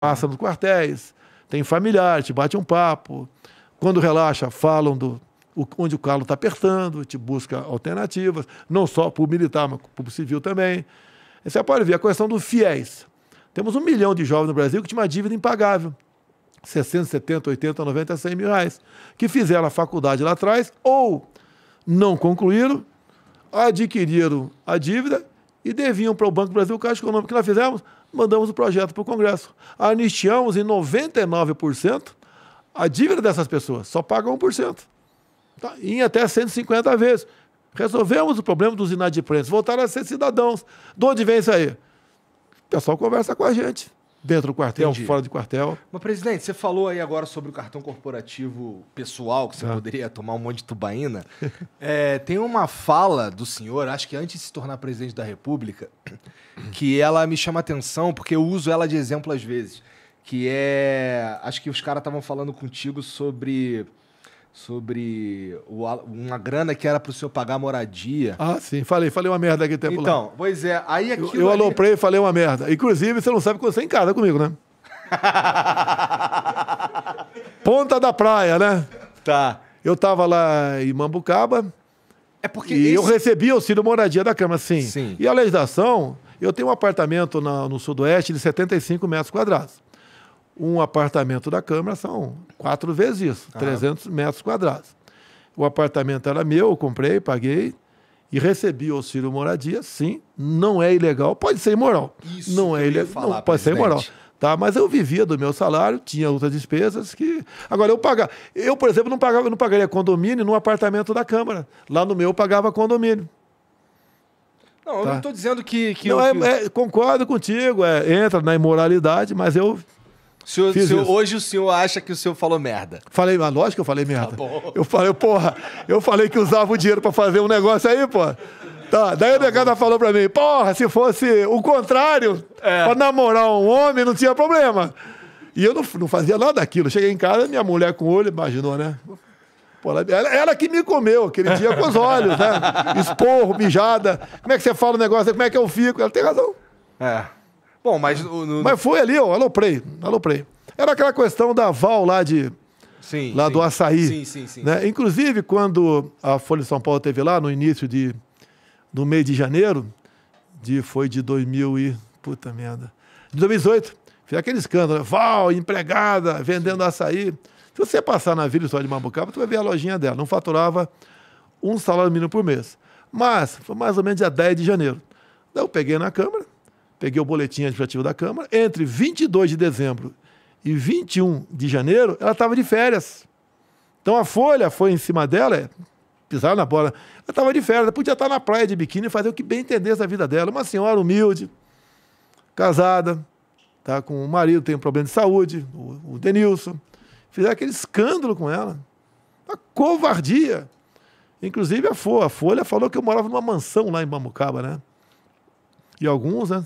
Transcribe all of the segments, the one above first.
passa nos quartéis, tem familiar, te bate um papo. Quando relaxa, falam do o- onde o calo está apertando, te busca alternativas, não só para o militar, mas para o civil também. E Você pode ver a questão dos fiéis. Temos um milhão de jovens no Brasil que tinha uma dívida impagável. 60, 70, 80, 90, 100 mil reais. Que fizeram a faculdade lá atrás ou não concluíram, adquiriram a dívida e deviam para o Banco do Brasil Caixa Econômica. O que nós fizemos? Mandamos o projeto para o Congresso. Anistiamos em 99% a dívida dessas pessoas. Só pagam 1%. Tá? Em até 150 vezes. Resolvemos o problema dos inadimplentes. Voltaram a ser cidadãos. De onde vem isso aí? O pessoal conversa com a gente. Dentro do quartel, Entendi. fora de quartel. Mas, presidente, você falou aí agora sobre o cartão corporativo pessoal, que você Ah. poderia tomar um monte de tubaína. É, tem uma fala do senhor, acho que antes de se tornar presidente da República, que ela me chama atenção, porque eu uso ela de exemplo às vezes. Que é. Acho que os caras estavam falando contigo sobre. Sobre o uma grana que era para o senhor pagar moradia. Ah, sim. Falei, falei uma merda aqui tempo lá. Então, pois é, aí Eu, aquilo. eu ali- aloprei e falei uma merda. Inclusive, você não sabe quando você é em casa comigo, né? Ponta da praia, né? Tá. Eu tava lá em Mambucaba É porque. e eu esse- recebi auxílio moradia da Câmara, sim. Sim. E a legislação, eu tenho um apartamento na- no sudoeste de 75 metros quadrados. Um apartamento da Câmara são quatro vezes isso, 300 metros quadrados. O apartamento era meu, eu comprei, paguei e recebi o auxílio moradia, sim. Não é ilegal, pode ser imoral. Isso não é eu ilegal, falar, não, pode ser presidente. imoral. Tá, mas eu vivia do meu salário, tinha outras despesas que. Agora, eu pagava. Eu, por exemplo, não, pagava, não pagaria condomínio no apartamento da Câmara. Lá no meu eu pagava condomínio. Não, eu Tá. não tô dizendo que. que Não, eu- é- é, concordo contigo, é, entra na imoralidade, mas eu senhor- senhor- hoje o senhor acha que o senhor falou merda. falei, mas lógico que eu falei merda. Tá eu falei, porra, eu falei que usava o dinheiro pra fazer um negócio aí, pô. Tá, daí o negada falou pra mim, porra, se fosse o contrário, É. pra namorar um homem não tinha problema. E eu não, não fazia nada daquilo. Cheguei em casa, minha mulher com o olho, imaginou, né? Pô, ela, ela que me comeu aquele dia com os olhos, né? Esporro, mijada. Como é que você fala o negócio? Como é que eu fico? Ela tem razão. É. Bom, mas. o- no- Mas foi ali, ó, aloprei, aloprei. Era aquela questão da Val lá de sim, lá sim. do açaí. Sim, sim, sim. né? Inclusive, quando a Folha de São Paulo teve lá, no início de, do mês de janeiro, de, foi de 2000 e... Puta merda. De 2018. Fez aquele escândalo. Val, empregada, vendendo açaí. Se você passar na Vila História de Mambucaba, tu vai ver a lojinha dela. Não faturava um salário mínimo por mês. Mas foi mais ou menos dia 10 de janeiro. Daí eu peguei na Câmara, peguei o boletim administrativo da Câmara. Entre 22 de dezembro e 21 de janeiro, ela estava de férias. Então a Folha foi em cima dela, é, pisaram na bola. Ela estava de férias, podia estar na praia de biquíni e fazer o que bem entendesse da vida dela. Uma senhora humilde, casada, tá, com o marido, tem um problema de saúde, o, o Denilson. Fizeram aquele escândalo com ela. Uma covardia. Inclusive a Folha, a Folha falou que eu morava numa mansão lá em Mamucaba, né? E alguns, né?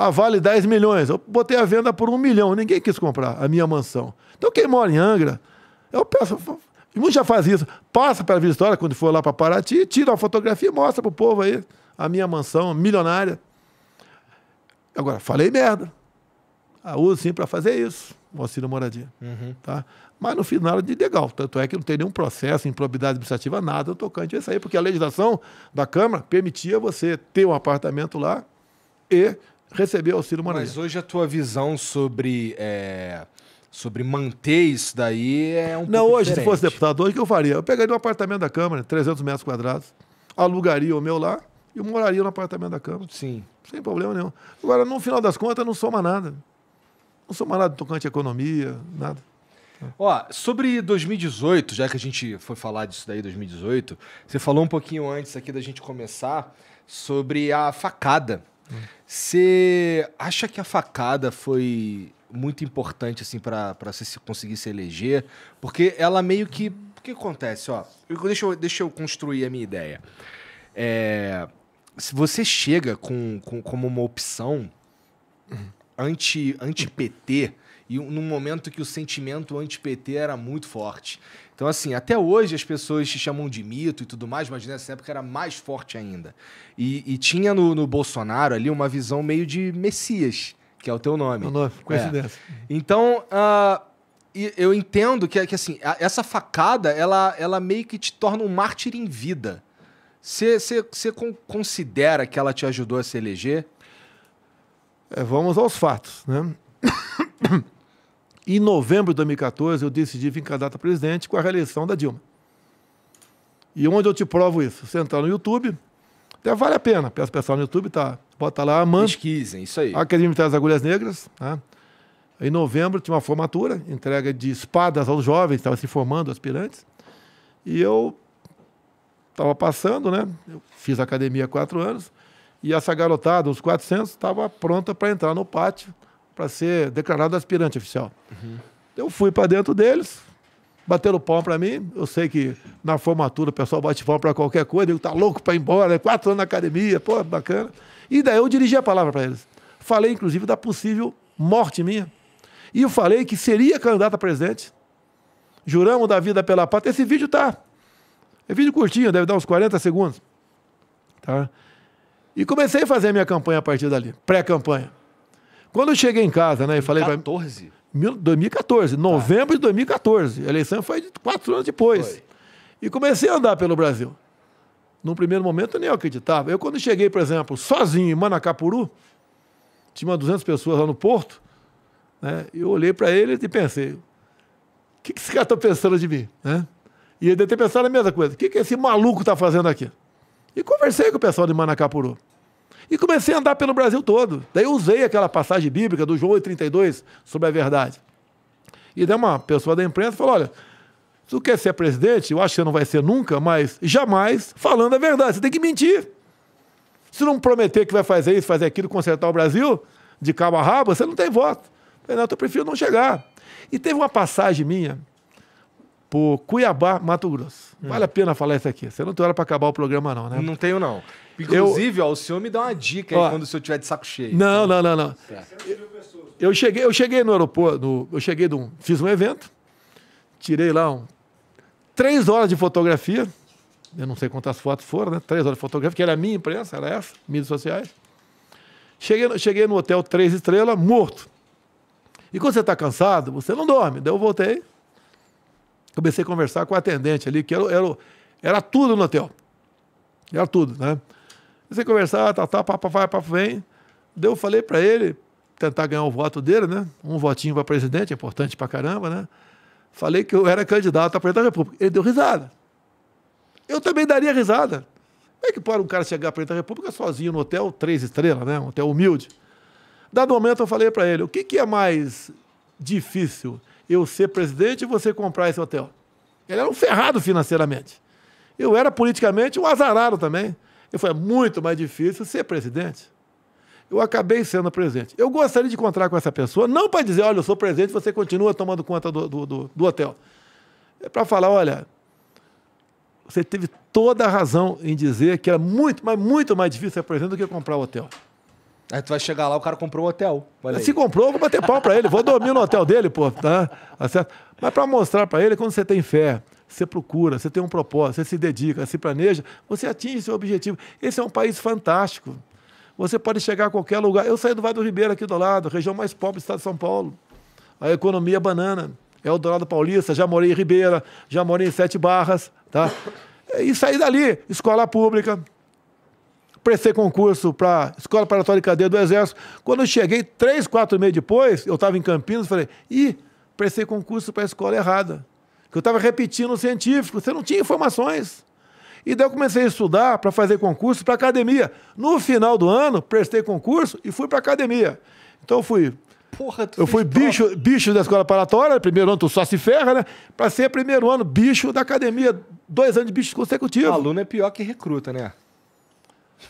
Ah, vale 10 milhões. Eu botei a venda por um milhão. Ninguém quis comprar a minha mansão. Então, quem mora em Angra, eu peço. Muitos já fazem isso. Passa pela Vila História, quando for lá para Paraty, tira uma fotografia e mostra pro povo aí a minha mansão milionária. Agora, falei merda. Ah, uso sim para fazer isso, o auxílio moradia. Tá? Mas não fiz nada de legal. Tanto é que não tem nenhum processo, improbidade administrativa, nada tocante a isso aí, porque a legislação da Câmara permitia você ter um apartamento lá e receber auxílio moradia. Mas hoje a tua visão sobre. é, sobre manter isso daí é um Não, hoje, se diferente. fosse deputado, hoje o que eu faria? Eu pegaria um apartamento da Câmara, 300 metros quadrados, alugaria o meu lá e moraria no apartamento da Câmara, Sim. sem problema nenhum. Agora, no final das contas, não soma nada. Não soma nada tocante à economia, nada. Ó, sobre 2018, já que a gente foi falar disso daí, 2018, você falou um pouquinho antes aqui da gente começar sobre a facada. Você acha que a facada foi muito importante assim para você se- conseguir se eleger? Porque ela meio que. O que acontece? Ó, deixa, eu, deixa eu construir a minha ideia. É, se você chega com, com, como uma opção anti- anti-PT e um- num momento que o sentimento anti-PT era muito forte. Então, assim, até hoje as pessoas te chamam de mito e tudo mais, mas nessa época era mais forte ainda. E, e tinha no, no Bolsonaro ali uma visão meio de messias, Que é o teu nome. Meu nome, coincidência. É. Então, uh, eu entendo que, que assim, essa facada, ela, ela meio que te torna um mártir em vida. Você considera que ela te ajudou a se eleger? É, vamos aos fatos, né? em novembro de 2014, eu decidi vir candidato a presidente com a reeleição da Dilma. E onde eu te provo isso? Você entrar no YouTube, até vale a pena. Peço pessoal no YouTube, tá? Bota lá, manda. Pesquisem, isso aí. Academia Militar das Agulhas Negras. Tá? Em novembro tinha uma formatura, entrega de espadas aos jovens, estavam se formando, aspirantes. E eu estava passando, né? Eu fiz academia há quatro anos. E essa garotada, uns 400, estava pronta para entrar no pátio para ser declarado aspirante oficial. Uhum. Eu fui para dentro deles, bateram pau para mim. Eu sei que na formatura o pessoal bate pau para qualquer coisa, eu tá louco para ir embora, né? quatro anos na academia, pô, bacana. E daí eu dirigi a palavra para eles. Falei, inclusive, da possível morte minha. E eu falei que seria candidato a presidente. Juramos da vida pela pátria. Esse vídeo tá. É vídeo curtinho, deve dar uns 40 segundos. Tá? E comecei a fazer a minha campanha a partir dali, pré-campanha. Quando eu cheguei em casa, né, e falei para 2014? 2014, novembro de 2014. A eleição foi quatro anos depois. Foi. E comecei a andar pelo Brasil. Num primeiro momento eu nem acreditava. Eu, quando cheguei, por exemplo, sozinho em Manacapuru, tinha umas 200 pessoas lá no porto, né? eu olhei para eles e pensei: o que, que esse cara está pensando de mim? Né? E ele deve ter pensado a mesma coisa: o que, que esse maluco está fazendo aqui? E conversei com o pessoal de Manacapuru. E comecei a andar pelo Brasil todo. Daí usei aquela passagem bíblica do João 32 sobre a verdade. E daí uma pessoa da imprensa falou: olha, se tu quer ser presidente, eu acho que você não vai ser nunca, mas jamais falando a verdade. Você tem que mentir. Se não prometer que vai fazer isso, fazer aquilo, consertar o Brasil, de cabo a rabo, você não tem voto. Eu falei, não, eu prefiro não chegar. E teve uma passagem minha por Cuiabá, Mato Grosso. Hum. Vale a pena falar isso aqui. Você não tem hora para acabar o programa, não, né? Não tenho, não. Inclusive, eu... ó, o senhor me dá uma dica aí ó, quando o senhor tiver de saco cheio. Não, então. não, não, não. Eu, cheguei, eu cheguei no aeroporto, no, eu cheguei, um, fiz um evento, tirei lá um, três horas de fotografia. Eu não sei quantas fotos foram, né? Três horas de fotografia, que era a minha imprensa, era essa, mídias sociais. Cheguei, cheguei no hotel três estrelas, morto. E quando você está cansado, você não dorme. Daí eu voltei, comecei a conversar com o atendente ali, que era, era, era tudo no hotel. Era tudo, né? Comecei a conversar, tá, tá, papo vai, papo vem. Daí eu falei para ele, tentar ganhar o voto dele, né? Um votinho para presidente, importante pra caramba, né? Falei que eu era candidato a presidente da República. Ele deu risada. Eu também daria risada. Como é que pode um cara chegar a presidente da República sozinho no hotel três estrelas, né? Um hotel humilde. Dado momento, eu falei para ele: o que, que é mais difícil? Eu ser presidente e você comprar esse hotel? Ele era um ferrado financeiramente. Eu era politicamente um azarado também. Eu falei: é muito mais difícil ser presidente. Eu acabei sendo presidente. Eu gostaria de encontrar com essa pessoa, não para dizer, olha, eu sou presidente, você continua tomando conta do, do, do, do hotel. É para falar, olha, você teve toda a razão em dizer que era muito, mas muito mais difícil ser presidente do que comprar o hotel. Aí tu vai chegar lá, o cara comprou um hotel. Se comprou, eu vou bater pau para ele. Vou dormir no hotel dele, pô. Tá? tá mas para mostrar para ele, quando você tem fé, você procura, você tem um propósito, você se dedica, se planeja, você atinge seu objetivo. Esse é um país fantástico. Você pode chegar a qualquer lugar. Eu saí do Vale do Ribeiro aqui do lado, região mais pobre do estado de São Paulo. A economia é banana. É o Dourado Paulista, já morei em Ribeira, já morei em Sete Barras, tá? E saí dali, escola pública, prestei concurso para Escola Preparatória de Cadeia do Exército. Quando eu cheguei, três, quatro meses depois, eu estava em Campinas, falei, ih, prestei concurso para a escola errada. Que eu estava repetindo o científico, você não tinha informações. E daí eu comecei a estudar para fazer concurso para academia. No final do ano, prestei concurso e fui para academia. Então eu fui. Porra, eu fui bicho, bicho da escola paratória, primeiro ano tu só se ferra, né? Para ser primeiro ano bicho da academia, dois anos de bicho consecutivo. Aluno é pior que recruta, né?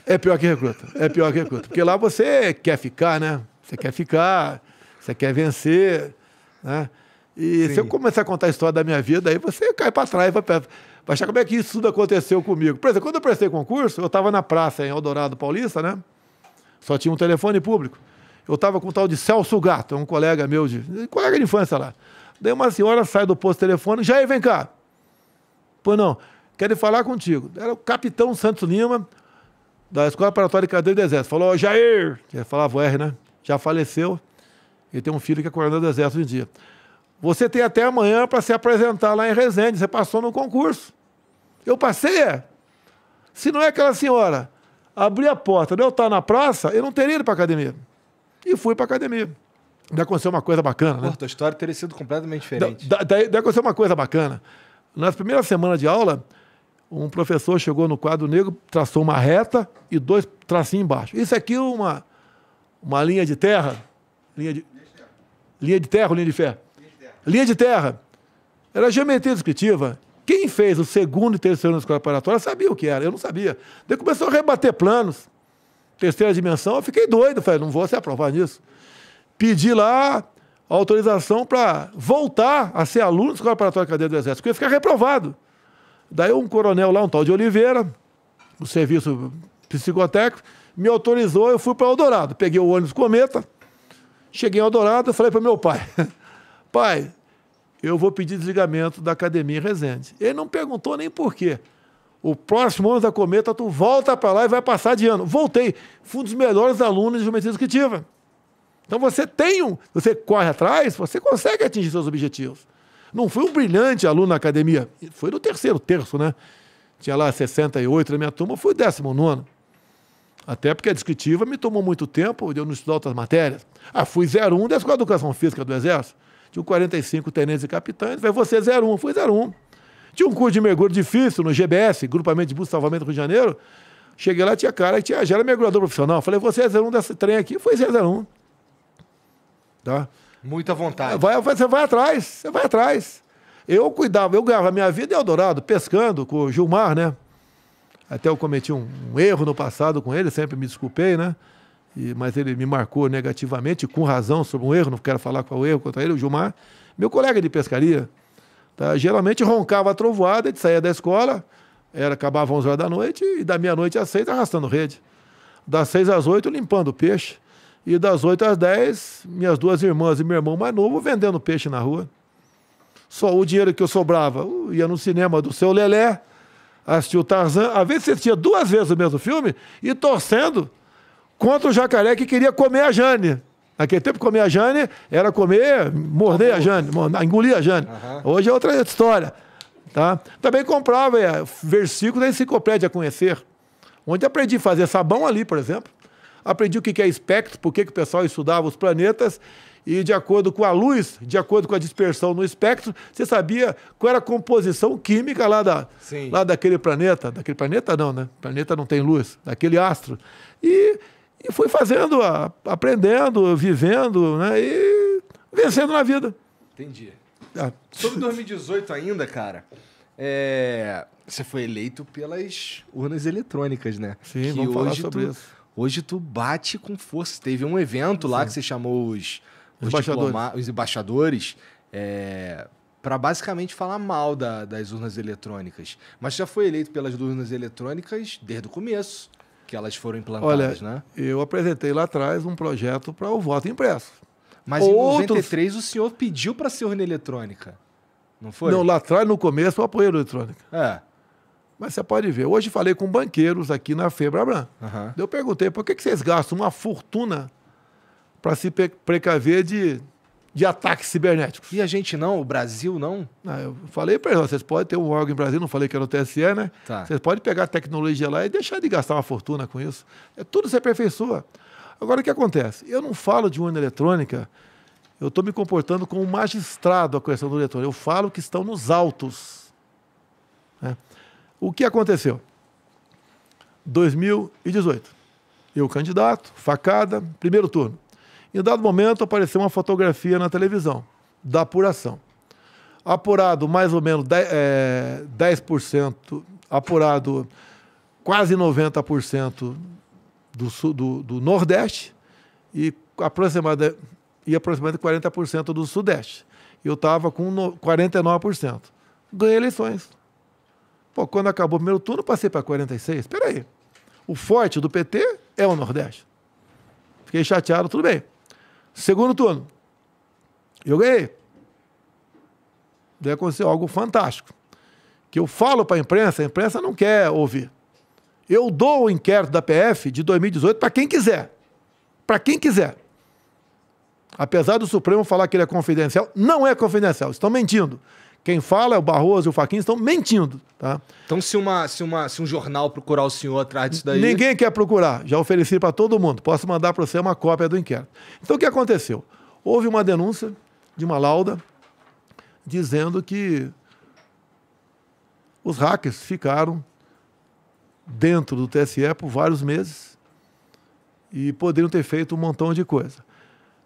É pior que recruta. É pior que recruta. Porque lá você quer ficar, né? Você quer ficar, você quer vencer, né? E Sim. se eu começar a contar a história da minha vida, aí você cai para trás, vai Vai achar como é que isso tudo aconteceu comigo. Por exemplo, quando eu prestei concurso, eu estava na praça em Eldorado Paulista, né? Só tinha um telefone público. Eu estava com o tal de Celso Gato, um colega meu, de, colega de infância lá. Daí uma senhora sai do posto telefone, Jair, vem cá. Pô, não, quero falar contigo. Era o capitão Santos Lima, da Escola Preparatória de Cadeia do Exército. Falou, Jair, que falava o R, né? já faleceu. Ele tem um filho que é coronel do Exército hoje em dia. Você tem até amanhã para se apresentar lá em Resende. Você passou no concurso. Eu passei, é. Se não é aquela senhora abrir a porta, eu estar na praça, eu não teria ido para academia. E fui para academia. Daí aconteceu uma coisa bacana, né? Pô, tua história teria sido completamente diferente. Da, daí, daí aconteceu uma coisa bacana. Nas primeiras semanas de aula, um professor chegou no quadro negro, traçou uma reta e dois tracinhos embaixo. Isso aqui é uma, uma linha de terra. Linha de, linha de terra ou linha de ferro? Linha de terra. Era geometria descritiva. Quem fez o segundo e terceiro na escola preparatória sabia o que era, eu não sabia. Daí começou a rebater planos. Terceira dimensão, eu fiquei doido. Falei, não vou ser aprovado nisso. Pedi lá autorização para voltar a ser aluno da escola preparatória de cadeia do Exército, porque eu ia ficar reprovado. Daí um coronel lá, um tal de Oliveira, do serviço psicotécnico, me autorizou, eu fui para Eldorado. Peguei o ônibus Cometa, cheguei em Eldorado falei para meu pai, pai, eu vou pedir desligamento da academia em Resende. Ele não perguntou nem por quê. O próximo ano da Cometa, tu volta para lá e vai passar de ano. Voltei. Fui um dos melhores alunos de geometria descritiva. Então você tem um, você corre atrás, você consegue atingir seus objetivos. Não fui um brilhante aluno na academia, foi no terceiro terço, né? Tinha lá 68 na minha turma, fui décimo nono. Até porque a descritiva me tomou muito tempo de eu não estudar outras matérias. Ah, fui 01 da Escola de Educação Física do Exército. Tinha 45 tenentes e capitães, vai você 01, fui 01. Tinha um curso de mergulho difícil no GBS, Grupamento de Busca e Salvamento do Rio de Janeiro. Cheguei lá, tinha cara que tinha, já era mergulhador profissional. Falei, você é 01 desse trem aqui, foi 01. Tá? Muita vontade. Vai, você vai atrás, você vai atrás. Eu cuidava, eu ganhava minha vida em Eldorado, pescando com o Gilmar, né? Até eu cometi um, um erro no passado com ele, sempre me desculpei, né? E, mas ele me marcou negativamente, com razão, sobre um erro, não quero falar qual erro contra ele, o Gilmar, meu colega de pescaria. Tá? Geralmente roncava a trovoada, ele saía da escola, era, acabava 11 horas da noite, e da meia-noite às seis arrastando rede. Das seis às oito limpando peixe. E das 8 às 10, minhas duas irmãs e meu irmão mais novo vendendo peixe na rua. Só o dinheiro que eu sobrava, eu ia no cinema do seu Lelé, assistia o Tarzan. Às vezes você assistia duas vezes o mesmo filme e torcendo contra o jacaré que queria comer a Jane. Naquele tempo, comer a Jane era comer, morder a Jane, engolir a Jane. Uhum. Hoje é outra história. Tá? Também comprava é, versículos da enciclopédia a conhecer, onde aprendi a fazer sabão ali, por exemplo aprendi o que é espectro, por que o pessoal estudava os planetas, e de acordo com a luz, de acordo com a dispersão no espectro, você sabia qual era a composição química lá, da, lá daquele planeta. Daquele planeta não, né? O planeta não tem luz, daquele astro. E, e fui fazendo, aprendendo, vivendo, né? E vencendo na vida. Entendi. Ah. Sobre 2018 ainda, cara, é... você foi eleito pelas urnas eletrônicas, né? Sim, que vamos falar sobre tu... isso Hoje tu bate com força. Teve um evento Sim. lá que você chamou os, os, embaixadores, os embaixadores é, para basicamente falar mal da, das urnas eletrônicas. Mas já foi eleito pelas urnas eletrônicas desde o começo, que elas foram implantadas, Olha, né? Eu apresentei lá atrás um projeto para o voto impresso. Mas Outros... em 93 o senhor pediu para ser urna eletrônica. Não foi? Não, lá atrás, no começo, eu apoiei a eletrônica. É. Mas você pode ver. Hoje falei com banqueiros aqui na Febrabran. Uhum. Eu perguntei por que, que vocês gastam uma fortuna para se precaver de, de ataques cibernéticos. E a gente não? O Brasil não? Ah, eu falei para eles, vocês podem ter um órgão em Brasil, não falei que era o TSE, né? Tá. Vocês podem pegar a tecnologia lá e deixar de gastar uma fortuna com isso. É tudo se aperfeiçoa. Agora, o que acontece? Eu não falo de urna eletrônica, eu estou me comportando como um magistrado da questão do eletrônico. Eu falo que estão nos autos. O que aconteceu? 2018. Eu, candidato, facada, primeiro turno. Em dado momento, apareceu uma fotografia na televisão da apuração. Apurado mais ou menos 10%, é, 10% apurado quase 90% do, sul, do, do Nordeste e aproximadamente, e aproximadamente 40% do Sudeste. Eu estava com 49%. Ganhei eleições. Pô, quando acabou o primeiro turno, passei para 46. Espera aí. O forte do PT é o Nordeste. Fiquei chateado, tudo bem. Segundo turno, eu ganhei. Daí aconteceu algo fantástico. Que eu falo para a imprensa, a imprensa não quer ouvir. Eu dou o inquérito da PF de 2018 para quem quiser. Para quem quiser. Apesar do Supremo falar que ele é confidencial, não é confidencial, estão mentindo. Quem fala é o Barroso e o Faquinha estão mentindo. Tá? Então, se, uma, se, uma, se um jornal procurar o senhor atrás disso daí. Ninguém quer procurar. Já ofereci para todo mundo. Posso mandar para você uma cópia do inquérito. Então, o que aconteceu? Houve uma denúncia de uma lauda dizendo que os hackers ficaram dentro do TSE por vários meses e poderiam ter feito um montão de coisa.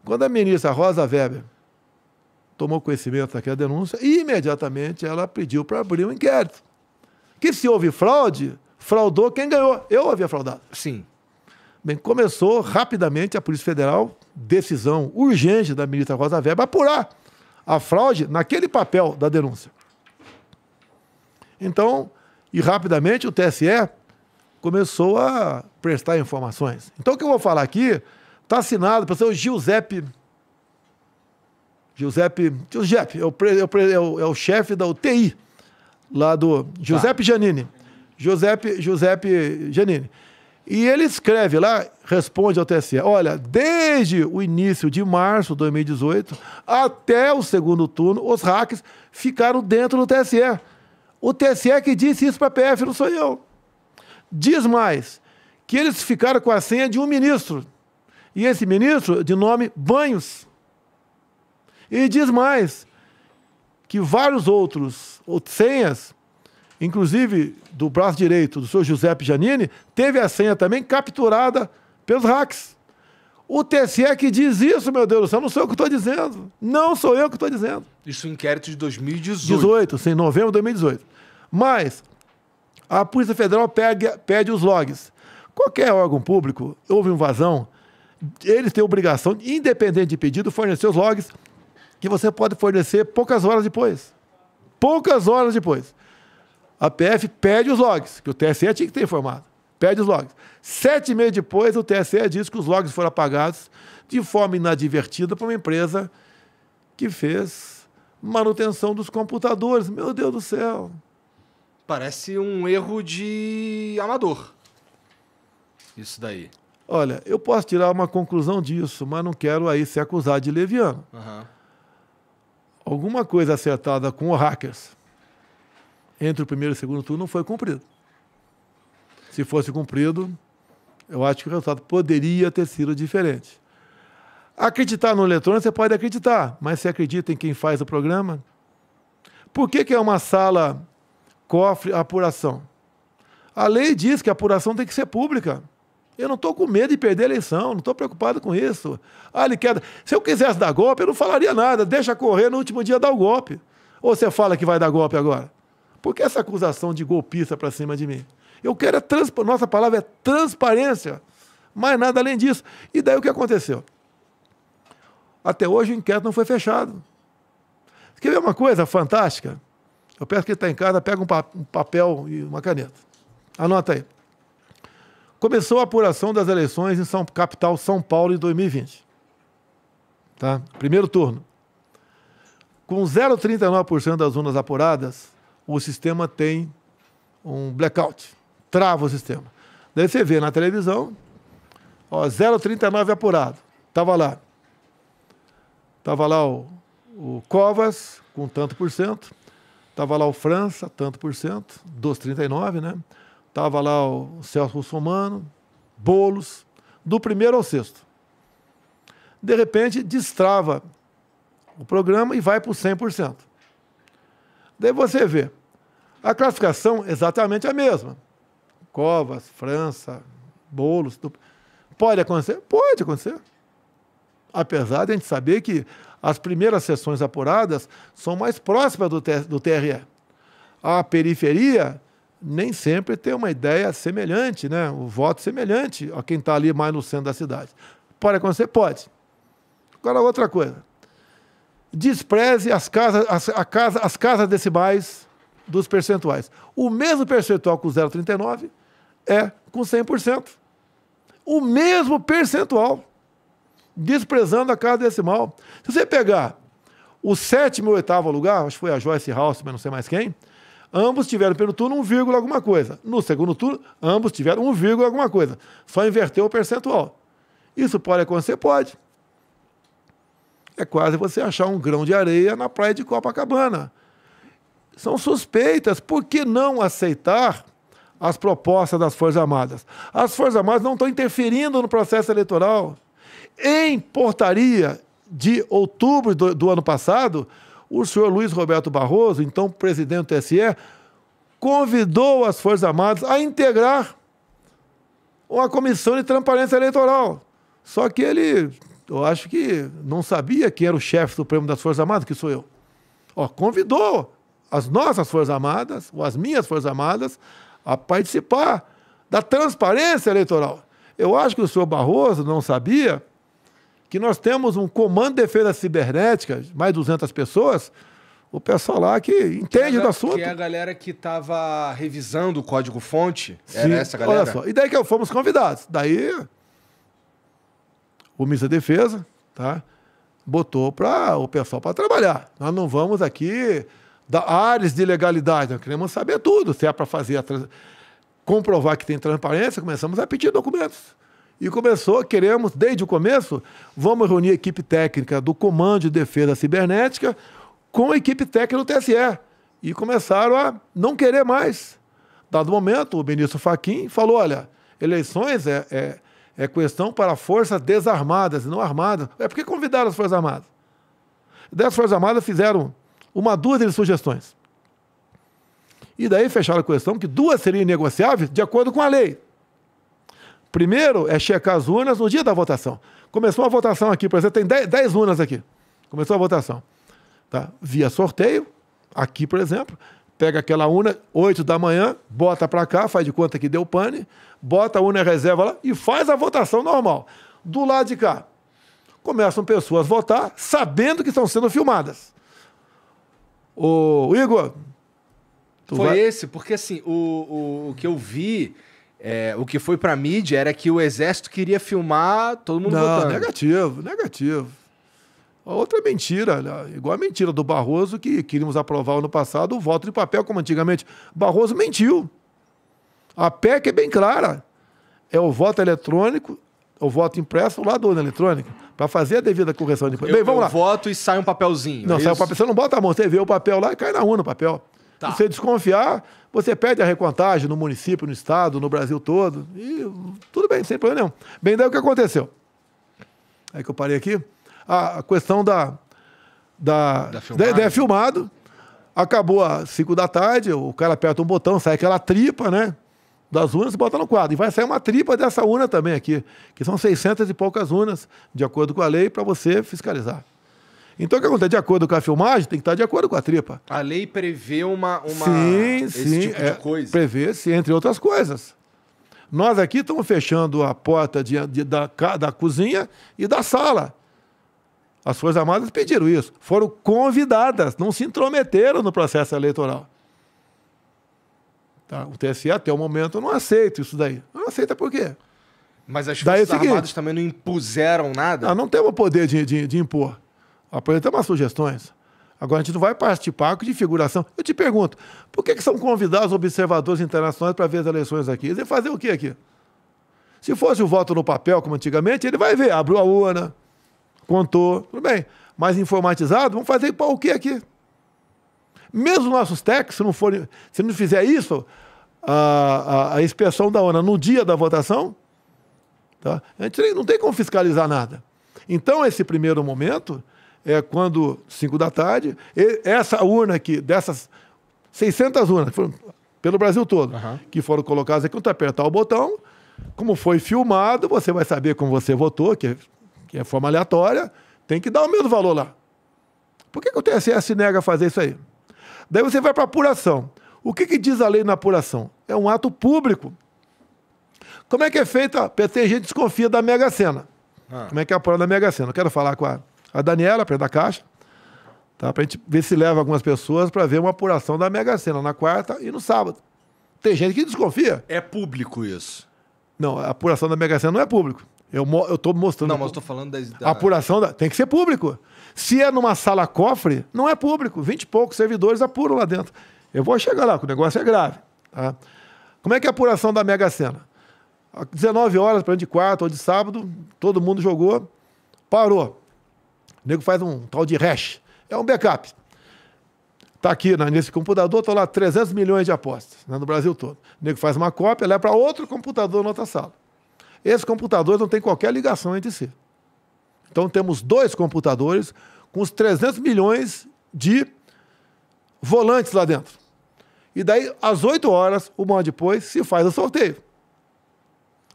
Quando a ministra Rosa Weber tomou conhecimento daquela denúncia, imediatamente ela pediu para abrir um inquérito. Que se houve fraude, fraudou quem ganhou. Eu havia fraudado. Sim. Bem, começou rapidamente a Polícia Federal, decisão urgente da ministra Rosa Weber, apurar a fraude naquele papel da denúncia. Então, e rapidamente o TSE começou a prestar informações. Então, o que eu vou falar aqui está assinado pelo seu Giuseppe. Giuseppe. Giuseppe, é o, é o, é o chefe da UTI, lá do. Giuseppe tá. Giannini. Giuseppe, Giuseppe Giannini. E ele escreve lá, responde ao TSE: olha, desde o início de março de 2018 até o segundo turno, os hacks ficaram dentro do TSE. O TSE que disse isso para a PF, não sou eu. Diz mais que eles ficaram com a senha de um ministro. E esse ministro, de nome Banhos. E diz mais que vários outros senhas, inclusive do braço direito do senhor Giuseppe Giannini, teve a senha também capturada pelos hacks. O TSE que diz isso, meu Deus do céu, não sou eu que estou dizendo. Não sou eu que estou dizendo. Isso inquérito de 2018. 18, sim, novembro de 2018. Mas a Polícia Federal pega, pede os logs. Qualquer órgão público, houve invasão, eles têm obrigação, independente de pedido, fornecer os logs que você pode fornecer poucas horas depois. Poucas horas depois. A PF pede os logs, que o TSE tinha que ter informado. Pede os logs. Sete meses depois, o TSE diz que os logs foram apagados de forma inadvertida por uma empresa que fez manutenção dos computadores. Meu Deus do céu. Parece um erro de amador. Isso daí. Olha, eu posso tirar uma conclusão disso, mas não quero aí ser acusado de leviano. Uhum. Alguma coisa acertada com os hackers entre o primeiro e o segundo turno não foi cumprido. Se fosse cumprido, eu acho que o resultado poderia ter sido diferente. Acreditar no eletrônico, você pode acreditar, mas você acredita em quem faz o programa? Por que, que é uma sala cofre apuração. A lei diz que a apuração tem que ser pública. Eu não estou com medo de perder a eleição, não estou preocupado com isso. Ah, ele quer. Se eu quisesse dar golpe, eu não falaria nada. Deixa correr no último dia dar o golpe. Ou você fala que vai dar golpe agora? Por que essa acusação de golpista para cima de mim? Eu quero a trans... Nossa palavra é transparência. Mais nada além disso. E daí o que aconteceu? Até hoje o inquérito não foi fechado. Quer ver uma coisa fantástica? Eu peço que ele está em casa, pega um, pa um papel e uma caneta. Anota aí. Começou a apuração das eleições em São, capital São Paulo em 2020. Tá? Primeiro turno. Com 0,39% das urnas apuradas, o sistema tem um blackout. Trava o sistema. Daí você vê na televisão, 0,39 apurado. Estava lá. Estava lá o, o Covas com tanto por cento. Estava lá o França, tanto por cento, dos 39, né? Estava lá o Celso Russomano, Bolos, do primeiro ao sexto. De repente, destrava o programa e vai para o 100%. Daí você vê, a classificação é exatamente a mesma. Covas, França, Bolos. Do... Pode acontecer? Pode acontecer. Apesar de a gente saber que as primeiras sessões apuradas são mais próximas do, do TRE. A periferia nem sempre tem uma ideia semelhante, né? o voto semelhante a quem está ali mais no centro da cidade. Pode acontecer? Pode. Agora, outra coisa. Despreze as casas, as, a casa, as casas decimais dos percentuais. O mesmo percentual com 0,39 é com 100%. O mesmo percentual desprezando a casa decimal. Se você pegar o sétimo e oitavo lugar, acho que foi a Joyce House, mas não sei mais quem, ambos tiveram pelo turno 1, vírgula alguma coisa. No segundo turno, ambos tiveram 1, vírgula alguma coisa. Só inverteu o percentual. Isso pode acontecer? Pode. é quase você achar um grão de areia na praia de Copacabana. São suspeitas. Por que não aceitar as propostas das Forças Armadas? As Forças Armadas não estão interferindo no processo eleitoral. Em portaria de outubro do, do ano passado, o senhor Luiz Roberto Barroso, então presidente do TSE, convidou as Forças Armadas a integrar uma comissão de transparência eleitoral. Só que ele, eu acho que não sabia quem era o chefe supremo das Forças Armadas, que sou eu. Ó, convidou as nossas Forças Armadas, ou as minhas Forças Armadas, a participar da transparência eleitoral. Eu acho que o senhor Barroso não sabia que nós temos um comando de defesa cibernética, mais de 200 pessoas, o pessoal lá que entende que do assunto. Que é a galera que estava revisando o código-fonte. Era essa galera? Olha só. E daí que fomos convidados. Daí o ministro da Defesa tá, botou para o pessoal para trabalhar. Nós não vamos aqui dar áreas de legalidade, nós queremos saber tudo. Se é para fazer a comprovar que tem transparência, começamos a pedir documentos. E começou, queremos, desde o começo, vamos reunir a equipe técnica do Comando de Defesa Cibernética com a equipe técnica do TSE. E começaram a não querer mais. Dado momento, o ministro Faquim falou: olha, eleições é, é, é questão para forças desarmadas, não armadas. É porque convidaram as Forças Armadas. Dessas Forças Armadas fizeram uma dúzia de sugestões. E daí fecharam a questão que duas seriam negociáveis de acordo com a lei. Primeiro é checar as urnas no dia da votação. Começou a votação aqui, por exemplo, tem 10 urnas aqui. Começou a votação. Tá? Via sorteio, aqui, por exemplo, pega aquela urna, 8 da manhã, bota para cá, faz de conta que deu pane, bota a urna reserva lá e faz a votação normal. Do lado de cá, começam pessoas a votar sabendo que estão sendo filmadas. O Igor. Foi vai... esse, porque assim, o, o, o que eu vi é, o que foi pra mídia era que o exército queria filmar todo mundo Não, votando. negativo, negativo. Outra mentira, né? igual a mentira do Barroso, que queríamos aprovar ano passado o voto de papel, como antigamente. Barroso mentiu. A PEC é bem clara. É o voto eletrônico, o voto impresso lá da urna eletrônica, para fazer a devida correção de. Eu, bem, vamos eu lá. voto e sai um papelzinho. Não, é sai o papel. Você não bota a mão, você vê o papel lá e cai na urna o papel. Tá. Se você desconfiar, você pede a recontagem no município, no estado, no Brasil todo. E tudo bem, sem problema nenhum. Bem, daí o que aconteceu? Aí que eu parei aqui. A, a questão da. Da, da, da, da é filmado. Acabou às 5 da tarde, o cara aperta um botão, sai aquela tripa, né? Das urnas e bota no quadro. E vai sair uma tripa dessa urna também aqui, que são 600 e poucas urnas, de acordo com a lei, para você fiscalizar. Então, o que acontece? De acordo com a filmagem, tem que estar de acordo com a tripa. A lei prevê uma, uma sim, esse sim, tipo é, de coisa. Prevê, sim, entre outras coisas. Nós aqui estamos fechando a porta de, de, da, da cozinha e da sala. As Forças Armadas pediram isso. Foram convidadas, não se intrometeram no processo eleitoral. Tá? O TSE, até o momento, não aceita isso daí. Não aceita por quê? Mas as Forças daí, é Armadas também não impuseram nada? Ah, não temos o poder de, de, de impor apresentamos sugestões. Agora, a gente não vai participar de figuração. Eu te pergunto, por que, que são convidados observadores internacionais para ver as eleições aqui? Eles vão fazer o que aqui? Se fosse o voto no papel, como antigamente, ele vai ver, abriu a urna, contou, tudo bem. Mais informatizado, vamos fazer o que aqui? Mesmo nossos técnicos, se não, for, se não fizer isso, a, a, a inspeção da urna no dia da votação, tá? a gente não tem como fiscalizar nada. Então, esse primeiro momento, é quando, 5 da tarde, essa urna aqui, dessas 600 urnas, foram pelo Brasil todo, uhum. que foram colocadas aqui, quando tu apertar o botão, como foi filmado, você vai saber como você votou, que é, que é forma aleatória, tem que dar o mesmo valor lá. Por que, que o TSE se nega a fazer isso aí? Daí você vai para apuração. O que, que diz a lei na apuração? É um ato público. Como é que é feita? Tem gente desconfia da Mega Sena. Ah. Como é que é a apurada da Mega Sena? Eu quero falar com a a Daniela, perto da caixa, tá? para a gente ver se leva algumas pessoas para ver uma apuração da Mega Sena na quarta e no sábado. Tem gente que desconfia. É público isso? Não, a apuração da Mega Sena não é público. Eu estou mostrando. Não, mas eu tô falando das, da... A apuração da... tem que ser público. Se é numa sala cofre, não é público. Vinte e poucos servidores apuram lá dentro. Eu vou chegar lá, que o negócio é grave. Tá? Como é que é a apuração da Mega Sena? 19 horas, para de quarta ou de sábado, todo mundo jogou, parou. O nego faz um tal de hash. É um backup. Está aqui né, nesse computador, estão lá 300 milhões de apostas né, no Brasil todo. O nego faz uma cópia, leva para outro computador na outra sala. Esses computadores não têm qualquer ligação entre si. Então temos dois computadores com os 300 milhões de volantes lá dentro. E daí, às 8 horas, uma hora depois, se faz o sorteio.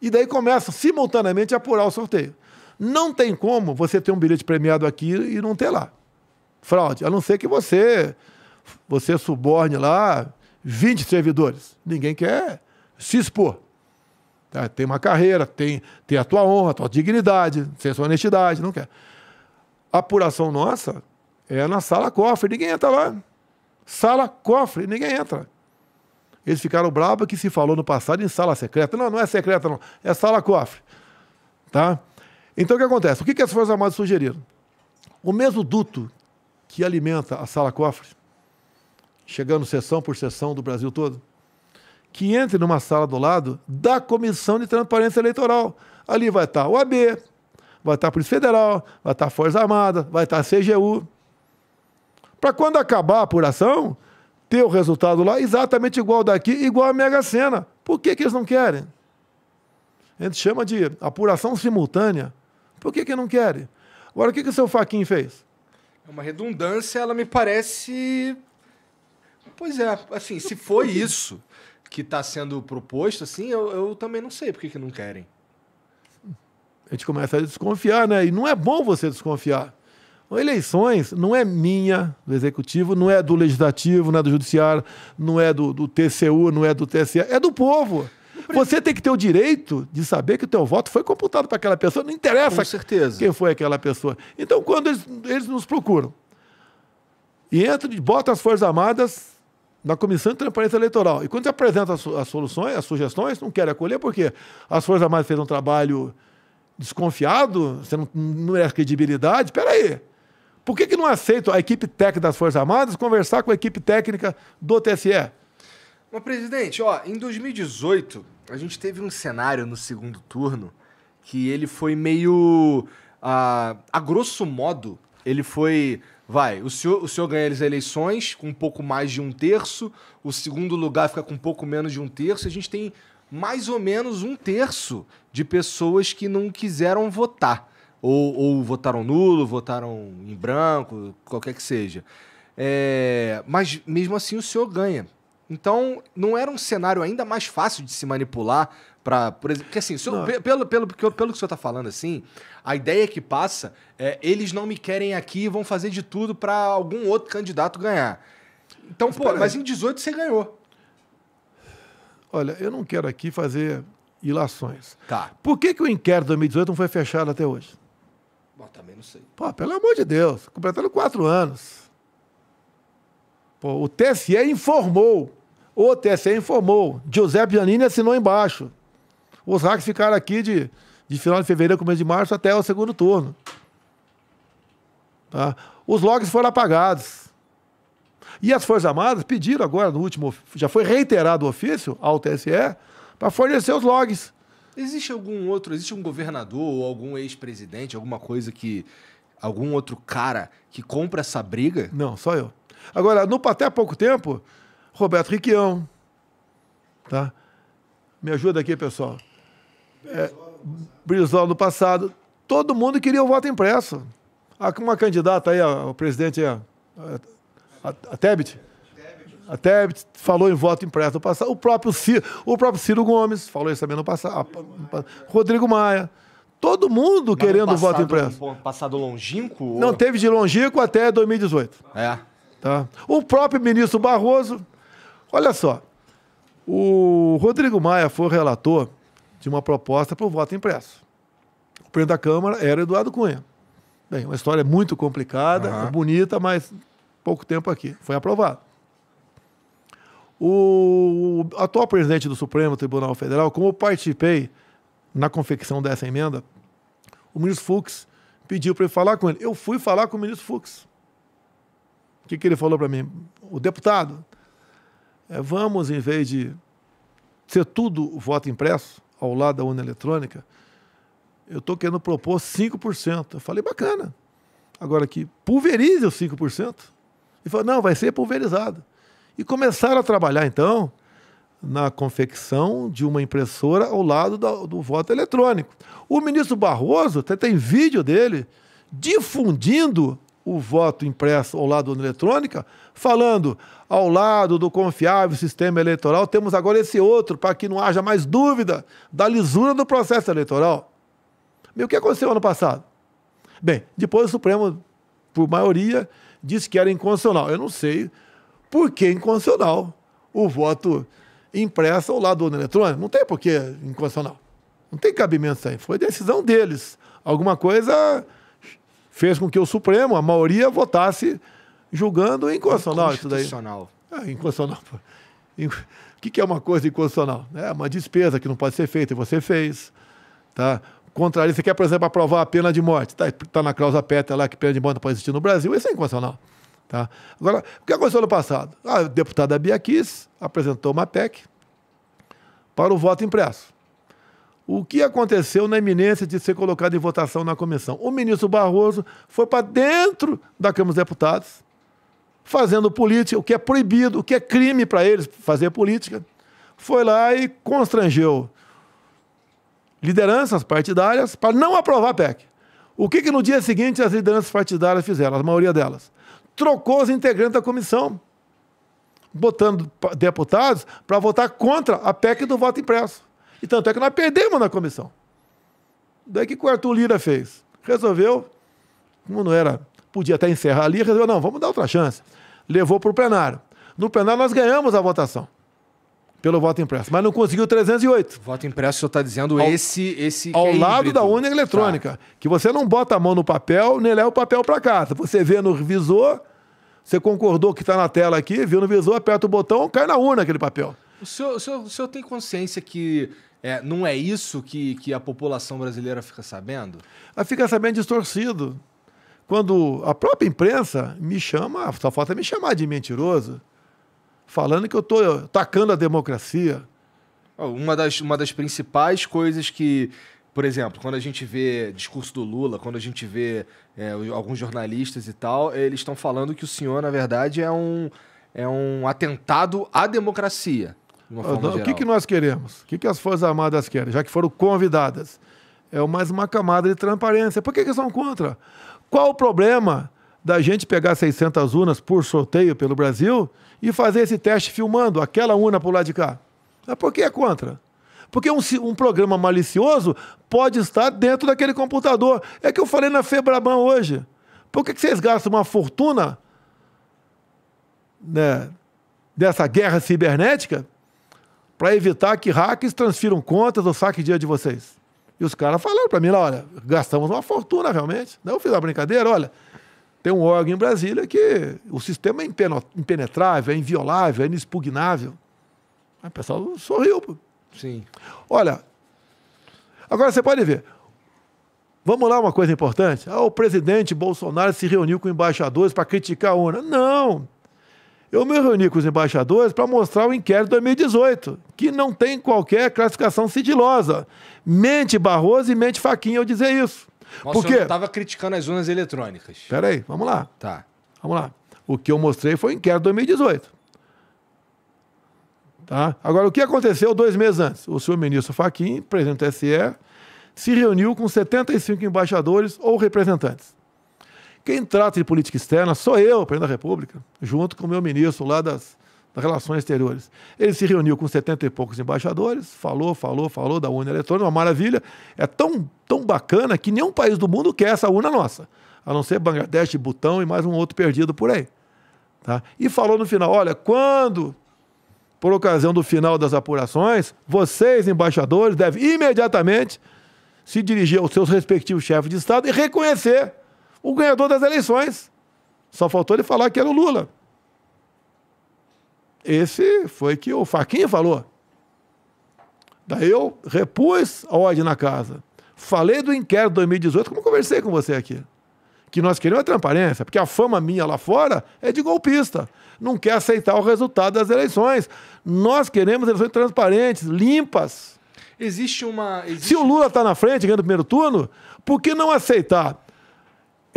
E daí começa simultaneamente a apurar o sorteio. Não tem como você ter um bilhete premiado aqui e não ter lá. Fraude. A não ser que você, você suborne lá 20 servidores. Ninguém quer se expor. Tá? Tem uma carreira, tem, tem a tua honra, a tua dignidade, tem a sua honestidade, não quer. A apuração nossa é na sala cofre, ninguém entra lá. Sala cofre, ninguém entra. Eles ficaram bravos que se falou no passado em sala secreta. Não, não é secreta, não. É sala cofre. Tá? Então o que acontece? O que, que as Forças Armadas sugeriram? O mesmo duto que alimenta a sala cofre, chegando sessão por sessão do Brasil todo, que entre numa sala do lado da Comissão de Transparência Eleitoral. Ali vai estar o AB, vai estar a Polícia Federal, vai estar a Força Armada, vai estar a CGU para quando acabar a apuração, ter o resultado lá exatamente igual daqui, igual a Mega Sena. Por que, que eles não querem? A gente chama de apuração simultânea. Por que, que não querem? Agora, o que, que o seu Faquin fez? É uma redundância, ela me parece. Pois é, assim, se foi isso que está sendo proposto, assim, eu, eu, também não sei por que, que não querem. A gente começa a desconfiar, né? E não é bom você desconfiar. Eleições não é minha, do Executivo, não é do Legislativo, não é do Judiciário, não é do, do TCU, não é do TSE, é do povo. Você tem que ter o direito de saber que o teu voto foi computado para aquela pessoa, não interessa Com certeza. quem foi aquela pessoa. Então, quando eles, eles nos procuram e entram e botam as Forças Armadas na Comissão de Transparência Eleitoral, e quando você apresenta as, as soluções, as sugestões, não querem acolher, porque as Forças Armadas fez um trabalho desconfiado, você não, não é credibilidade, espera aí. Por que, que não aceita a equipe técnica das Forças Armadas conversar com a equipe técnica do TSE? Mas, presidente, ó, em 2018, a gente teve um cenário no segundo turno que ele foi meio. Uh, a grosso modo, ele foi. Vai, o senhor, o senhor ganha as eleições com um pouco mais de um terço, o segundo lugar fica com um pouco menos de um terço, a gente tem mais ou menos um terço de pessoas que não quiseram votar. Ou, ou votaram nulo, votaram em branco, qualquer que seja. É, mas mesmo assim o senhor ganha. Então, não era um cenário ainda mais fácil de se manipular para, por exemplo, porque assim, senhor, pelo, pelo, pelo, pelo que o senhor está falando assim, a ideia que passa é eles não me querem aqui e vão fazer de tudo para algum outro candidato ganhar. Então, mas, pô, mas em 18 você ganhou. Olha, eu não quero aqui fazer ilações. Tá. Por que, que o inquérito de 2018 não foi fechado até hoje? Bom, também não sei. Pô, pelo amor de Deus, completando quatro anos. Pô, o TSE informou, o TSE informou, Giuseppe Giannini assinou embaixo. Os hacks ficaram aqui de, de final de fevereiro, começo de março, até o segundo turno. Tá? Os logs foram apagados. E as Forças Armadas pediram agora, no último, já foi reiterado o ofício ao TSE, para fornecer os logs. Existe algum outro, existe um governador ou algum ex-presidente, alguma coisa que. algum outro cara que compra essa briga? Não, só eu. Agora, no, até há pouco tempo, Roberto Riquião. Tá? Me ajuda aqui, pessoal. É, Brizola no passado. Todo mundo queria o voto impresso. Uma candidata aí, o presidente, a, a, a Tebet, até falou em voto impresso no passado. O próprio Ciro, o próprio Ciro Gomes falou isso também no passado. Rodrigo Maia. Todo mundo Mas querendo passado, voto impresso. Um passado longínquo? Ou... Não teve de longínquo até 2018. É. Tá? O próprio ministro Barroso. Olha só. O Rodrigo Maia foi o relator de uma proposta para o voto impresso. O presidente da Câmara era Eduardo Cunha. Bem, uma história muito complicada, uhum. bonita, mas pouco tempo aqui. Foi aprovado. O atual presidente do Supremo Tribunal Federal, como eu participei na confecção dessa emenda, o ministro Fux pediu para eu falar com ele. Eu fui falar com o ministro Fux. O que, que ele falou para mim? O deputado, é, vamos, em vez de ser tudo voto impresso ao lado da urna eletrônica, eu estou querendo propor 5%. Eu falei, bacana. agora que pulverize os 5%. E falou, não, vai ser pulverizado. E começaram a trabalhar, então, na confecção de uma impressora ao lado do, do voto eletrônico. O ministro Barroso, até tem vídeo dele, difundindo o voto impresso ao lado da eletrônica, falando ao lado do confiável sistema eleitoral, temos agora esse outro, para que não haja mais dúvida da lisura do processo eleitoral. E o que aconteceu ano passado? Bem, depois o Supremo, por maioria, disse que era inconstitucional. Eu não sei por que inconstitucional o voto impresso ao lado do eletrônico. Não tem por que inconstitucional. Não tem cabimento isso aí. Foi decisão deles. Alguma coisa fez com que o Supremo, a maioria, votasse julgando inconstitucional isso daí. É, inconstitucional. O que é uma coisa inconstitucional? É uma despesa que não pode ser feita e você fez. Tá? Contrário, você quer, por exemplo, aprovar a pena de morte. Está tá na cláusula PETA lá que pena de morte não pode existir no Brasil. Isso é inconstitucional. Tá? Agora, o que aconteceu no passado? A deputada Bia Kiss apresentou uma PEC para o voto impresso. O que aconteceu na iminência de ser colocado em votação na comissão? O ministro Barroso foi para dentro da Câmara dos Deputados, fazendo política, o que é proibido, o que é crime para eles fazer política. Foi lá e constrangeu lideranças partidárias para não aprovar a PEC. O que, que no dia seguinte as lideranças partidárias fizeram, a maioria delas? Trocou os integrantes da comissão, botando deputados para votar contra a PEC do voto impresso. E tanto é que nós perdemos na comissão. Daí que o Arthur Lira fez? Resolveu, como não era, podia até encerrar ali, resolveu, não, vamos dar outra chance. Levou para o plenário. No plenário nós ganhamos a votação pelo voto impresso, mas não conseguiu 308. Voto impresso, o senhor está dizendo ao, esse, esse Ao é lado híbrido. da urna eletrônica, tá. que você não bota a mão no papel, nem leva o papel para casa. Você vê no visor, você concordou que está na tela aqui, viu no visor, aperta o botão, cai na urna aquele papel. O senhor, o senhor, o senhor tem consciência que é, não é isso que, que a população brasileira fica sabendo? Ela fica sabendo distorcido. Quando a própria imprensa me chama, só falta me chamar de mentiroso, falando que eu estou atacando a democracia. Uma das, uma das principais coisas que, por exemplo, quando a gente vê discurso do Lula, quando a gente vê é, alguns jornalistas e tal, eles estão falando que o senhor, na verdade, é um, é um atentado à democracia. O que, que nós queremos? O que, que as Forças Armadas querem, já que foram convidadas? É mais uma camada de transparência. Por que, que são contra? Qual o problema da gente pegar 600 urnas por sorteio pelo Brasil e fazer esse teste filmando aquela urna para o lado de cá? Por que é contra? Porque um, um, programa malicioso pode estar dentro daquele computador. É que eu falei na Febraban hoje. Por que, que vocês gastam uma fortuna né, dessa guerra cibernética para evitar que hackers transfiram contas ou saquem dinheiro de vocês. E os caras falaram para mim, olha, gastamos uma fortuna realmente. Não, eu fiz uma brincadeira, olha, tem um órgão em Brasília que o sistema é impenetrável, é inviolável, é inexpugnável. Aí o pessoal sorriu. Pô. Sim. Olha, agora você pode ver. Vamos lá, uma coisa importante. Ah, o presidente Bolsonaro se reuniu com embaixadores para criticar a ONU. Não. Eu me reuni com os embaixadores para mostrar o inquérito de 2018, que não tem qualquer classificação sigilosa. Mente Barroso e mente Faquinha eu dizer isso. Nossa, Porque... eu estava criticando as urnas eletrônicas. Espera aí, vamos lá. Tá. Vamos lá. O que eu mostrei foi o inquérito de 2018. Tá? Agora, o que aconteceu dois meses antes? O senhor ministro Faquim, presidente do SE, se reuniu com 75 embaixadores ou representantes. Quem trata de política externa sou eu, presidente da República, junto com o meu ministro lá das, das Relações Exteriores. Ele se reuniu com 70 e poucos embaixadores, falou, falou, falou da urna eletrônica, uma maravilha. É tão, tão bacana que nenhum país do mundo quer essa urna nossa, a não ser Bangladesh, Butão e mais um outro perdido por aí. Tá? E falou no final: olha, quando, por ocasião do final das apurações, vocês, embaixadores, devem imediatamente se dirigir aos seus respectivos chefes de Estado e reconhecer o ganhador das eleições. Só faltou ele falar que era o Lula. Esse foi que o Faquinha falou. Daí eu repus a ordem na casa. Falei do inquérito 2018, como conversei com você aqui. Que nós queremos a transparência, porque a fama minha lá fora é de golpista. Não quer aceitar o resultado das eleições. Nós queremos eleições transparentes, limpas. Existe uma. Existe... Se o Lula está na frente, ganhando o primeiro turno, por que não aceitar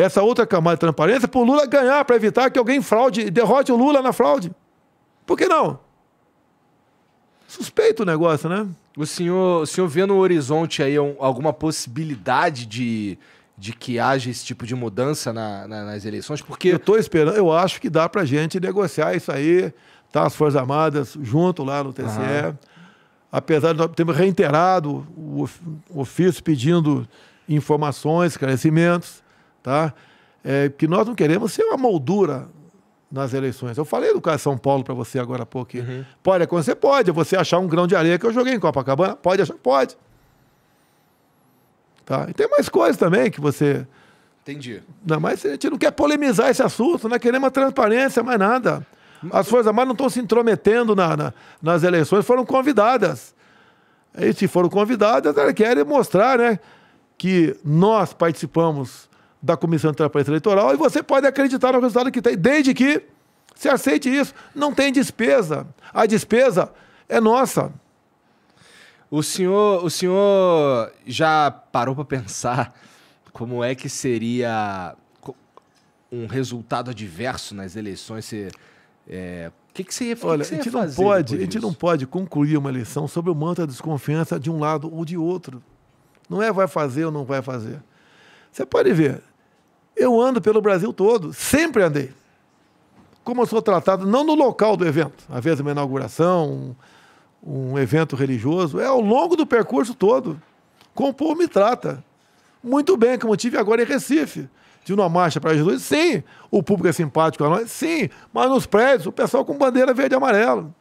essa outra camada de transparência para o Lula ganhar, para evitar que alguém fraude, derrote o Lula na fraude. Por que não? Suspeito o negócio, né? O senhor, o senhor vê no horizonte aí um, alguma possibilidade de, de que haja esse tipo de mudança na, na, nas eleições? Porque. Eu estou esperando, eu acho que dá para a gente negociar isso aí, tá? As Forças Armadas junto lá no TCE. Apesar de nós termos reiterado o ofício pedindo informações, esclarecimentos, tá? É, que nós não queremos ser uma moldura nas eleições. Eu falei do caso de São Paulo para você agora há pouco. Uhum. Pode acontecer? Pode. Você achar um grão de areia que eu joguei em Copacabana? Pode achar? Pode. Tá? E tem mais coisas também que você. Entendi. Não, mas a gente não quer polemizar esse assunto, não é queremos transparência, mais nada. As Forças Armadas não estão se intrometendo na, na, nas eleições, foram convidadas. E se foram convidadas, elas querem mostrar né, que nós participamos da Comissão de Transparência Eleitoral e você pode acreditar no resultado que tem, desde que se aceite isso. Não tem despesa. A despesa é nossa. O senhor, o senhor já parou para pensar como é que seria um resultado adverso nas eleições? Se, é, o que, que você ia, Olha, que você a gente não pode, a gente não pode concluir uma eleição sobre o manto da desconfiança de um lado ou de outro. Não é vai fazer ou não vai fazer. Você pode ver, eu ando pelo Brasil todo, sempre andei. Como eu sou tratado, não no local do evento, às vezes uma inauguração, um, um evento religioso, é ao longo do percurso todo. Como o povo me trata. Muito bem, como eu tive agora em Recife. De uma marcha para Jesus, sim. O público é simpático a nós, sim. Mas nos prédios, o pessoal com bandeira verde e amarelo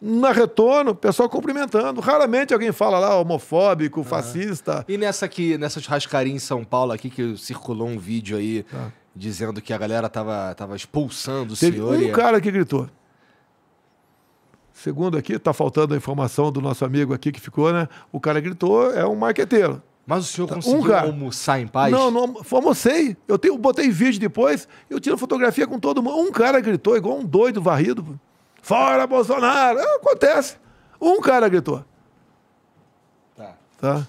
na retorno, o pessoal cumprimentando. Raramente alguém fala lá homofóbico, fascista. E nessa aqui, nessa churrascaria em São Paulo aqui, que circulou um vídeo aí ah. dizendo que a galera tava, tava expulsando o Teve senhor. um e... cara que gritou. Segundo aqui, está faltando a informação do nosso amigo aqui que ficou, né? O cara gritou, é um marqueteiro. Mas o senhor tá, conseguiu um cara... almoçar em paz? Não, não, almocei. Eu tenho, botei vídeo depois, eu tiro fotografia com todo mundo. Um cara gritou igual um doido varrido. Fora Bolsonaro! É, acontece. Um cara gritou. Tá. Tá?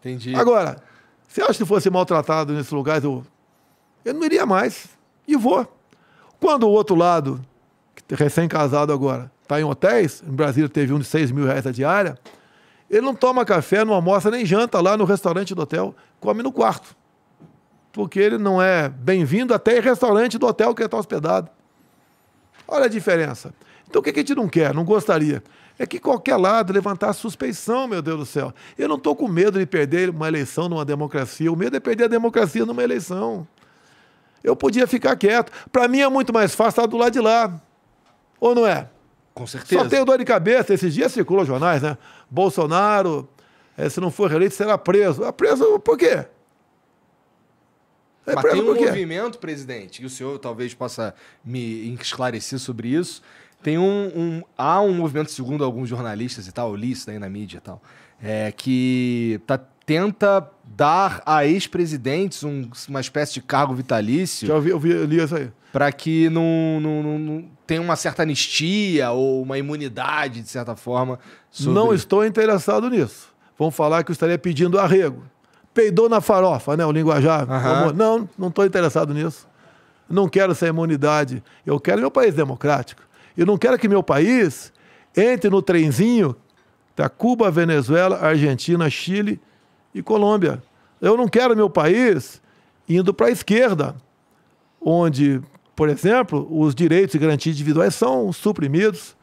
Entendi. Agora, se acha que fosse maltratado nesse lugar, eu, eu não iria mais. E vou. Quando o outro lado, recém-casado agora, está em hotéis, em Brasília teve um de 6 mil reais a diária, ele não toma café, não almoça nem janta lá no restaurante do hotel, come no quarto. Porque ele não é bem-vindo até em restaurante do hotel que ele está hospedado. Olha a diferença. Então o que a gente não quer, não gostaria? É que qualquer lado levantar suspeição, meu Deus do céu. Eu não estou com medo de perder uma eleição numa democracia. O medo é perder a democracia numa eleição. Eu podia ficar quieto. Para mim é muito mais fácil estar do lado de lá. Ou não é? Com certeza. Só tenho dor de cabeça. Esses dias circulam jornais, né? Bolsonaro, eh, se não for reeleito, será preso. É preso por quê? É Mas tem um movimento, presidente, e o senhor talvez possa me esclarecer sobre isso. Tem um, um, há um movimento, segundo alguns jornalistas e tal, eu li isso daí na mídia e tal, é, que tá, tenta dar a ex-presidentes um, uma espécie de cargo vitalício. Já ouvi, eu, vi, eu li isso aí. Para que não, não, não, não tenha uma certa anistia ou uma imunidade, de certa forma. Sobre... Não estou interessado nisso. Vão falar que eu estaria pedindo arrego peidou na farofa, né? O linguajar. Uhum. Não, não estou interessado nisso. Não quero essa imunidade. Eu quero meu país democrático. Eu não quero que meu país entre no trenzinho da Cuba, Venezuela, Argentina, Chile e Colômbia. Eu não quero meu país indo para a esquerda, onde, por exemplo, os direitos e garantias individuais são suprimidos.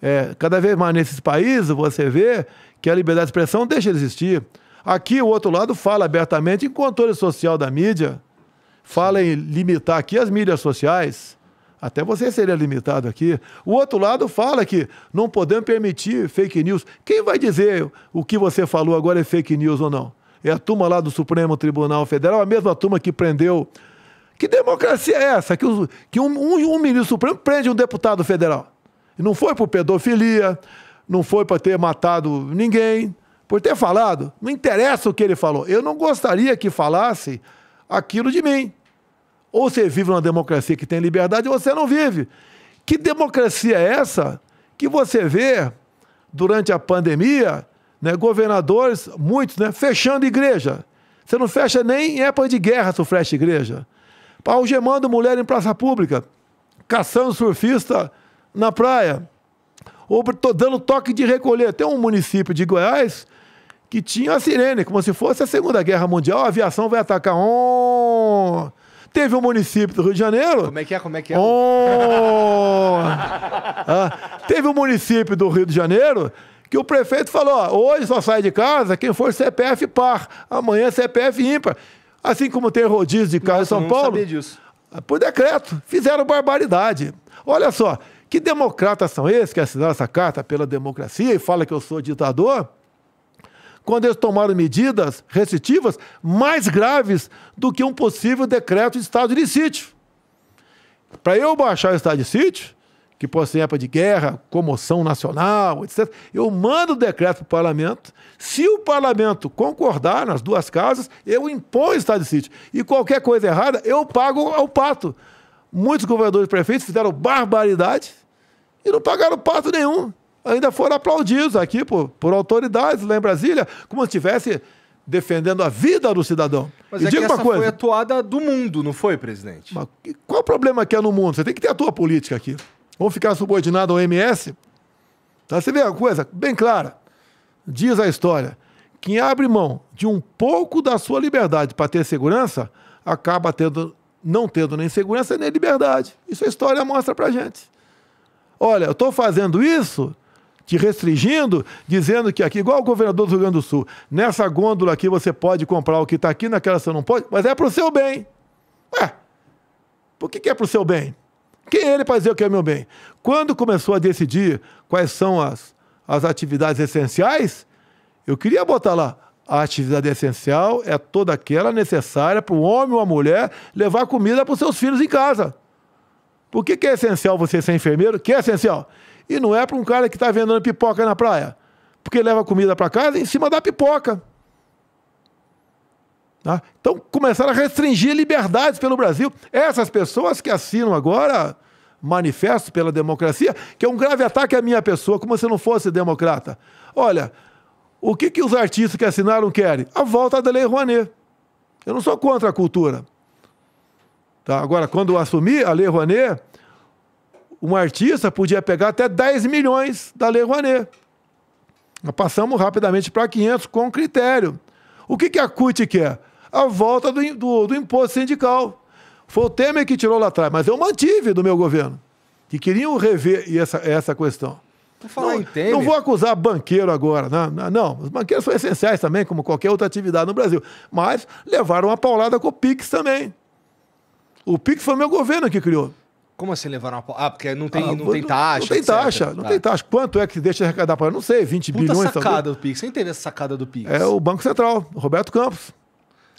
É, cada vez mais nesses países você vê que a liberdade de expressão deixa de existir. Aqui o outro lado fala abertamente em controle social da mídia, fala em limitar aqui as mídias sociais. Até você seria limitado aqui. O outro lado fala que não podemos permitir fake news. Quem vai dizer o que você falou agora é fake news ou não? É a turma lá do Supremo Tribunal Federal, a mesma turma que prendeu. Que democracia é essa? Que, os, que um, um, um ministro supremo prende um deputado federal. E não foi por pedofilia, não foi para ter matado ninguém, por ter falado. Não interessa o que ele falou. Eu não gostaria que falasse aquilo de mim. Ou você vive numa democracia que tem liberdade ou você não vive. Que democracia é essa que você vê durante a pandemia, né, governadores, muitos, né, fechando igreja, Você não fecha nem em época de guerra, tu fecha igreja. Algemando mulher em praça pública, caçando surfista na praia, ou dando toque de recolher. Tem um município de Goiás que tinha a sirene, como se fosse a Segunda Guerra Mundial, a aviação vai atacar. Oh! Teve um município do Rio de Janeiro. Como é que é? Como é que é? Oh! ah, teve um município do Rio de Janeiro que o prefeito falou: ó, hoje só sai de casa quem for CPF par, amanhã CPF ímpar. Assim como tem rodízio de carro em São Paulo. Sabia disso. Por decreto. Fizeram barbaridade. Olha só, que democratas são esses que assinaram essa carta pela democracia e fala que eu sou ditador? Quando eles tomaram medidas restritivas mais graves do que um possível decreto de estado de sítio. Para eu baixar o estado de sítio, que possui época de guerra, comoção nacional, etc. Eu mando o decreto para o parlamento. Se o parlamento concordar nas duas casas, eu imponho o estado de sítio. E qualquer coisa errada, eu pago ao pato. Muitos governadores e prefeitos fizeram barbaridade e não pagaram pato nenhum. Ainda foram aplaudidos aqui por, por autoridades lá em Brasília, como se estivesse defendendo a vida do cidadão. Mas e é diga que essa coisa, foi a toada do mundo, não foi, presidente? Mas qual o problema que é no mundo? Você tem que ter a tua política aqui. Vamos ficar subordinado ao MS? Tá? Você vê uma coisa bem clara. Diz a história: quem abre mão de um pouco da sua liberdade para ter segurança, acaba tendo, não tendo nem segurança nem liberdade. Isso a história mostra para gente. Olha, eu estou fazendo isso, te restringindo, dizendo que aqui, igual o governador do Rio Grande do Sul, nessa gôndola aqui você pode comprar o que está aqui, naquela você não pode, mas é para o seu bem. Ué, por que, que é para o seu bem? Quem é ele para dizer o que é meu bem? Quando começou a decidir quais são as, as atividades essenciais, eu queria botar lá. A atividade essencial é toda aquela necessária para o homem ou a mulher levar comida para os seus filhos em casa. Por que, que é essencial você ser enfermeiro? Que é essencial. E não é para um cara que está vendendo pipoca na praia. Porque leva comida para casa em cima da pipoca. Tá? Então começaram a restringir liberdades pelo Brasil. Essas pessoas que assinam agora manifesto pela democracia, que é um grave ataque à minha pessoa, como se não fosse democrata. Olha, o que, que os artistas que assinaram querem? A volta da Lei Rouanet. Eu não sou contra a cultura. Tá? Agora, quando eu assumi a Lei Rouanet, um artista podia pegar até 10 milhões da Lei Rouanet. Nós passamos rapidamente para 500 com critério. O que, que a CUT quer? a volta do, do, do imposto sindical. Foi o Temer que tirou lá atrás, mas eu mantive do meu governo, que queriam rever essa, essa questão. Não, não, vou acusar banqueiro agora, não, não. Os banqueiros são essenciais também, como qualquer outra atividade no Brasil. Mas levaram uma paulada com o Pix também. O Pix foi o meu governo que criou. Como assim levaram uma paulada? Ah, porque não tem, ah, não, tem taxa. Não tem taxa, não tá. tem taxa. Quanto é que deixa de arrecadar para Não sei, 20 Puta bilhões. sacada do Pix. Você entende essa sacada do Pix? É o Banco Central, Roberto Campos.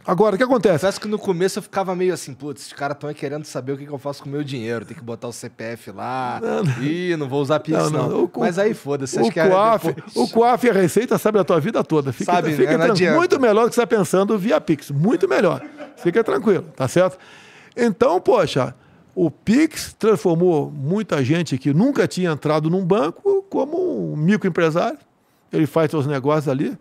Agora, o que acontece? Parece que no começo eu ficava meio assim, putz, esses caras estão querendo saber o que, que, eu faço com o meu dinheiro. Tem que botar o CPF lá. Não, não. Ih, não vou usar Pix, não. não. não. O, Mas aí foda-se. O, Coaf, é o Coaf e a Receita sabe a tua vida toda. Fica, sabe, fica né? Muito melhor do que você está pensando via Pix. Muito melhor. Fica tranquilo, tá certo? Então, poxa, o Pix transformou muita gente que nunca tinha entrado num banco como um microempresário. Ele faz seus negócios ali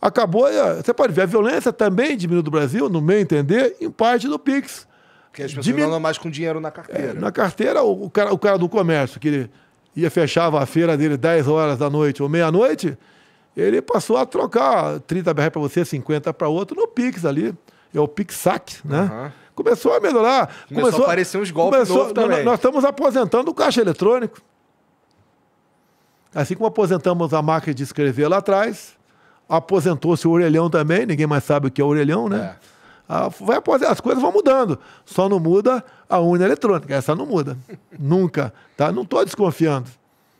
acabou. Eh, você pode ver, a violência também diminuiu do Brasil, no meu entender, em parte do Pix. Porque as pessoas Diminu... não andam mais com dinheiro na carteira. É, na carteira, o, cara, o cara do comércio, que ia fechava a feira dele 10 horas da noite ou meia-noite, ele passou a trocar 30 BR para você, 50 para outro no Pix ali. É o Pix Sac, né? Uhum. Começou a melhorar. Começou, começou a aparecer uns golpes começou, também. Nós, estamos aposentando o caixa eletrônico. Assim como aposentamos a máquina de escrever lá atrás, aposentou-se o orelhão também, ninguém mais sabe o que é orelhão, né? É. Ah, vai as coisas vão mudando. Só não muda a urna eletrônica. Essa não muda. Nunca. Tá? Não estou desconfiando.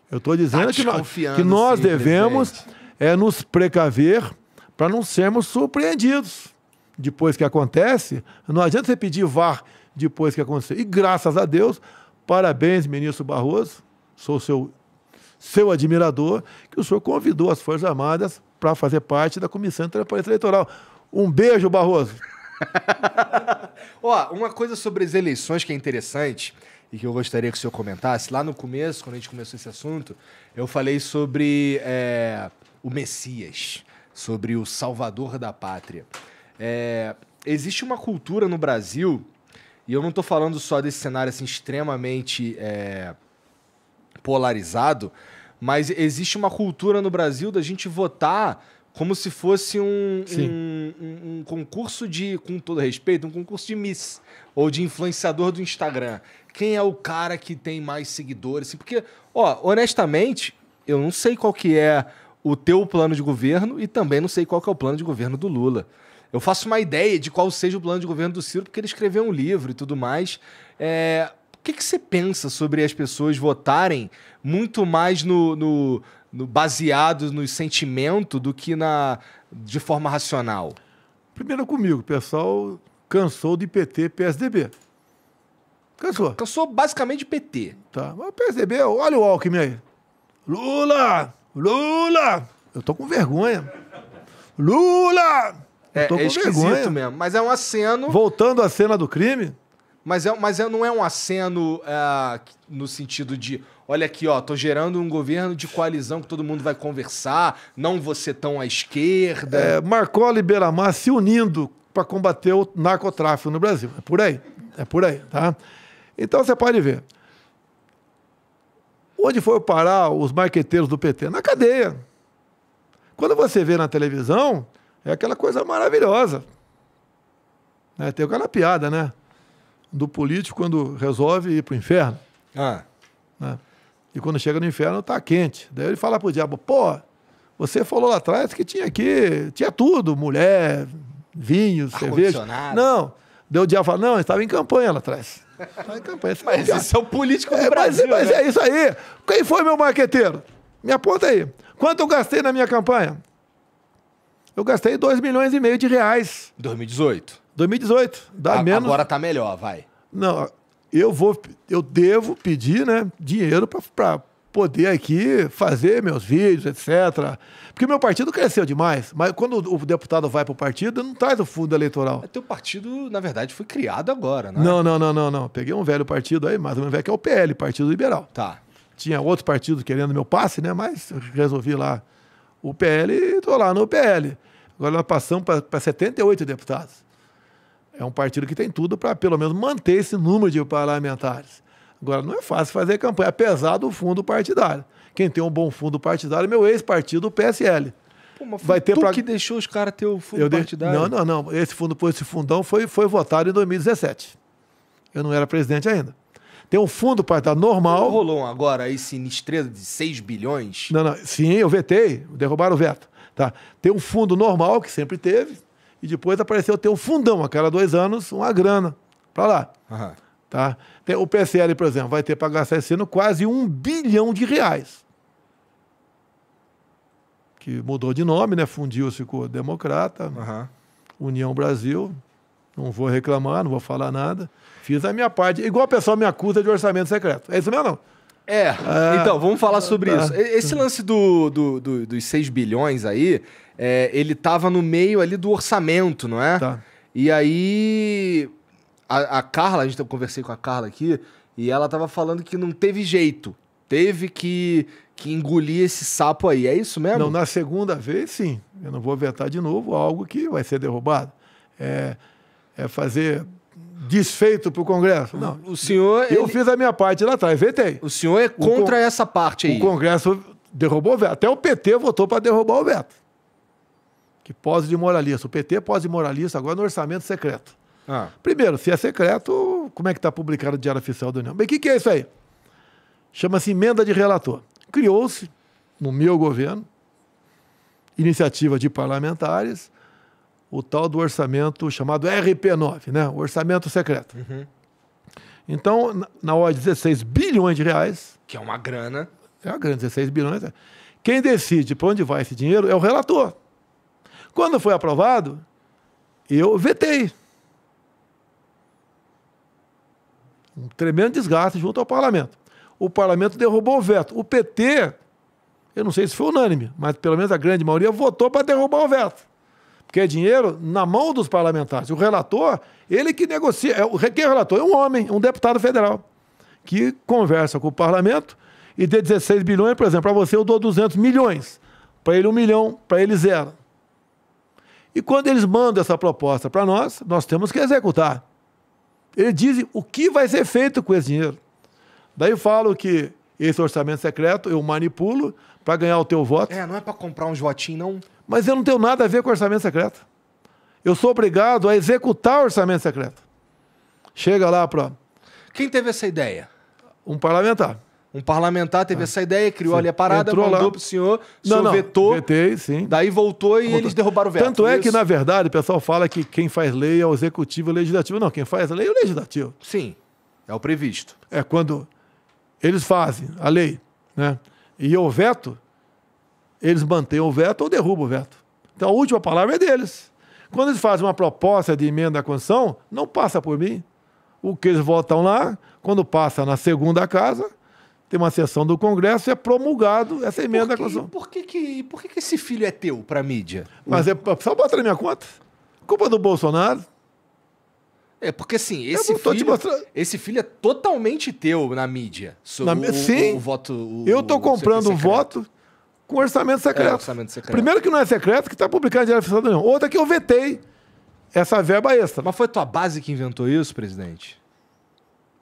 Eu estou dizendo tá que nós, que nós devemos é, nos precaver para não sermos surpreendidos. Depois que acontece, não adianta você pedir VAR depois que aconteceu. E graças a Deus, parabéns, ministro Barroso, sou seu, seu admirador, que o senhor convidou as Forças Armadas para fazer parte da Comissão de Transparência Eleitoral. Um beijo, Barroso. Ó, uma coisa sobre as eleições que é interessante e que eu gostaria que o senhor comentasse. Lá no começo, quando a gente começou esse assunto, eu falei sobre é, o Messias, sobre o Salvador da Pátria. É, existe uma cultura no Brasil, e eu não estou falando só desse cenário assim, extremamente é, polarizado, mas existe uma cultura no Brasil da gente votar como se fosse um, um, um, um, concurso de, com todo respeito, um concurso de Miss ou de influenciador do Instagram. Quem é o cara que tem mais seguidores? Assim, porque, ó, honestamente, eu não sei qual que é o teu plano de governo e também não sei qual que é o plano de governo do Lula. Eu faço uma ideia de qual seja o plano de governo do Ciro, porque ele escreveu um livro e tudo mais. É, o que, que você pensa sobre as pessoas votarem muito mais no, no, no baseado no sentimento do que na de forma racional? Primeiro comigo, o pessoal cansou de PT PSDB. Cansou. Cansou basicamente de PT. Tá. Mas o PSDB, olha o Alckmin aí. Lula! Lula! Eu tô com vergonha. Lula! É, tô é com esquisito vergonha. mesmo. Mas é um aceno. Voltando à cena do crime. Mas, é, mas é, não é um aceno é, no sentido de, olha aqui, ó, tô gerando um governo de coalizão que todo mundo vai conversar, não você tão à esquerda. É, Marcola e Beiramar se unindo para combater o narcotráfico no Brasil. É por aí. É por aí, tá? Então você pode ver. Onde foi parar os marqueteiros do PT? Na cadeia. Quando você vê na televisão, é aquela coisa maravilhosa. Né? Tem aquela piada, né? Do político quando resolve ir para o inferno. Ah. Né? E quando chega no inferno, tá quente. Daí ele fala pro diabo, pô, você falou lá atrás que tinha aqui, tinha tudo, mulher, vinho, cerveja. Não. Deu o diabo fala, não, estava em campanha lá atrás. Estava em campanha. Mas isso é o político do é, Brasil. Mas, mas né? é isso aí. Quem foi meu marqueteiro? Me aponta aí. Quanto eu gastei na minha campanha? Eu gastei 2 milhões e meio de reais. 2018. 2018. Dá A, menos. Agora tá melhor, vai. Não, eu vou, eu devo pedir, né, dinheiro para poder aqui fazer meus vídeos, etc. Porque meu partido cresceu demais, mas quando o deputado vai para o partido, não traz o fundo eleitoral. O teu partido, na verdade, foi criado agora, né? Não, não, não, não, não. Peguei um velho partido aí, mais ou menos velho, que é o PL, Partido Liberal. Tá. Tinha outros partidos querendo meu passe, né? Mas resolvi lá o PL e estou lá no PL. Agora nós passamos para 78 deputados. É um partido que tem tudo para, pelo menos, manter esse número de parlamentares. Agora, não é fácil fazer campanha, apesar do fundo partidário. Quem tem um bom fundo partidário é meu ex-partido, o PSL. Pô, mas Vai ter tu pra... que deixou os caras ter o fundo eu partidário? De... Não, não, não. Esse fundo, esse fundão foi, foi votado em 2017. Eu não era presidente ainda. Tem um fundo partidário normal. Não rolou agora aí sinistreza de 6 bilhões? Não, não. Sim, eu vetei. Derrubaram o veto. Tá? Tem um fundo normal, que sempre teve, e depois apareceu ter um fundão, a cada dois anos, uma grana para lá. Uhum. Tá? Tem, o PSL, por exemplo, vai ter para gastar esse ano quase um bilhão de reais. Que mudou de nome, né? Fundiu-se com o Democrata, uhum. União Brasil. Não vou reclamar, não vou falar nada. Fiz a minha parte. Igual a pessoa me acusa de orçamento secreto. É isso mesmo, não? É, ah, então, vamos falar sobre tá. isso. Esse lance do, do, do, dos 6 bilhões aí, é, ele tava no meio ali do orçamento, não é? Tá. E aí, a, a Carla, a gente eu conversei com a Carla aqui, e ela tava falando que não teve jeito. Teve que, que engolir esse sapo aí. É isso mesmo? Não, na segunda vez, sim. Eu não vou vetar de novo algo que vai ser derrubado. É, é fazer desfeito para o Congresso. Não. O senhor. Eu ele... fiz a minha parte lá atrás, vetei. O senhor é contra con... essa parte aí. O Congresso derrubou o veto. Até o PT votou para derrubar o veto. Que pós de moralista. O PT pós de moralista agora no orçamento secreto. Ah. Primeiro, se é secreto, como é que está publicado no Diário Oficial da União? Bem, o que, que é isso aí? Chama-se emenda de relator. Criou-se, no meu governo, iniciativa de parlamentares, o tal do orçamento chamado RP9, né? o orçamento secreto. Uhum. Então, na hora de 16 bilhões de reais. Que é uma grana. É uma grana, 16 bilhões. É. Quem decide para onde vai esse dinheiro é o relator. Quando foi aprovado, eu vetei. Um tremendo desgaste junto ao parlamento. O parlamento derrubou o veto. O PT, eu não sei se foi unânime, mas pelo menos a grande maioria votou para derrubar o veto porque é dinheiro na mão dos parlamentares. O relator, ele que negocia. É, quem é o relator? É um homem, um deputado federal, que conversa com o parlamento e dê 16 bilhões, por exemplo, para você eu dou 200 milhões, para ele um milhão, para ele zero. E quando eles mandam essa proposta para nós, nós temos que executar. Eles dizem o que vai ser feito com esse dinheiro. Daí eu falo que esse orçamento secreto eu manipulo para ganhar o teu voto. É, não é para comprar uns votinhos, não. Mas eu não tenho nada a ver com orçamento secreto. Eu sou obrigado a executar o orçamento secreto. Chega lá para Quem teve essa ideia? um parlamentar. Um parlamentar teve essa ideia, criou ali a parada, Entrou mandou lá. pro senhor, o Não, não, vetou, vetei, sim. daí voltou e eles derrubaram o veto. Tanto é que, isso? na verdade, o pessoal fala que quem faz lei é o executivo e o legislativo. Não, quem faz a lei é o legislativo. Sim, é o previsto. É quando eles fazem a lei, né? E o veto, eles mantêm o veto ou derrubam o veto. Então a última palavra é deles. Quando eles fazem uma proposta de emenda à Constituição, não passa por mim. O que eles votam lá, quando passa na segunda casa, tem uma sessão do Congresso e é promulgado essa emenda à Por que, Constituição. por que, que, por que, que esse filho é teu pra mídia? Mas é só bota na minha conta. Culpa do Bolsonaro. É, porque assim, esse filho, mostrando. esse filho é totalmente teu na mídia. Sobre Na o, sim. o, o voto. o- Eu estou o comprando secreto. voto com orçamento secreto. É, orçamento secreto. Primeiro que não é secreto, que está publicado em Diário Oficial da União. Outra que eu vetei essa verba extra. Mas foi tua base que inventou isso, presidente?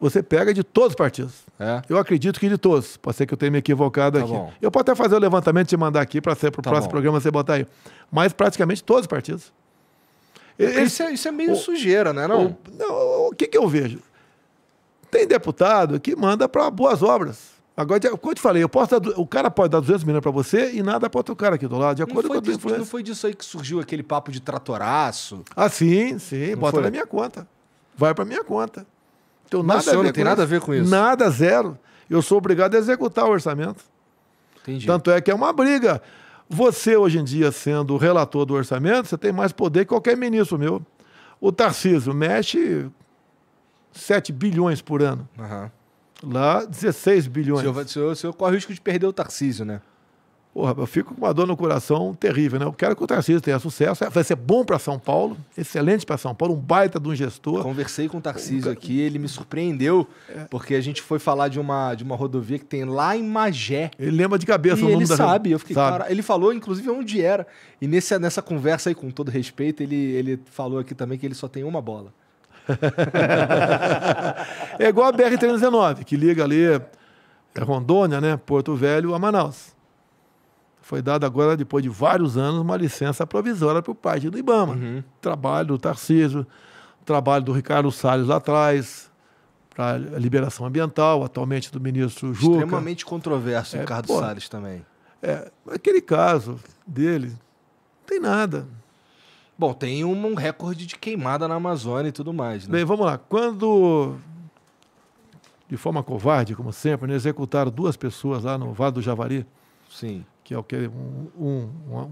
Você pega de todos os partidos. É. Eu acredito que de todos. Pode ser que eu tenha me equivocado Tá aqui. bom. Eu posso até fazer o levantamento e te mandar aqui para ser para o Tá próximo bom. programa você botar aí. Mas praticamente todos os partidos. Eles- Isso é, isso é meio o- sujeira, né? Não? o, não, o que, que eu vejo? Tem deputado que manda para boas obras. Agora, de- como eu te falei, eu posso dar o cara pode dar 200 milhões para você e nada para outro cara aqui do lado, de Não acordo com a tua influência. não foi disso aí que surgiu aquele papo de tratoraço? Ah, sim, sim. bota foi? na minha conta. Vai para minha conta. Então, o senhor não tem nada a ver com isso? Nada, zero. Eu sou obrigado a executar o orçamento. Entendi. Tanto é que é uma briga. Você, hoje em dia, sendo o relator do orçamento, você tem mais poder que qualquer ministro meu. O Tarcísio mexe 7 bilhões por ano. Aham. Lá, 16 O bilhões. senhor, vai- o, senhor, o senhor corre o risco de perder o Tarcísio, né? Porra, eu fico com uma dor no coração terrível, né? Eu quero que o Tarcísio tenha sucesso. Vai ser bom para São Paulo, excelente para São Paulo, um baita de um gestor. Conversei com o Tarcísio aqui, ele me surpreendeu, É. porque a gente foi falar de uma, de uma rodovia que tem lá em Magé. Ele lembra de cabeça E o nome ele da sabe, eu fiquei, Sabe. cara, ele falou inclusive onde era. E nesse, nessa conversa aí, com todo respeito, ele, ele falou aqui também que ele só tem uma bola. É igual a BR-319, que liga ali é Rondônia, né, Porto Velho a Manaus. Foi dada agora, depois de vários anos, uma licença provisória por parte do IBAMA. Uhum. Trabalho do Tarcísio, trabalho do Ricardo Salles lá atrás, para a liberação ambiental, atualmente do ministro Juca. Extremamente controverso, É, Ricardo pô. Salles também. É, aquele caso dele, não tem nada. Bom, tem um, um recorde de queimada na Amazônia e tudo mais, né? Bem, vamos lá. Quando, de forma covarde, como sempre, né, executaram duas pessoas lá no Vale do Javari, Sim. que é o que um, um, um,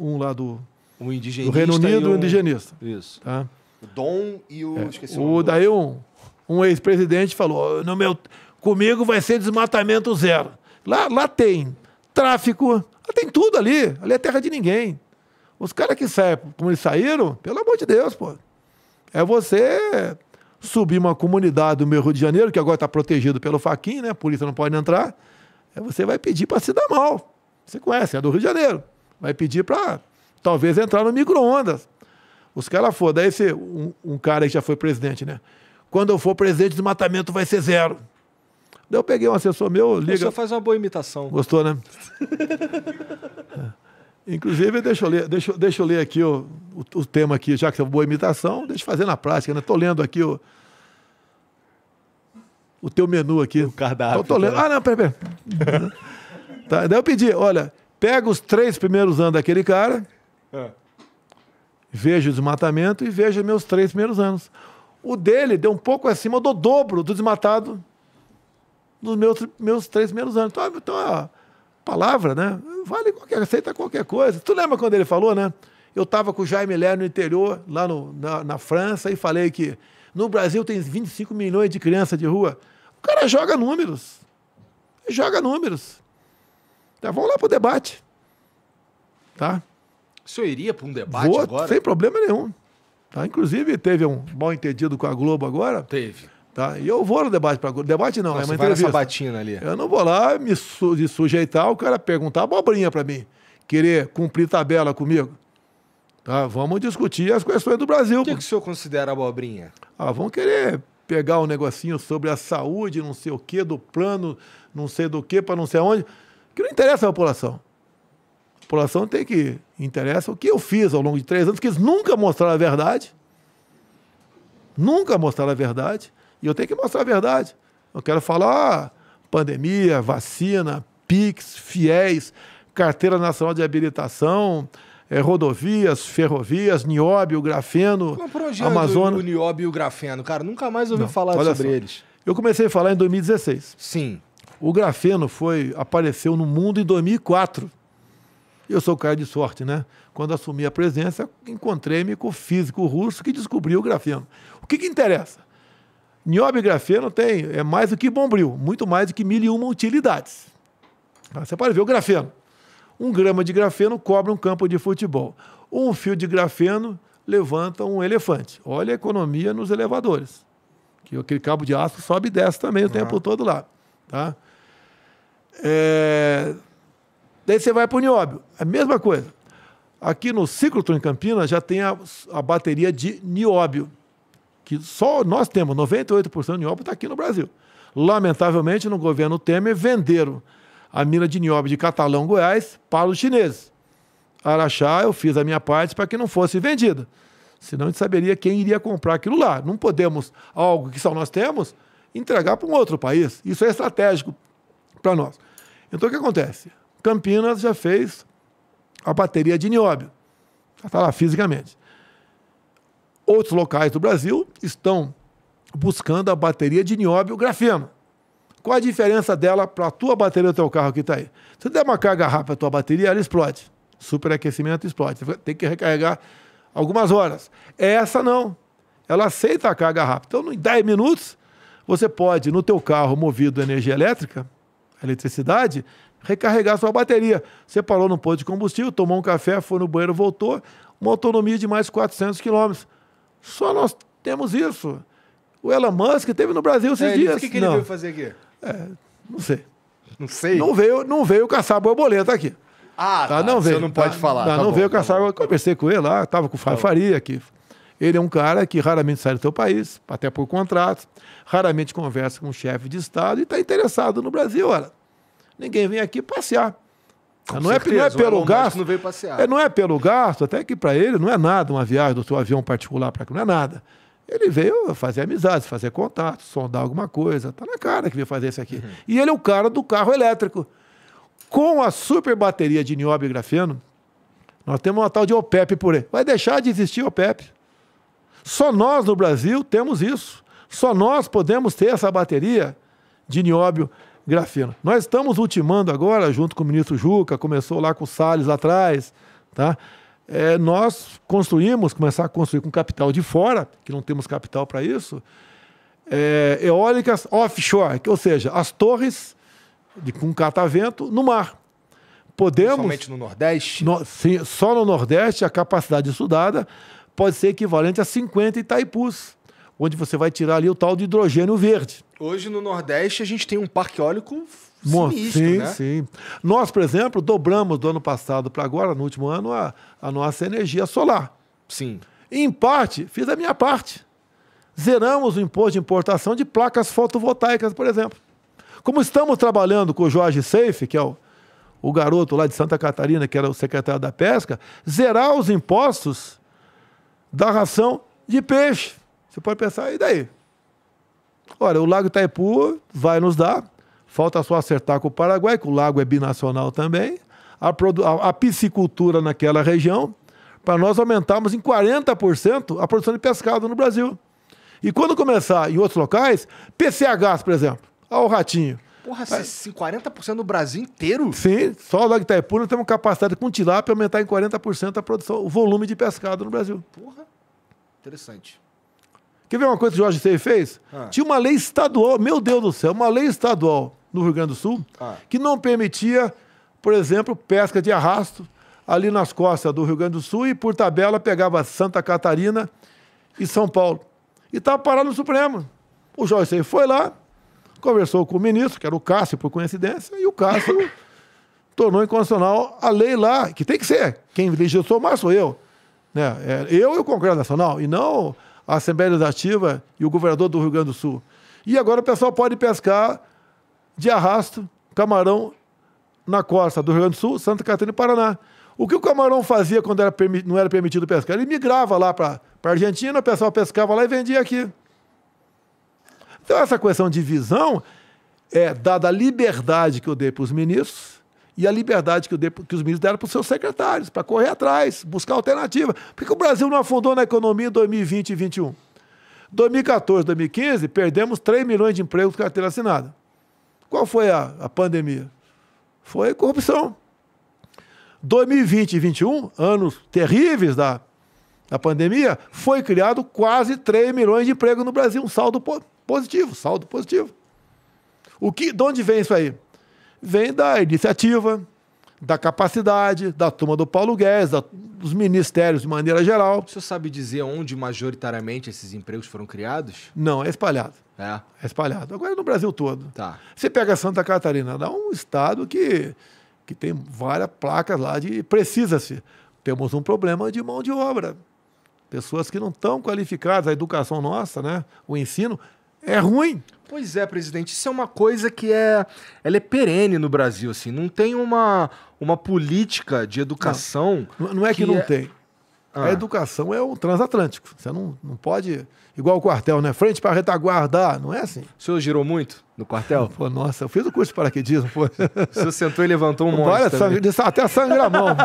um lá do, O do indigenista Reino Unido e um... o indigenista. Isso. Tá? O Dom e o... Esqueci O, nome. daí um, um ex-presidente falou, no meu, comigo vai ser desmatamento zero. Lá, lá tem tráfico, lá tem tudo ali. Ali é terra de ninguém. Os caras que saem, como eles saíram, pelo amor de Deus, pô. É você subir uma comunidade do meu Rio de Janeiro, que agora está protegido pelo Faquin, né? A polícia não pode entrar. É você vai pedir para se dar mal. Você conhece, é do Rio de Janeiro. Vai pedir para talvez entrar no micro-ondas. Os caras foram. Daí esse, um, um cara aí que já foi presidente, né? Quando eu for presidente, o desmatamento vai ser zero. Daí eu peguei um assessor meu, O liga. senhor faz uma boa imitação. Gostou, né? Inclusive, deixa eu ler, deixa, deixa eu ler aqui o, o, o tema aqui, já que é uma boa imitação, deixa eu fazer na prática, né? Tô lendo aqui o, o teu menu aqui. O cardápio, Tô, tô lendo. né? Ah, não, peraí, peraí. tá, daí eu pedi, olha, pega os três primeiros anos daquele cara, É. veja o desmatamento e veja meus três primeiros anos. O dele deu um pouco acima do dobro do desmatado nos meus, meus três primeiros anos. Então, então palavra, né? Vale qualquer, aceita qualquer coisa. Tu lembra quando ele falou, né? Eu estava com o Jaime Ler no interior, lá no, na, na França, e falei que no Brasil tem 25 milhões de crianças de rua. O cara joga números. Joga números. Tá, vamos lá pro debate. Tá? O senhor iria para um debate Vou, agora? sem problema nenhum. Tá? Inclusive, teve um mal entendido com a Globo agora. Teve. Tá? E eu vou no debate para. Debate não, é Nossa, uma vai nessa entrevista. batina ali. Eu não vou lá me su sujeitar o cara perguntar abobrinha para mim. Querer cumprir tabela comigo. Tá? Vamos discutir as questões do Brasil. O que, que o senhor considera abobrinha? Ah, vão querer pegar um negocinho sobre a saúde, não sei o quê, do plano, não sei do que, para não sei onde, que não interessa a população. A população tem que. Interessa o que eu fiz ao longo de três anos, que eles nunca mostraram a verdade. Nunca mostraram a verdade. E eu tenho que mostrar a verdade. Eu quero falar pandemia, vacina, PIX, fiéis, carteira nacional de habilitação, é, rodovias, ferrovias, nióbio, grafeno, Amazonas. O nióbio e o grafeno, cara, nunca mais ouvi Não, falar sobre só. eles. Eu comecei a falar em 2016. Sim. O grafeno foi apareceu no mundo em 2004. Eu sou cara de sorte, né? Quando assumi a presença, encontrei-me com o físico russo que descobriu o grafeno. O que, que interessa? Nióbio e grafeno tem é mais do que bombril, muito mais do que mil e uma utilidades. Você pode ver o grafeno. Um grama de grafeno cobre um campo de futebol. Um fio de grafeno levanta um elefante. Olha a economia nos elevadores. Que aquele cabo de aço sobe e desce também o tempo todo lá. Tá? É... Daí você vai para o nióbio. A mesma coisa. Aqui no ciclotron em Campinas já tem a, a bateria de nióbio. Que só nós temos. 98% de nióbio está aqui no Brasil. Lamentavelmente, no governo Temer, venderam a mina de nióbio de Catalão, Goiás, para os chineses. Araxá, eu fiz a minha parte para que não fosse vendida. Senão a gente saberia quem iria comprar aquilo lá. Não podemos, algo que só nós temos, entregar para um outro país. Isso é estratégico para nós. Então o que acontece? Campinas já fez a bateria de nióbio. Está lá fisicamente. Outros locais do Brasil estão buscando a bateria de nióbio grafeno. Qual a diferença dela para a tua bateria do teu carro que está aí? Se der uma carga rápida a tua bateria, ela explode. Superaquecimento explode. Tem que recarregar algumas horas. Essa não. Ela aceita a carga rápida. Então, em 10 minutos, você pode, no teu carro movido a energia elétrica, eletricidade, recarregar sua bateria. Você parou no posto de combustível, tomou um café, foi no banheiro, voltou. Uma autonomia de mais de 400 quilômetros. Só nós temos isso. O Elon Musk teve no Brasil esses é, dias. O que, que ele veio fazer aqui? É, não sei. Não sei? Não veio, não veio caçar borboleta aqui. Ah, tá. tá não veio. Você não pode tá, falar. Não, tá não bom, veio tá caçar. Bom. Eu conversei com ele lá, estava com o Fábio tá Faria aqui. Ele é um cara que raramente sai do seu país, até por contratos, raramente conversa com um chefe de Estado e está interessado no Brasil. Olha, ninguém vem aqui passear. Com não, é, não é pelo gasto. Não veio passear. É, não é pelo gasto, até que para ele não é nada uma viagem do seu avião particular para cá, não é nada. Ele veio fazer amizades, fazer contato, sondar alguma coisa. Tá na cara que veio fazer isso aqui. Uhum. E ele é o cara do carro elétrico. Com a super bateria de nióbio e grafeno, nós temos uma tal de OPEP por aí. Vai deixar de existir OPEP. Só nós no Brasil temos isso. Só nós podemos ter essa bateria de nióbio grafeno. Nós estamos ultimando agora, junto com o ministro Juca, começou lá com o Salles atrás, tá? é, nós construímos, começar a construir com capital de fora, que não temos capital para isso, é, eólicas offshore, ou seja, as torres de, com catavento no mar. Podemos. Somente no Nordeste? No, sim, só no Nordeste a capacidade estudada pode ser equivalente a 50 Itaipus, onde você vai tirar ali o tal de hidrogênio verde. Hoje no Nordeste a gente tem um parque eólico sinistro, sim, né? sim. Nós, por exemplo, dobramos do ano passado para agora, no último ano, a, a nossa energia solar. Sim. em parte, fiz a minha parte. Zeramos o imposto de importação de placas fotovoltaicas, por exemplo. Como estamos trabalhando com o Jorge Seife, que é o, o garoto lá de Santa Catarina, que era o secretário da Pesca, zerar os impostos da ração de peixe. Você pode pensar, e daí? Olha, o Lago Itaipu vai nos dar Falta só acertar com o Paraguai, que o lago é binacional também. A, a, a piscicultura naquela região, para nós aumentarmos em 40% a produção de pescado no Brasil. E quando começar em outros locais, PCH, por exemplo, ao ratinho. Porra, é. 40% no Brasil inteiro? Sim, só o Lago Itaipu nós temos capacidade com tilápia aumentar em 40% a produção, o volume de pescado no Brasil. Porra, interessante. Quer ver uma coisa que o Jorge Sei fez? Ah. Tinha uma lei estadual, meu Deus do céu, uma lei estadual no Rio Grande do Sul, ah. que não permitia, por exemplo, pesca de arrasto ali nas costas do Rio Grande do Sul e, por tabela, pegava Santa Catarina e São Paulo. E estava parado no Supremo. O Joyce foi lá, conversou com o ministro, que era o Cássio, por coincidência, e o Cássio tornou inconstitucional a lei lá, que tem que ser. Quem legislou mais sou eu. Né? É, eu e o Congresso Nacional, e não a Assembleia Legislativa e o governador do Rio Grande do Sul. E agora o pessoal pode pescar de arrasto camarão na costa do Rio Grande do Sul, Santa Catarina e Paraná. O que o camarão fazia quando era não era permitido pescar? Ele migrava lá para a Argentina, o pessoal pescava lá e vendia aqui. Então, essa questão de visão é dada a liberdade que eu dei para os ministros e a liberdade que, dei, que os ministros deram para os seus secretários, para correr atrás, buscar alternativa. Por que o Brasil não afundou na economia em 2020 e 2021? 2014, 2015, perdemos 3 milhões de empregos com carteira assinada. Qual foi a, a pandemia? Foi corrupção. 2020 e 2021, anos terríveis da, da pandemia, foi criado quase 3 milhões de empregos no Brasil, um saldo positivo, saldo positivo. O que, de onde vem isso aí? Vem da iniciativa, da capacidade, da turma do Paulo Guedes, da, dos ministérios de maneira geral. O senhor sabe dizer onde majoritariamente esses empregos foram criados? Não, é espalhado. É. É espalhado. Agora é no Brasil todo. Tá. Você pega Santa Catarina, dá um estado que, que tem várias placas lá de precisa-se. Temos um problema de mão de obra. Pessoas que não estão qualificadas, a educação nossa, né? o ensino, é ruim. Pois é, presidente, isso é uma coisa que é, ela é perene no Brasil, assim, não tem uma, uma política de educação. Não, não é que, que não é... tem. Ah. A educação é o transatlântico. Você não, não pode. Igual o quartel, né? Frente para retaguardar. Não é assim. O senhor girou muito no quartel? Pô, nossa, eu fiz o curso de paraquedismo. Pô. O senhor sentou e levantou um monte. Olha, sangue, até sangue na mão. né?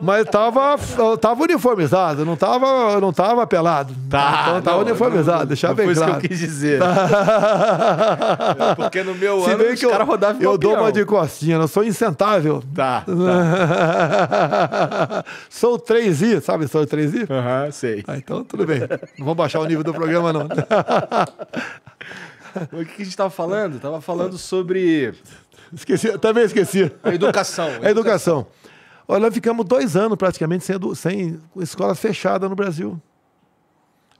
Mas tava, tava uniformizado, não tava, não tava pelado. Tá. Então tava uniformizado, deixar bem claro. Foi isso que eu quis dizer. Porque no meu Se ano os caras rodavam Eu dou uma de costinha, não sou incentável. Tá. tá. sou 3i, sabe? Sou 3i? Aham, uhum, sei. Ah, então tudo bem. Não vou baixar o nível do programa, não. o que a gente estava falando? Estava falando sobre. Esqueci, também esqueci. A educação. A educação. Olha, nós ficamos dois anos praticamente sem, sem escolas fechadas no Brasil.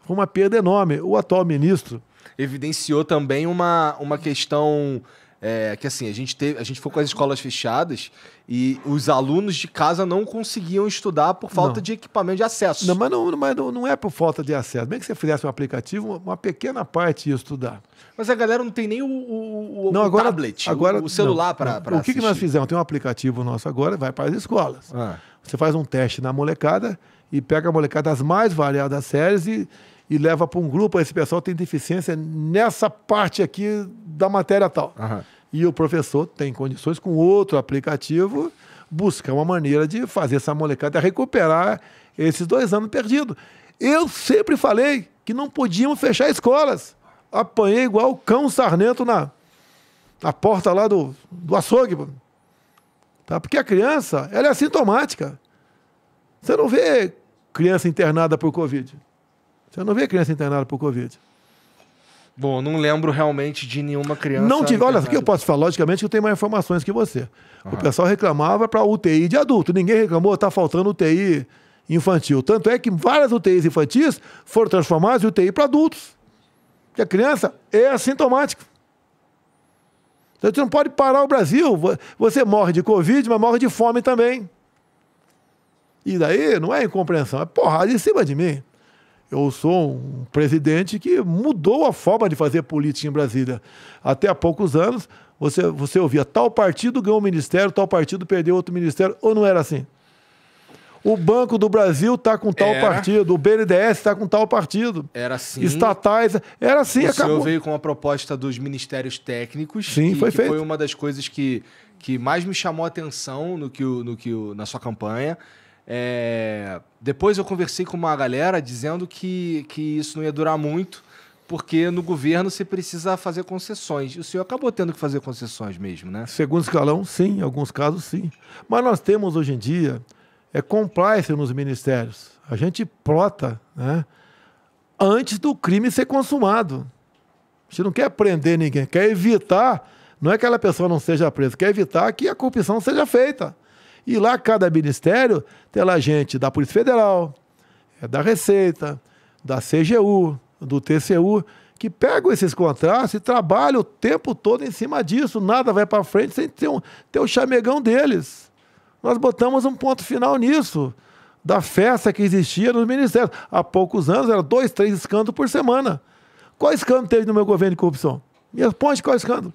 Foi uma perda enorme. O atual ministro. Evidenciou também uma, uma questão é, que assim, a gente, teve, a gente foi com as escolas fechadas e os alunos de casa não conseguiam estudar por falta não. de equipamento de acesso. Não, mas, não, mas não, não é por falta de acesso. Bem que você fizesse um aplicativo, uma pequena parte ia estudar. Mas a galera não tem nem o, o, não, o agora, tablet, agora, o, celular para O que, que, nós fizemos? Tem um aplicativo nosso agora, vai para as escolas. Ah. Você faz um teste na molecada e pega a molecada das mais variadas séries e, e leva para um grupo. Esse pessoal tem deficiência nessa parte aqui da matéria tal. Uhum. E o professor tem condições com outro aplicativo buscar uma maneira de fazer essa molecada recuperar esses dois anos perdidos. Eu sempre falei que não podíamos fechar escolas. Apanhei igual o cão sarnento na, na porta lá do, do açougue. Tá? Porque a criança ela é assintomática. Você não vê criança internada por Covid. Você não vê criança internada por Covid. Bom, não lembro realmente de nenhuma criança. Não tive. Olha, aqui eu posso falar, logicamente, que eu tenho mais informações que você. Uhum. O pessoal reclamava para UTI de adulto. Ninguém reclamou, está faltando UTI infantil. Tanto é que várias UTIs infantis foram transformadas em UTI para adultos. Porque a criança é assintomática. Então, você não pode parar o Brasil. Você morre de Covid, mas morre de fome também. E daí não é incompreensão, é porrada em cima de mim. Eu sou um presidente que mudou a forma de fazer política em Brasília. Até há poucos anos, você, você ouvia tal partido ganhou um ministério, tal partido perdeu outro ministério, ou não era assim? O Banco do Brasil está com tal era. partido, o BNDES está com tal partido. Era assim. Estatais, era assim. O acabou. senhor veio com a proposta dos ministérios técnicos. Sim, foi que feito. foi uma das coisas que, que mais me chamou a atenção no que, no que, na sua campanha. É... Depois eu conversei com uma galera dizendo que, que isso não ia durar muito, porque no governo você precisa fazer concessões. O senhor acabou tendo que fazer concessões mesmo, né? Segundo escalão, sim, em alguns casos, sim. Mas nós temos hoje em dia é compliance nos ministérios. A gente prota né, antes do crime ser consumado. A gente não quer prender ninguém, quer evitar, não é que aquela pessoa não seja presa, quer evitar que a corrupção seja feita. E lá cada ministério tem lá gente da Polícia Federal, é da Receita, da CGU, do TCU, que pegam esses contratos e trabalham o tempo todo em cima disso. Nada vai para frente sem ter, um, ter o chamegão deles. Nós botamos um ponto final nisso. da festa que existia nos ministérios. Há poucos anos, era dois, três escândalos por semana. Qual escândalo teve no meu governo de corrupção? Me responde qual escândalo.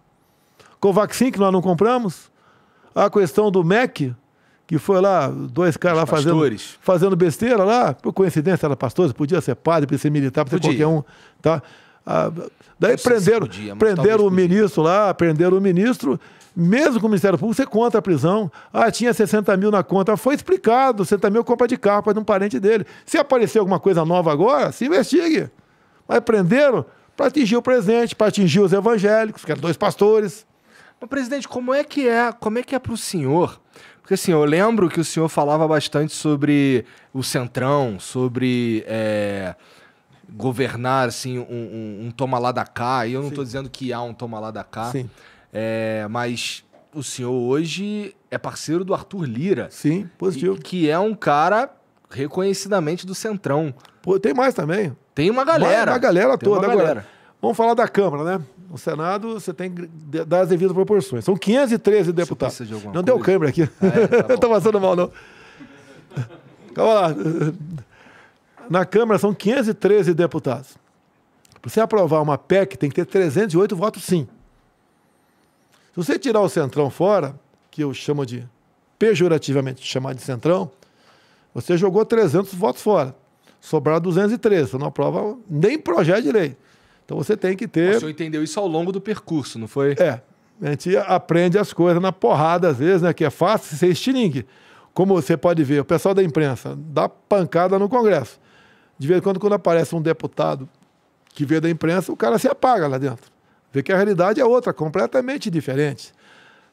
Covaxin, que nós não compramos. A questão do MEC, que foi lá, dois caras lá fazendo, fazendo besteira lá, por coincidência era pastor, podia ser padre, podia ser militar, podia ser qualquer um. Tá? Ah, daí prenderam, podia, prenderam o ministro lá, prenderam o ministro, mesmo com o Ministério Público, você conta a prisão. Ah, tinha 60 mil na conta. Foi explicado, 60 mil compra de carro para um parente dele. Se aparecer alguma coisa nova agora, se investigue. Mas prenderam para atingir o presidente, para atingir os evangélicos, que eram dois pastores. Mas, presidente, como é que é, como é que é para o senhor? Porque assim, eu lembro que o senhor falava bastante sobre o centrão, sobre é, governar assim, um, um, um, toma lá da cá. E eu não estou dizendo que há um toma lá da cá. Sim. É, mas o senhor hoje é parceiro do Arthur Lira. Sim, positivo. que é um cara reconhecidamente do centrão. Pô, tem mais também. Tem uma galera. Uma galera toda. Uma galera. Agora, vamos falar da Câmara, né? No Senado, você tem que dar as devidas proporções. São 513 deputados. De não coisa? deu câmera aqui. Ah, é, tá não estou passando mal, não. Calma lá. Na Câmara são 513 deputados. Para você aprovar uma PEC, tem que ter 308 votos sim. Se você tirar o centrão fora, que eu chamo de, pejorativamente, chamar de centrão, você jogou 300 votos fora. Sobraram 213. Você não aprova nem projeto de lei. Então você tem que ter. O senhor entendeu isso ao longo do percurso, não foi? É. A gente aprende as coisas na porrada, às vezes, né? Que é fácil ser estilingue. Como você pode ver, o pessoal da imprensa dá pancada no Congresso. De vez em quando, quando aparece um deputado que vê da imprensa, o cara se apaga lá dentro. Vê que a realidade é outra, completamente diferente.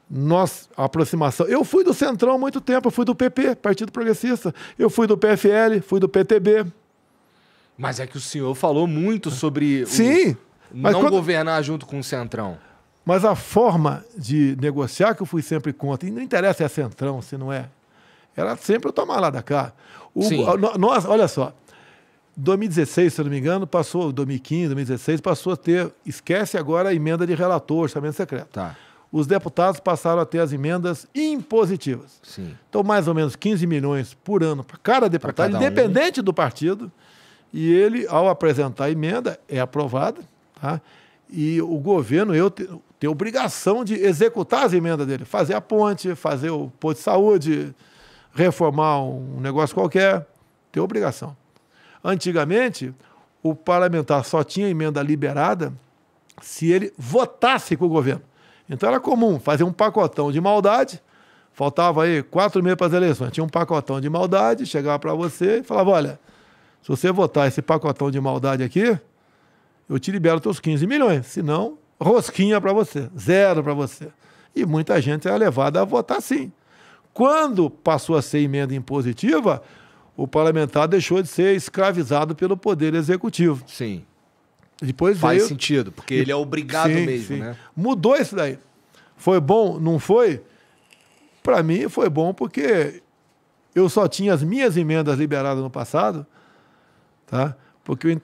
Nós, a aproximação. Eu fui do Centrão há muito tempo, eu fui do PP, Partido Progressista. Eu fui do PFL, fui do PTB. Mas é que o senhor falou muito sobre Sim, não quando... governar junto com o Centrão. Mas a forma de negociar que eu fui sempre contra, e não interessa se é Centrão, se não é, era sempre eu tomar lá da cá. O, Sim. nós, olha só, 2016, se eu não me engano, passou, 2015, 2016, passou a ter, esquece agora a emenda de relator, orçamento secreto. Tá. Os deputados passaram a ter as emendas impositivas. Sim. Então, mais ou menos 15 milhões por ano para cada deputado, cada independente um. do partido. E ele, ao apresentar a emenda, é aprovada, tá? E o governo, eu tenho te obrigação de executar as emendas dele, fazer a ponte, fazer o posto de saúde, reformar um negócio qualquer, tem obrigação. Antigamente, o parlamentar só tinha emenda liberada se ele votasse com o governo. Então era comum fazer um pacotão de maldade, faltava aí quatro meses para as eleições, tinha um pacotão de maldade, chegava para você e falava: olha, se você votar esse pacotão de maldade aqui, eu te libero teus 15 milhões. Se não, rosquinha para você, zero para você. E muita gente era levada a votar sim. Quando passou a ser emenda impositiva, o parlamentar deixou de ser escravizado pelo poder executivo. Sim. Depois Faz veio... sentido, porque ele é obrigado sim, mesmo, sim. né? Mudou isso daí. Foi bom? Não foi? Para mim foi bom porque eu só tinha as minhas emendas liberadas no passado, tá? Porque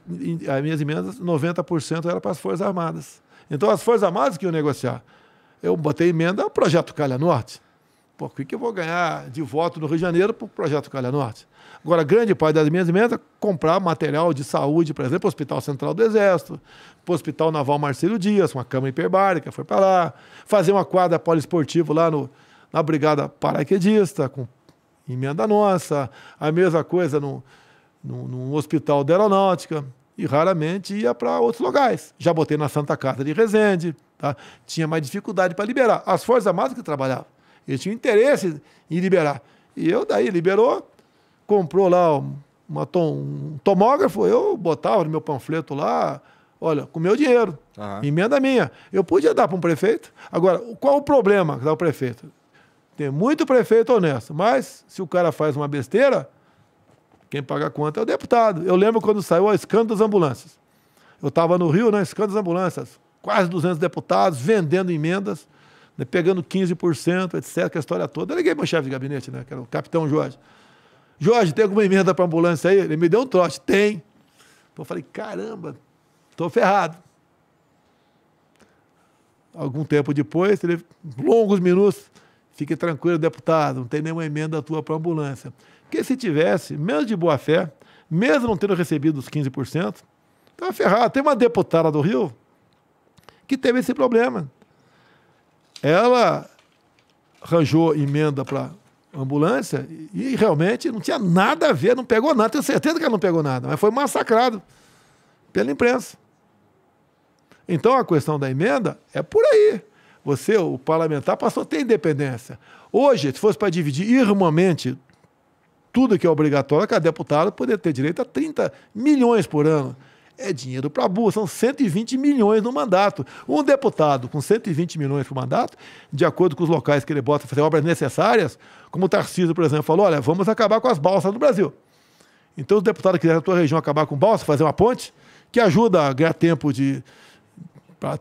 as minhas emendas, 90% era para as Forças Armadas. Então as Forças Armadas que iam negociar. Eu botei emenda ao Projeto Calha Norte. Por que, que eu vou ganhar de voto no Rio de Janeiro para o Projeto Calha Norte? Agora, grande parte das minhas emendas comprar material de saúde, por exemplo, Hospital Central do Exército, para o Hospital Naval Marcelo Dias, uma cama hiperbárica, foi para lá. Fazer uma quadra poliesportiva lá no, na Brigada Paraquedista, com emenda nossa. A mesma coisa no, no, no Hospital da Aeronáutica. E raramente ia para outros locais. Já botei na Santa Casa de Resende, tá? tinha mais dificuldade para liberar. As Forças Armadas que trabalhavam, eles tinham interesse em liberar. E eu daí liberou, comprou lá uma tom, um tomógrafo, eu botava no meu panfleto lá, olha, com meu dinheiro, uhum. emenda minha. Eu podia dar para um prefeito. Agora, qual o problema que dá o prefeito? Tem muito prefeito honesto, mas se o cara faz uma besteira, quem paga a conta é o deputado. Eu lembro quando saiu o escândalo das ambulâncias. Eu estava no Rio, né, escândalo das ambulâncias, quase 200 deputados vendendo emendas, né, pegando 15%, etc., a história toda. Eu liguei para o chefe de gabinete, né, que era o capitão Jorge. Jorge, tem alguma emenda para ambulância aí? Ele me deu um trote. Tem. Eu falei, caramba, estou ferrado. Algum tempo depois, ele, longos minutos, fique tranquilo, deputado, não tem nenhuma emenda tua para ambulância. Porque se tivesse, mesmo de boa fé, mesmo não tendo recebido os 15%, estava ferrado. Tem uma deputada do Rio que teve esse problema. Ela arranjou emenda para ambulância e, e realmente não tinha nada a ver, não pegou nada. Tenho certeza que ela não pegou nada, mas foi massacrado pela imprensa. Então a questão da emenda é por aí. Você, o parlamentar, passou a ter independência. Hoje, se fosse para dividir irmãmente tudo que é obrigatório, cada deputado poderia ter direito a 30 milhões por ano. É dinheiro para burro, são 120 milhões no mandato. Um deputado com 120 milhões por mandato, de acordo com os locais que ele bota fazer obras necessárias, como o Tarcísio, por exemplo, falou: olha, vamos acabar com as balsas do Brasil. Então, os deputados que quiserem na tua região acabar com balsa, fazer uma ponte, que ajuda a ganhar tempo de para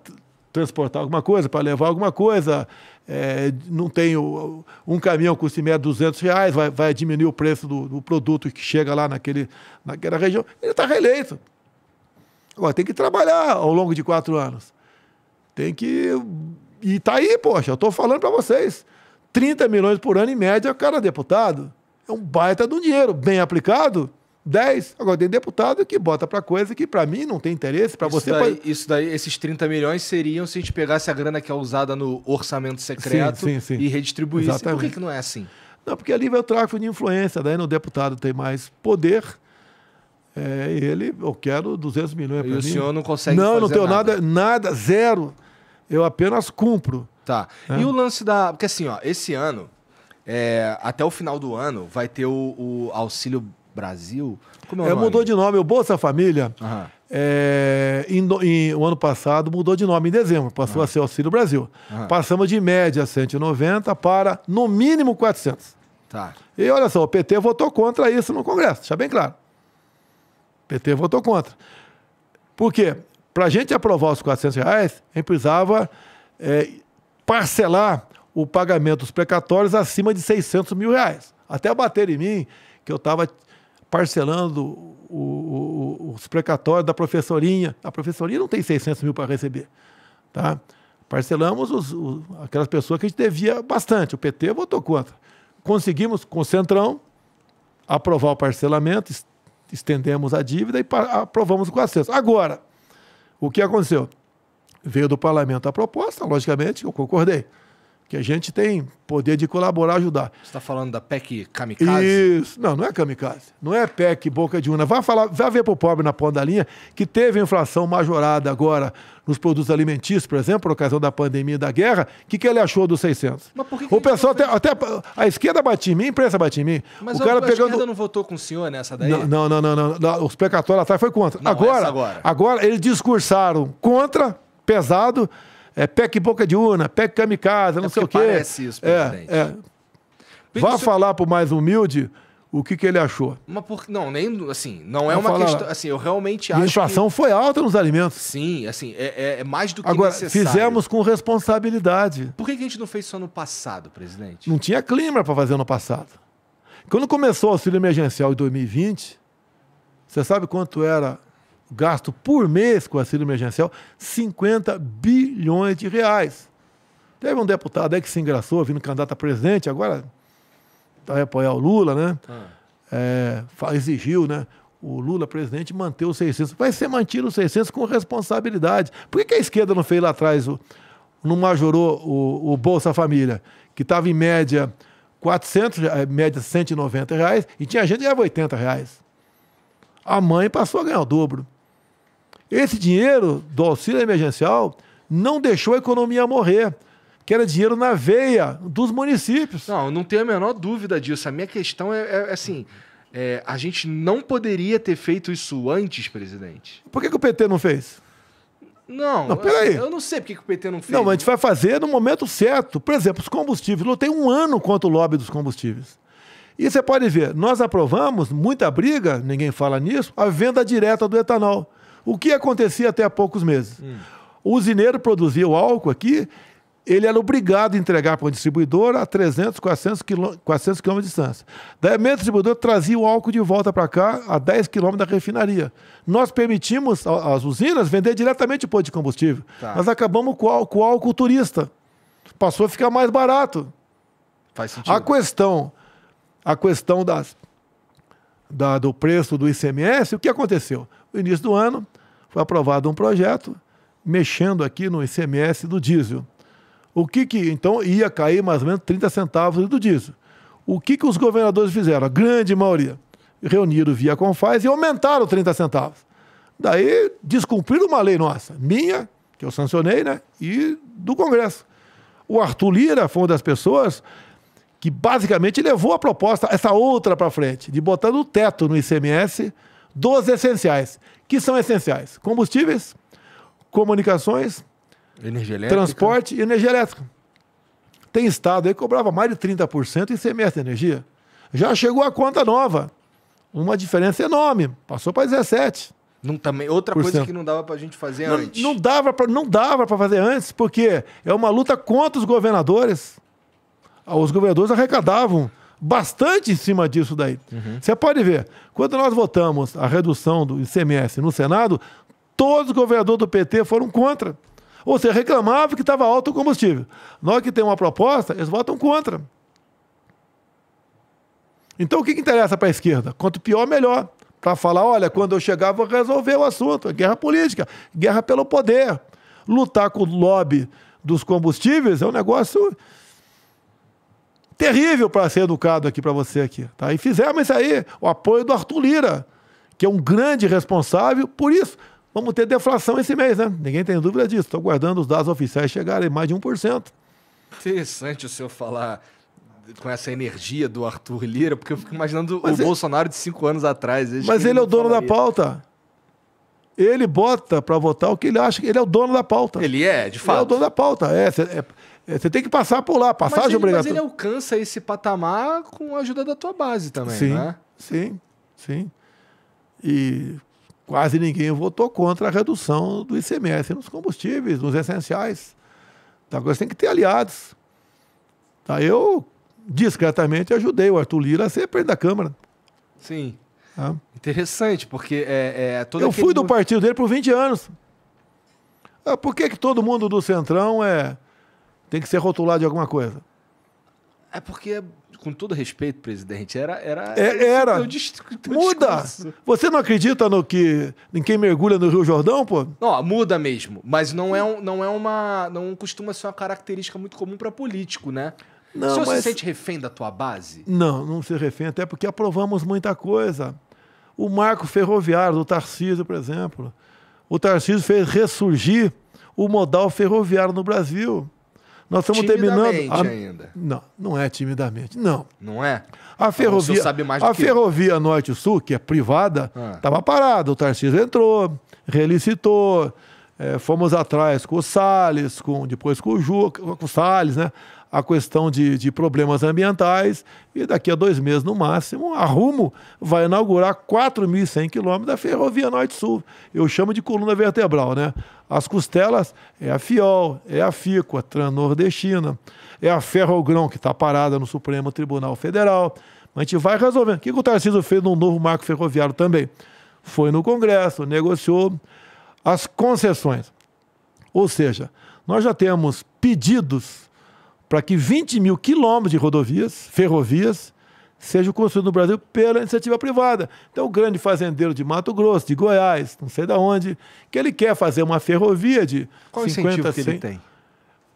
transportar alguma coisa, para levar alguma coisa, é, não tem o, um caminhão custa média 200 reais, vai, vai diminuir o preço do, do, produto que chega lá naquele, naquela região. Ele está reeleito. Agora, tem que trabalhar ao longo de quatro anos. Tem que. E está aí, poxa, eu estou falando para vocês. 30 milhões por ano em média cada deputado. É um baita de um dinheiro. Bem aplicado, 10. Agora, tem deputado que bota para coisa que para mim não tem interesse, para você... Daí, pode... Isso daí, esses 30 milhões seriam se a gente pegasse a grana que é usada no orçamento secreto sim, sim, sim. e redistribuísse. Exatamente. Por que, que não é assim? Não, porque ali vai o tráfico de influência, daí no deputado tem mais poder, é, ele, eu quero 200 milhões para mim. E o senhor não consegue Não, não tenho nada. nada, zero. Eu apenas cumpro. Tá. É. E o lance da... Porque assim, ó, esse ano, é, até o final do ano, vai ter o, o Auxílio Brasil. Como é o é, Mudou de nome, o Bolsa Família. Uhum. É, em, em, o ano passado mudou de nome em dezembro, passou uhum. a ser Auxílio Brasil. Uhum. Passamos de média 190 para no mínimo 400. Tá. E olha só, o PT votou contra isso no Congresso, deixa bem claro. O PT votou contra. Por quê? Para a gente aprovar os 400 reais, a gente precisava é, parcelar o pagamento dos precatórios acima de 600 mil reais. Até bater em mim que eu estava parcelando o, o, os precatórios da professorinha. A professorinha não tem 600 mil para receber. Tá? Parcelamos os, os, aquelas pessoas que a gente devia bastante. O PT votou contra. Conseguimos, com o Centrão, aprovar o parcelamento, estendemos a dívida e aprovamos o 400. Agora, o que aconteceu? Veio do parlamento a proposta, logicamente, eu concordei que a gente tem poder de colaborar, ajudar. Você está falando da PEC kamikaze? Isso. Não, não é kamikaze. Não é PEC boca de urna. Vai, falar, vai ver para o pobre na ponta da linha que teve inflação majorada agora nos produtos alimentícios, por exemplo, por ocasião da pandemia e da guerra. O que, que ele achou dos 600? Mas por que, que o pessoal até, até, A esquerda bate em mim, a imprensa bate em mim. Mas o cara a, pegando... esquerda não votou com o senhor nessa daí? Não, não, não. não, não. Os precatórios atrás foi contra. Não, agora, agora. agora eles discursaram contra, pesado é PEC boca de urna, PEC kamikaze, não é sei o quê. Parece isso, presidente. É, é. Vá senhor... falar para o mais humilde o que, que ele achou. Mas por, não, nem assim, não é uma falar. questão. Assim, eu realmente acho. a inflação que... foi alta nos alimentos. Sim, assim, é, é, é mais do que Agora, necessário. fizemos com responsabilidade. Por que, que a gente não fez isso ano passado, presidente? Não tinha clima para fazer ano passado. Quando começou o auxílio emergencial em 2020, você sabe quanto era gasto por mês com auxílio emergencial 50 bilhões de reais. Teve um deputado aí que se engraçou, vindo candidato a presidente, agora vai apoiar o Lula, né? Ah. É, exigiu, né? O Lula, presidente, manter os 600. Vai ser mantido os 600 com responsabilidade. Por que, que a esquerda não fez lá atrás, o, não majorou o, o Bolsa Família, que estava em média 400, é, média 190 reais, e tinha gente que ganhava 80 reais. A mãe passou a ganhar o dobro. Esse dinheiro do auxílio emergencial não deixou a economia morrer, que era dinheiro na veia dos municípios. Não, não tenho a menor dúvida disso. A minha questão é, é, é assim. É, a gente não poderia ter feito isso antes, presidente. Por que, que o PT não fez? Não, não peraí. Eu não sei por que, que o PT não fez. Não, mas a gente vai fazer no momento certo. Por exemplo, os combustíveis. Lutei um ano contra o lobby dos combustíveis. E você pode ver, nós aprovamos, muita briga, ninguém fala nisso, a venda direta do etanol. O que acontecia até há poucos meses? Hum. O usineiro produzia o álcool aqui, ele era obrigado a entregar para o distribuidor a 300, 400 quilômetros 400 de distância. Daí, mesmo distribuidor trazia o álcool de volta para cá, a 10 quilômetros da refinaria. Nós permitimos às usinas vender diretamente o posto de combustível. Tá. Nós acabamos com o, com o álcool turista. Passou a ficar mais barato. Faz sentido. A questão, a questão das da, do preço do ICMS, o que aconteceu? No início do ano, foi aprovado um projeto mexendo aqui no ICMS do diesel. O que que, então, ia cair mais ou menos 30 centavos do diesel. O que que os governadores fizeram? A grande maioria. Reuniram via Confaz e aumentaram 30 centavos. Daí, descumpriram uma lei nossa, minha, que eu sancionei, né, e do Congresso. O Arthur Lira foi uma das pessoas que basicamente levou a proposta, essa outra para frente, de botar no teto no ICMS dos essenciais. Que são essenciais? Combustíveis, comunicações, Energia transporte e energia elétrica. Tem estado aí que cobrava mais de 30% em ICMS de energia. Já chegou a conta nova. Uma diferença enorme. Passou para 17%. Não, também, outra coisa que não dava pra gente fazer Não, antes. não dava para não dava para fazer antes, porque é uma luta contra os governadores. Ah, Os governadores arrecadavam bastante em cima disso daí. Você pode ver, quando nós votamos a redução do ICMS no Senado, todos os governadores do PT foram contra. Ou seja, reclamavam que estava alto o combustível. Na hora que tem uma proposta, eles votam contra. Então o que, que interessa para a esquerda? Quanto pior, melhor. Para falar, olha, quando eu chegar, vou resolver o assunto. É Guerra política, guerra pelo poder. Lutar com o lobby dos combustíveis é um negócio terrível para ser educado aqui para você aqui. Tá? E fizemos isso aí, o apoio do Arthur Lira, que é um grande responsável por isso. Vamos ter deflação esse mês, né? Ninguém tem dúvida disso. Estou guardando os dados oficiais chegarem mais de 1%. Interessante o senhor falar com essa energia do Arthur Lira, porque eu fico imaginando Mas o é- Bolsonaro de cinco anos atrás. Mas que ele é o dono da pauta. Ele bota para votar o que ele acha que ele é o dono da pauta. Ele é, de Ele é o fato. dono da pauta. É, é, você tem que passar por lá, mas, passagem ele, mas obrigatória. ele alcança esse patamar com a ajuda da tua base também, sim, né? sim, sim. E quase ninguém votou contra a redução do ICMS nos combustíveis, nos essenciais. Então agora você tem que ter aliados. Tá? Eu discretamente ajudei o Arthur Lira a ser presidente da Câmara. Sim. tá? Interessante, porque é, é todo Eu fui do partido dele por 20 anos. Ah, por que, que todo mundo do Centrão é, tem que ser rotulado de alguma coisa? É porque, com todo respeito, presidente, era. Era. É- era. Muda! Você não acredita no que em quem mergulha no Rio Jordão, pô? Não, muda mesmo. Mas não é, um, não é uma. Não costuma ser uma característica muito comum para político, né? Não, o senhor mas- se sente refém da tua base? Não, não se refém, até porque aprovamos muita coisa. O marco ferroviário do Tarcísio, por exemplo. O Tarcísio fez ressurgir o modal ferroviário no Brasil. Nós estamos terminando. Timidamente a- ainda. Não, não é timidamente. Não. Não é? A o ferrovia, senhor sabe mais a que ferrovia Norte-Sul, que é privada, Ah. estava parada. O Tarcísio entrou, relicitou, eh, fomos atrás com o Salles, com, depois com o Juca, com o Salles, né? A questão de, de problemas ambientais. E daqui a dois meses, no máximo, a Rumo vai inaugurar 4.100 quilômetros da ferrovia Norte-Sul. Eu chamo de coluna vertebral, né? As costelas é a FIOL, é a FICO, a Transnordestina, é a Ferrogrão, que está parada no Supremo Tribunal Federal. Mas a gente vai resolvendo. O que, que o Tarcísio fez no novo marco ferroviário também? Foi no Congresso, negociou as concessões. Ou seja, nós já temos pedidos para que 20 mil quilômetros de rodovias, ferrovias, sejam construídos no Brasil pela iniciativa privada. Então, o grande fazendeiro de Mato Grosso, de Goiás, não sei de onde, que ele quer fazer uma ferrovia de Qual o 50, incentivo que 100. ele tem?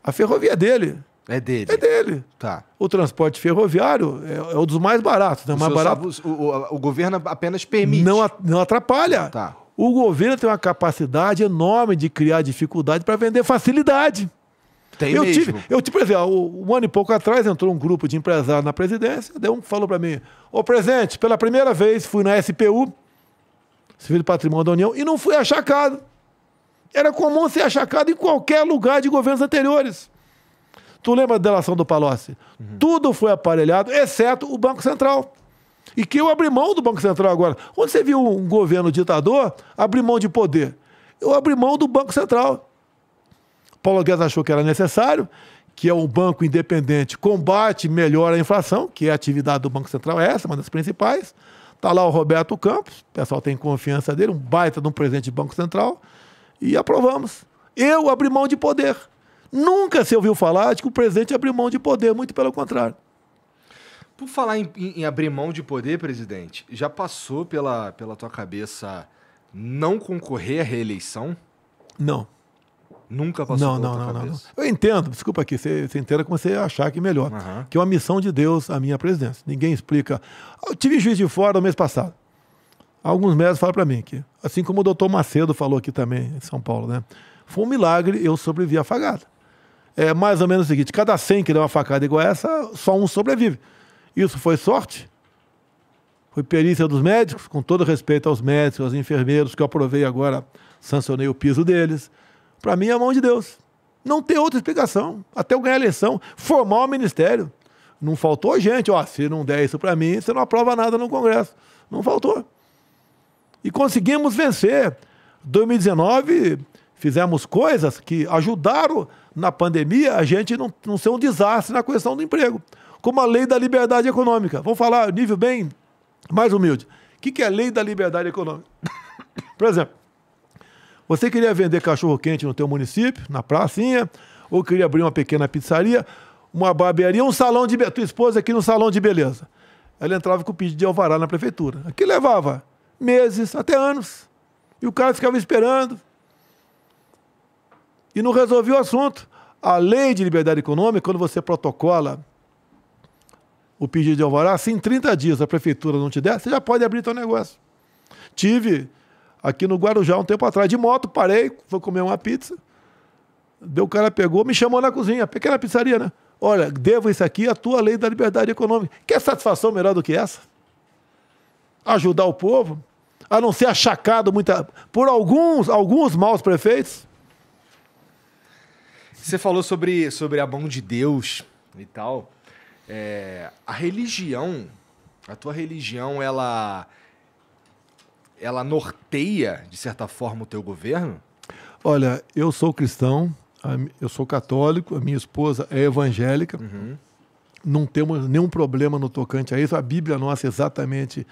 A ferrovia é dele. É dele. É dele. Tá. O transporte ferroviário é, é um dos mais baratos. Né? O, mais barato sabe, o, o- o governo apenas permite. não, não atrapalha. Tá. O governo tem uma capacidade enorme de criar dificuldade para vender facilidade. Tem eu mesmo. tive, eu tive, por exemplo, um, ano e pouco atrás entrou um grupo de empresários na presidência, daí um falou para mim, ô presidente, pela primeira vez fui na SPU, Civil Patrimônio da União, e não fui achacado. Era comum ser achacado em qualquer lugar de governos anteriores. Tu lembra da delação do Palocci? Tudo foi aparelhado, exceto o Banco Central. E que eu abri mão do Banco Central agora. Onde você viu um governo ditador abrir mão de poder? Eu abri mão do Banco Central. Paulo Guedes achou que era necessário, que é um banco independente, combate melhor a inflação, que é a atividade do Banco Central, é essa, uma das principais. Está lá o Roberto Campos, o pessoal tem confiança dele, um baita de um presidente do Banco Central, e aprovamos. Eu abri mão de poder. Nunca se ouviu falar de que o presidente abriu mão de poder, muito pelo contrário. Por falar em, em, em, abrir mão de poder, presidente, já passou pela, pela tua cabeça não concorrer à reeleição? Não. Nunca passou não, não, não, cabeça? Não. Eu entendo, desculpa aqui, você, você entenda como você achar que melhor. Uhum. Que é uma missão de Deus a minha presidência. Ninguém explica. Eu tive juiz de fora no mês passado. Alguns médicos falaram para mim que, assim como o doutor Macedo falou aqui também, em São Paulo, né? Foi um milagre eu sobreviver à facada. É mais ou menos o seguinte: cada 100 que deu uma facada igual essa, só um sobrevive. Isso foi sorte? Foi perícia dos médicos, com todo respeito aos médicos, aos enfermeiros, que eu aprovei agora, sancionei o piso deles. Para mim é a mão de Deus. Não tem outra explicação. Até eu ganhar a eleição, formar o ministério. Não faltou gente, ó, se não der isso para mim, você não aprova nada no Congresso. Não faltou. E conseguimos vencer. 2019, fizemos coisas que ajudaram na pandemia a gente não, não ser um desastre na questão do emprego. Como a lei da liberdade econômica. Vamos falar nível bem mais humilde. O que, que é a lei da liberdade econômica? Por exemplo, você queria vender cachorro-quente no teu município, na pracinha, ou queria abrir uma pequena pizzaria, uma barbearia, um salão de... Tua esposa aqui no salão de beleza. Ela entrava com o pedido de alvará na prefeitura. Aqui levava meses, até anos. E o cara ficava esperando. E não resolvia o assunto. A lei de liberdade econômica, quando você protocola o pedido de alvará, se em 30 dias a prefeitura não te der, você já pode abrir seu negócio. Tive aqui no Guarujá um tempo atrás, de moto, parei, fui comer uma pizza. Deu o cara pegou, me chamou na cozinha, pequena pizzaria, né? Olha, devo isso aqui à tua lei da liberdade econômica. Quer satisfação melhor do que essa? Ajudar o povo? a não ser achacado muita, por alguns, alguns maus prefeitos? Você falou sobre, sobre a mão de Deus e tal. É, a religião, a tua religião, ela, ela norteia, de certa forma, o teu governo? Olha, eu sou cristão, eu sou católico, a minha esposa é evangélica. Uhum. Não temos nenhum problema no tocante a isso. A Bíblia nossa é exatamente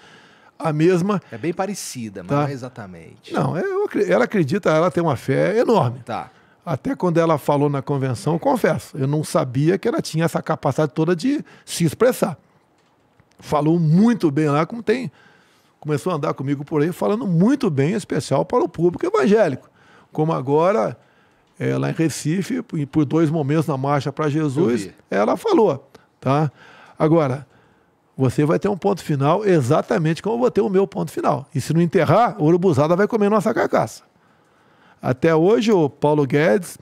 a mesma. É bem parecida, mas tá? não é exatamente. Não, é, eu, ela acredita, ela tem uma fé enorme. Tá. Até quando ela falou na convenção, confesso, eu não sabia que ela tinha essa capacidade toda de se expressar. Falou muito bem lá, como tem. Começou a andar comigo por aí, falando muito bem, em especial para o público evangélico. Como agora, é, lá em Recife, por dois momentos na Marcha para Jesus, ela falou. Tá? Agora, você vai ter um ponto final exatamente como eu vou ter o meu ponto final. E se não enterrar, o urubuzada vai comer nossa carcaça. Até hoje, o Paulo Guedes,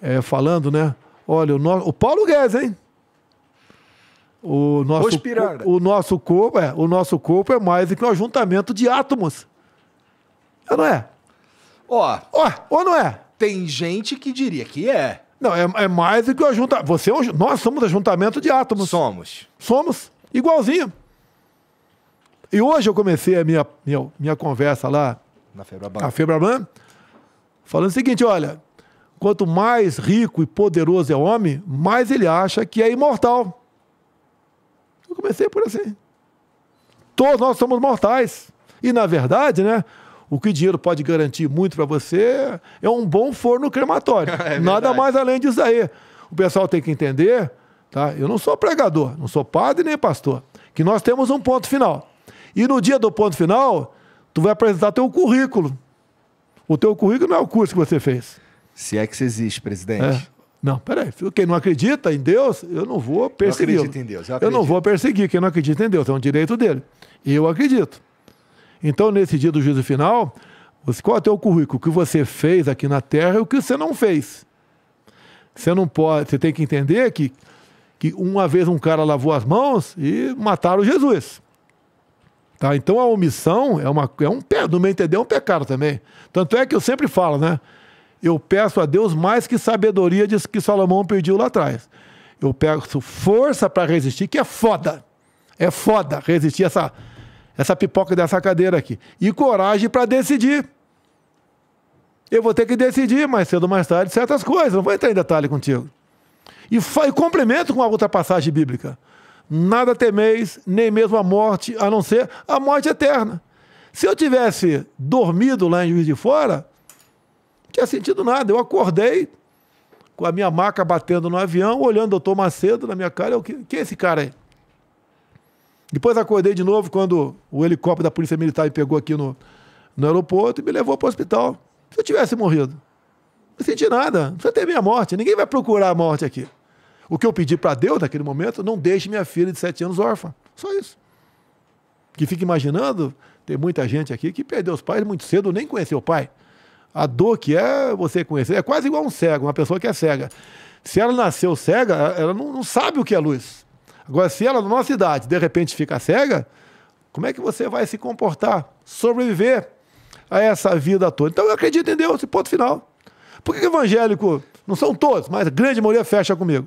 é, falando, né? Olha, o, no... o Paulo Guedes, hein? O nosso, o, o, nosso corpo, é, o nosso corpo é mais do que um ajuntamento de átomos. É, não é? Ó, ó, ou não é? Tem gente que diria que é. Não, é, é mais do que o ajuntamento. Você, é nós somos ajuntamento de átomos. Somos. Somos. Igualzinho. E hoje eu comecei a minha, minha, minha conversa lá na Febraban. na Febraban, falando o seguinte: olha, quanto mais rico e poderoso é o homem, mais ele acha que é imortal. Eu comecei por assim. Todos nós somos mortais. E, na verdade, né, o que dinheiro pode garantir muito para você é um bom forno crematório. é Nada mais além disso aí. O pessoal tem que entender Tá? Eu não sou pregador, não sou padre nem pastor. Que nós temos um ponto final. E no dia do ponto final, tu vai apresentar teu currículo. O teu currículo não é o curso que você fez. Se é que você existe, presidente. É. Não, peraí. Quem não acredita em Deus, eu não vou perseguir. Acredita em Deus. Eu, eu, não vou perseguir quem não acredita em Deus. É um direito dele. Eu acredito. Então, nesse dia do juízo final, qual é o teu currículo? O que você fez aqui na terra e o que você não fez. Você não pode. Você tem que entender que que uma vez um cara lavou as mãos e mataram Jesus. Tá? Então a omissão é, uma, é um no meu entender, é um pecado também. Tanto é que eu sempre falo, né? Eu peço a Deus mais que sabedoria diz que Salomão pediu lá atrás. Eu peço força para resistir, que é foda. É foda resistir essa, essa pipoca dessa cadeira aqui. E coragem para decidir. Eu vou ter que decidir mais cedo ou mais tarde certas coisas. Não vou entrar em detalhe contigo. E, e complemento com a outra passagem bíblica. Nada temeis, nem mesmo a morte, a não ser a morte eterna. Se eu tivesse dormido lá em Juiz de Fora, tinha sentido nada. Eu acordei com a minha maca batendo no avião, olhando o doutor Macedo na minha cara. Eu, quem é esse cara aí? Depois acordei de novo quando o helicóptero da Polícia Militar me pegou aqui no, no aeroporto e me levou para o hospital. Se eu tivesse morrido, não senti nada, não precisa ter minha morte, ninguém vai procurar a morte aqui. O que eu pedi para Deus naquele momento, não deixe minha filha de sete anos órfã. Só isso. Que fica imaginando, tem muita gente aqui que perdeu os pais muito cedo, nem conheceu o pai. A dor que é você conhecer, é quase igual um cego, uma pessoa que é cega. Se ela nasceu cega, ela não, não sabe o que é luz. Agora, se ela, na nossa idade, de repente fica cega, como é que você vai se comportar, sobreviver a essa vida toda? Então eu acredito em Deus, ponto final. Por que evangélico, não são todos, mas a grande maioria fecha comigo?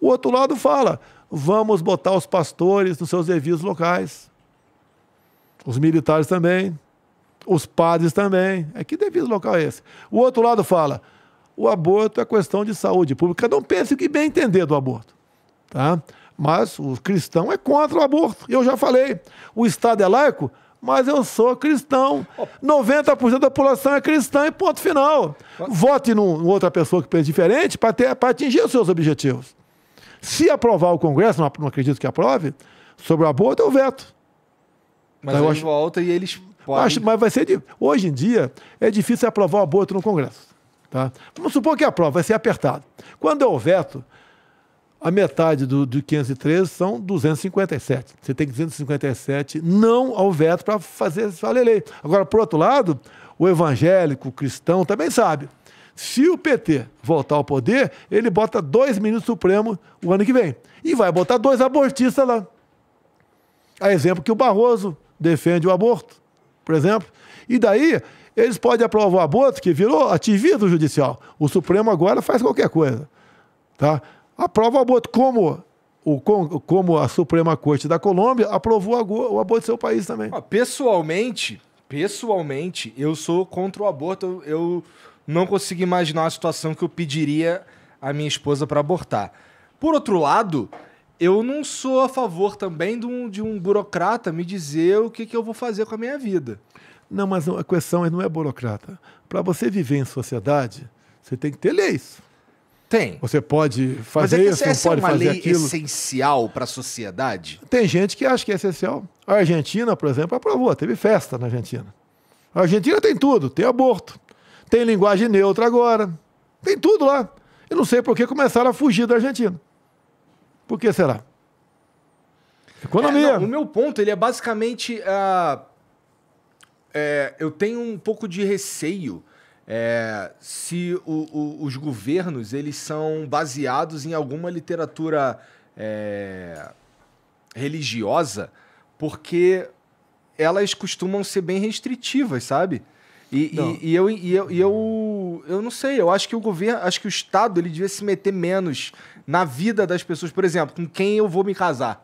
O outro lado fala, vamos botar os pastores nos seus devidos locais. Os militares também, os padres também. É que devido local é esse? O outro lado fala, o aborto é questão de saúde pública. Cada um pensa o que bem entender do aborto. Tá? Mas o cristão é contra o aborto. Eu já falei. O Estado é laico, mas eu sou cristão. 90% da população é cristã e ponto final. Vote em outra pessoa que pensa diferente para atingir os seus objetivos. Se aprovar o Congresso, não, não acredito que aprove, sobre o aborto, eu veto. Mas então, acho, volta e eles podem... Acho, mas vai ser... De, hoje em dia, é difícil aprovar o aborto no Congresso. Tá? Vamos supor que aprova, vai ser apertado. Quando eu veto, a metade do, do 513 são 257. Você tem 257 não ao veto para fazer valer lei. Agora, por outro lado, o evangélico, o cristão também sabe. Se o PT voltar ao poder, ele bota dois ministros supremos o ano que vem. E vai botar dois abortistas lá. A exemplo que o Barroso defende o aborto, por exemplo. E daí, eles podem aprovar o aborto, que virou ativismo judicial. O Supremo agora faz qualquer coisa. Tá? aprova o aborto, como, o, como a Suprema Corte da Colômbia aprovou o aborto do seu país também. Pessoalmente, pessoalmente, eu sou contra o aborto. Eu não consigo imaginar uma situação que eu pediria a minha esposa para abortar. Por outro lado, eu não sou a favor também de um, de um burocrata me dizer o que, que eu vou fazer com a minha vida. Não, mas a questão não é burocrata. Para você viver em sociedade, você tem que ter leis. Tem. Você pode fazer Mas é que isso, não pode é uma fazer lei aquilo. essencial para a sociedade? Tem gente que acha que é essencial. A Argentina, por exemplo, aprovou, teve festa na Argentina. A Argentina tem tudo, tem aborto, tem linguagem neutra agora, tem tudo lá. Eu não sei por que começaram a fugir da Argentina. Por que será? Economia. É, não, o meu ponto ele é basicamente. Uh, é, eu tenho um pouco de receio é, se o, o, os governos eles são baseados em alguma literatura é, religiosa, porque elas costumam ser bem restritivas, sabe? E, e, e, eu, e, eu, e eu, eu não sei, eu acho que o governo, acho que o Estado ele devia se meter menos na vida das pessoas. Por exemplo, com quem eu vou me casar.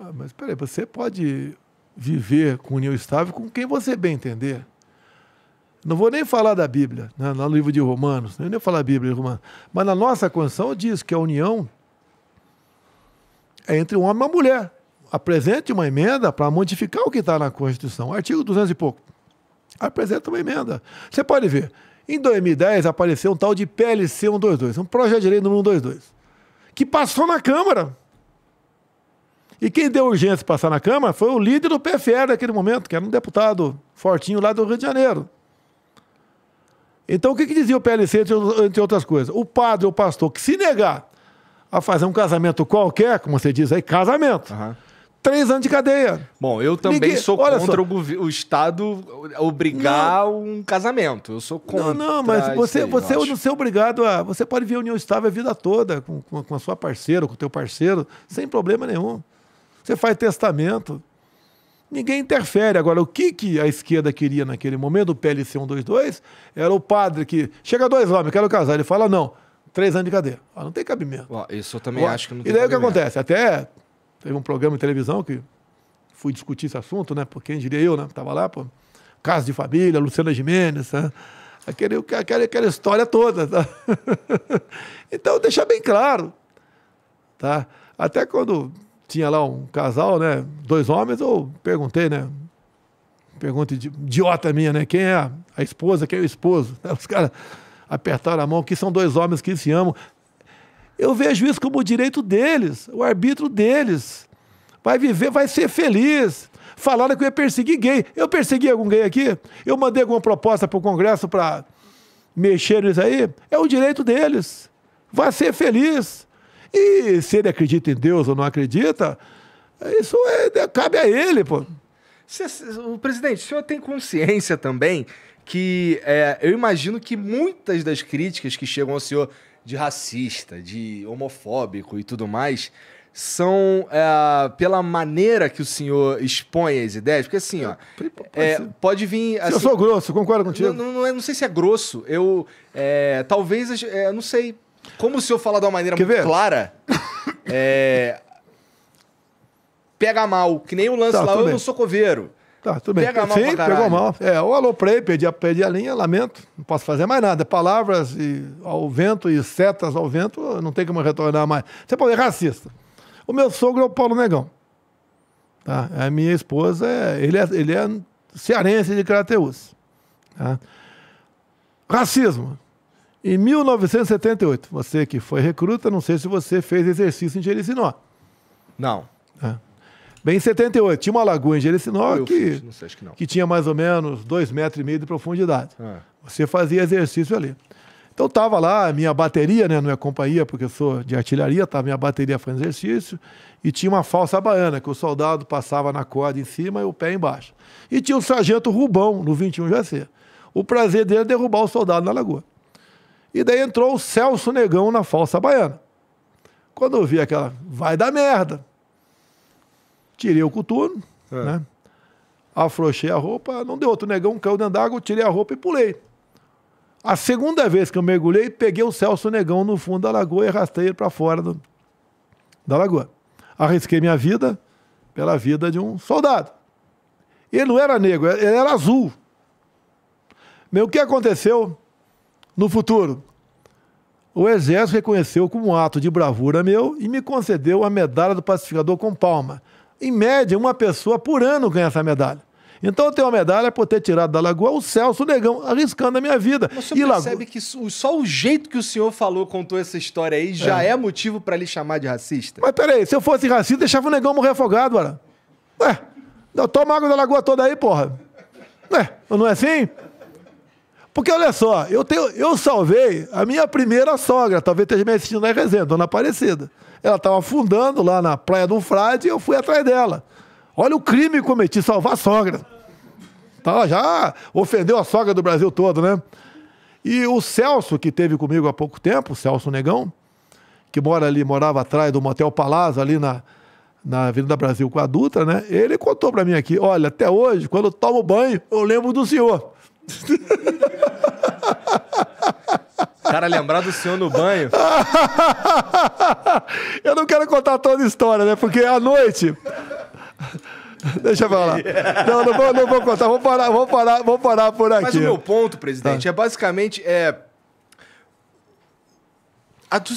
Ah, mas peraí, você pode viver com união estável com quem você bem entender. Não vou nem falar da Bíblia, né, no livro de Romanos, nem falar da Bíblia de Romanos. Mas na nossa Constituição diz que a união é entre um homem e uma mulher. Apresente uma emenda para modificar o que está na Constituição. Artigo 200 e pouco. Apresenta uma emenda. Você pode ver. Em 2010 apareceu um tal de PLC 122, um projeto de lei número 122, que passou na Câmara. E quem deu urgência passar na Câmara foi o líder do PFR naquele momento, que era um deputado fortinho lá do Rio de Janeiro. Então, o que, que dizia o PLC, entre outras coisas? O padre ou pastor que se negar a fazer um casamento qualquer, como você diz aí, casamento, uhum. Três anos de cadeia. Bom, eu também Ninguém... sou contra o, o, Estado obrigar não. um casamento. Eu sou contra. Não, não, mas você, aí, você não ser obrigado a. Você pode ver união estável a vida toda com, com, com a sua parceira, com o teu parceiro, sem problema nenhum. Você faz testamento ninguém interfere. Agora, o que, que a esquerda queria naquele momento, o PLC 122, era o padre que. Chega dois homens, quero casar. Ele fala, não, três anos de cadeia. Ah, não tem cabimento. isso eu também acho que não tem E daí o que acontece? Até teve um programa de televisão que fui discutir esse assunto, né? Porque quem diria eu, né? Estava lá, pô, Casa de Família, Luciana Gimenez, né? Aquele, aquela, aquela história toda. Tá? então, deixar bem claro. Tá? Até quando tinha lá um casal, né? Dois homens, eu perguntei, né? Pergunta idiota minha, né? Quem é a esposa, quem é o esposo? Os caras apertaram a mão, que são dois homens que se amam. Eu vejo isso como o direito deles, o arbítrio deles. Vai viver, vai ser feliz. Falaram que eu ia perseguir gay. Eu persegui algum gay aqui? Eu mandei alguma proposta para o Congresso para mexer nisso aí? É o direito deles. Vai ser feliz. E se ele acredita em Deus ou não acredita, isso é, cabe a ele, pô. O presidente, o senhor tem consciência também que é, eu imagino que muitas das críticas que chegam ao senhor de racista, de homofóbico e tudo mais, são é, pela maneira que o senhor expõe as ideias, porque assim, ó, é, pode vir. Assim, eu sou grosso, concordo contigo. Não, não, é, não, sei se é grosso. Eu é, talvez, é, não sei. Como o senhor fala de uma maneira Quer muito ver? clara, é, pega mal, que nem o lance Tá, lá, eu bem. não sou coveiro. Tá, tudo bem. Pega mal Sim, pegou mal. É, eu aloprei, perdi a, perdi a linha, lamento. Não posso fazer mais nada. Palavras e, ao vento e setas ao vento, não tem como retornar mais. Você pode ser racista. O meu sogro é o Paulo Negão. Tá? A minha esposa, é, ele, é, ele é cearense de Crateus. Tá? Racismo. Em 1978, você que foi recruta, não sei se você fez exercício em Jericinó. Não. Bem, em 78, tinha uma lagoa em Jericinó eu que fiz, sei, que que tinha mais ou menos dois metros e meio de profundidade. Ah. Você fazia exercício ali. Então estava lá a minha bateria, né, não é companhia, porque eu sou de artilharia, estava minha bateria fazendo exercício, e tinha uma falsa baiana, que o soldado passava na corda em cima e o pé embaixo. E tinha o sargento Rubão, no 21 GC. O prazer dele é derrubar o soldado na lagoa. E daí entrou o Celso Negão na falsa baiana. Quando eu vi aquela, vai dar merda. Tirei o coturno, É. né? afrouxei a roupa, não deu outro negão, caiu dentro d'água, tirei a roupa e pulei. A segunda vez que eu mergulhei, peguei o Celso Negão no fundo da lagoa e arrastei ele para fora do- da lagoa. Arrisquei minha vida pela vida de um soldado. Ele não era negro, ele era azul. Meu, o que aconteceu no futuro? O Exército reconheceu como um ato de bravura meu e me concedeu a medalha do pacificador com palma. Em média, uma pessoa por ano ganha essa medalha. Então eu tenho uma medalha por ter tirado da lagoa o Celso Negão, arriscando a minha vida. Mas o E percebe que isso- só o jeito que o senhor falou, contou essa história aí, já é, motivo pra lhe chamar de racista? Mas peraí, se eu fosse racista, deixava o negão morrer afogado, ora. Ué, toma água da lagoa toda aí, porra. Ué, não é assim? Porque olha só, eu, tenho, eu salvei a minha primeira sogra, talvez esteja me assistindo na resenha, Dona Aparecida. Ela estava afundando lá na praia do Frade e eu fui atrás dela. Olha o crime que cometi, salvar a sogra. Tá, já ofendeu a sogra do Brasil todo, né? E o Celso, que teve comigo há pouco tempo, o Celso Negão, que mora ali, morava atrás do Motel Palazzo, ali na, na Avenida Brasil com a Dutra, né? Ele contou para mim aqui, olha, até hoje, quando eu tomo banho, eu lembro do senhor. Cara lembrar do senhor no banho. eu não quero contar toda a história, né? Porque à noite... Deixa eu falar. Não, não vou, não vou contar. Vou parar, vou parar, vou parar por aqui. Mas o meu ponto, presidente, Tá. é basicamente. É...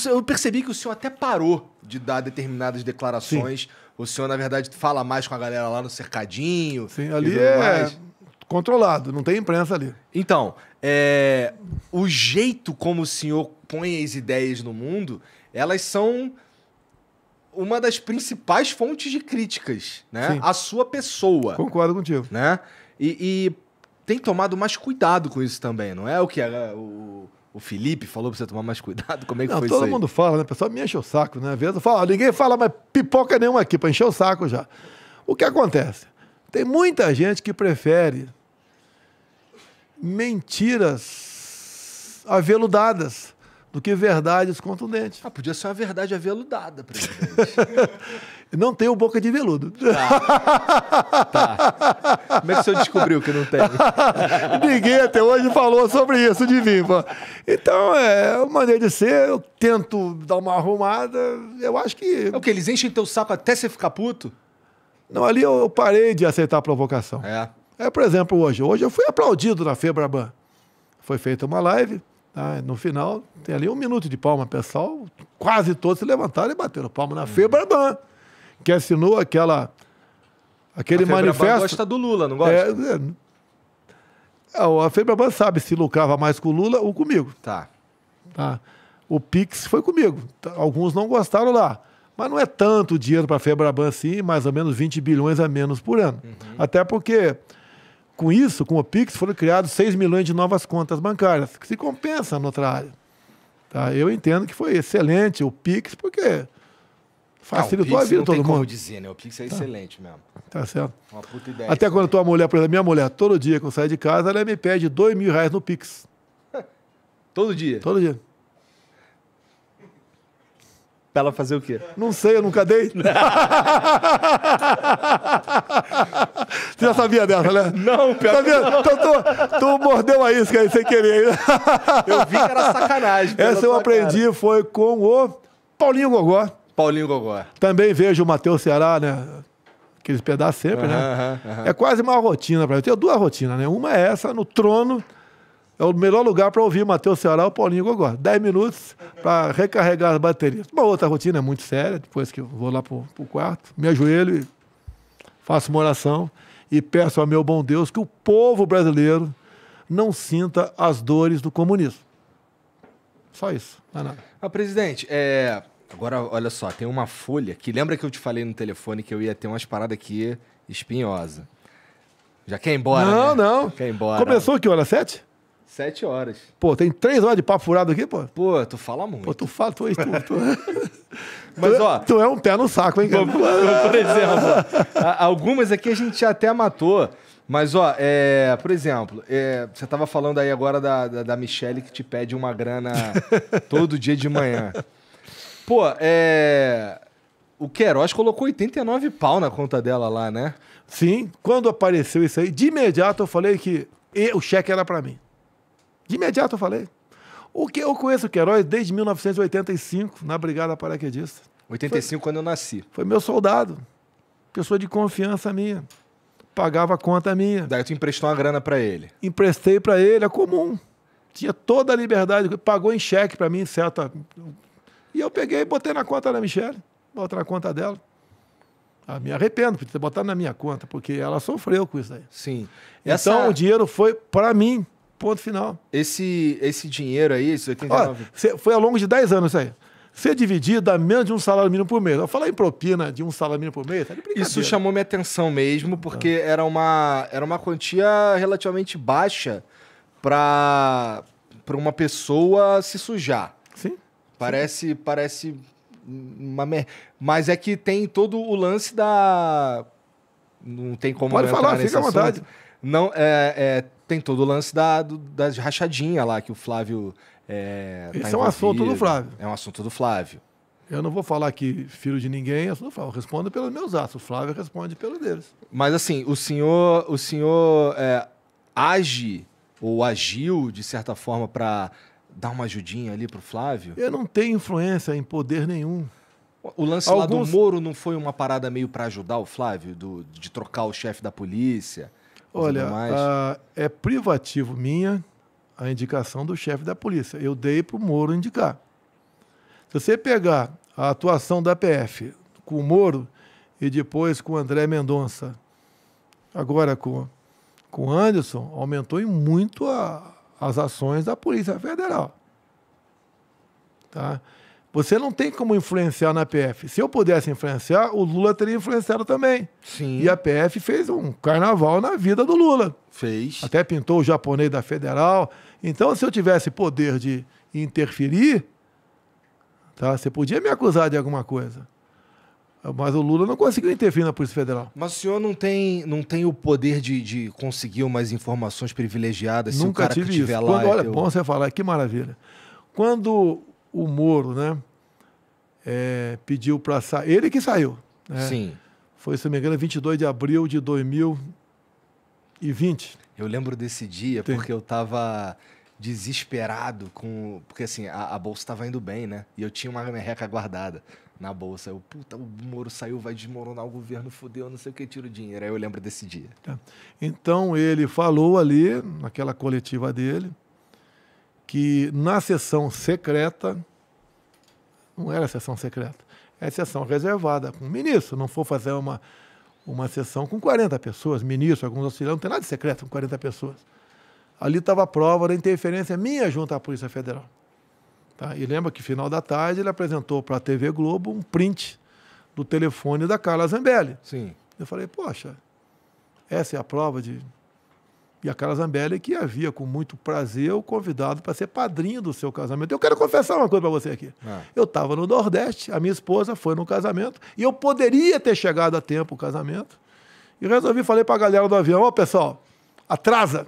Eu percebi que o senhor até parou de dar determinadas declarações. O senhor, na verdade, fala mais com a galera lá no cercadinho. Sim, ali é mais. Controlado, não tem imprensa ali. Então, é, o jeito como o senhor põe as ideias no mundo, elas são uma das principais fontes de críticas, né? Sim. A sua pessoa, Concordo contigo. né? E, e tem tomado mais cuidado com isso também, não é? O que era o, o Felipe falou pra você tomar mais cuidado? Como é que Não, foi todo isso aí? mundo fala, né? O pessoal me enche o saco, né? Às vezes eu falo, "Ah, ninguém fala mais pipoca nenhuma aqui para encher o saco já. O que acontece? Tem muita gente que prefere mentiras aveludadas do que verdades contundentes. Ah, podia ser uma verdade aveludada, presidente. Não tem o boca de veludo. Como é que o senhor descobriu que não tem? Ninguém até hoje falou sobre isso de pô. Então, é uma maneira de ser. Eu tento dar uma arrumada. Eu acho que. É o que? Eles enchem teu saco até você ficar puto? Não, ali eu eu parei de aceitar a provocação. É. É, por exemplo, hoje. Hoje eu fui aplaudido na Febraban. Foi feita uma live. tá? No final, tem ali um minuto de palma. Pessoal, quase todos se levantaram e bateram palma na Febraban, que assinou aquela, aquele A Febraban manifesto. gosta do Lula, não gosta? É, é, é, a Febraban sabe se lucrava mais com o Lula ou comigo. Tá. Tá? O Pix foi comigo. Tá? Alguns não gostaram lá. Mas não é tanto dinheiro para a Febraban assim, mais ou menos 20 bilhões a menos por ano. Até porque, com isso, com o Pix, foram criados 6 milhões de novas contas bancárias, que se compensa na outra área. Tá? Eu entendo que foi excelente o Pix, porque facilitou Ah, a vida de todo tem como mundo. dizer, né? O Pix é excelente mesmo. Tá certo. Uma puta ideia. Até quando tua mulher, por exemplo, minha mulher, todo dia que eu saio de casa, ela me pede dois mil reais no Pix. Todo dia. Todo dia. Pra ela fazer o quê? Não sei, eu nunca dei. Você já sabia dessa, né? Não, pior Sabia? Então tu, tu mordeu a isca aí sem querer. Eu vi que era sacanagem. Essa eu aprendi, cara. foi com o Paulinho Gogó. Paulinho Gogó. Também vejo o Matheus Ceará, né? Aqueles pedaços sempre, né? Aham, aham. É quase uma rotina para mim. Eu tenho duas rotinas, né? Uma é essa, no trono. É o melhor lugar para ouvir Matheus Ceará ou Paulinho Gogó. Dez minutos para recarregar as baterias. Uma outra rotina é muito séria, depois que eu vou lá pro, pro quarto, me ajoelho e faço uma oração e peço ao meu bom Deus que o povo brasileiro não sinta as dores do comunismo. Só isso, não é nada. Ah, presidente, é... agora olha só, tem uma folha que lembra que eu te falei no telefone que eu ia ter umas paradas aqui espinhosa. Já quer ir embora? não, né? não. Quer ir embora. Começou que hora? Sete? Sete horas. Pô, tem três horas de papo furado aqui, pô. Pô, tu fala muito. Pô, tu fala, tu, tu, tu, Mas, tu- ó, Tu é um pé no saco, hein, cara? por exemplo, algumas aqui a gente até matou. Mas, ó, é, por exemplo, é, você tava falando aí agora da, da, da Michelle que te pede uma grana todo dia de manhã. Pô, é. O Queiroz colocou 89 pau na conta dela lá, né? Sim, quando apareceu isso aí, de imediato eu falei que o cheque era para mim. De imediato eu falei. O que eu conheço o Queiroz desde 1985, na Brigada Paraquedista. 85 quando eu nasci. Foi meu soldado, pessoa de confiança minha. Pagava a conta minha. Daí tu emprestou uma grana pra ele. Emprestei para ele, é comum. Tinha toda a liberdade, pagou em cheque para mim, certa. E eu peguei e botei na conta da Michelle, botei na conta dela. Ah, me arrependo por ter botado na minha conta, porque ela sofreu com isso aí. Sim. Então Essa- o dinheiro foi para mim. Ponto final. esse, esse dinheiro aí, esses Olha, 89 cê- foi ao longo de 10 anos isso aí. Você dividir dá menos de um salário mínimo por mês. Eu falar em propina de um salário mínimo por mês, tá Isso chamou minha atenção mesmo, porque era, uma, era uma quantia relativamente baixa para uma pessoa se sujar. Sim. Parece, parece uma mer... Mas é que tem todo o lance da. Não tem como Pode falar, fica à vontade. Não, é, é, tem todo o lance da, do, das rachadinhas lá que o Flávio. É, tá Esse é um assunto do. Flávio. É um assunto do Flávio. Eu não vou falar que filho de ninguém, eu falo, respondo pelos meus atos. O Flávio responde pelo deles. Mas assim, o senhor, o senhor é, age ou agiu de certa forma para dar uma ajudinha ali pro Flávio? Eu não tenho influência em poder nenhum. O lance lá Alguns- do Moro não foi uma parada meio para ajudar o Flávio, do- de trocar o chefe da polícia? Olha, ah, é privativo minha a indicação do chefe da polícia. Eu dei para o Moro indicar. Se você pegar a atuação da PF com o Moro e depois com o André Mendonça, agora com, com o Anderson, aumentou em muito a- as ações da Polícia Federal. Tá? Você não tem como influenciar na PF. Se eu pudesse influenciar, o Lula teria influenciado também. Sim, E a PF fez um carnaval na vida do Lula. fez. Até pintou o japonês da federal. Então, se eu tivesse poder de interferir, tá, você podia me acusar de alguma coisa. Mas o Lula não conseguiu interferir na Polícia Federal. Mas o senhor não tem, não tem o poder de, de conseguir umas informações privilegiadas se o Nunca cara que tive estiver lá... Quando, olha, é teu- bom você falar, que maravilha. Quando o Moro, né, é, pediu para sair, ele que saiu. Né? Sim. Foi, se não me engano, 22 de abril de 2020. Eu lembro desse dia Tem. porque eu tava desesperado com. Porque assim, a, a bolsa tava indo bem, né? E eu tinha uma merreca guardada na bolsa. Eu, puta, o Moro saiu, vai desmoronar o governo, fudeu, não sei o que, tira o dinheiro. Aí eu lembro desse dia. Tá? Então ele falou ali, naquela coletiva dele, que na sessão secreta, não era sessão secreta, é sessão reservada com o ministro. Não for fazer uma, uma sessão com 40 pessoas, ministro, alguns auxiliares, não tem nada de secreto com 40 pessoas. Ali estava a prova da interferência minha junto à Polícia Federal. Tá? E lembra que final da tarde ele apresentou para a TV Globo um print do telefone da Carla Zambelli. Sim. Eu falei, poxa, essa é a prova de. E a Carla Zambelli que havia, com muito prazer, o convidado para ser padrinho do seu casamento. Eu quero confessar uma coisa para você aqui. Ah. Eu estava no Nordeste, a minha esposa foi no casamento, e eu poderia ter chegado a tempo o casamento. E resolvi, falei para a galera do avião, ó pessoal, atrasa,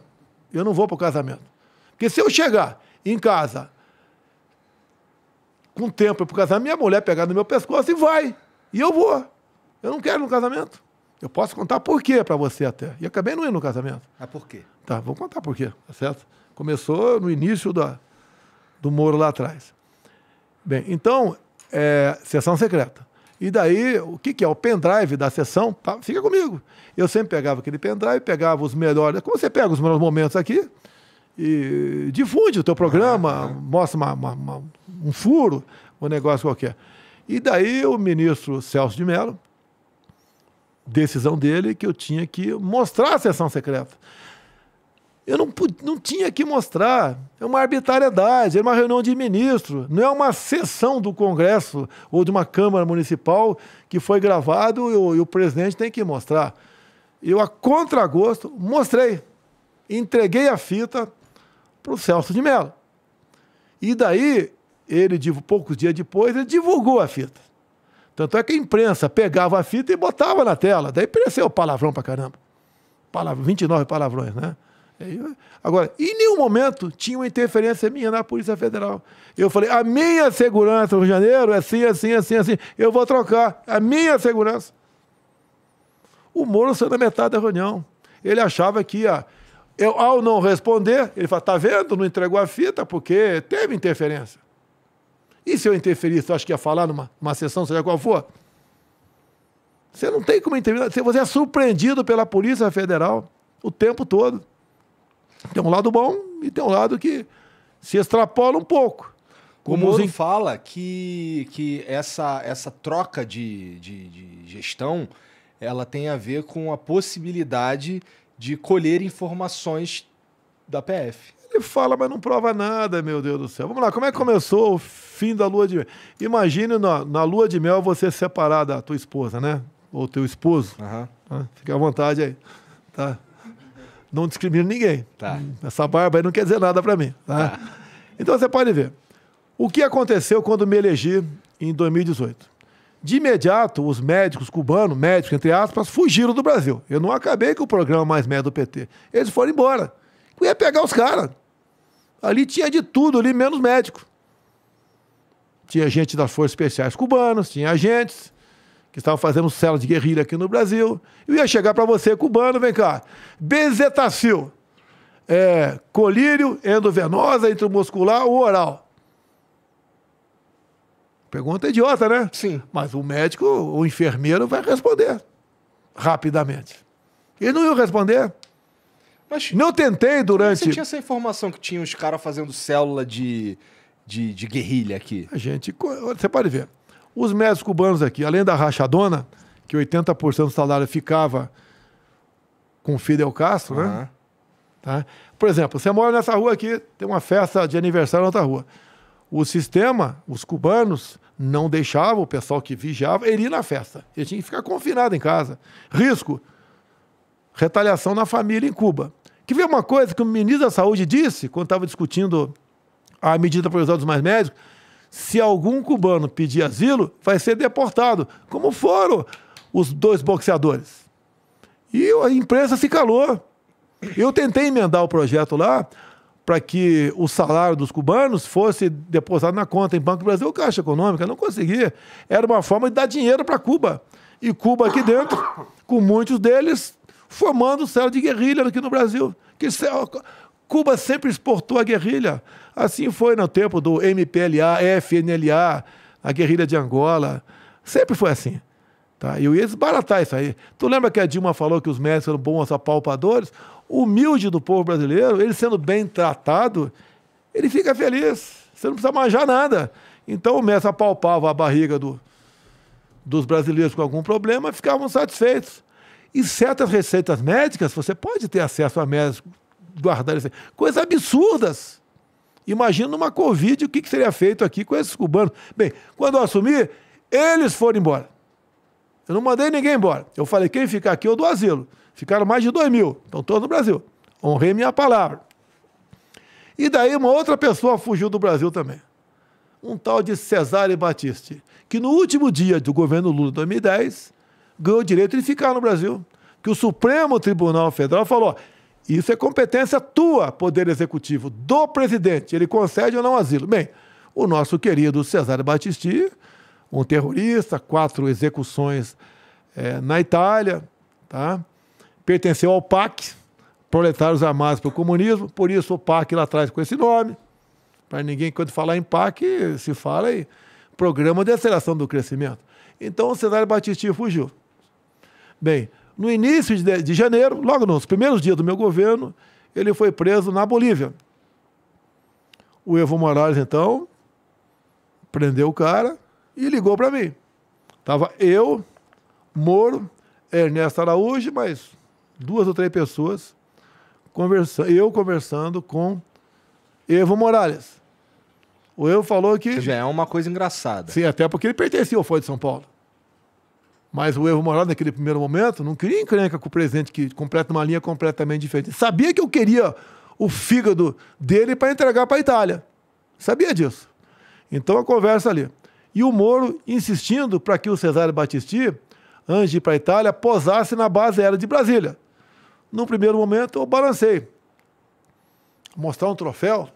eu não vou para o casamento. Porque se eu chegar em casa com tempo para o casamento, minha mulher pegar no meu pescoço e vai. E eu vou. Eu não quero no casamento. Eu posso contar por quê para você até. E acabei não indo no casamento. Mas por quê? Tá, vou contar por quê, tá certo? Começou no início da, do Moro lá atrás. Bem, então, é, sessão secreta. E daí, o que, que é? O pendrive da sessão, tá, fica comigo. Eu sempre pegava aquele pendrive, pegava os melhores. Como você pega os melhores momentos aqui e difunde o teu programa, mostra uma- uma- uma- um furo, um negócio qualquer. E daí o ministro Celso de Mello, decisão dele, que eu tinha que mostrar a sessão secreta. Eu não, não tinha que mostrar. É uma arbitrariedade, é uma reunião de ministro, não é uma sessão do Congresso ou de uma Câmara Municipal que foi gravado e o, e o presidente tem que mostrar. Eu, a contragosto, mostrei. Entreguei a fita para o Celso de Mello. E daí, ele, poucos dias depois, ele divulgou a fita. Tanto é que a imprensa pegava a fita e botava na tela. Daí pareceu palavrão pra caramba. Palavra, 29 palavrões, né? Agora, em nenhum momento tinha uma interferência minha na Polícia Federal. Eu falei, a minha segurança no Rio de Janeiro é assim, assim, assim, assim. Eu vou trocar. A minha segurança. O Moro saiu na metade da reunião. Ele achava que ia. Eu, ao não responder, ele falou: tá vendo? Não entregou a fita porque teve interferência. E se eu interferisse, eu acho que ia falar numa, numa sessão, seja qual for? Você não tem como intervir. Você- Você é surpreendido pela Polícia Federal o tempo todo. Tem um lado bom e tem um lado que se extrapola um pouco. O Como os Moro in- fala que, que essa, essa troca de, de, de gestão ela tem a ver com a possibilidade de colher informações da PF. Ele fala, mas não prova nada, meu Deus do céu. Vamos lá, como é que começou o fim da lua de mel? Imagine na, na lua de mel você separar da tua esposa, né? Ou teu esposo. Tá? Fique à vontade aí. Tá? Não discrimina ninguém. Tá. Essa barba aí não quer dizer nada para mim. Tá? Então você pode ver. O que aconteceu quando me elegi em 2018? De imediato, os médicos cubanos, médicos entre aspas, fugiram do Brasil. Eu não acabei com o programa Mais Médio do PT. Eles foram embora. Eu ia pegar os caras. Ali tinha de tudo, ali menos médico. Tinha gente das Forças Especiais cubanos, tinha agentes que estavam fazendo cela de guerrilha aqui no Brasil. Eu ia chegar para você, cubano, vem cá. Bezetacil. É, colírio, endovenosa, intramuscular ou oral? Pergunta idiota, né? Sim. Mas o médico, o enfermeiro vai responder rapidamente. Ele não ia responder. Mas Não tentei durante. você tinha essa informação que tinha os caras fazendo célula de, de, de guerrilha aqui? A gente, você pode ver. Os médicos cubanos aqui, além da rachadona, que 80% do salário ficava com Fidel Castro, né? Aham. Tá? Por exemplo, você mora nessa rua aqui, tem uma festa de aniversário na outra rua. O sistema, os cubanos, não deixavam o pessoal que vigiava ele ir na festa. Ele tinha que ficar confinado em casa. Risco, retaliação na família em Cuba. Que veio uma coisa que o ministro da Saúde disse, quando estava discutindo a medida provisória dos mais médicos, se algum cubano pedir asilo, vai ser deportado, como foram os dois boxeadores. E a imprensa se calou. Eu tentei emendar o projeto lá para que o salário dos cubanos fosse depositado na conta em Banco Brasil Caixa Econômica. Não conseguia. Era uma forma de dar dinheiro para Cuba. E Cuba aqui dentro, com muitos deles formando célula de guerrilha aqui no Brasil. Que céu- Cuba sempre exportou a guerrilha. Assim foi no tempo do MPLA, FNLA, a guerrilha de Angola. Sempre foi assim. Tá? E eu ia desbaratar isso aí. Tu lembra que a Dilma falou que os médicos eram bons apalpadores? O humilde do povo brasileiro, ele sendo bem tratado, ele fica feliz. Você não precisa manjar nada. Então o médico apalpava a barriga do, dos brasileiros com algum problema, ficavam satisfeitos. E certas receitas médicas, você pode ter acesso a médicos, guardar isso. Coisas absurdas. Imagina numa Covid o que, seria feito aqui com esses cubanos. Bem, quando eu assumi, eles foram embora. Eu não mandei ninguém embora. Eu falei, quem ficar aqui eu dou asilo. Ficaram mais de dois mil. Estão todos no Brasil. Honrei minha palavra. E daí uma outra pessoa fugiu do Brasil também. Um tal de Cesare Battisti, que no último dia do governo Lula 2010 ganhou o direito de ficar no Brasil. Que o Supremo Tribunal Federal falou: isso é competência tua, Poder Executivo, do presidente. Ele concede ou não asilo. Bem, o nosso querido Cesare Battisti, um terrorista, quatro execuções é, na Itália, tá? pertenceu ao PAC, Proletários Armados pelo Comunismo, por isso o PAC lá atrás com esse nome. Para ninguém, quando falar em PAC, se fala em Programa de Aceleração do Crescimento. Então o Cesário Batista fugiu. Bem, no início de, de janeiro, logo nos primeiros dias do meu governo, ele foi preso na Bolívia. O Evo Morales, então, prendeu o cara e ligou para mim. Tava eu, Moro, Ernesto Araújo, mas duas ou três pessoas conversando, eu conversando com Evo Morales. O Evo falou que. Já é uma coisa engraçada. Sim, até porque ele pertencia ao Folha de São Paulo. Mas o Evo Morales, naquele primeiro momento, não queria encrenca com o presidente que completa uma linha completamente diferente. Sabia que eu queria o fígado dele para entregar para a Itália. Sabia disso. Então a conversa ali. E o Moro insistindo para que o Cesare Battisti, antes de ir para a Itália, posasse na base aérea de Brasília. No primeiro momento eu balancei. Mostrar um troféu.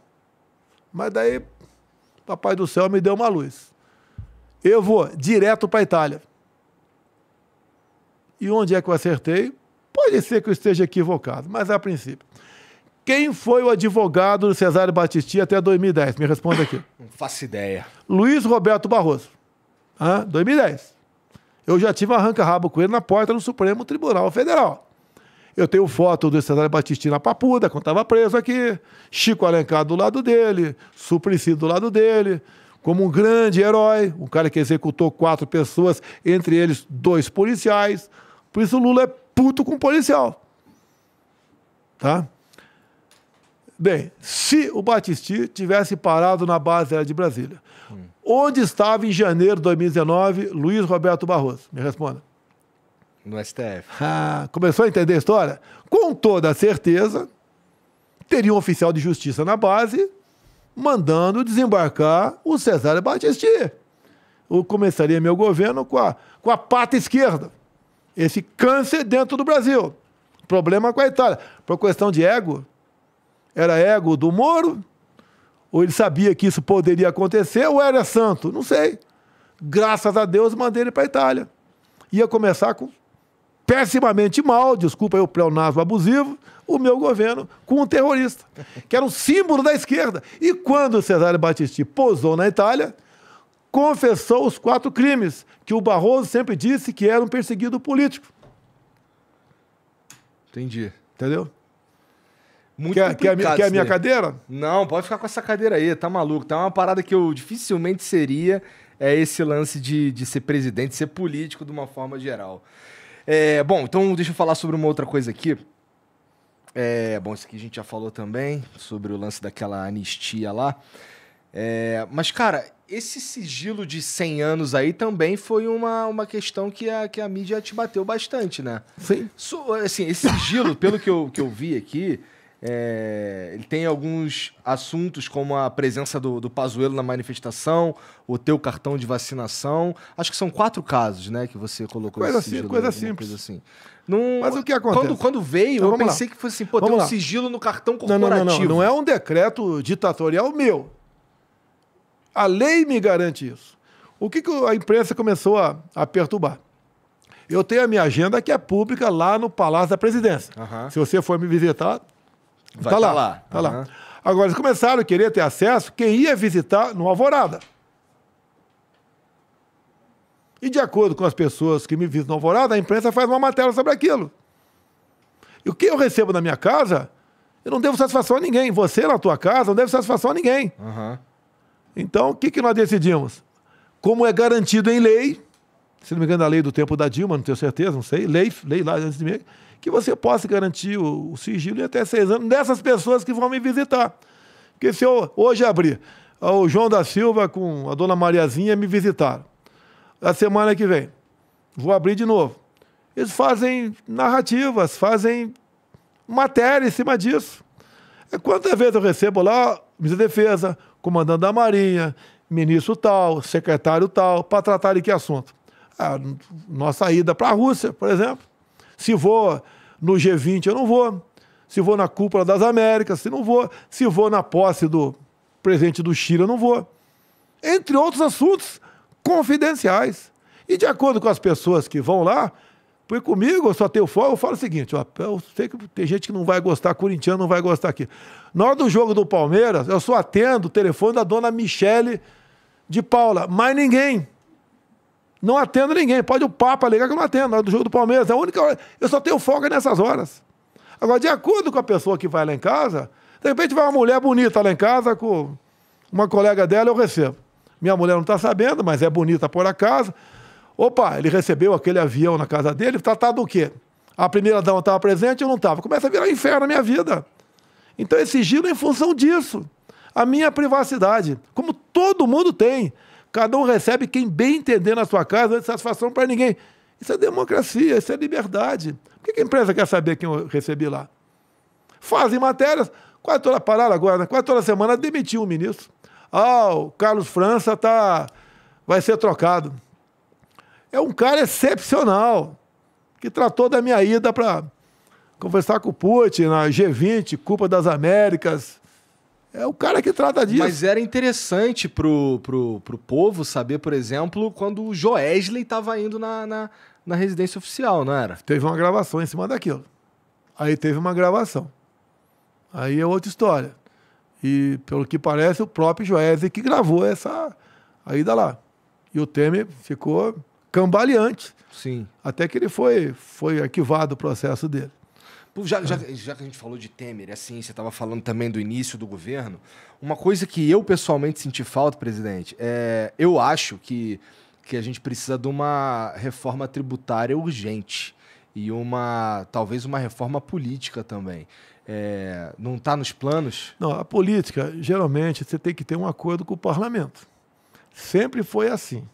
Mas daí, Papai do Céu me deu uma luz. Eu vou direto para a Itália. E onde é que eu acertei? Pode ser que eu esteja equivocado, mas a princípio. Quem foi o advogado do Cesário Batisti até 2010? Me responda aqui. Não faço ideia. Luiz Roberto Barroso. Ah, 2010. Eu já tive um arranca-rabo com ele na porta do Supremo Tribunal Federal. Eu tenho foto do Cesário Batisti na Papuda, quando estava preso aqui. Chico Alencar do lado dele, Suplicy do lado dele, como um grande herói, um cara que executou quatro pessoas, entre eles dois policiais. Por isso o Lula é puto com policial. Tá? Bem, se o Batisti tivesse parado na base aérea de Brasília, hum. onde estava em janeiro de 2019 Luiz Roberto Barroso? Me responda. No STF. Ah, começou a entender a história? Com toda certeza, teria um oficial de justiça na base mandando desembarcar o Cesário Batisti. Eu começaria meu governo com a, com a pata esquerda. Esse câncer dentro do Brasil. Problema com a Itália. Por questão de ego, era ego do Moro? Ou ele sabia que isso poderia acontecer? Ou era santo? Não sei. Graças a Deus, mandei ele para a Itália. Ia começar com pessimamente mal, desculpa aí o pleonasmo abusivo, o meu governo com um terrorista, que era um símbolo da esquerda. E quando Cesare Battisti posou na Itália, confessou os quatro crimes que o Barroso sempre disse que era um perseguido político. Entendi. Entendeu? Muito quer, quer, quer a minha cadeira? Não, pode ficar com essa cadeira aí, tá maluco. Tá uma parada que eu dificilmente seria é esse lance de, de ser presidente, ser político de uma forma geral. É, bom, então deixa eu falar sobre uma outra coisa aqui. É, bom, isso aqui a gente já falou também, sobre o lance daquela anistia lá. É, mas, cara, esse sigilo de 100 anos aí também foi uma, uma questão que a, que a mídia te bateu bastante, né? Sim. So, assim, esse sigilo, pelo que eu, que eu vi aqui, é, ele tem alguns assuntos como a presença do, do Pazuello na manifestação, o teu cartão de vacinação. Acho que são quatro casos, né, que você colocou. Coisa, sim, coisa simples. Coisa assim. Num, Mas o que acontece? Quando, quando veio, então, eu pensei lá. que fosse assim, pô, vamos tem um lá. sigilo no cartão corporativo. Não, não, não, não. Não é um decreto ditatorial meu. A lei me garante isso. O que, que a imprensa começou a, a perturbar? Eu tenho a minha agenda que é pública lá no Palácio da Presidência. Uhum. Se você for me visitar, Vai tá, lá. Tá lá. Tá uhum. lá. Agora, eles começaram a querer ter acesso quem ia visitar no Alvorada. E de acordo com as pessoas que me visitam no Alvorada, a imprensa faz uma matéria sobre aquilo. E o que eu recebo na minha casa, eu não devo satisfação a ninguém. Você na tua casa não deve satisfação a ninguém. Uhum. Então, o que, que nós decidimos? Como é garantido em lei, se não me engano, da lei do tempo da Dilma, não tenho certeza, não sei, lei, lei lá antes de mim, que você possa garantir o, o sigilo em até seis anos dessas pessoas que vão me visitar. Porque se eu hoje abrir, o João da Silva com a dona Mariazinha me visitaram. A semana que vem, vou abrir de novo. Eles fazem narrativas, fazem matéria em cima disso. É quantas vezes eu recebo lá, da Defesa, comandante da Marinha, ministro tal, secretário tal, para tratar de que assunto? A nossa ida para a Rússia, por exemplo. Se vou no G20, eu não vou. Se vou na cúpula das Américas, se não vou. Se vou na posse do presidente do Chile, eu não vou. Entre outros assuntos confidenciais. E de acordo com as pessoas que vão lá, porque comigo eu só tenho foco, eu falo o seguinte, ó, eu sei que tem gente que não vai gostar, corintiano não vai gostar aqui. Na hora do jogo do Palmeiras, eu só atendo o telefone da dona Michele de Paula, mais ninguém. Não atendo ninguém. Pode o Papa ligar que eu não atendo na hora do jogo do Palmeiras. É a única hora. Eu só tenho folga nessas horas. Agora, de acordo com a pessoa que vai lá em casa, de repente vai uma mulher bonita lá em casa com uma colega dela, eu recebo. Minha mulher não está sabendo, mas é bonita por acaso. Opa, ele recebeu aquele avião na casa dele, tratado do quê? A primeira dama estava presente, eu não estava. Começa a virar inferno na minha vida. Então, esse sigilo é em função disso. A minha privacidade, como todo mundo tem. Cada um recebe quem bem entender na sua casa, não é satisfação para ninguém. Isso é democracia, isso é liberdade. Por que a empresa quer saber quem eu recebi lá? Fazem matérias, quase toda parada agora, né? quase toda semana demitiu um ministro. Ah, o Carlos França tá, vai ser trocado. É um cara excepcional, que tratou da minha ida para conversar com o Putin na G20, Culpa das Américas. É o cara que trata disso. Mas era interessante pro, pro, pro povo saber, por exemplo, quando o Joesley estava indo na, na, na, residência oficial, não era? Teve uma gravação em cima daquilo. Aí teve uma gravação. Aí é outra história. E, pelo que parece, o próprio Joesley que gravou essa a ida lá. E o Temer ficou cambaleante. Sim. Até que ele foi, foi arquivado o processo dele. Já, já, já, que a gente falou de Temer, assim, você estava falando também do início do governo, uma coisa que eu pessoalmente senti falta, presidente, é, eu acho que, que a gente precisa de uma reforma tributária urgente e uma talvez uma reforma política também. É, não está nos planos? Não, a política, geralmente, você tem que ter um acordo com o parlamento. Sempre foi assim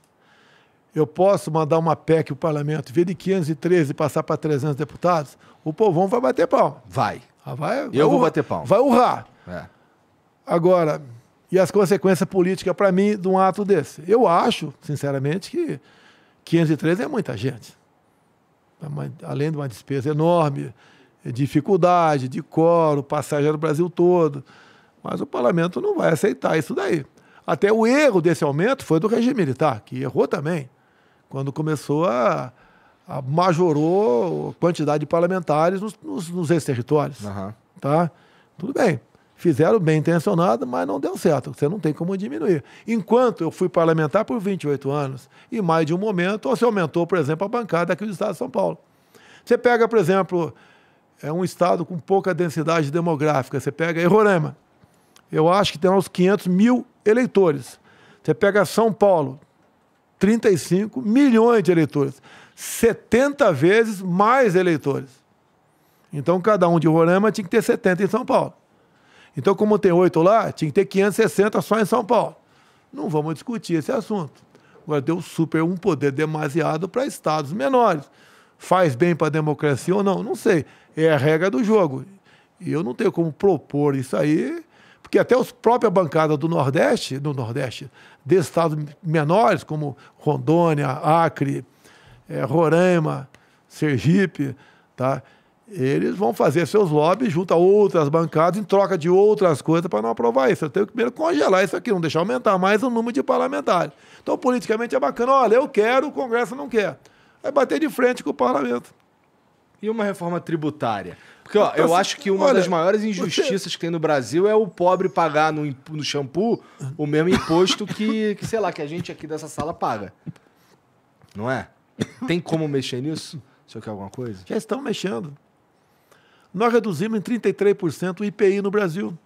eu posso mandar uma PEC o parlamento, vir de 513 e passar para 300 deputados, o povão vai bater palma. Vai. Ah, vai, vai eu vou bater palma. Vai urrar. É. Agora, e as consequências políticas para mim de um ato desse? Eu acho, sinceramente, que 513 é muita gente. É além de uma despesa enorme, dificuldade de coro, passagem no Brasil todo. Mas o parlamento não vai aceitar isso daí. Até o erro desse aumento foi do regime militar, que errou também quando começou a, a majorou a quantidade de parlamentares nos, nos, nos ex-territórios. Uhum. Tá? Tudo bem. Fizeram bem intencionado, mas não deu certo. Você não tem como diminuir. Enquanto eu fui parlamentar por 28 anos, e mais de um momento, você aumentou, por exemplo, a bancada aqui do Estado de São Paulo. Você pega, por exemplo, é um estado com pouca densidade demográfica. Você pega Roraima. Eu acho que tem uns 500 mil eleitores. Você pega São Paulo, 35 milhões de eleitores. 70 vezes mais eleitores. Então, cada um de Roraima tinha que ter 70 em São Paulo. Então, como tem oito lá, tinha que ter 560 só em São Paulo. Não vamos discutir esse assunto. Agora, deu super um poder demasiado para estados menores. Faz bem para a democracia ou não? Não sei. É a regra do jogo. E eu não tenho como propor isso aí porque até os próprias bancadas do Nordeste, do Nordeste, de estados menores, como Rondônia, Acre, é, Roraima, Sergipe, tá? eles vão fazer seus lobbies junto a outras bancadas em troca de outras coisas para não aprovar isso. Eu tenho que primeiro congelar isso aqui, não deixar aumentar mais o número de parlamentares. Então, politicamente é bacana. Olha, eu quero, o Congresso não quer. Vai bater de frente com o parlamento. E uma reforma tributária? Porque ó, eu acho que uma Olha, das maiores injustiças que tem no Brasil é o pobre pagar no, no shampoo o mesmo imposto que, que, sei lá, que a gente aqui dessa sala paga. Não é? Tem como mexer nisso? Se eu quer alguma coisa? Já estão mexendo. Nós reduzimos em 33% o IPI no Brasil.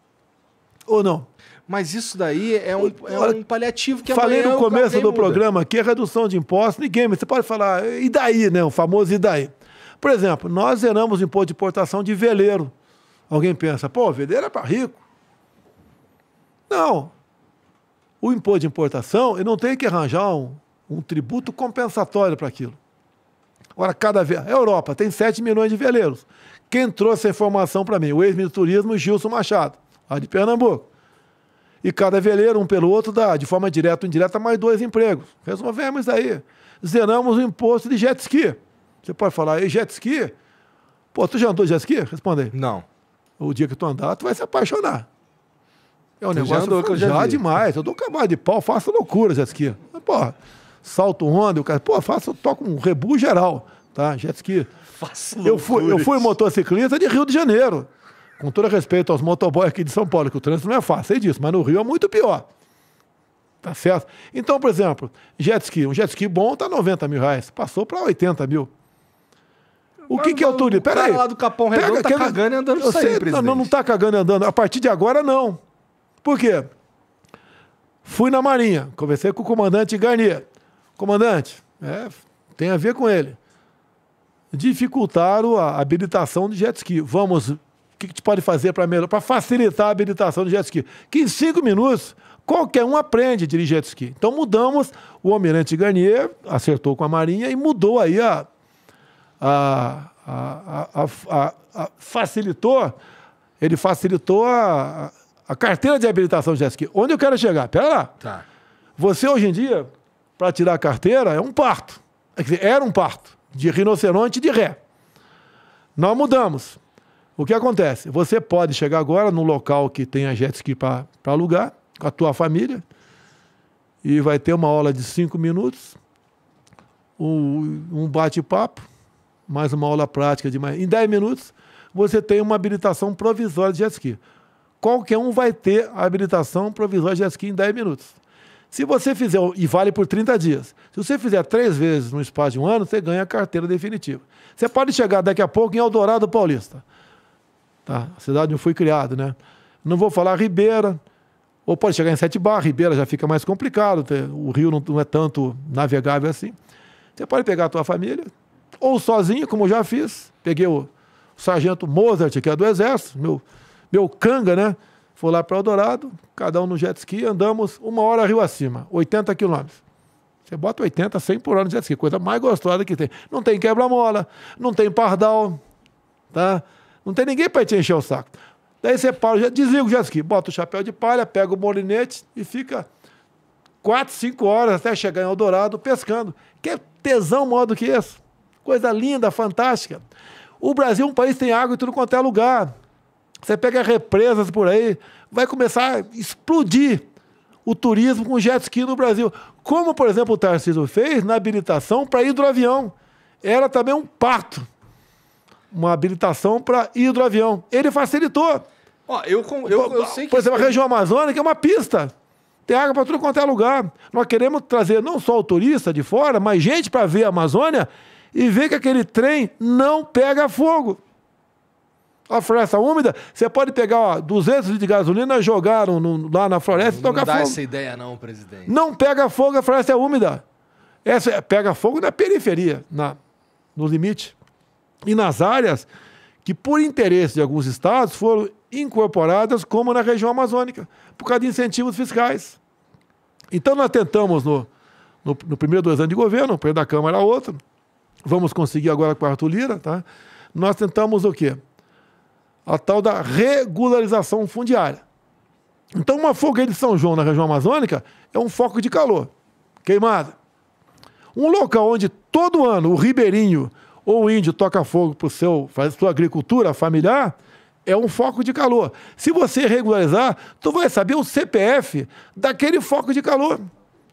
Ou não? Mas isso daí é um, é um paliativo que Falei no começo do muda. programa que a redução de impostos, ninguém, você pode falar, e daí, né? O famoso e daí. Por exemplo, nós zeramos o imposto de importação de veleiro. Alguém pensa, pô, veleiro é para rico. Não. O imposto de importação, ele não tem que arranjar um, um tributo compensatório para aquilo. Agora, cada vez. A Europa tem 7 milhões de veleiros. Quem trouxe a informação para mim? O ex-ministro do Turismo, Gilson Machado, lá de Pernambuco. E cada veleiro, um pelo outro, dá, de forma direta ou indireta, mais dois empregos. Resolvemos aí. Zeramos o imposto de jet ski. Você pode falar, e jet ski? Pô, tu já andou jet ski? Responde aí. Não. O dia que tu andar, tu vai se apaixonar. É um Tu já negócio andou, que eu já já demais. Eu dou cavalo de pau, faço loucura jet ski. Porra, salto onda, o cara, pô, faço, toco um rebu geral, tá? Jet ski. Faço Eu fui, eu fui motociclista de Rio de Janeiro. Com todo respeito aos motoboys aqui de São Paulo, que o trânsito não é fácil, sei disso, mas no Rio é muito pior. Tá certo? Então, por exemplo, jet ski. Um jet ski bom tá 90 mil reais. Passou para 80 mil. O que, que é o cara Peraí. lá do Capão Redondo tá cagando e andando aí, sei, não, presidente. não, não tá cagando e andando. A partir de agora, não. Por quê? Fui na Marinha, conversei com o comandante Garnier. Comandante, é, tem a ver com ele. Dificultaram a habilitação de jet ski. Vamos, o que, que a gente pode fazer para melhor, para facilitar a habilitação de jet ski? Que em cinco minutos qualquer um aprende a dirigir jet ski. Então mudamos, o Almirante Garnier acertou com a Marinha e mudou aí a, a, a, a, facilitou, ele facilitou a, carteira de habilitação de jet ski. Onde eu quero chegar? Pera lá. Tá. Você hoje em dia, para tirar a carteira, é um parto. Dizer, era um parto, de rinoceronte e de ré. Nós mudamos. O que acontece? Você pode chegar agora no local que tem a jet ski para alugar, com a tua família, e vai ter uma aula de cinco minutos, um, um bate-papo, mais uma aula prática de mais. Em 10 minutos, você tem uma habilitação provisória de jet ski. Qualquer um vai ter a habilitação provisória de jet ski em 10 minutos. Se você fizer, e vale por 30 dias, se você fizer três vezes no espaço de um ano, você ganha a carteira definitiva. Você pode chegar daqui a pouco em Eldorado Paulista. Tá? A cidade onde fui criado, né? Não vou falar Ribeira, ou pode chegar em Sete Barras, Ribeira já fica mais complicado, o rio não é tanto navegável assim. Você pode pegar a tua família, ou sozinho, como eu já fiz. Peguei o sargento Mozart, que é do Exército, meu, meu canga, né? Foi lá para Eldorado, cada um no jet ski, andamos uma hora rio acima, 80 quilômetros. Você bota 80, 100 por hora no jet ski, coisa mais gostosa que tem. Não tem quebra-mola, não tem pardal, tá? Não tem ninguém para te encher o saco. Daí você para, desliga o jet ski, bota o chapéu de palha, pega o molinete e fica 4, 5 horas até chegar em Eldorado pescando. Que tesão maior do que isso. Coisa linda, fantástica. O Brasil é um país que tem água em tudo quanto é lugar. Você pega represas por aí, vai começar a explodir o turismo com jet ski no Brasil. Como, por exemplo, o Tarcísio fez na habilitação para hidroavião. Era também um parto. Uma habilitação para hidroavião. Ele facilitou. Ó, eu, eu, eu sei que. Por exemplo, a região amazônica é uma pista. Tem água para tudo quanto é lugar. Nós queremos trazer não só o turista de fora, mas gente para ver a Amazônia e ver que aquele trem não pega fogo. A floresta úmida, você pode pegar ó, 200 litros de gasolina, jogar no- lá na floresta e não tocar dá fogo. essa ideia, não, presidente. Não pega fogo, a floresta é úmida. Essa pega fogo na periferia, na, no limite. E nas áreas que, por interesse de alguns estados, foram incorporadas, como na região amazônica, por causa de incentivos fiscais. Então, nós tentamos, no, no, no primeiro dois anos de governo, o presidente da Câmara era outro, vamos conseguir agora com o Arthur Lira, tá? nós tentamos o quê? A tal da regularização fundiária. Então, uma fogueira de São João na região amazônica é um foco de calor, queimada. Um local onde todo ano o ribeirinho ou o índio toca fogo para seu faz sua agricultura familiar é um foco de calor. Se você regularizar, tu vai saber o CPF daquele foco de calor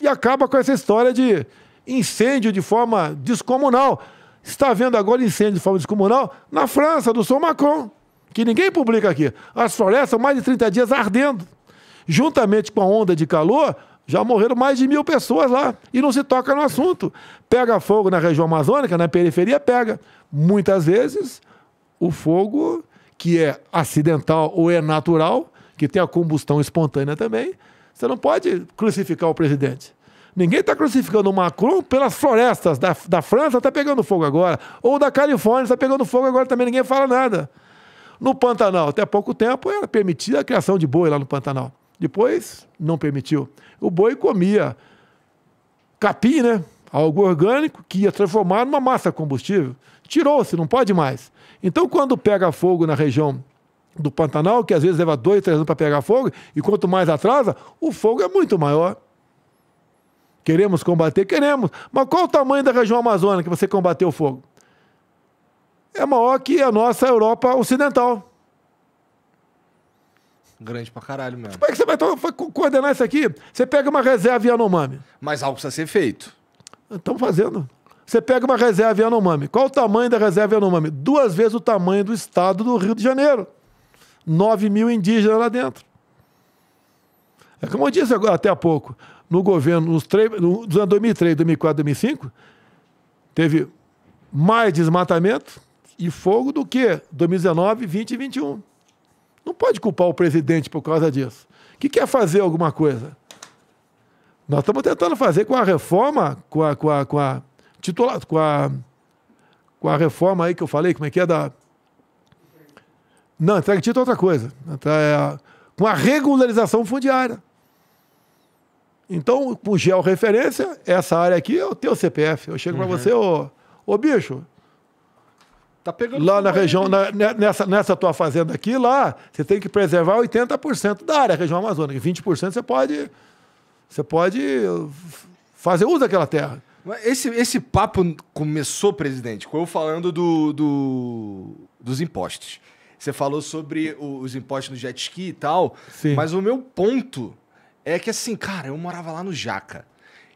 e acaba com essa história de incêndio de forma descomunal. Está vendo agora incêndio de forma descomunal na França, do São Macron, que ninguém publica aqui. As florestas, mais de 30 dias ardendo. Juntamente com a onda de calor, já morreram mais de mil pessoas lá e não se toca no assunto. Pega fogo na região amazônica, na periferia, pega. Muitas vezes, o fogo, que é acidental ou é natural, que tem a combustão espontânea também, você não pode crucificar o presidente. Ninguém está crucificando o Macron pelas florestas da, da França, está pegando fogo agora. Ou da Califórnia, está pegando fogo agora também, ninguém fala nada. No Pantanal, até pouco tempo, era permitida a criação de boi lá no Pantanal. Depois, não permitiu. O boi comia capim, né? algo orgânico que ia transformar numa massa combustível. Tirou-se, não pode mais. Então, quando pega fogo na região do Pantanal, que às vezes leva dois, três anos para pegar fogo, e quanto mais atrasa, o fogo é muito maior. Queremos combater? Queremos. Mas qual o tamanho da região amazônica que você combateu o fogo? É maior que a nossa Europa Ocidental. Grande pra caralho mesmo. Como é que você vai coordenar isso aqui? Você pega uma reserva Yanomami. Mas algo precisa ser feito. Estamos fazendo. Você pega uma reserva Yanomami. Qual o tamanho da reserva Yanomami? Duas vezes o tamanho do estado do Rio de Janeiro. 9 mil indígenas lá dentro. É como eu disse agora, até há pouco, no governo, nos, três, nos anos 2003, 2004, 2005, teve mais desmatamento e fogo do que 2019, 20 e 21. Não pode culpar o presidente por causa disso. Que quer fazer alguma coisa. Nós estamos tentando fazer com a reforma, com a, com a, com a titular, com a, com a reforma aí que eu falei, como é que é da não, entrega título é outra coisa. Com a regularização fundiária. Então, com georreferência, essa área aqui é o teu CPF. Eu chego uhum. para você, ô, ô bicho. Tá pegando lá na região, na, nessa, nessa tua fazenda aqui, lá, você tem que preservar 80% da área, região amazônica. 20% você pode, você pode fazer uso daquela terra. Esse, esse papo começou, presidente, com eu falando do, do, dos impostos. Você falou sobre os impostos no jet ski e tal. Sim. Mas o meu ponto é que, assim, cara, eu morava lá no Jaca,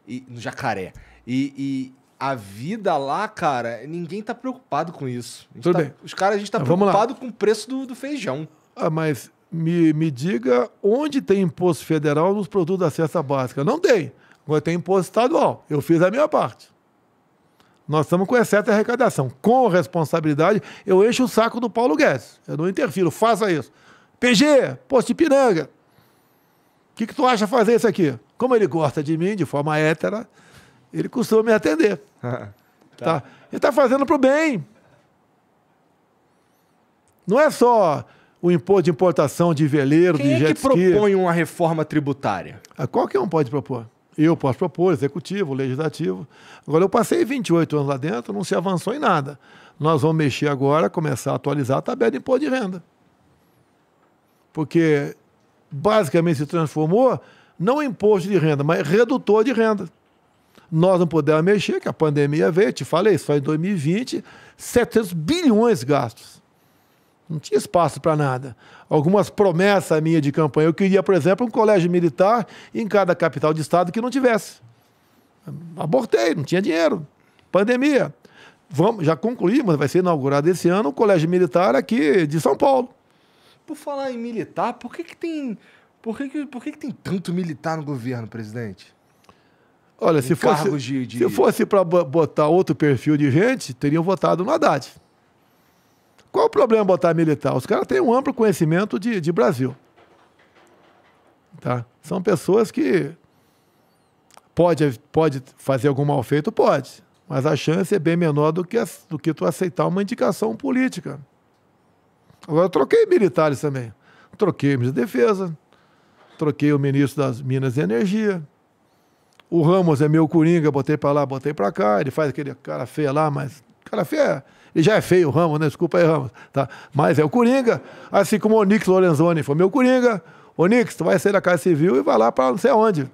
e, no Jacaré. E, e a vida lá, cara, ninguém tá preocupado com isso. Tudo tá, bem. Os caras, a gente tá Mas preocupado com o preço do, do feijão. Ah, mas me, me diga onde tem imposto federal nos produtos da cesta básica. Não tem. Agora tem imposto estadual. Eu fiz a minha parte. Nós estamos com excesso de arrecadação. Com responsabilidade, eu encho o saco do Paulo Guedes. Eu não interfiro, faça isso. PG, Posto de Piranga. O que, que tu acha fazer isso aqui? Como ele gosta de mim, de forma hétera, ele costuma me atender. tá. tá. Ele está fazendo para o bem. Não é só o imposto de importação de veleiro, Quem de é jet ski. que propõe uma reforma tributária? Ah, qualquer um pode propor. Eu posso propor, executivo, legislativo. Agora, eu passei 28 anos lá dentro, não se avançou em nada. Nós vamos mexer agora, começar a atualizar a tabela de imposto de renda. Porque, basicamente, se transformou não em imposto de renda, mas redutor de renda. Nós não podemos mexer, que a pandemia veio, te falei, foi em 2020, 700 bilhões gastos. Não tinha espaço para nada. Algumas promessas minha de campanha. Eu queria, por exemplo, um colégio militar em cada capital de estado que não tivesse. Abortei, não tinha dinheiro. Pandemia. Vamos, já concluímos, vai ser inaugurado esse ano o colégio militar aqui de São Paulo. Por falar em militar, por que, que tem. Por que, que, por que, que tem tanto militar no governo, presidente? Olha, se fosse, de, de... se fosse para botar outro perfil de gente, teriam votado no Haddad. Qual o problema botar militar? Os caras têm um amplo conhecimento de, de Brasil. Tá? São pessoas que pode, pode fazer algum mal feito? Pode. Mas a chance é bem menor do que, do que tu aceitar uma indicação política. Agora, troquei militares também. Troquei o ministro da Defesa, troquei o ministro das Minas e Energia. O Ramos é meu coringa, botei para lá, botei para cá. Ele faz aquele cara feio lá, mas cara feio é ele já é feio, o Ramos, né? Desculpa aí, Ramos. Tá? Mas é o Coringa. Assim como o Onix Lorenzoni foi meu Coringa. Onix, tu vai sair da Casa Civil e vai lá para não sei aonde.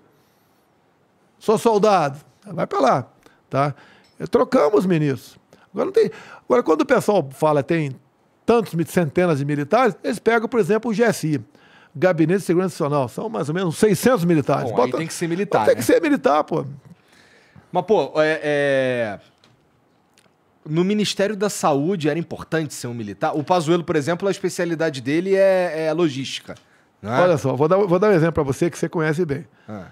Sou soldado. Vai para lá. Tá? Trocamos ministros. Agora, não tem... Agora, quando o pessoal fala tem tantos centenas de militares, eles pegam, por exemplo, o GSI. Gabinete de Segurança Nacional. São mais ou menos 600 militares. Bom, Bota... tem que ser militar. Tem né? que ser militar, pô. Mas, pô, é, é no Ministério da Saúde era importante ser um militar? O Pazuello, por exemplo, a especialidade dele é, é logística. É? Olha só, vou dar, vou dar um exemplo para você que você conhece bem. Ah.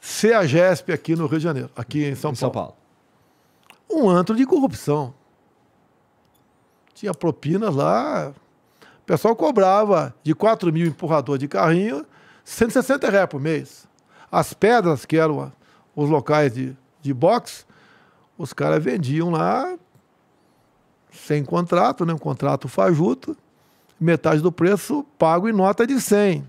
CEAGESP aqui no Rio de Janeiro, aqui em São, em São Paulo. Paulo. Um antro de corrupção. Tinha propinas lá. O pessoal cobrava de 4 mil empurrador de carrinho, 160 reais por mês. As pedras, que eram os locais de, de boxe, os caras vendiam lá sem contrato, né? um contrato fajuto, metade do preço pago em nota de 100.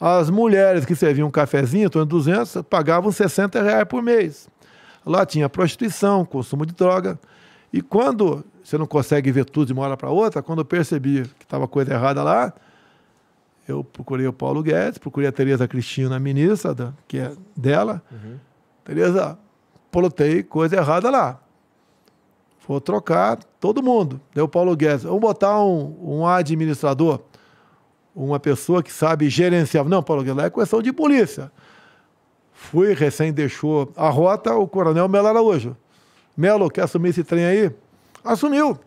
As mulheres que serviam um cafezinho, torno de 200, pagavam 60 reais por mês. Lá tinha prostituição, consumo de droga. E quando você não consegue ver tudo de uma hora para outra, quando eu percebi que estava coisa errada lá, eu procurei o Paulo Guedes, procurei a Tereza Cristina, a ministra, da, que é dela. Uhum. Tereza, plotei coisa errada lá. Vou trocar todo mundo. Deu o Paulo Guedes. Vamos botar um, um administrador, uma pessoa que sabe gerenciar. Não, Paulo Guedes, lá é questão de polícia. Fui, recém deixou a rota, o coronel Melo Araújo. Melo, quer assumir esse trem aí? Assumiu.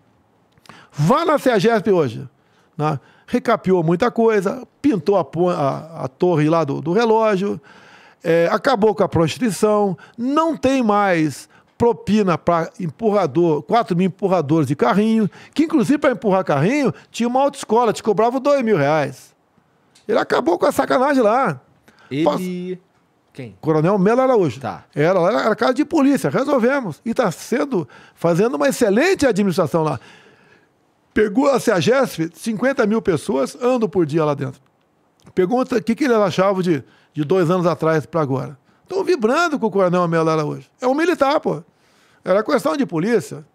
Vá na CEAGESP hoje. Né? Recapiou muita coisa, pintou a, a, a torre lá do, do relógio, é, acabou com a prostituição, não tem mais propina para empurrador, 4 mil empurradores de carrinho, que inclusive para empurrar carrinho tinha uma autoescola, te cobrava 2 mil reais. Ele acabou com a sacanagem lá. Ele. Quem? Coronel Melo Araújo. Tá. Era, era, era casa de polícia, resolvemos. E está sendo, fazendo uma excelente administração lá. Pegou a CEAGESP, 50 mil pessoas andam por dia lá dentro. Pergunta o que, que ele achava de, de dois anos atrás para agora. Estão vibrando com o Coronel Melo Araújo. É um militar, pô. Era questão de polícia.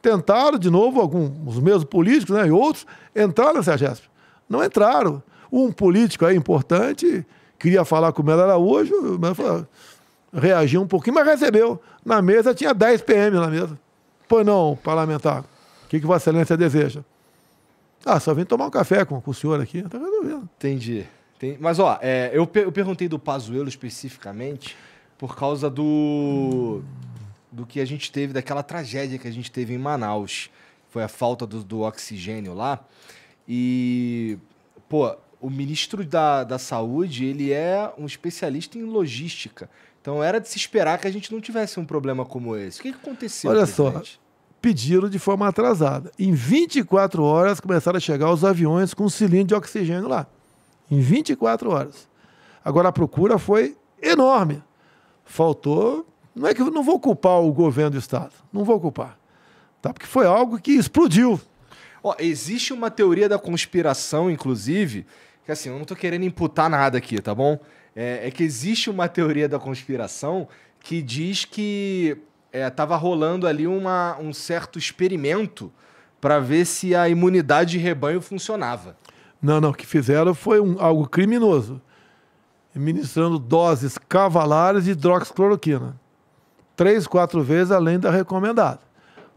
Tentaram, de novo, alguns, os mesmos políticos né, e outros, entraram na CEAGESP. Não entraram. Um político aí importante queria falar com o Melo Araújo, mas reagiu um pouquinho, mas recebeu. Na mesa tinha 10 PM na mesa. Pois não, parlamentar. O que, que Vossa Excelência deseja? Ah, só vim tomar um café com, com o senhor aqui. Tá resolvendo. Entendi. Tem, mas, ó, é, eu, eu perguntei do Pazuello especificamente por causa do, do que a gente teve, daquela tragédia que a gente teve em Manaus. Foi a falta do, do oxigênio lá. E, pô, o ministro da, da Saúde, ele é um especialista em logística. Então era de se esperar que a gente não tivesse um problema como esse. O que, que aconteceu? Olha presidente? só, pediram de forma atrasada. Em 24 horas começaram a chegar os aviões com um cilindro de oxigênio lá em 24 horas. Agora a procura foi enorme. Faltou. Não é que eu não vou culpar o governo do Estado, não vou culpar. Tá? Porque foi algo que explodiu. Oh, existe uma teoria da conspiração, inclusive, que assim, eu não estou querendo imputar nada aqui, tá bom? É, é, que existe uma teoria da conspiração que diz que estava é, rolando ali uma, um certo experimento para ver se a imunidade de rebanho funcionava. Não, não, o que fizeram foi um, algo criminoso. Ministrando doses cavalares de hidroxicloroquina. Três, quatro vezes além da recomendada.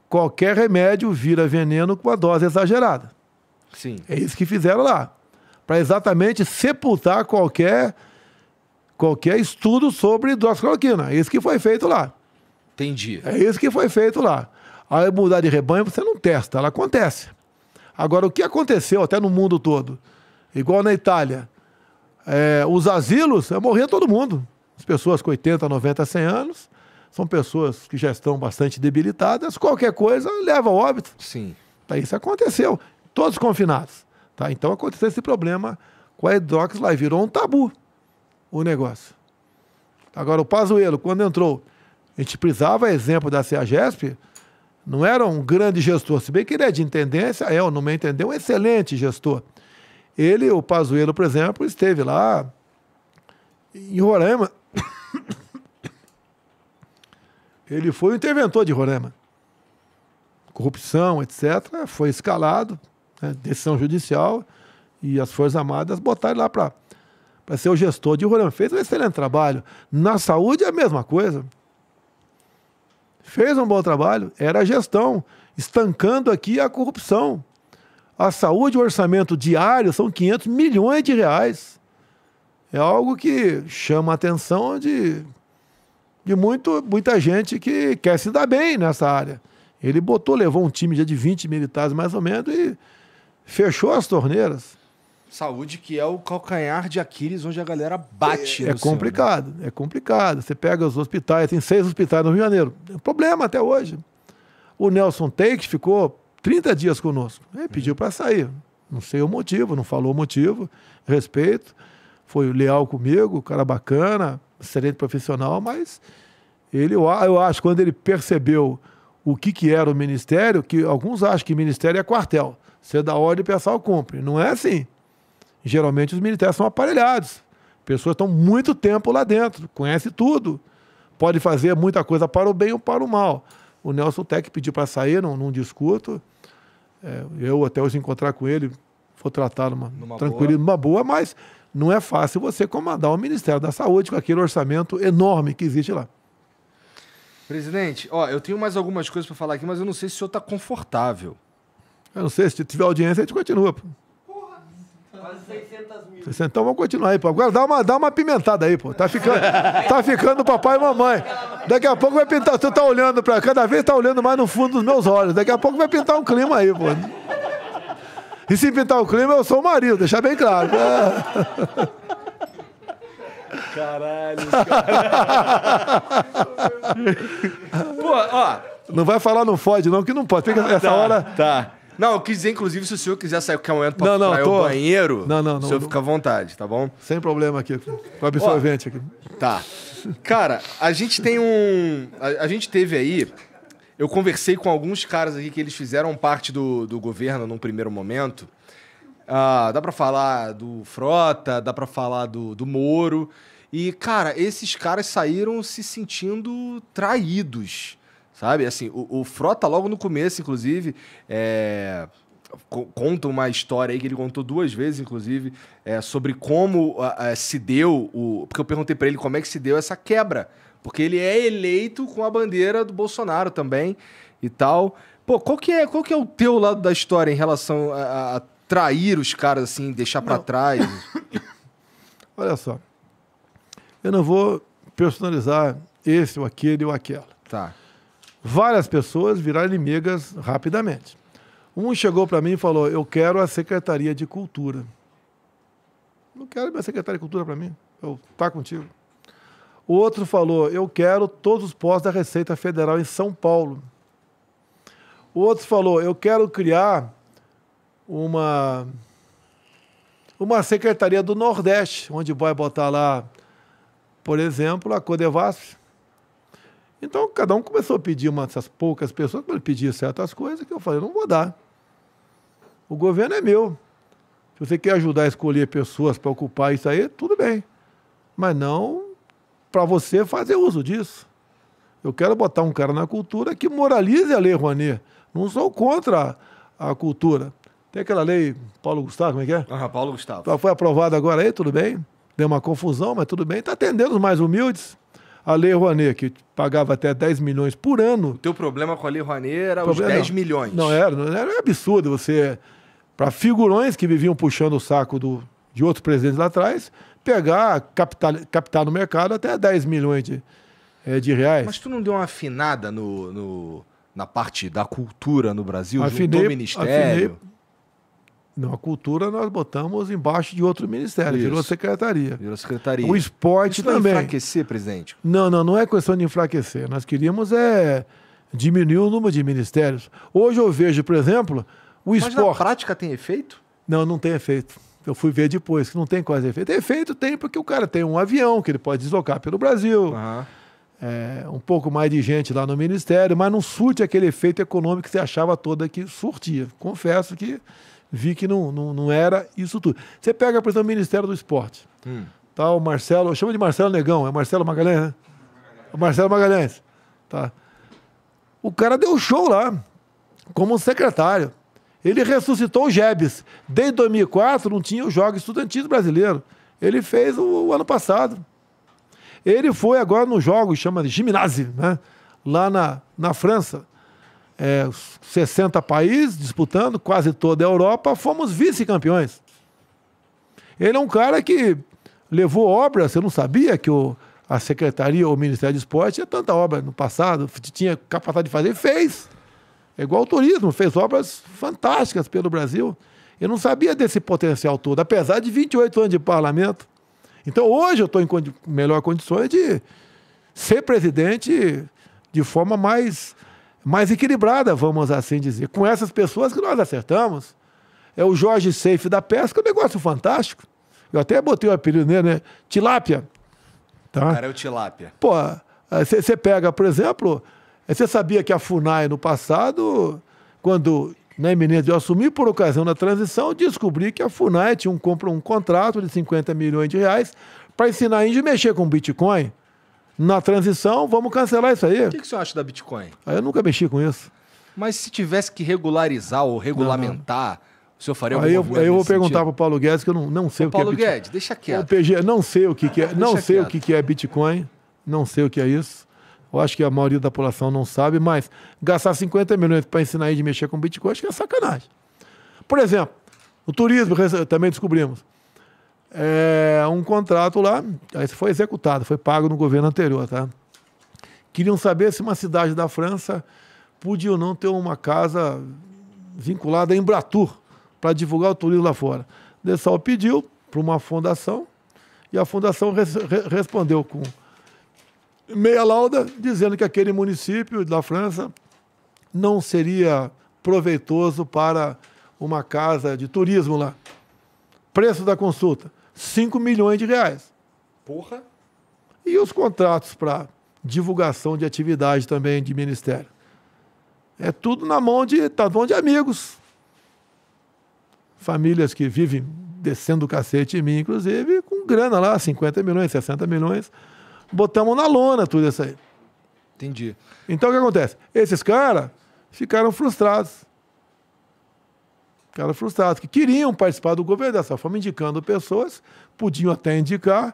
Qualquer remédio vira veneno com a dose exagerada. Sim. É isso que fizeram lá. Para exatamente sepultar qualquer, qualquer estudo sobre hidroxicloroquina. É isso que foi feito lá. Entendi. É isso que foi feito lá. A imunidade de rebanho você não testa, ela acontece. Agora, o que aconteceu até no mundo todo? Igual na Itália, é, os asilos, é, morria todo mundo. As pessoas com 80, 90, 100 anos são pessoas que já estão bastante debilitadas. Qualquer coisa leva ao óbito. Sim. Tá, isso aconteceu. Todos confinados. Tá? Então aconteceu esse problema com a Hidrox lá. Virou um tabu o negócio. Agora, o Pazuello, quando entrou, a gente precisava, exemplo da CEAGESP, não era um grande gestor, se bem que ele é de intendência, é, no meu entender, um excelente gestor. Ele, o Pazuello, por exemplo, esteve lá em Roraima. Ele foi o interventor de Roraima. Corrupção, etc. Foi escalado, né, decisão judicial, e as Forças Armadas botaram lá para ser o gestor de Roraima. Fez um excelente trabalho. Na saúde é a mesma coisa fez um bom trabalho, era a gestão, estancando aqui a corrupção. A saúde, o orçamento diário são 500 milhões de reais. É algo que chama a atenção de, de muito, muita gente que quer se dar bem nessa área. Ele botou, levou um time de 20 militares mais ou menos e fechou as torneiras. Saúde que é o calcanhar de Aquiles onde a galera bate. É, é complicado, é complicado. Você pega os hospitais, tem seis hospitais no Rio de Janeiro. É um problema até hoje. O Nelson Take ficou 30 dias conosco. Ele pediu para sair. Não sei o motivo, não falou o motivo. Respeito. Foi leal comigo, cara bacana, excelente profissional, mas ele, eu acho, quando ele percebeu o que, que era o ministério, que alguns acham que ministério é quartel. Você dá ordem e o pessoal cumpre. Não é assim geralmente os militares são aparelhados. Pessoas estão muito tempo lá dentro, conhecem tudo. pode fazer muita coisa para o bem ou para o mal. O Nelson Tec pediu para sair, não, não discuto. É, eu até hoje encontrar com ele, vou tratar numa, Numa tranquilo, boa. numa boa, mas não é fácil você comandar o Ministério da Saúde com aquele orçamento enorme que existe lá. Presidente, ó, eu tenho mais algumas coisas pra falar aqui, mas eu não sei se o senhor tá confortável. Eu não sei, se tiver audiência, a gente continua. pô. Quase 600 mil. Então vamos continuar aí, pô. Agora dá uma, dá uma pimentada aí, pô. Tá ficando, tá ficando papai e mamãe. Daqui a pouco vai pintar. Tu tá olhando para Cada vez tá olhando mais no fundo dos meus olhos. Daqui a pouco vai pintar um clima aí, pô. E se pintar o clima, eu sou o marido, deixar bem claro. É. Caralho, Pô, ó. Não vai falar no fode, não, que não pode. Fica essa hora. Tá. Não, eu quis dizer, inclusive, se o senhor quiser sair qualquer momento pra, Não, não, pra tô- banheiro, Não, não, o não, senhor não. fica à vontade, tá bom? Sem problema aqui. Com absorvente aqui. Tá. Cara, a gente tem um. A, a gente teve aí. Eu conversei com alguns caras aqui que eles fizeram parte do, do governo num primeiro momento. Ah, dá pra falar do Frota, dá pra falar do, do Moro. E, cara, esses caras saíram se sentindo traídos. Sabe? Assim, o, o Frota, logo no começo, inclusive, é, co- conta uma história aí que ele contou duas vezes, inclusive, é, sobre como ah, ah, se deu o. Porque eu perguntei pra ele como é que se deu essa quebra. Porque ele é eleito com a bandeira do Bolsonaro também e tal. Pô, qual que é, qual que é o teu lado da história em relação a, a- a trair os caras, assim, deixar pra trás? Olha só. Eu não vou personalizar esse ou aquele ou aquela. tá. Várias pessoas viraram inimigas rapidamente. Um chegou para mim e falou: Eu quero a Secretaria de Cultura. Não quero minha Secretaria de Cultura para mim. Eu tá contigo. O outro falou: Eu quero todos os postos da Receita Federal em São Paulo. O outro falou: Eu quero criar uma uma secretaria do Nordeste, onde vai botar lá, por exemplo, a Codevasf. Então, cada um começou a pedir uma dessas poucas pessoas, para pedir certas coisas, que eu falei, não vou dar. O governo é meu. Se você quer ajudar a escolher pessoas para ocupar isso aí, tudo bem. Mas não para você fazer uso disso. Eu quero botar um cara na cultura que moralize a lei Rouanet. Não sou contra a, cultura. Tem aquela lei, Paulo Gustavo, como é que é? Ah, Paulo Gustavo. Ela foi aprovada agora aí, tudo bem. Deu uma confusão, mas tudo bem. Está atendendo os mais humildes. A Lei Rouanet, que pagava até 10 milhões por ano. O teu problema com a Lei Rouanet era Problema os 10 não. milhões. Não era, não era é absurdo você, para figurões que viviam puxando o saco do, de outros presidentes lá atrás, pegar, captar, captar no mercado até 10 milhões de, eh, de reais. Mas tu não deu uma afinada no, no- na parte da cultura no Brasil, Afinei- juntou o ministério? afinei- Não, a cultura nós botamos embaixo de outro ministério, virou Isso. secretaria. Virou secretaria. O esporte Isso não é também. enfraquecer, presidente? Não, não, não é questão de enfraquecer. Nós queríamos é diminuir o número de ministérios. Hoje eu vejo, por exemplo, o Mas na esporte. prática tem efeito? Não, não tem efeito. Eu fui ver depois que não tem quase efeito. Efeito tem porque o cara tem um avião que ele pode deslocar pelo Brasil, Aham. é, um pouco mais de gente lá no ministério, mas não surte aquele efeito econômico que você achava toda que surtia. Confesso que vi que não, não, não era isso tudo. Você pega, por exemplo, o Ministério do Esporte. Hum. Tá, o Marcelo, eu chamo de Marcelo Negão, é Marcelo Magalhães, né? O Marcelo Magalhães. Tá. O cara deu show lá, como secretário. Ele ressuscitou o Jebs. Desde 2004 não tinha os Jogos Estudantis Brasileiros. Ele fez o, o ano passado. Ele foi agora nos Jogos, chama de Gimnase, né? lá na, na França. É, 60 países disputando, quase toda a Europa, fomos vice-campeões. Ele é um cara que levou obra, você não sabia que o, a Secretaria ou o Ministério de Esporte tinha tanta obra no passado, tinha capacidade de fazer, fez. É igual o turismo, fez obras fantásticas pelo Brasil. Eu não sabia desse potencial todo, apesar de 28 anos de parlamento. Então hoje eu estou em melhor condições de ser presidente de forma mais, mais equilibrada, vamos assim dizer. Com essas pessoas que nós acertamos. É o Jorge Seife da pesca, um negócio fantástico. Eu até botei o apelido nele, né? Tilápia. Tá? Cara, é o tilápia. Pô, você pega, por exemplo, você sabia que a FUNAI no passado, quando na iminência de eu assumir por ocasião da transição, descobri que a FUNAI tinha um, compra- um contrato de 50 milhões de reais para ensinar índio a mexer com Bitcoin. Na transição, vamos cancelar isso aí. O que, que o senhor acha da Bitcoin? Aí eu nunca mexi com isso. Mas se tivesse que regularizar ou regulamentar, o senhor faria algum Aí eu, aí eu vou perguntar para o Paulo Guedes, que eu não, não sei Ô, o que é Paulo Bitcoin. Guedes, deixa O quieto. PG, não sei o que, que é, não sei o quieto. que, que é Bitcoin, não sei o que é isso. Eu acho que a maioria da população não sabe, mas gastar 50 milhões para ensinar aí de mexer com Bitcoin, acho que é sacanagem. Por exemplo, o turismo, também descobrimos. É um contrato lá, aí foi executado, foi pago no governo anterior, tá? Queriam saber se uma cidade da França podia ou não ter uma casa vinculada a Embratur para divulgar o turismo lá fora. Dessal pediu para uma fundação e a fundação res- re- respondeu com meia lauda, dizendo que aquele município da França não seria proveitoso para uma casa de turismo lá. Preço da consulta: 5 milhões de reais. Porra. E os contratos para divulgação de atividade também de ministério. É tudo na mão de, tá na mão de amigos. Famílias que vivem descendo o cacete em mim, inclusive, com grana lá, 50 milhões, 60 milhões. Botamos na lona tudo isso aí. Entendi. Então o que acontece? Esses caras ficaram frustrados. Ficaram frustrados, que queriam participar do governo dessa forma, indicando pessoas, podiam até indicar,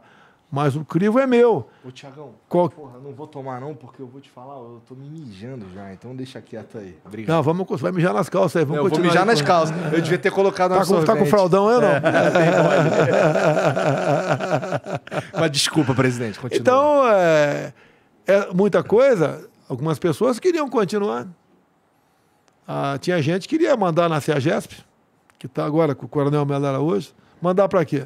mas o crivo é meu. Ô, Tiagão, Qual- porra, não vou tomar não, porque eu vou te falar, eu tô me mijando já, então deixa quieto aí. Obrigado. Não, vamos, vai mijar nas calças aí. Vamos eu vou continuar mijar nas calças. Eu devia ter colocado Tá com, tá com fraldão ou não? Mas desculpa, presidente, continua. Então, é, é muita coisa. Algumas pessoas queriam continuar. Ah, tinha gente que queria mandar na CEAGESP, que está agora com o Coronel Melo Araújo. Mandar para quê?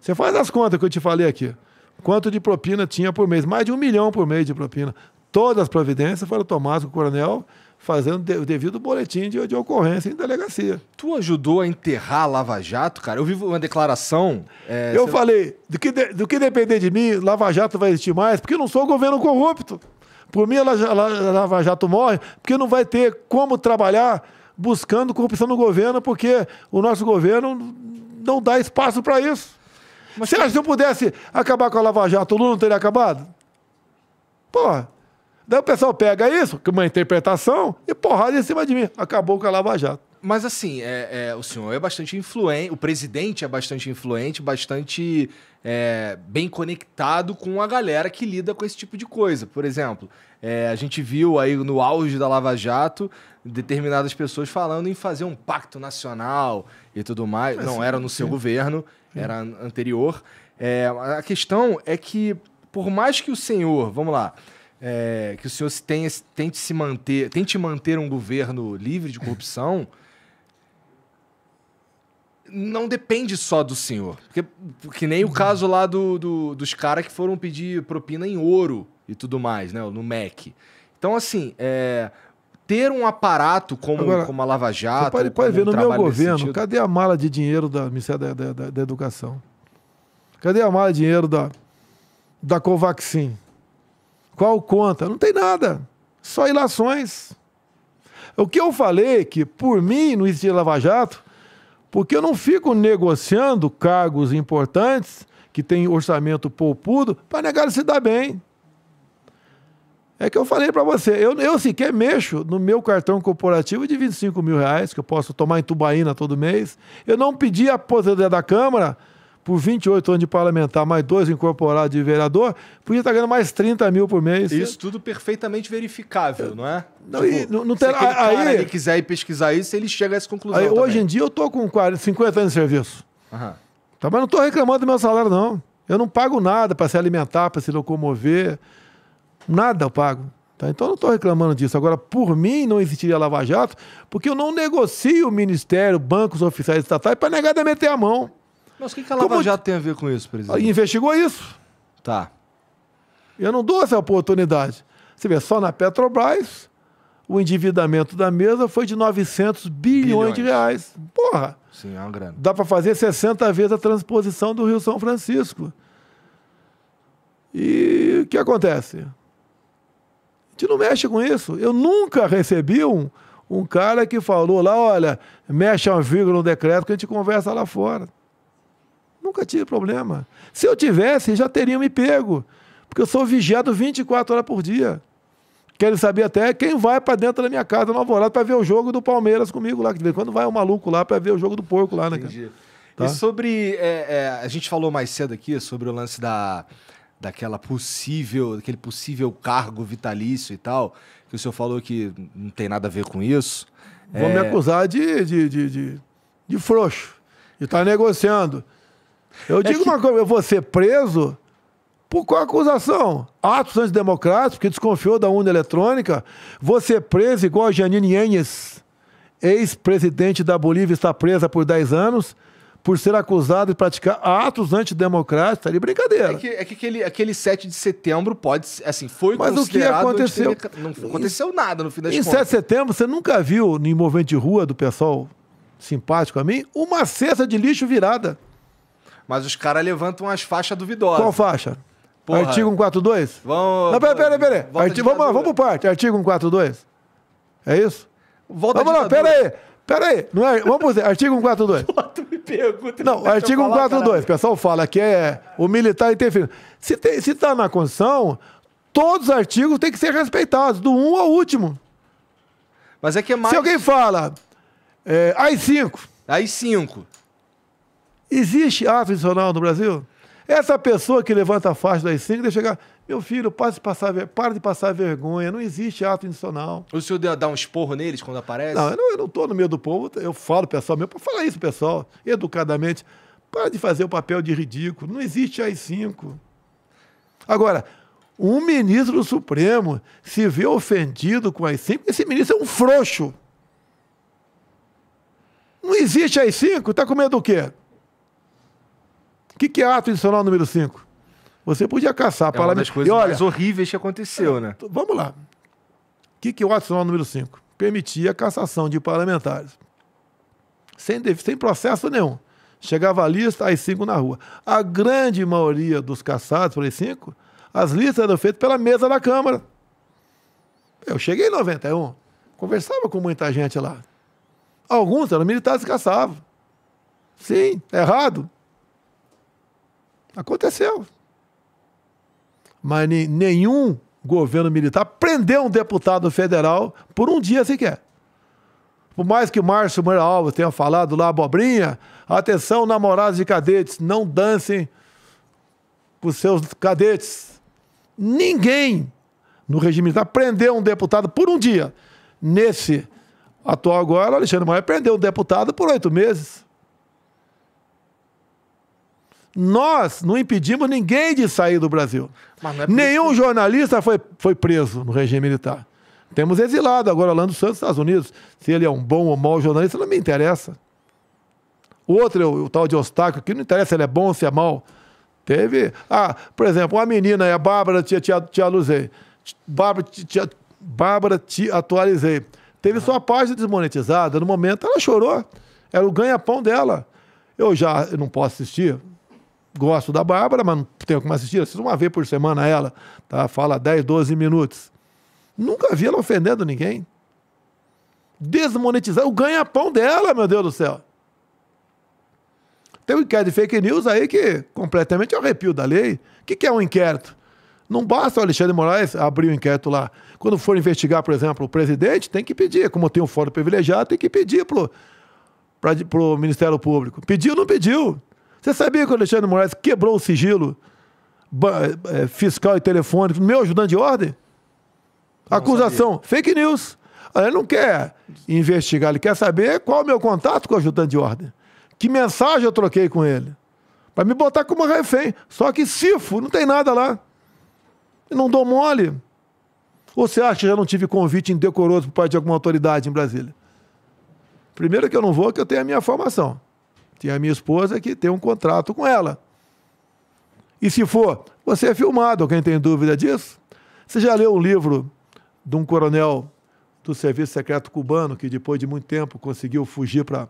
Você faz as contas que eu te falei aqui. Quanto de propina tinha por mês? Mais de um milhão por mês de propina. Todas as providências foram tomadas com o Coronel, fazendo o devido boletim de, de ocorrência em delegacia. Tu ajudou a enterrar a Lava Jato, cara? Eu vi uma declaração. é, Eu você- falei, do que, de- do que depender de mim, Lava Jato vai existir mais, porque eu não sou governo corrupto. Por mim, a Lava Jato morre, porque não vai ter como trabalhar buscando corrupção no governo, porque o nosso governo não dá espaço para isso. Você acha que se eu pudesse acabar com a Lava Jato, o Lula não teria acabado? Porra. Daí o pessoal pega isso, que é uma interpretação, e porrada em cima de mim. Acabou com a Lava Jato. Mas assim, é, é, o senhor é bastante influente, o presidente é bastante influente, bastante é, bem conectado com a galera que lida com esse tipo de coisa. Por exemplo, é, a gente viu aí no auge da Lava Jato determinadas pessoas falando em fazer um pacto nacional e tudo mais. Não era no seu governo, era an- anterior. É, a questão é que, por mais que o senhor, vamos lá, é, que o senhor se tenha, tente se manter, tente manter um governo livre de corrupção, não depende só do senhor. Porque, que nem o caso lá do, do- dos caras que foram pedir propina em ouro e tudo mais, né? No MEC. Então, assim, é, ter um aparato como, Agora, como a Lava Jato. Você pode, pode ver um no meu governo, cadê a mala de dinheiro do Ministério da, da, da- da Educação? Cadê a mala de dinheiro da, da Covaxin? Qual conta? Não tem nada. Só ilações. O que eu falei é que, por mim, não existia Lava Jato, porque eu não fico negociando cargos importantes que têm orçamento poupudo para negar se dar bem. É que eu falei para você, eu, eu sequer mexo no meu cartão corporativo de 25 mil reais, que eu posso tomar em Tubaína todo mês. Eu não pedi a aposentadoria da Câmara por 28 anos de parlamentar, mais dois incorporados de vereador, podia estar ganhando mais 30 mil por mês. Isso tudo perfeitamente verificável, não é? Não, e não- não se tem- aquele aí- ali quiser ir pesquisar isso, ele chega a essa conclusão Aí, hoje em dia eu tô com 40, 50 anos de serviço. Aham. Tá? Mas não estou reclamando do meu salário, não. Eu não pago nada para se alimentar, para se locomover. Nada eu pago. Tá? Então eu não estou reclamando disso. Agora, por mim, não existiria Lava Jato, porque eu não negocio o Ministério, bancos oficiais estatais para negar de meter a mão. Mas o que, que a Lava Como- Jato tem a ver com isso, presidente? Aí investigou isso. Tá. Eu não dou essa oportunidade. Você vê, só na Petrobras, o endividamento da mesa foi de 900 bilhões, de Bilhões. reais. Porra! Sim, é uma grana. Dá para fazer 60 vezes a transposição do Rio São Francisco. E o que acontece? A gente não mexe com isso. Eu nunca recebi um, um cara que falou lá, olha, mexe uma vírgula no decreto que a gente conversa lá fora. Nunca tive problema. Se eu tivesse, já teria me pego. Porque eu sou vigiado 24 horas por dia. Querem saber até quem vai para dentro da minha casa no Alvorada para ver o jogo do Palmeiras comigo lá. Quando vai um maluco lá para ver o jogo do porco lá, né, cara? Entendi. Tá. E sobre. é, é, a gente falou mais cedo aqui sobre o lance da. Daquela possível, daquele possível cargo vitalício e tal, que o senhor falou que não tem nada a ver com isso. Vão me acusar de, de, de, de, de frouxo, de estar negociando. Eu digo que- uma coisa, eu vou ser preso por qual acusação? Atos antidemocráticos, porque desconfiou da urna eletrônica. Vou ser preso igual a Janine Enes, ex-presidente da Bolívia, está presa por 10 anos, por ser acusado de praticar atos antidemocráticos. Tá de brincadeira. É que, é que aquele, aquele 7 de setembro pode ser, assim, foi Mas o que considerado aconteceu? Não aconteceu nada no fim das Em 7 contas. de setembro, você nunca viu em movimento de rua do pessoal simpático a mim uma cesta de lixo virada. Mas os caras levantam as faixas duvidosas. Qual faixa? Porra. Artigo 142? Vamos. Não, peraí, peraí, peraí. Volta Arti- de Vamos lá, vamos por parte. Artigo 142. É isso? Volta vamos lá, peraí. Peraí. Não é, vamos dizer, artigo 142. Tu me pergunta. Não, artigo falar, 142. O pessoal fala que é o militar interferindo. Se está se tá na Constituição, todos os artigos têm que ser respeitados, do 1 ao último. Mas é que é mais. Se alguém fala, é, AI-5, Aí cinco. Existe ato institucional no Brasil? Essa pessoa que levanta a faixa das 5 deve chegar. Meu filho, para de, passar, para de passar vergonha. Não existe ato institucional. O senhor dá um esporro neles quando aparece? Não, eu não, tô no meio do povo. Eu falo pessoal meu para falar isso, pessoal, educadamente. Para de fazer o papel de ridículo. Não existe AI-5. Agora, um ministro do Supremo se vê ofendido com AI-5, esse ministro é um frouxo. Não existe AI-5. Está com medo do quê? O que, que é ato institucional número 5? Você podia caçar É uma das coisas E olha, mais horríveis que aconteceu, né? Vamos lá. O que, que é o ato institucional número 5? Permitia a cassação de parlamentares. Sem, sem processo nenhum. Chegava a lista, as cinco na rua. A grande maioria dos cassados por as cinco, as listas eram feitas pela mesa da Câmara. Eu cheguei em 91, conversava com muita gente lá. Alguns eram militares que caçavam. Sim, errado. Aconteceu. Mas ne- nenhum governo militar prendeu um deputado federal por um dia sequer. Por mais que Márcio Moura Alves tenha falado lá, abobrinha, atenção, namorados de cadetes, não dancem com seus cadetes. Ninguém no regime militar prendeu um deputado por um dia. Nesse atual agora, o Alexandre Moraes prendeu um deputado por oito meses. Nós não impedimos ninguém de sair do Brasil. É Nenhum jornalista foi, foi preso no regime militar. Temos exilado agora Orlando Santos, Estados Unidos. Se ele é um bom ou mau jornalista, não me interessa. O outro, é o, tal de Eustáquio, que não interessa se ele é bom ou se é mau. Teve. Ah, por exemplo, uma menina aí, a Bárbara, te, te, te alusei. Bárbara, te, te, Bárbara, te atualizei. Teve sua página desmonetizada. No momento, ela chorou. Era o ganha-pão dela. Eu já eu não posso assistir. Gosto da Bárbara, mas não tenho como assistir. Assisto uma vez por semana ela. Tá? Fala 10, 12 minutos. Nunca vi ela ofendendo ninguém. Desmonetizar o ganha-pão dela, meu Deus do céu. Tem um inquérito de fake news aí que completamente arrepio da lei. O que, que é um inquérito? Não basta o Alexandre Moraes abrir o inquérito lá. Quando for investigar, por exemplo, o presidente, tem que pedir. Como tem um fórum privilegiado, tem que pedir pro, para o Ministério Público. Pediu ou não pediu? Você sabia que o Alexandre Moraes quebrou o sigilo eh, fiscal e telefônico do meu ajudante de ordem? Acusação, fake news. Ele não quer investigar, ele quer saber qual é o meu contato com o ajudante de ordem. Que mensagem eu troquei com ele. Para me botar como refém. Só que cifo, não tem nada lá. Eu não dou mole. Ou você acha que já não tive convite indecoroso por parte de alguma autoridade em Brasília? Primeiro que eu não vou, que eu tenho a minha formação. Tem a minha esposa que tem um contrato com ela. E se for, você é filmado, alguém tem dúvida disso? Você já leu um livro de um coronel do Serviço Secreto Cubano que depois de muito tempo conseguiu fugir para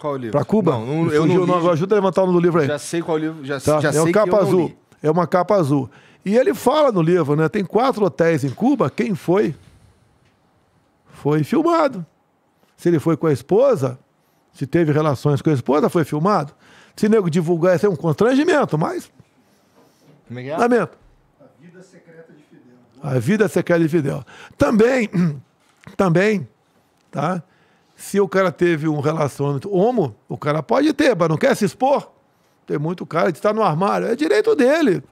Qual livro? Cuba? Não, não, eu não li. Ajuda a levantar o nome do livro aí. Já sei qual livro. Já, Tá? já é sei capa não azul. É uma capa azul. E ele fala no livro, né? Tem quatro hotéis em Cuba. Quem foi? Foi filmado. Se ele foi com a esposa, se teve relações com a esposa, foi filmado. Se nego divulgar, isso é um constrangimento, mas Como é que é? lamento. vida secreta de Fidel. A vida secreta de Fidel. Também, também, tá? Se o cara teve um relacionamento homo, o cara pode ter, mas não quer se expor. Tem muito cara que está no armário, é direito dele.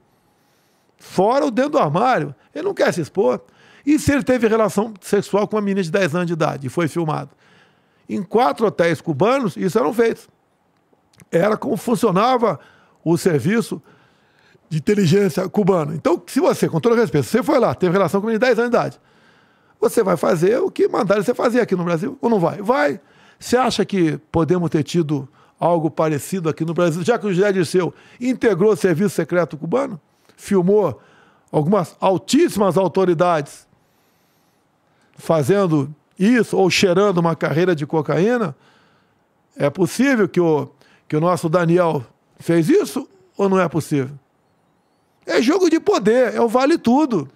Fora ou dentro do armário, ele não quer se expor. E se ele teve relação sexual com uma menina de 10 anos de idade e foi filmado? Em quatro hotéis cubanos, isso eram feitos. Era como funcionava o serviço de inteligência cubano. Então, se você, com todo respeito, você foi lá, teve relação com de 10 anos de idade, você vai fazer o que mandaram você fazer aqui no Brasil, ou não vai? Vai. Você acha que podemos ter tido algo parecido aqui no Brasil, já que o José Dirceu integrou o serviço secreto cubano, filmou algumas altíssimas autoridades fazendo isso ou cheirando uma carreira de cocaína? É possível que o, que o nosso Daniel fez isso ou não é possível? É jogo de poder, é o vale tudo.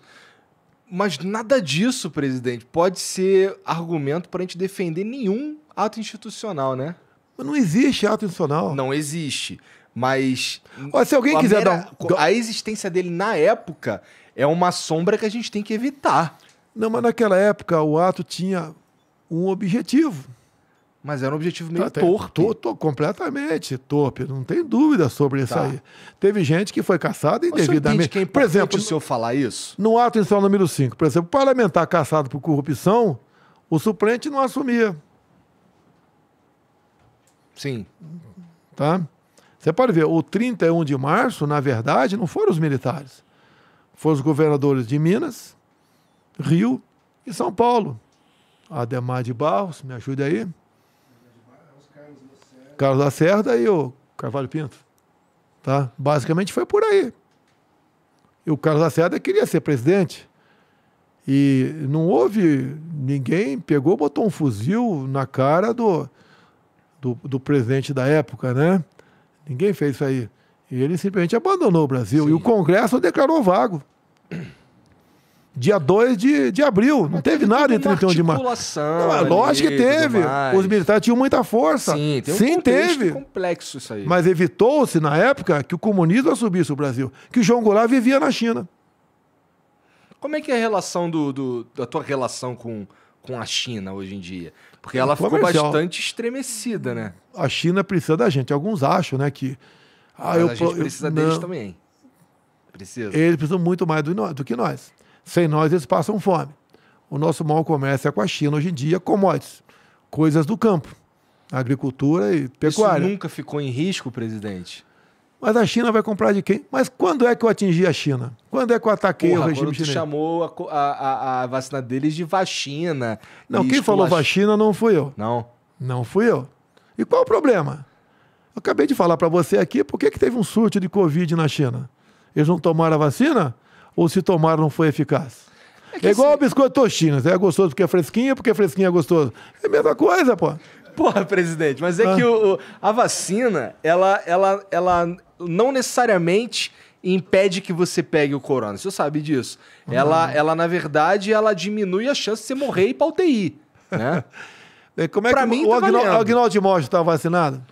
Mas nada disso, presidente, pode ser argumento para a gente defender nenhum ato institucional, né? Mas não existe ato institucional. Não existe. Mas. Olha, se alguém quiser mera- dar um... A existência dele na época é uma sombra que a gente tem que evitar. Não, mas naquela época o ato tinha um objetivo. Mas era um objetivo meio Tá, tem- torto. to- to- completamente torpe, não tem dúvida sobre isso Tá. aí. Teve gente que foi caçada indevidamente. que é por exemplo, o senhor falar isso? no ato institucional número 5, por exemplo, parlamentar caçado por corrupção, o suplente não assumia. Sim. Tá? Você pode ver, o 31 de março, na verdade, não foram os militares. Foram os governadores de Minas, Rio e São Paulo. Ademar de Barros, me ajude aí. Carlos Lacerda e o Carvalho Pinto. Tá? Basicamente foi por aí. E o Carlos Lacerda queria ser presidente. E não houve ninguém pegou, botou um fuzil na cara do, do, do presidente da época, né? Ninguém fez isso aí. E ele simplesmente abandonou o Brasil. Sim. E o Congresso declarou vago. Dia 2 de, de abril. Não teve nada em 31 de março. Não, é lógico que teve. Os militares tinham muita força. Sim, tem um Sim, teve. complexo isso aí. Mas evitou-se, na época, que o comunismo assumisse o Brasil. Que o João Goulart vivia na China. Como é que é a relação do, do- da tua relação com, com a China hoje em dia? Porque ela ficou Comercial. bastante estremecida, né? A China precisa da gente. Alguns acham, né, que... Ah, Mas eu, a gente eu- precisa não. deles também. Precisa. Eles precisam muito mais do, do que nós. Sem nós, eles passam fome. O nosso maior comércio é com a China hoje em dia, commodities, coisas do campo, agricultura e Isso pecuária. nunca ficou em risco, presidente? Mas a China vai comprar de quem? Mas quando é que eu atingi a China? Quando é que eu ataquei Porra, o regime quando chinês? chamou a, a, a- vacina deles de vacina. Não, quem falou vacina não fui eu. Não. Não fui eu. E qual o problema? Eu acabei de falar para você aqui, por que, que teve um surto de Covid na China? Eles não tomaram a vacina? Ou se tomaram, não foi eficaz? É, que igual assim- o biscoito Tostinas. É gostoso porque é fresquinho, porque fresquinho é gostoso. É a mesma coisa, pô. Porra, presidente, mas é Ah. que o, o- a vacina, ela, ela, ela não necessariamente impede que você pegue o corona. Você sabe disso. Ela, ela, na verdade, ela diminui a chance de você morrer e ir pra UTI. Né? É, Como é Pra que mim, o tá Agnaldo. Agnaldo Timóteo está vacinado?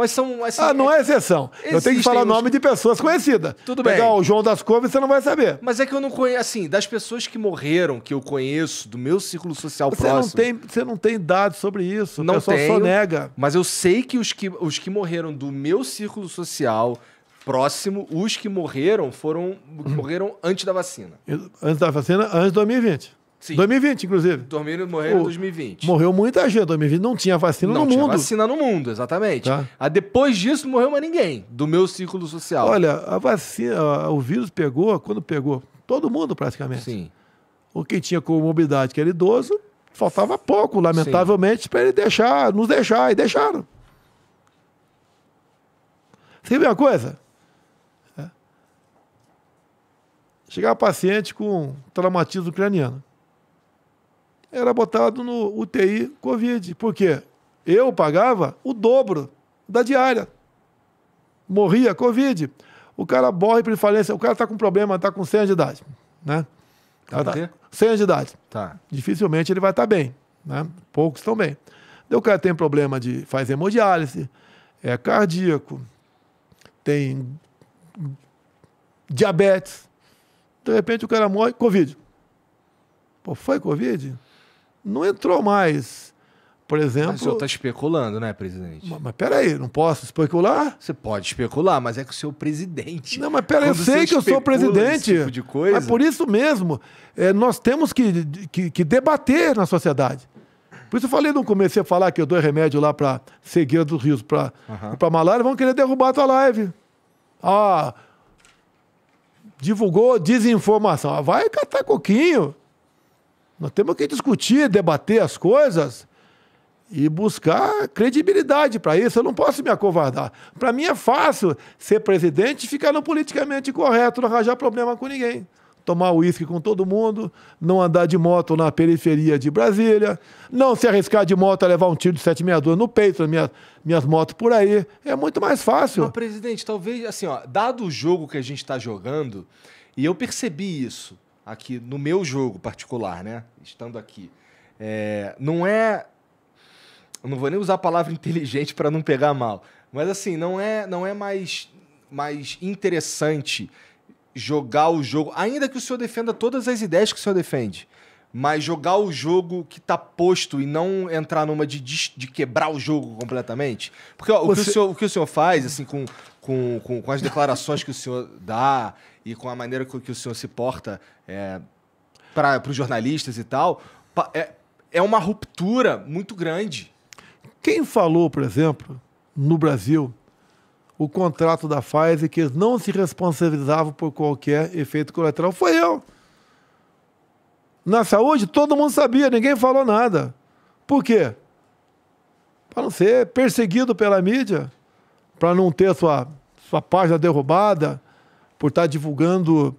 Mas são. Assim, ah, não é exceção. eu tenho que falar os- nome de pessoas conhecidas. Tudo Pegar bem. o João das Couves, você não vai saber. Mas é que eu não conheço. Assim, das pessoas que morreram, que eu conheço, do meu círculo social Você não, próximo. tem, você não tem dados sobre isso. Não o pessoal só tenho. nega. Mas eu sei que os, que os que morreram do meu círculo social próximo, os que morreram foram. Uhum. morreram antes da vacina. Antes da vacina, antes de 2020. Sim. 2020, inclusive. Dormiram morreram em O- 2020. Morreu muita gente. 2020 não tinha vacina não no tinha mundo. vacina no mundo, exatamente. Tá. Ah, depois disso, não morreu mais ninguém do meu círculo social. Olha, a vacina, o vírus pegou, quando pegou, todo mundo praticamente. Sim. Ou quem tinha comorbidade, que era idoso, faltava pouco, lamentavelmente, para ele deixar, nos deixar, e deixaram. Você vê uma coisa? É. Chegava paciente com traumatismo craniano. Era botado no UTI Covid. Por quê? Eu pagava o dobro da diária. Morria Covid. O cara morre por falência. O cara está com problema, está com 100 anos de idade. Né? Tá Tá- quê? 100 anos de idade Tá. dificilmente ele vai estar bem. Né? Poucos estão bem. Daí o cara tem problema de faz hemodiálise, é cardíaco, tem diabetes, De repente o cara morre, Covid. Pô, foi Covid? Não entrou mais. Por exemplo. Mas o senhor está especulando, né, presidente? Mas, mas peraí, não posso especular? Você pode especular, mas é que o senhor é presidente. Não, mas peraí, eu sei que eu sou presidente. tipo de coisa- Mas por isso mesmo, é, nós temos que, que, que debater na sociedade. Por isso eu falei, não comecei a falar que eu dou remédio lá para cegueira dos rios, para para malária, vão querer derrubar a tua live. Ah, divulgou desinformação. Ah, vai catar coquinho. Nós temos que discutir, debater as coisas e buscar credibilidade para isso. Eu não posso me acovardar. Para mim é fácil ser presidente e ficar no politicamente correto, não arranjar problema com ninguém. Tomar uísque com todo mundo, não andar de moto na periferia de Brasília, não se arriscar de moto a levar um tiro de 762 no peito, nas minhas, minhas motos por aí. É muito mais fácil. Mas, presidente, talvez, assim, ó, dado o jogo que a gente está jogando, e eu percebi isso aqui no meu jogo particular, né? Estando aqui. É, não é. Eu não vou nem usar a palavra inteligente para não pegar mal. Mas assim, não é, não é mais, mais interessante jogar o jogo, ainda que o senhor defenda todas as ideias que o senhor defende. Mas jogar o jogo que tá posto e não entrar numa de, de, quebrar o jogo completamente. Porque ó, o, que o, Você- senhor, o que o senhor faz, assim, com, com, com, com as declarações que o senhor dá e com a maneira com que o senhor se porta é, para os jornalistas e tal, é, é uma ruptura muito grande. Quem falou, por exemplo, no Brasil, o contrato da Pfizer que eles não se responsabilizavam por qualquer efeito colateral foi eu. Na saúde, todo mundo sabia, ninguém falou nada. Por quê? Para não ser perseguido pela mídia, para não ter sua, sua página derrubada, por estar divulgando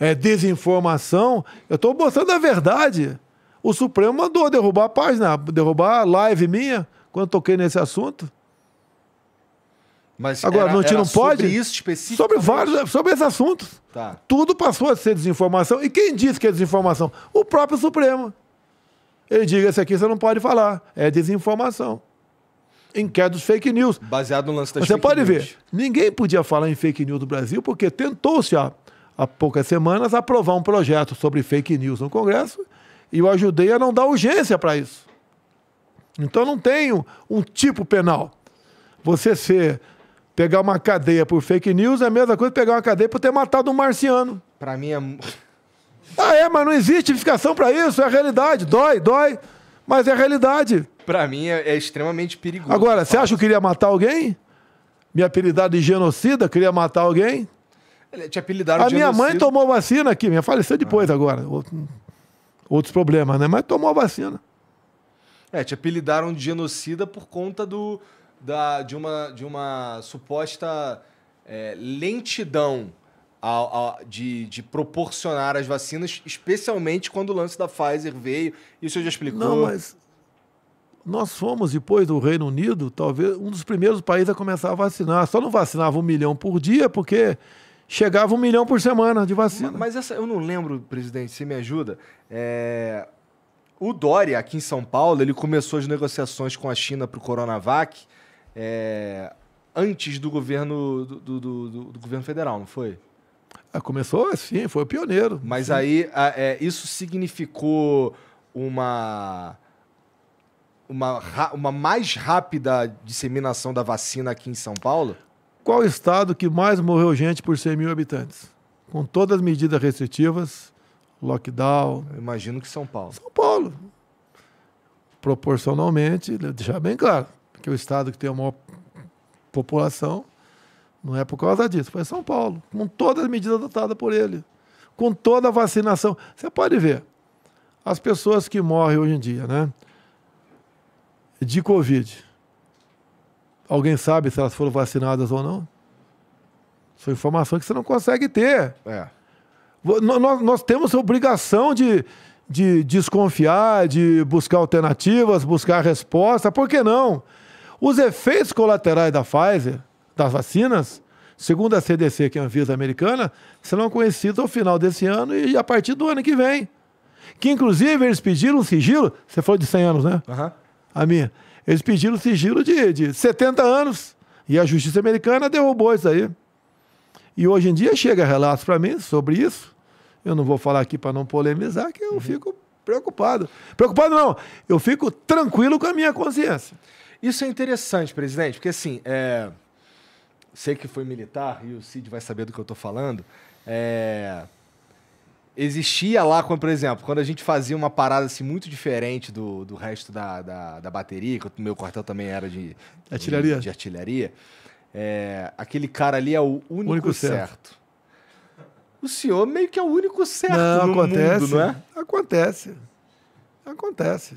é, desinformação. Eu estou mostrando a verdade. O Supremo mandou derrubar a página, derrubar a live minha, quando toquei nesse assunto. Mas Agora, era- não, era não pode? Sobre isso específico. Sobre vários, sobre esses assuntos. Tá. Tudo passou a ser desinformação. E quem disse que é desinformação? O próprio Supremo. Ele diga, esse aqui você não pode falar. É desinformação. Inquérito dos fake news. Baseado no lance das Você pode news. ver, ninguém podia falar em fake news do Brasil porque tentou-se há, há poucas semanas aprovar um projeto sobre fake news no Congresso e eu ajudei a não dar urgência para isso. Então não tem um, tipo penal. Você ser pegar uma cadeia por fake news é a mesma coisa que pegar uma cadeia por ter matado um marciano. Pra mim é. Ah, é, mas não existe justificação para isso, é a realidade. Dói, dói, mas é a realidade. Pra mim é, é extremamente perigoso. Agora, você acha que eu queria matar alguém? Me apelidar de genocida, queria matar alguém? Te apelidaram A de minha mãe genocida. tomou vacina aqui, minha faleceu depois agora. Outro- Outros problemas, né? Mas tomou a vacina. É, te apelidaram de genocida por conta do, da, de, uma, de uma suposta é, lentidão ao- ao- de, de proporcionar as vacinas, especialmente quando o lance da Pfizer veio. E o senhor já explicou. Não, mas nós fomos, depois do Reino Unido, talvez um dos primeiros países a começar a vacinar. Só não vacinava um milhão por dia, porque chegava um milhão por semana de vacina. Ma- Mas essa eu não lembro, presidente, você me ajuda. É, O Dória, aqui em São Paulo, ele começou as negociações com a China para o Coronavac é, antes do governo do, do- do- do- governo federal, não foi? Ah, Começou assim, foi o pioneiro. Mas aí a- é, isso significou uma, uma, uma mais rápida disseminação da vacina aqui em São Paulo? Qual estado que mais morreu gente por 100 mil habitantes? Com todas as medidas restritivas, lockdown, Eu imagino que São Paulo. São Paulo. Proporcionalmente, deixar bem claro, porque o estado que tem a maior população não é por causa disso, foi São Paulo, com todas as medidas adotadas por ele, com toda a vacinação. Você pode ver, as pessoas que morrem hoje em dia, né, de Covid, alguém sabe se elas foram vacinadas ou não? São informações que você não consegue ter. É. Nós, nós temos a obrigação de, de desconfiar, de buscar alternativas, buscar resposta. Por que não? Os efeitos colaterais da Pfizer, das vacinas, segundo a CDC, que é a Anvisa americana, serão conhecidos ao final desse ano e a partir do ano que vem. Que, inclusive, eles pediram um sigilo. Você falou de 100 anos, né? Aham. A minha. Eles pediram sigilo de, de 70 anos. E a justiça americana derrubou isso aí. E hoje em dia chega relatos para mim sobre isso. Eu não vou falar aqui para não polemizar, que eu fico preocupado. Preocupado não, eu fico tranquilo com a minha consciência. Isso é interessante, presidente, porque assim, é... sei que foi militar e o Cid vai saber do que eu tô falando. É... Existia lá, quando, por exemplo, quando a gente fazia uma parada assim, muito diferente do, do resto da, da, da bateria, que o meu quartel também era de Artilharia. de, de artilharia, é, aquele cara ali é o único, Único certo. certo. O senhor meio que é o único certo não, no acontece. mundo, não é? Acontece. Acontece.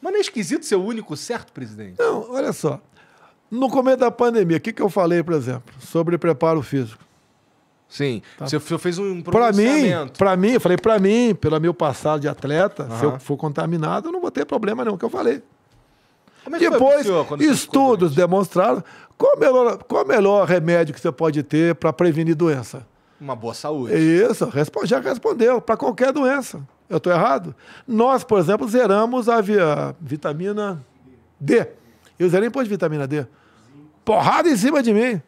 Mas não é esquisito ser o único certo, presidente? Não, olha só. No começo da pandemia, o que, que eu falei, por exemplo, sobre preparo físico? Sim. O senhor fez um Para mim, para mim, eu falei para mim, pelo meu passado de atleta, se Aham. eu for contaminado, eu não vou ter problema não, que eu falei. Como é Depois, senhor estudos demonstraram qual o melhor, qual o melhor remédio que você pode ter para prevenir doença. Uma boa saúde. Isso, já respondeu, para qualquer doença. Eu estou errado? Nós, por exemplo, zeramos a, vi- a vitamina D. Eu zerei depois de vitamina D. Porrada em cima de mim.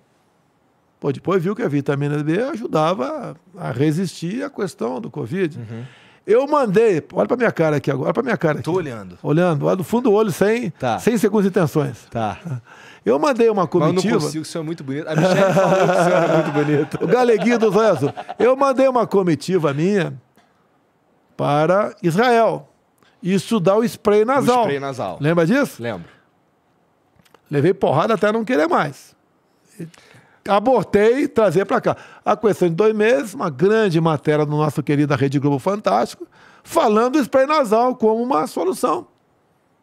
Pô, depois viu que a vitamina D ajudava a resistir à questão do Covid. Uhum. Eu mandei, olha para minha cara aqui agora, olha para minha cara aqui. Tô olhando. Olhando, olha do fundo do olho, sem, Tá. sem segundas intenções. Tá. Eu mandei uma Mas eu não comitiva. consigo, o senhor é muito bonito. A Michelle falou que o senhor é muito bonito. O galeguinho dos olhos azul. Eu mandei uma comitiva minha para Israel e estudar o spray nasal. spray nasal. Lembra disso? Lembro. Levei porrada até não querer mais. Abortei e trazer para cá. A questão de dois meses, uma grande matéria do nosso querido Rede Globo Fantástico, falando do spray nasal como uma solução.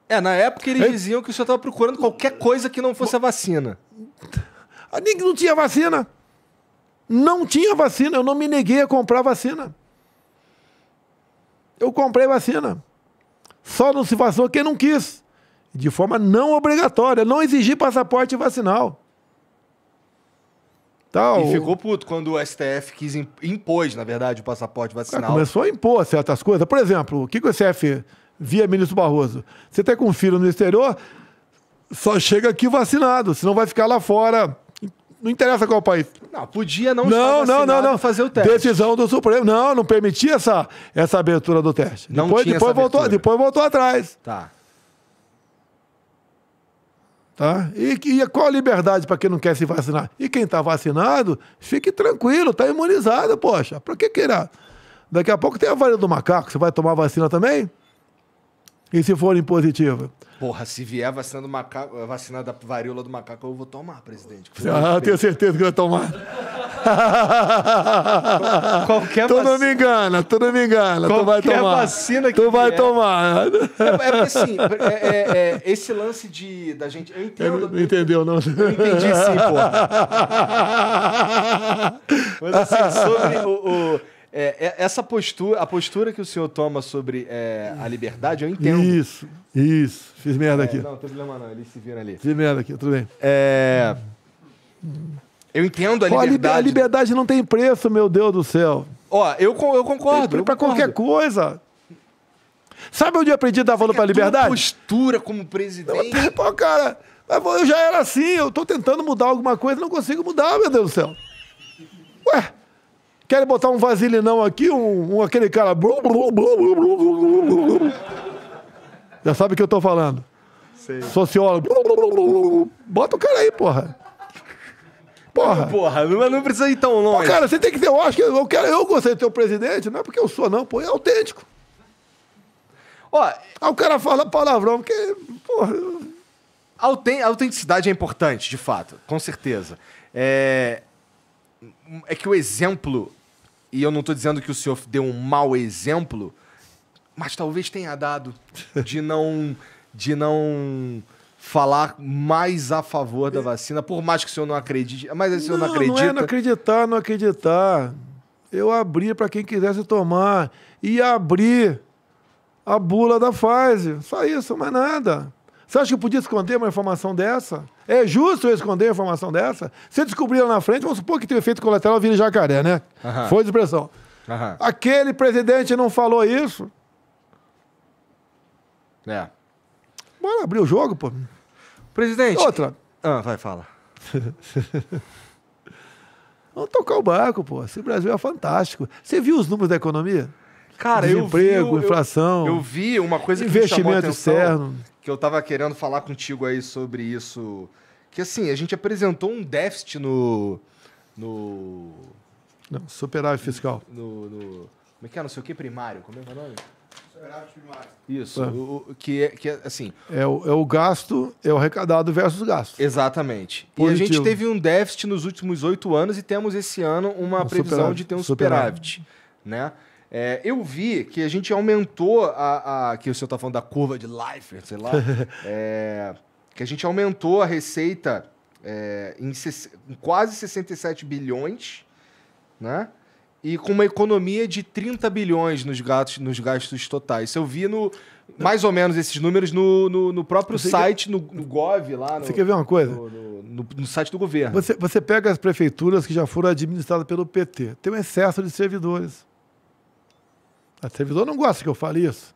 É, na época eles Ei. diziam que o senhor estava procurando qualquer coisa que não fosse a vacina. Ah, Não tinha vacina. Não tinha vacina. Eu não me neguei a comprar vacina. Eu comprei vacina. Só não se vacinou quem não quis. De forma não obrigatória. Não exigi passaporte vacinal. Tá, E ficou puto quando o STF quis im- impôs, na verdade, o passaporte Cara, vacinal. começou a impor certas coisas. Por exemplo, o que, que o SF via ministro Barroso? Você tem com um filho no exterior, só chega aqui vacinado, senão vai ficar lá fora. Não interessa qual país. Não, podia não, Não, estar não, não, não. fazer o teste. Decisão do Supremo. Não, não permitia essa, essa abertura do teste. Não depois, tinha depois, voltou, depois voltou atrás. Tá. Tá? E, e qual a liberdade para quem não quer se vacinar? E quem está vacinado, fique tranquilo, está imunizado, poxa. Para que queira? Daqui a pouco tem a varíola do macaco, você vai tomar vacina também? E se for impositiva? Porra, se vier vacina, do macaco, vacina da varíola do macaco, eu vou tomar, presidente. Ah, tenho certeza que vai tomar. Qualquer tu não vacina. me engana, tu não me engana. Tu vai Qualquer tomar. vacina que Tu vai vier. tomar. É, é porque assim, é, é- é, esse lance de, da gente. Eu entendo. Não entendeu, não? Eu entendi sim, porra. Mas assim, sobre o. o- é, é, essa postura, a postura que o senhor toma sobre é, a liberdade, eu entendo. Isso, isso. Fiz merda É, aqui. não, não tem problema não, eles se viram ali. Fiz merda aqui, tudo bem. É, eu entendo a Pô, a, liber- a liberdade. liberdade não tem preço, meu Deus do céu. Ó, eu, eu concordo. Para qualquer coisa. Sabe onde eu aprendi a dar valor para a liberdade? postura como presidente. Pô, cara, eu já era assim, eu tô tentando mudar alguma coisa, não consigo mudar, meu Deus do céu. Ué, querem botar um vasilinão aqui, um, um- aquele cara. Já sabe o que eu tô falando. Sociólogo. blu, blu. Bota o cara aí, porra. Porra. Porra, não, não precisa ir tão longe. Cara, você tem que ter, eu acho que eu, quero, eu gostei de ter o presidente, não é porque eu sou, não, pô, é autêntico. Ó, Aí o cara fala palavrão, porque, porra, Auten- a autenticidade é importante, de fato, com certeza. É, é que o exemplo, e eu não estou dizendo que o senhor deu um mau exemplo, mas talvez tenha dado de não, de não falar mais a favor da vacina, por mais que o senhor não acredite. Mas o senhor não, acredita. Não é não acreditar, não acreditar. Eu abri para quem quisesse tomar. E abri a bula da Pfizer. Só isso, mais nada. Você acha que eu podia esconder uma informação dessa? É justo eu esconder uma informação dessa? Se descobrir lá na frente, vamos supor que tem efeito colateral vira jacaré, né? Foi de expressão. Aquele presidente não falou isso. É. Bora abrir o jogo, pô. Presidente. Outra. Ah, vai, fala. Vamos tocar o barco, pô. Esse Brasil é fantástico. Você viu os números da economia? Cara, eu vi, Desemprego, eu- inflação, Eu vi uma coisa que me chamou a investimento atenção, externo. que eu tava querendo falar contigo aí sobre isso. Que assim, a gente apresentou um déficit no. No. Não, superávit fiscal. no, no- como é que é? Não sei o que primário. Como é que é o nome? Isso. É. o- que, é, que é assim. É o, é o gasto, é o arrecadado versus gasto. Exatamente. E a Positivo. gente teve um déficit nos últimos oito anos e temos esse ano uma Um previsão superávit. de ter um Superávit. superávit. Né? É, eu vi que a gente aumentou a, a- que o senhor está falando da curva de Leifert, sei lá, é, que a gente aumentou a receita é, em, em quase 67 bilhões, né? E com uma economia de 30 bilhões nos gastos, nos gastos totais. Eu vi no, mais ou menos esses números no, no, no próprio site, no, no Gov, lá no, Você quer ver uma coisa? no- no site do governo. Você, você pega as prefeituras que já foram administradas pelo PT. Tem um excesso de servidores. A servidor não gosta que eu fale isso.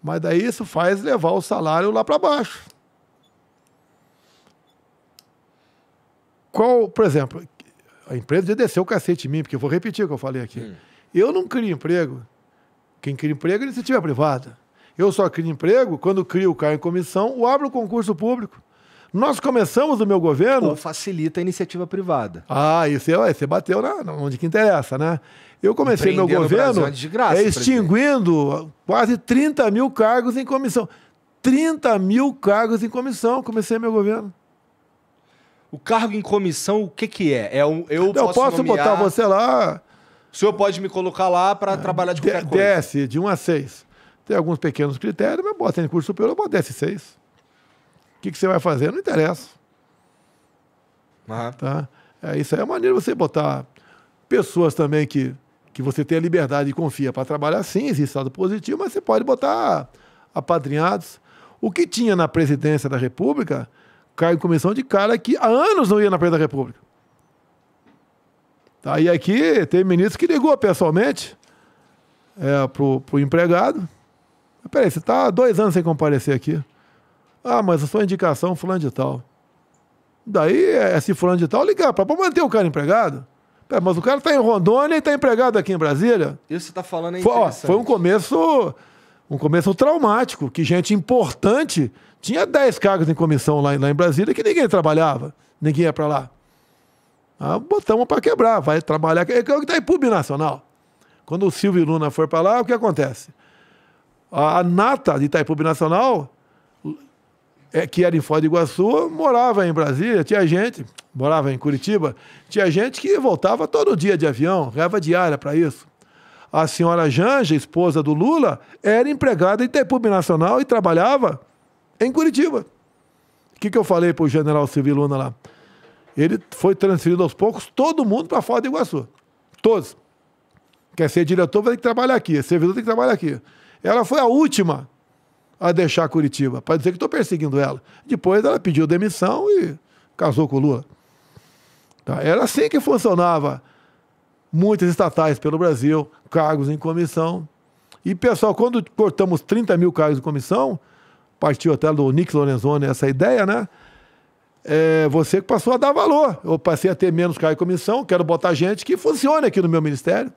Mas daí isso faz levar o salário lá para baixo. Qual, por exemplo, a empresa já desceu o cacete em mim, porque eu vou repetir o que eu falei aqui. Hum. Eu não crio emprego. Quem cria emprego é iniciativa privada. Eu só crio emprego quando crio o cargo em comissão ou abro o concurso público. Nós começamos o meu governo. Ou facilita a iniciativa privada. Ah, isso é, você bateu na, onde que interessa, né? Eu comecei meu Brasil governo é de graça, é, presidente. extinguindo quase 30 mil cargos em comissão. 30 mil cargos em comissão, comecei meu governo. O cargo em comissão, o que que é? é um, eu, Eu posso, posso nomear- botar você lá, O senhor pode me colocar lá para trabalhar de de- qualquer coisa. desce de 1 a 6. Tem alguns pequenos critérios, mas bota em curso superior, eu boto desce 6. O que, que você vai fazer? Não interessa. Aham. Tá? É, isso aí é maneiro você botar pessoas também que, que você tem a liberdade e confia para trabalhar sim, existe estado positivo, mas você pode botar apadrinhados. O que tinha na presidência da República, cargo em comissão de cara que há anos não ia na presidência da República. Tá? E aqui tem ministro que ligou pessoalmente é, pro, pro empregado. Peraí, você está há dois anos sem comparecer aqui. Ah, mas a sua indicação fulano de tal. Daí, é, esse fulano de tal ligar para manter o cara empregado. Pera, mas o cara está em Rondônia e está empregado aqui em Brasília. Isso você tá falando é Foi, ó, foi um começo um começo traumático, que gente importante tinha 10 cargos em comissão lá, em- lá em Brasília que ninguém trabalhava, ninguém ia para lá. Ah, botamos para quebrar, vai trabalhar. É o que está em PUB Nacional. Quando o Silvio Luna for para lá, o que acontece? A, a nata de Itaipu Nacional, é, que era em Foz do Iguaçu, morava em Brasília, tinha gente, morava em Curitiba, tinha gente que voltava todo dia de avião, ganhava diária para isso. A senhora Janja, esposa do Lula, era empregada em Itaipu Nacional e trabalhava em Curitiba. O que, que eu falei para o general Silvio Luna lá? Ele foi transferido aos poucos, todo mundo para Foz do Iguaçu. Todos. Quer ser diretor, vai ter que trabalhar aqui. Servidor tem que trabalhar aqui. Ela foi a última a deixar Curitiba, para dizer que estou perseguindo ela. Depois ela pediu demissão e casou com o Lula. Tá? Era assim que funcionava muitas estatais pelo Brasil, cargos em comissão. E, pessoal, quando cortamos 30 mil cargos em comissão, partiu até do Nix Lorenzoni essa ideia, né? É, você que passou a dar valor. Eu passei a ter menos cargos em comissão, quero botar gente que funcione aqui no meu ministério.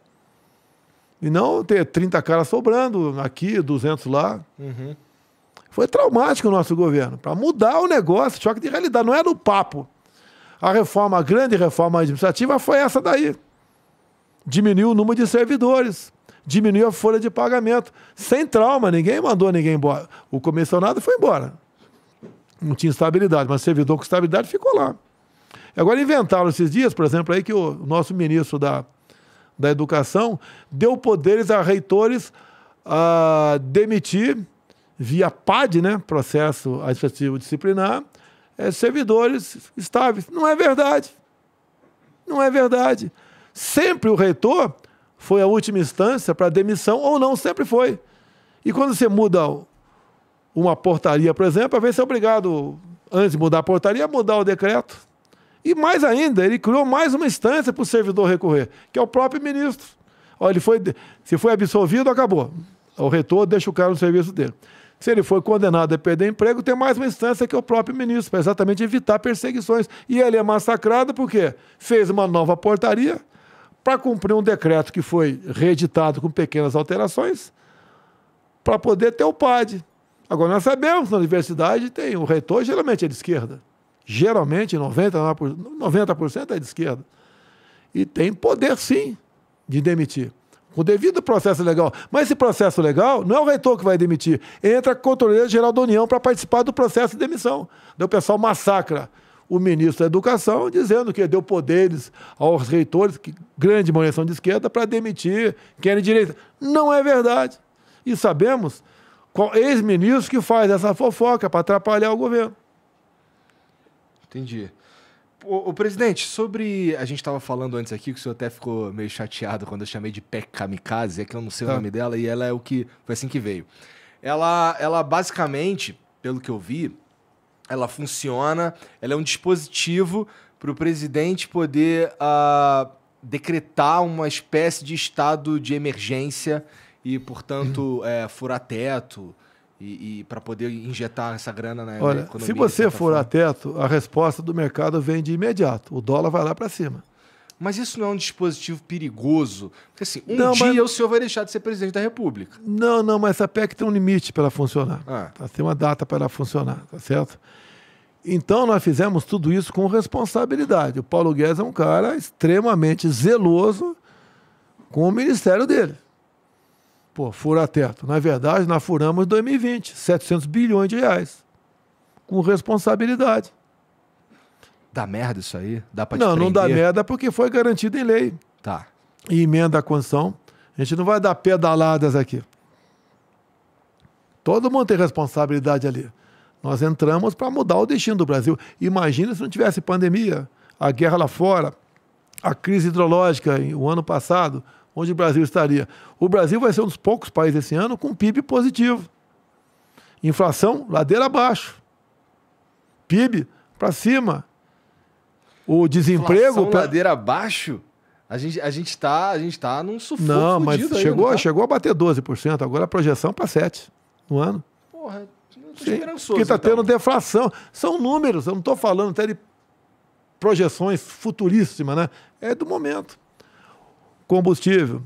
E não ter 30 caras sobrando aqui, 200 lá. Uhum. Foi traumático o nosso governo, para mudar o negócio, choque de realidade, não é no papo. A reforma, a grande reforma administrativa foi essa daí. Diminuiu o número de servidores, diminuiu a folha de pagamento. Sem trauma, ninguém mandou ninguém embora. O comissionado foi embora. Não tinha estabilidade, mas servidor com estabilidade ficou lá. Agora inventaram esses dias, por exemplo, aí que o nosso ministro da, da Educação deu poderes a reitores a demitir via PAD, né, processo administrativo disciplinar, é, servidores estáveis. Não é verdade. Não é verdade. Sempre o reitor foi a última instância para demissão ou não, sempre foi. E quando você muda uma portaria, por exemplo, às vezes é obrigado, antes de mudar a portaria, a mudar o decreto. E mais ainda, ele criou mais uma instância para o servidor recorrer, que é o próprio ministro. Ó, ele foi, se foi absolvido, acabou. O reitor deixa o cara no serviço dele. Se ele foi condenado a perder emprego, tem mais uma instância que é o próprio ministro, para exatamente evitar perseguições. E ele é massacrado porque fez uma nova portaria para cumprir um decreto que foi reeditado com pequenas alterações, para poder ter o PAD. Agora, nós sabemos que na universidade tem o reitor, geralmente é de esquerda. Geralmente, 99%, 90% é de esquerda. E tem poder, sim, de demitir com devido processo legal. Mas esse processo legal não é o reitor que vai demitir. Entra a Controladoria Geral da União para participar do processo de demissão. Daí o pessoal massacra o ministro da Educação, dizendo que deu poderes aos reitores, que grande maioria de esquerda, para demitir quem é de direita. Não é verdade. E sabemos qual ex-ministro que faz essa fofoca para atrapalhar o governo. Entendi. O, o, presidente, sobre. A gente estava falando antes aqui, que o senhor até ficou meio chateado quando eu chamei de PEC Kamikaze, é que eu não sei o tá. nome dela, e ela é o que. Foi assim que veio. Ela, ela basicamente, pelo que eu vi, ela funciona, ela é um dispositivo para o presidente poder uh, decretar uma espécie de estado de emergência e, portanto, uhum. é, furar teto e, e para poder injetar essa grana na, Olha, economia. Se você furar teto, a resposta do mercado vem de imediato. O dólar vai lá para cima. Mas isso não é um dispositivo perigoso? Porque assim, um não, dia mas... o senhor vai deixar de ser presidente da República. Não, não, mas essa PEC tem um limite para ela funcionar. Ah. Tá? Tem uma data para ela funcionar, tá certo? Então nós fizemos tudo isso com responsabilidade. O Paulo Guedes é um cara extremamente zeloso com o ministério dele. Pô, fura teto. Na verdade, nós furamos em 2020, 700 bilhões de reais. Com responsabilidade. Dá merda isso aí? Dá pra Não, não dá merda porque foi garantido em lei. Tá. E emenda a Constituição. A gente não vai dar pedaladas aqui. Todo mundo tem responsabilidade ali. Nós entramos para mudar o destino do Brasil. Imagina se não tivesse pandemia, a guerra lá fora, a crise hidrológica o ano passado, onde o Brasil estaria. O Brasil vai ser um dos poucos países esse ano com PIB positivo. Inflação, ladeira abaixo. PIB para cima. O desemprego. Inflação, ladeira abaixo? A gente a gente está a gente tá num sufoco Não, mas aí, chegou, tá? chegou a bater 12%, agora a projeção para 7 no ano. Porra, não tô Sim, esperançoso. Porque está então. tendo deflação. São números, eu não estou falando até de projeções futuríssimas, né? É do momento combustível,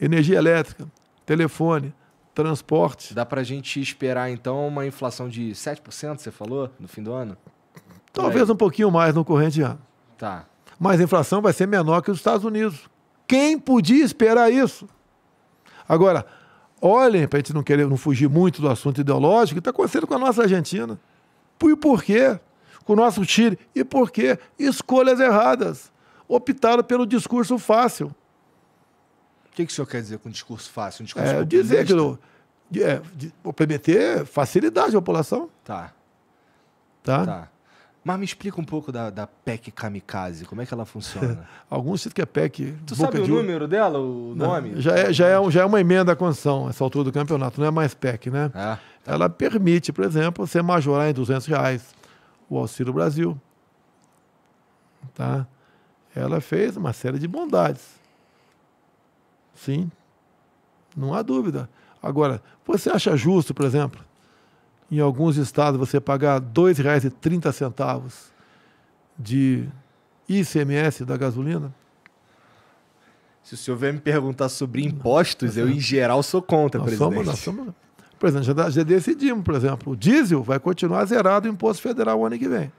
energia elétrica, telefone, transporte. Dá para a gente esperar, então, uma inflação de 7%, você falou, no fim do ano? Talvez um pouquinho mais no corrente ano. Tá. Mas a inflação vai ser menor que os Estados Unidos. Quem podia esperar isso? Agora, olhem, para a gente não querer não fugir muito do assunto ideológico, o está acontecendo com a nossa Argentina. E por quê? Com o nosso Chile. E por quê? Escolhas erradas. Optaram pelo discurso fácil. O que, que o senhor quer dizer com discurso fácil? Um discurso é, dizer que é, prometer facilidade à população. Tá. Tá? Tá. Mas me explica um pouco da, da PEC Kamikaze, como é que ela funciona? Alguns dizem que é PEC. Tu sabe o número dela, o não, nome? Já é, já, é, já é uma emenda à Constituição, essa altura do campeonato, não é mais PEC, né? Ah, tá. Ela permite, por exemplo, você majorar em 200 reais o Auxílio Brasil. Tá? Ela fez uma série de bondades. Sim, não há dúvida. Agora, você acha justo, por exemplo, em alguns estados você pagar R$ 2,30 de ICMS da gasolina? Se o senhor vier me perguntar sobre impostos, eu, em geral, sou contra, nós presidente. Somos, nós somos, exemplo, já, já decidimos, por exemplo, o diesel vai continuar zerado o imposto federal o ano que vem.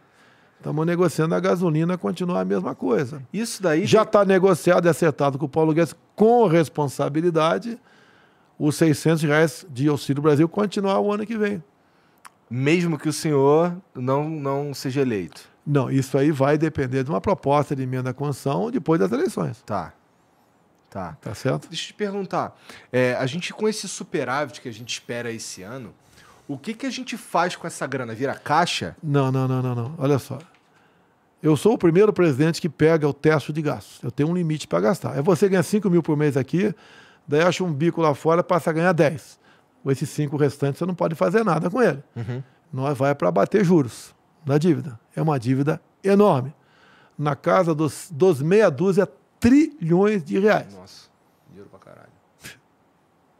Estamos negociando a gasolina, continuar a mesma coisa. Isso daí. Já está tem... negociado e acertado com o Paulo Guedes com responsabilidade os 600 reais de Auxílio Brasil continuar o ano que vem. Mesmo que o senhor não, não seja eleito. Não, isso aí vai depender de uma proposta de emenda à Constituição depois das eleições. Tá. Tá. Tá certo? Deixa eu te perguntar. É, a gente, com esse superávit que a gente espera esse ano, o que, que a gente faz com essa grana? Vira caixa? Não, não, não, não, não. Olha só. Eu sou o primeiro presidente que pega o teto de gastos. Eu tenho um limite para gastar. É você ganhar 5 mil por mês aqui, daí acha um bico lá fora, passa a ganhar 10. Com esses 5 restantes, você não pode fazer nada com ele. Uhum. Nós vai para bater juros da dívida. É uma dívida enorme. Na casa dos, dos meia dúzia trilhões de reais. Nossa, dinheiro pra caralho.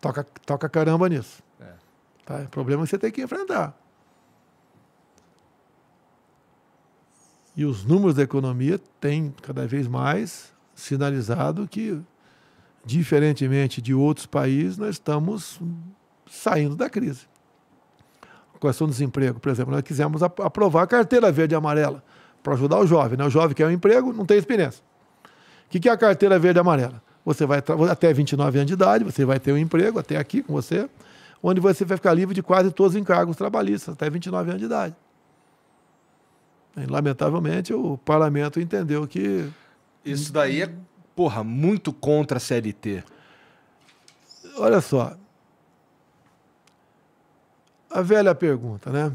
Toca, toca caramba nisso. É. Tá? É problema que você tem que enfrentar. E os números da economia têm cada vez mais sinalizado que, diferentemente de outros países, nós estamos saindo da crise. A questão do desemprego, por exemplo, nós quisemos aprovar a carteira verde e amarela para ajudar o jovem. Né? O jovem quer um emprego, não tem experiência. O que é a carteira verde e amarela? Você vai até 29 anos de idade, você vai ter um emprego até aqui com você, onde você vai ficar livre de quase todos os encargos trabalhistas, até 29 anos de idade. E, lamentavelmente, o parlamento entendeu que. Isso daí é, porra, muito contra a CLT. Olha só. A velha pergunta, né?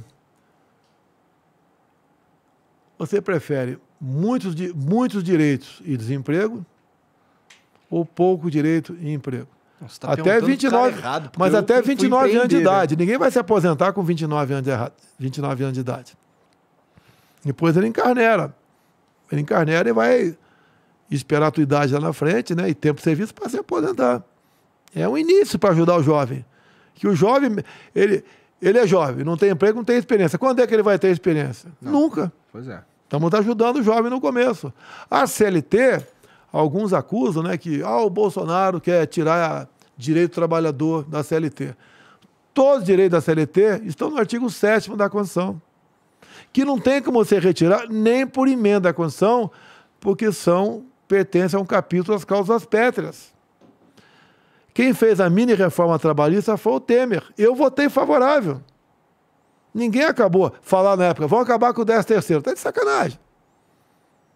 Você prefere muitos, muitos direitos e desemprego ou pouco direito e emprego? Nossa, tá até 29, errado, mas até 29 anos de idade. Ninguém vai se aposentar com 29 anos de, 29 anos de idade. Depois ele encarnera. Ele encarnera e vai esperar a tua idade lá na frente, né? E tempo de serviço para se aposentar. É um início para ajudar o jovem. Que o jovem, ele, ele é jovem, não tem emprego, não tem experiência. Quando é que ele vai ter experiência? Não. Nunca. Pois é. Estamos ajudando o jovem no começo. A CLT, alguns acusam né, que ah, o Bolsonaro quer tirar direito do trabalhador da CLT. Todos os direitos da CLT estão no artigo 7 da Constituição que não tem como você retirar nem por emenda da Constituição, porque são pertencem a um capítulo das causas pétreas. Quem fez a mini reforma trabalhista foi o Temer. Eu votei favorável. Ninguém acabou falar na época, vão acabar com o 10 terceiro. Está de sacanagem.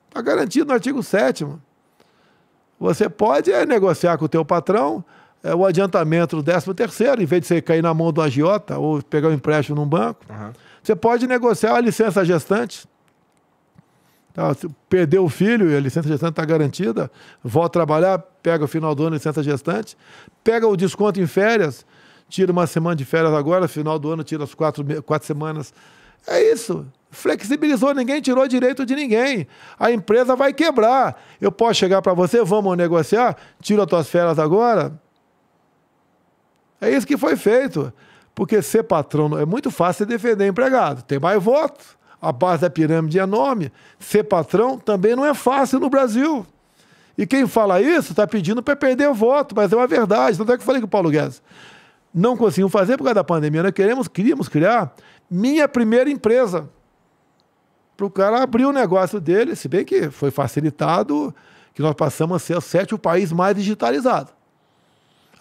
Está garantido no artigo 7 Você pode é, negociar com o teu patrão é, o adiantamento do 13 terceiro, em vez de você cair na mão do agiota ou pegar um empréstimo num banco. Uhum. Você pode negociar a licença gestante. Tá, se perdeu o filho a licença gestante está garantida, volta a trabalhar, pega o final do ano a licença gestante, pega o desconto em férias, tira uma semana de férias agora, final do ano tira as quatro, quatro semanas. É isso. Flexibilizou, ninguém tirou direito de ninguém. A empresa vai quebrar. Eu posso chegar para você, vamos negociar, tira as tuas férias agora. É isso que foi feito. Porque ser patrão é muito fácil defender empregado, tem mais votos, a base da pirâmide é enorme. Ser patrão também não é fácil no Brasil. E quem fala isso está pedindo para perder voto, mas é uma verdade. Tanto é que eu falei com o Paulo Guedes. Não conseguimos fazer por causa da pandemia. Nós queremos, queríamos criar minha primeira empresa. Para o cara abrir o negócio dele, se bem que foi facilitado, que nós passamos a ser o sétimo país mais digitalizado.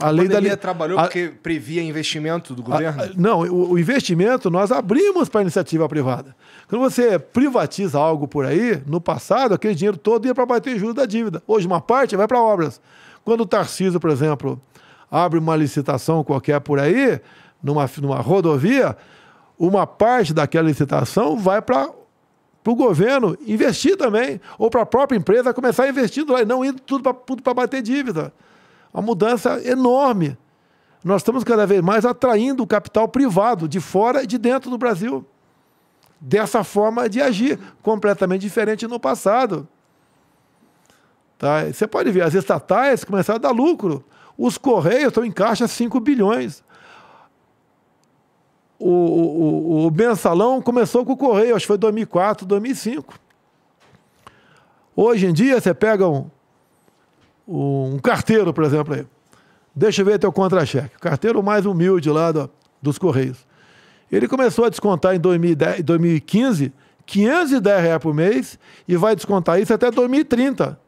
A, a lei da trabalhou a, porque previa investimento do governo? A, não, o, o, investimento nós abrimos para a iniciativa privada. Quando você privatiza algo por aí, no passado, aquele dinheiro todo ia para bater juros da dívida. Hoje, uma parte vai para obras. Quando o Tarcísio, por exemplo, abre uma licitação qualquer por aí, numa, numa rodovia, uma parte daquela licitação vai para para o governo investir também, ou para a própria empresa começar investindo lá e não indo tudo para bater dívida uma mudança enorme. Nós estamos cada vez mais atraindo capital privado de fora e de dentro do Brasil. Dessa forma de agir, completamente diferente no passado. Tá? Você pode ver, as estatais começaram a dar lucro. Os Correios estão em caixa 5 bilhões. O, o, o, mensalão começou com o Correio, acho que foi 2004, 2005. Hoje em dia, você pega um, um carteiro, por exemplo, aí. Deixa eu ver teu contra-cheque. Carteiro mais humilde lá do, dos Correios. Ele começou a descontar em 2010, 2015 510 reais por mês e vai descontar isso até 2030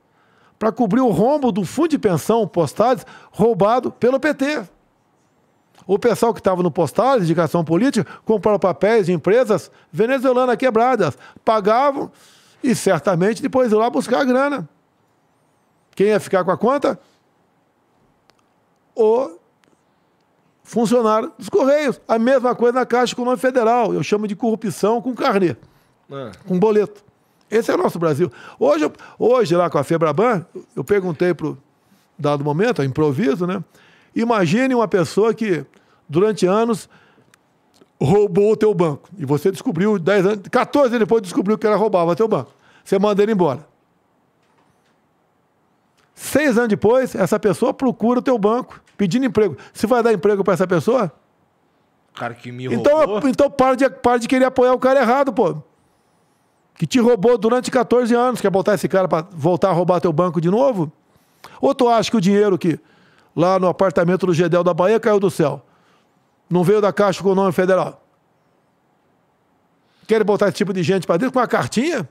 para cobrir o rombo do fundo de pensão Postales roubado pelo PT. O pessoal que estava no Postales, indicação política, comprava papéis de empresas venezuelanas quebradas, pagavam e certamente depois iam lá buscar a grana. Quem ia ficar com a conta? O funcionário dos Correios. A mesma coisa na Caixa Econômica Federal. Eu chamo de corrupção com carnê, é. com boleto. Esse é o nosso Brasil. Hoje, hoje lá com a Febraban, eu perguntei para o dado momento, a improviso, né? Imagine uma pessoa que, durante anos, roubou o teu banco. E você descobriu, 10 anos, 14 anos depois descobriu que ela roubava teu banco. Você manda ele embora. Seis anos depois, essa pessoa procura o teu banco pedindo emprego. Você vai dar emprego para essa pessoa? Cara que me Então, roubou. então para, de, para de querer apoiar o cara errado, pô. Que te roubou durante 14 anos. Quer botar esse cara para voltar a roubar teu banco de novo? Ou tu acha que o dinheiro que lá no apartamento do Gedel da Bahia caiu do céu? Não veio da Caixa com o nome federal? Querem botar esse tipo de gente para dentro com uma cartinha?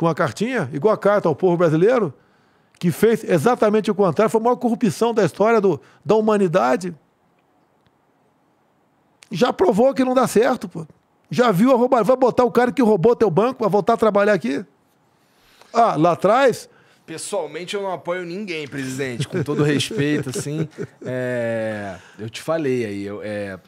Com uma cartinha? Igual a carta ao povo brasileiro? Que fez exatamente o contrário. Foi a maior corrupção da história do, da humanidade já provou que não dá certo, pô. Já viu a roubar. Vai botar o cara que roubou teu banco para voltar a trabalhar aqui? Ah, lá atrás, Pessoalmente, eu não apoio ninguém, presidente. Com todo respeito, assim. é, Eu te falei aí, eu é,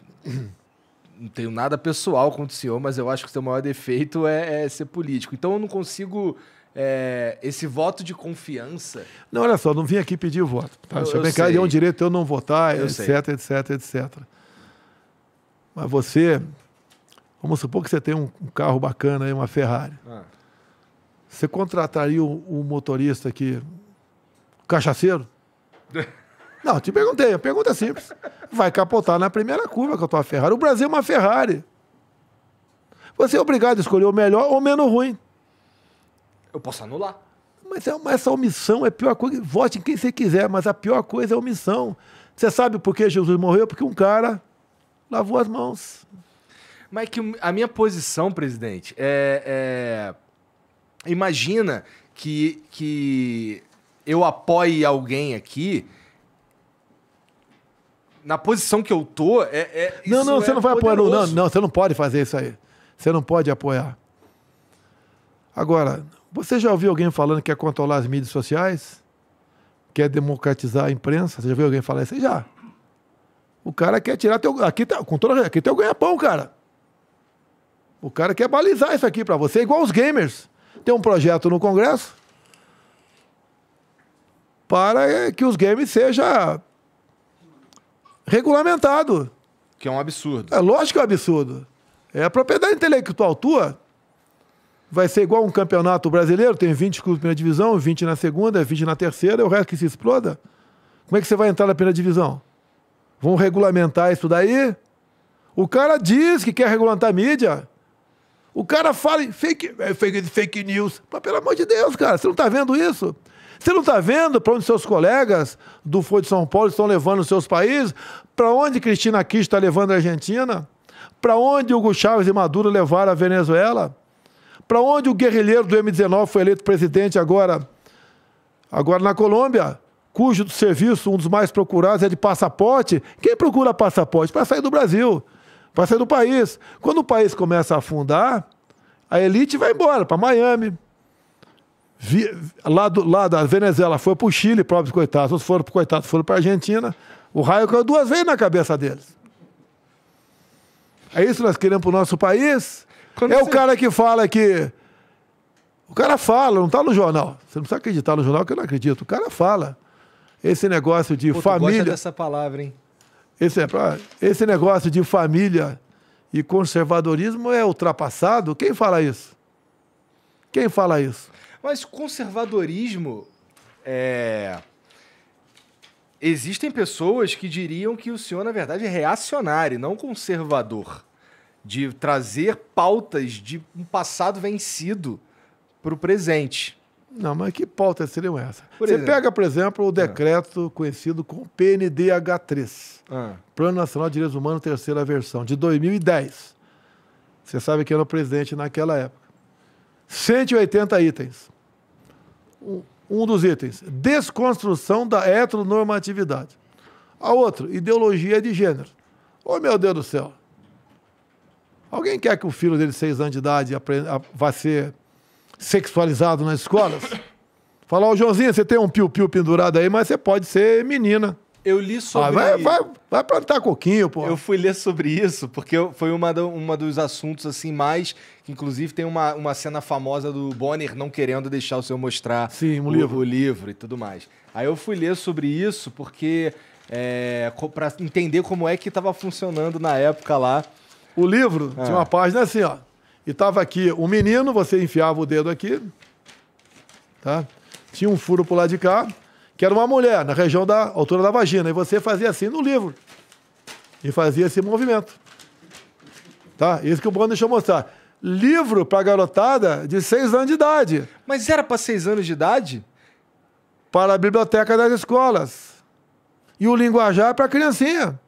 não tenho nada pessoal contra o senhor, mas eu acho que o seu maior defeito é, é ser político. Então eu não consigo. é, esse voto de confiança. Não, olha só, não vim aqui pedir o voto. Tá? Eu- eu sei. é um direito eu não votar, Eu etc, sei. etc, etc. Mas você, vamos supor que você tem um, um carro bacana aí, uma Ferrari. Ah, Você contrataria um, um motorista aqui, cachaceiro? Não, te perguntei, a pergunta é simples. Vai capotar na primeira curva com a tua Ferrari. O Brasil é uma Ferrari. Você é obrigado a escolher o melhor ou o menos ruim. eu posso anular. Mas é uma- essa omissão é a pior coisa. Vote em quem você quiser, mas a pior coisa é a omissão. Você sabe por que Jesus morreu? Porque um cara lavou as mãos. Mas que a minha posição, presidente, é. é- Imagina que, que eu apoie alguém aqui. Na posição que eu tô, é. é- Não, não, você é não vai apoiar. Não, não, poderoso. você não pode fazer isso aí. Você não pode apoiar. Agora, você já ouviu alguém falando que quer controlar as mídias sociais? Quer democratizar a imprensa? Você já viu alguém falar isso aí? Já. O cara quer tirar teu. Aqui, tá, com toda, aqui teu ganha-pão, cara. O cara quer balizar isso aqui pra você, igual os gamers. Tem um projeto no Congresso para que os games seja regulamentado. Que é um absurdo. É lógico que é um absurdo. É a propriedade intelectual tua. Vai ser igual um campeonato brasileiro, tem 20 clubes na primeira divisão, 20 na segunda, 20 na terceira, e o resto que se exploda. Como é que você vai entrar na primeira divisão? Vão regulamentar isso daí? O cara diz que quer regulamentar a mídia. O cara fala em fake, é fake, fake news. Mas, pelo amor de Deus, cara, você não está vendo isso? Você não está vendo para onde seus colegas do Folha de São Paulo estão levando os seus países? Para onde Cristina Kirchner está levando a Argentina? Para onde Hugo Chávez e Maduro levaram a Venezuela? Para onde o guerrilheiro do M19 foi eleito presidente agora, agora na Colômbia, cujo serviço, um dos mais procurados, é de passaporte? Quem procura passaporte? Para sair do Brasil, para sair do país. Quando o país começa a afundar, a elite vai embora para Miami. Vi- lá, do, lá da Venezuela foi para o Chile, próprios coitados. Outros foram, coitados, foram para a Argentina. O raio caiu duas vezes na cabeça deles. É isso que nós queremos para o nosso país? Quando é o você- cara que fala que. O cara fala, não está no jornal. Você não precisa acreditar no jornal, que eu não acredito. O cara fala. Esse negócio de Pô, tu gosta família. dessa palavra, hein? Esse, é pra- esse negócio de família e conservadorismo é ultrapassado. Quem fala isso? Quem fala isso? Mas conservadorismo é. Existem pessoas que diriam que o senhor, na verdade, é reacionário, não conservador. De trazer pautas de um passado vencido para o presente. Não, mas que pautas seriam essas? Por Você exemplo. pega, por exemplo, o decreto conhecido como PNDH3, Plano Nacional de Direitos Humanos, terceira versão, de 2010. Você sabe quem era o presidente naquela época. 180 itens. Um, dos itens, desconstrução da heteronormatividade. A outro, ideologia de gênero. Ô, meu Deus do céu. Alguém quer que o filho dele, de seis anos de idade, vá ser sexualizado nas escolas? Fala, ô Joãozinho, você tem um piu-piu pendurado aí, mas você pode ser menina. Eu li Ah, sobre. vai, vai, vai plantar coquinho, pô. Eu fui ler sobre isso, porque foi uma, do- uma dos assuntos assim mais. Que inclusive tem uma, uma cena famosa do Bonner não querendo deixar o senhor mostrar Sim, um o, livro. o livro e tudo mais. Aí eu fui ler sobre isso porque. É, para entender como é que estava funcionando na época lá. O livro Ah. tinha uma página assim, ó. E tava aqui um menino, você enfiava o dedo aqui, tá? Tinha um furo pro lado de cá, que era uma mulher, na região da altura da vagina. E você fazia assim no livro. E fazia esse movimento. Tá? Isso que o Bruno deixou mostrar. Livro para garotada de seis anos de idade. Mas era para seis anos de idade? Para a biblioteca das escolas. E o linguajar para a criancinha.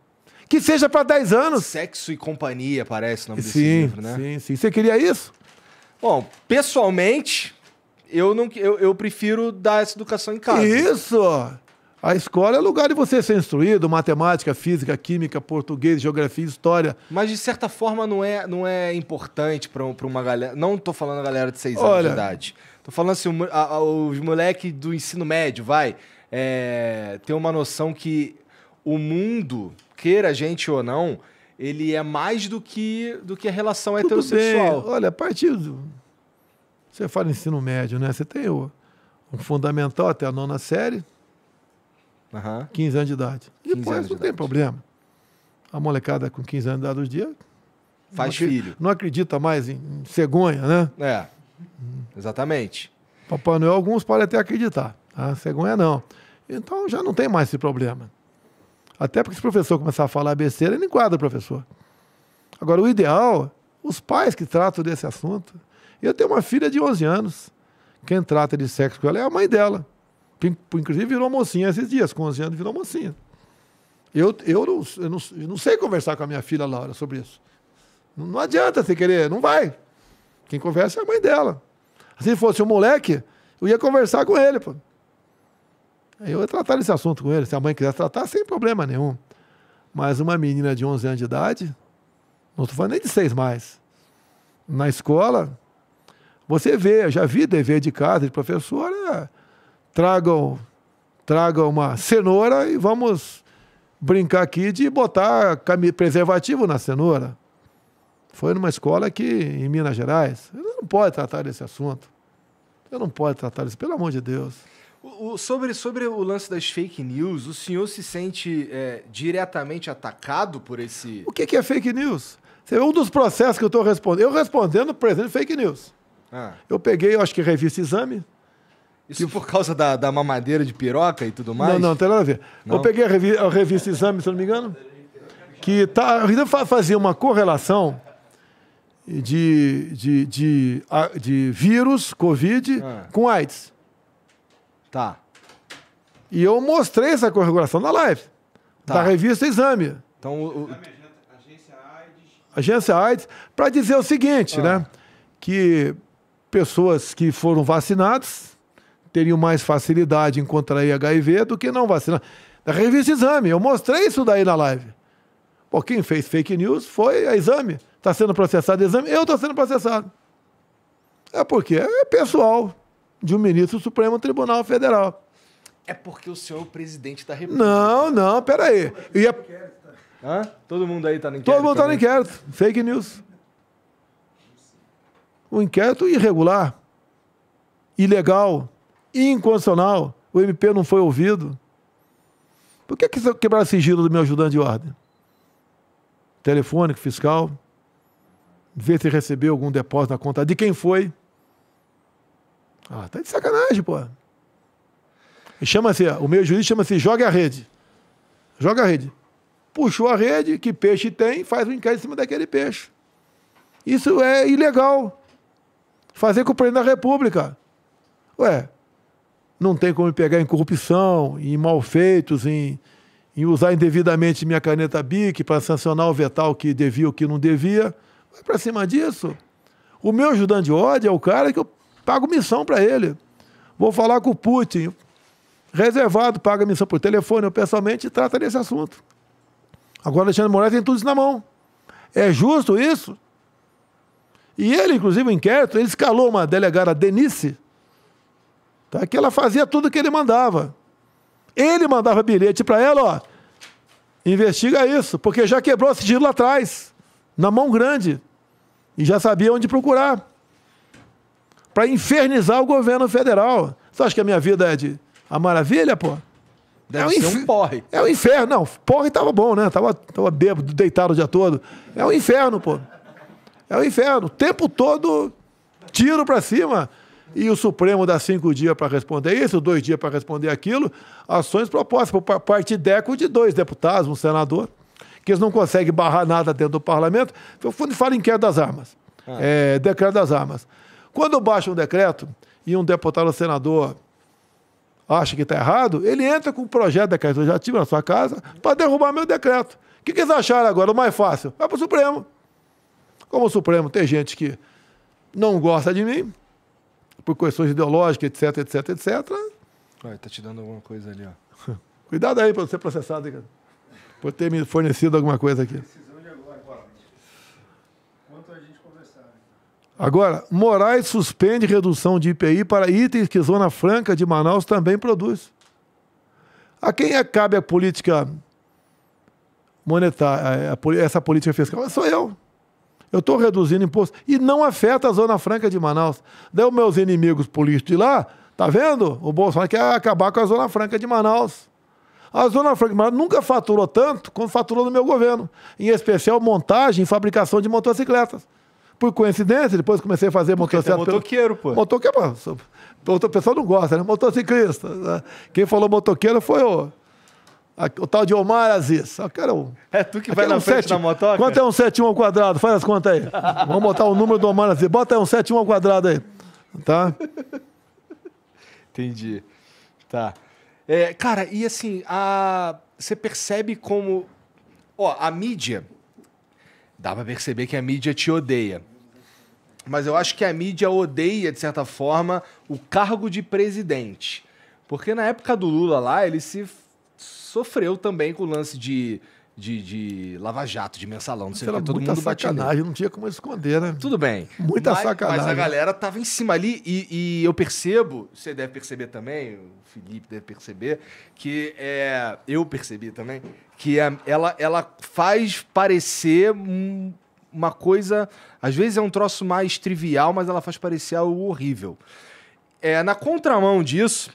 Que seja para 10 anos. Sexo e Companhia, parece o nome desse Sim, livro, né? sim, sim. Você queria isso? Bom, pessoalmente, eu, não, eu, eu prefiro dar essa educação em casa. Isso! A escola é lugar de você ser instruído, matemática, física, química, português, geografia, história. Mas de certa forma não é, não é importante para uma galera. Não tô falando a galera de 6 anos de idade. Tô falando assim, a- a- os moleques do ensino médio, vai, é, ter uma noção que o mundo, queira a gente ou não, ele é mais do que, do que a relação Tudo heterossexual. bem. Olha, a partir do... Você fala ensino médio, né? Você tem o, o fundamental até a nona série, Aham. 15 anos de idade. 15 Depois anos de não tem idade. problema. A molecada com 15 anos de idade hoje dia Faz não filho. Não acredita mais em, em cegonha, né? É. Exatamente. Papai Noel, alguns podem até acreditar. Tá? Cegonha não. Então já não tem mais esse problema. Até porque se o professor começar a falar besteira, ele enquadra o professor. Agora, o ideal, os pais que tratam desse assunto. Eu tenho uma filha de 11 anos. Quem trata de sexo com ela é a mãe dela. Que, Inclusive virou mocinha esses dias, com 11 anos virou mocinha. Eu, eu, não, eu, não, eu não sei conversar com a minha filha Laura sobre isso. Não, não adianta você querer, não vai. Quem conversa é a mãe dela. Se fosse um moleque, eu ia conversar com ele, pô. Eu ia tratar esse assunto com ele. Se a mãe quisesse tratar, sem problema nenhum. Mas uma menina de 11 anos de idade, não estou falando nem de seis mais, na escola, você vê, eu já vi dever de casa de professora, tragam, tragam uma cenoura e vamos brincar aqui de botar preservativo na cenoura. Foi numa escola aqui em Minas Gerais. Você não pode tratar desse assunto. Você não pode tratar disso, pelo amor de Deus. O- o- sobre, sobre o lance das fake news, o senhor se sente é, diretamente atacado por esse. O que que é fake news? Você vê um dos processos que eu estou respondendo. Eu respondendo, por exemplo, fake news. Ah, Eu peguei, eu acho que revista Exame. isso por causa da, da mamadeira de piroca e tudo mais? Não, não, não tem nada a ver. Não? Eu peguei a, revi- a revista Exame, se eu não me engano, que tá, a revista fa- fazia uma correlação de, de, de, de vírus, Covid, Ah. com AIDS. Tá. E eu mostrei essa correlação na live, Tá. da revista Exame. Então, o, o- agência AIDS, para dizer o seguinte, Ah. né? Que pessoas que foram vacinadas teriam mais facilidade em contrair HIV do que não vacinadas. Da revista Exame, eu mostrei isso daí na live. Pô, quem fez fake news foi a Exame. Está sendo processado a Exame, eu estou sendo processado. É porque é pessoal de um ministro do Supremo Tribunal Federal. é porque o senhor é o presidente da República. Não, não, peraí. Eu ia Hã? Todo mundo aí tá no inquérito? Todo mundo está no inquérito. Fake news. O inquérito irregular, ilegal, inconstitucional. O MP não foi ouvido. Por que, que quebraram sigilo do meu ajudante de ordem? Telefônico, fiscal. Ver se recebeu algum depósito na conta. De quem foi? Ah, tá de sacanagem, pô. Chama-se, o meu juiz chama-se Joga a Rede. Joga a rede puxou a rede, que peixe tem, faz um inquérito em cima daquele peixe. Isso é ilegal. Fazer com o presidente da República. Ué, não tem como me pegar em corrupção, em malfeitos, em, em usar indevidamente minha caneta BIC para sancionar o que devia ou que não devia. Vai para cima disso. O meu ajudante de ordem é o cara que eu pago missão para ele. Vou falar com o Putin. Reservado, paga missão por telefone ou pessoalmente e trata desse assunto. Agora, Alexandre Moraes tem tudo isso na mão. É justo isso? E ele, inclusive, o inquérito, ele escalou uma delegada, Denise, tá? que ela fazia tudo que ele mandava. Ele mandava bilhete para ela, ó, investiga isso, porque já quebrou esse sigilo lá atrás, na mão grande, e já sabia onde procurar. Para infernizar o governo federal. Você acha que a minha vida é de a maravilha, pô? Deve É um ser inf- um porre. É o inferno. Não, porre tava bom, né? Tava, tava bêbado, deitado o dia todo. É o inferno, pô. É o inferno. O tempo todo, tiro pra cima. E o Supremo dá cinco dias para responder isso, dois dias para responder aquilo. Ações propostas por pa- partideco de dois deputados, um senador. que eles não conseguem barrar nada dentro do parlamento. Quando fala em queda das armas, Ah. é, decreto das armas. Quando baixa um decreto e um deputado ou senador acha que está errado, ele entra com um projeto de decreto legislativo na sua casa para derrubar meu decreto. O que, que eles acharam agora? O mais fácil? Vai para o Supremo. Como o Supremo tem gente que não gosta de mim, por questões ideológicas, etc, etc, etc. Olha, tá te dando alguma coisa ali, ó. Cuidado aí para não ser processado, hein, por ter me fornecido alguma coisa aqui. Agora. Quanto a gente conversar. Agora, Moraes suspende redução de IPI para itens que Zona Franca de Manaus também produz. A quem é- cabe a política monetária, essa política fiscal? Sou eu. Eu estou reduzindo imposto. E não afeta a Zona Franca de Manaus. Daí os meus inimigos políticos de lá, tá vendo? O Bolsonaro quer acabar com a Zona Franca de Manaus. A Zona Franca de Manaus nunca faturou tanto quanto faturou no meu governo. Em especial montagem e fabricação de motocicletas. Por coincidência, depois comecei a fazer tu é motocicleta. pelo- motoqueiro, pô. Motoqueiro, pô, o pessoal não gosta, né? Motociclista. né? Quem falou motoqueiro foi o, o tal de Omar Aziz. Eu quero, É tu que vai aquele na um frente da motoca? Quanto é um 71 ao quadrado? Faz as contas aí. Vamos botar o número do Omar Aziz. Bota aí um 71 ao quadrado aí. Tá? Entendi. Tá. É, cara, e assim, a... você percebe como. Ó, a mídia. Dá pra perceber que a mídia te odeia. Mas eu acho que a mídia odeia, de certa forma, o cargo de presidente. Porque na época do Lula lá, ele se sofreu também com o lance de, de, de lava-jato, de mensalão, não sei o que, todo mundo sacanagem, não tinha como esconder, né? Tudo bem. Muita mas, sacanagem. Mas a galera tava em cima ali e, e eu percebo, você deve perceber também, o Felipe deve perceber, que é, eu percebi também, que é- ela, ela faz parecer um- uma coisa, às vezes é um troço mais trivial, mas ela faz parecer algo horrível. É, na contramão disso,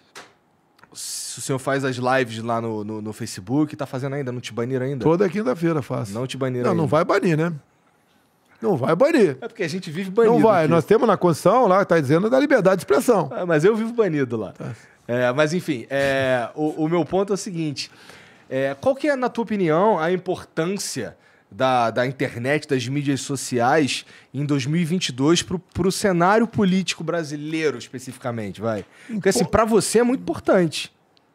o senhor faz as lives lá no, no, no Facebook, tá fazendo ainda, não te baniram ainda? Toda quinta-feira faço. Não te baniram Não, ainda. não vai banir, né? Não vai banir. É porque a gente vive banido. Não vai. aqui. Nós temos na Constituição lá, está dizendo, da liberdade de expressão. Ah, mas eu vivo banido lá. Tá. É, mas enfim, é, o, o meu ponto é o seguinte: é, qual que é, na tua opinião, a importância da, da internet, das mídias sociais em 2022 para o cenário político brasileiro, especificamente, vai? Porque assim, para você é muito importante.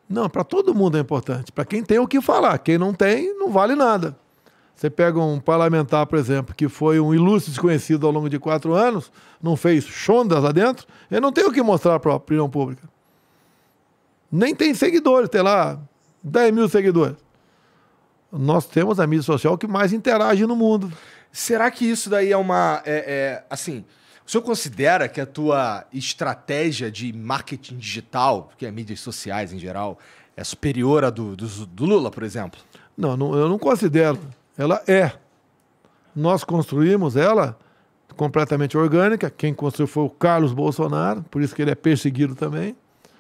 Não, para todo mundo é importante. Para quem tem o que falar. Quem não tem, não vale nada. Você pega um parlamentar, por exemplo, que foi um ilustre desconhecido ao longo de quatro anos, não fez chondas lá dentro, ele não tem o que mostrar para a opinião pública. Nem tem seguidores, tem lá 10 mil seguidores. Nós temos a mídia social que mais interage no mundo. Será que isso daí é uma. é- é, assim, o senhor considera que a tua estratégia de marketing digital, que é mídias sociais em geral, é superior à do, do, do Lula, por exemplo? Não, não, eu não considero. Ela é. Nós construímos ela completamente orgânica. Quem construiu foi o Carlos Bolsonaro, por isso que ele é perseguido também.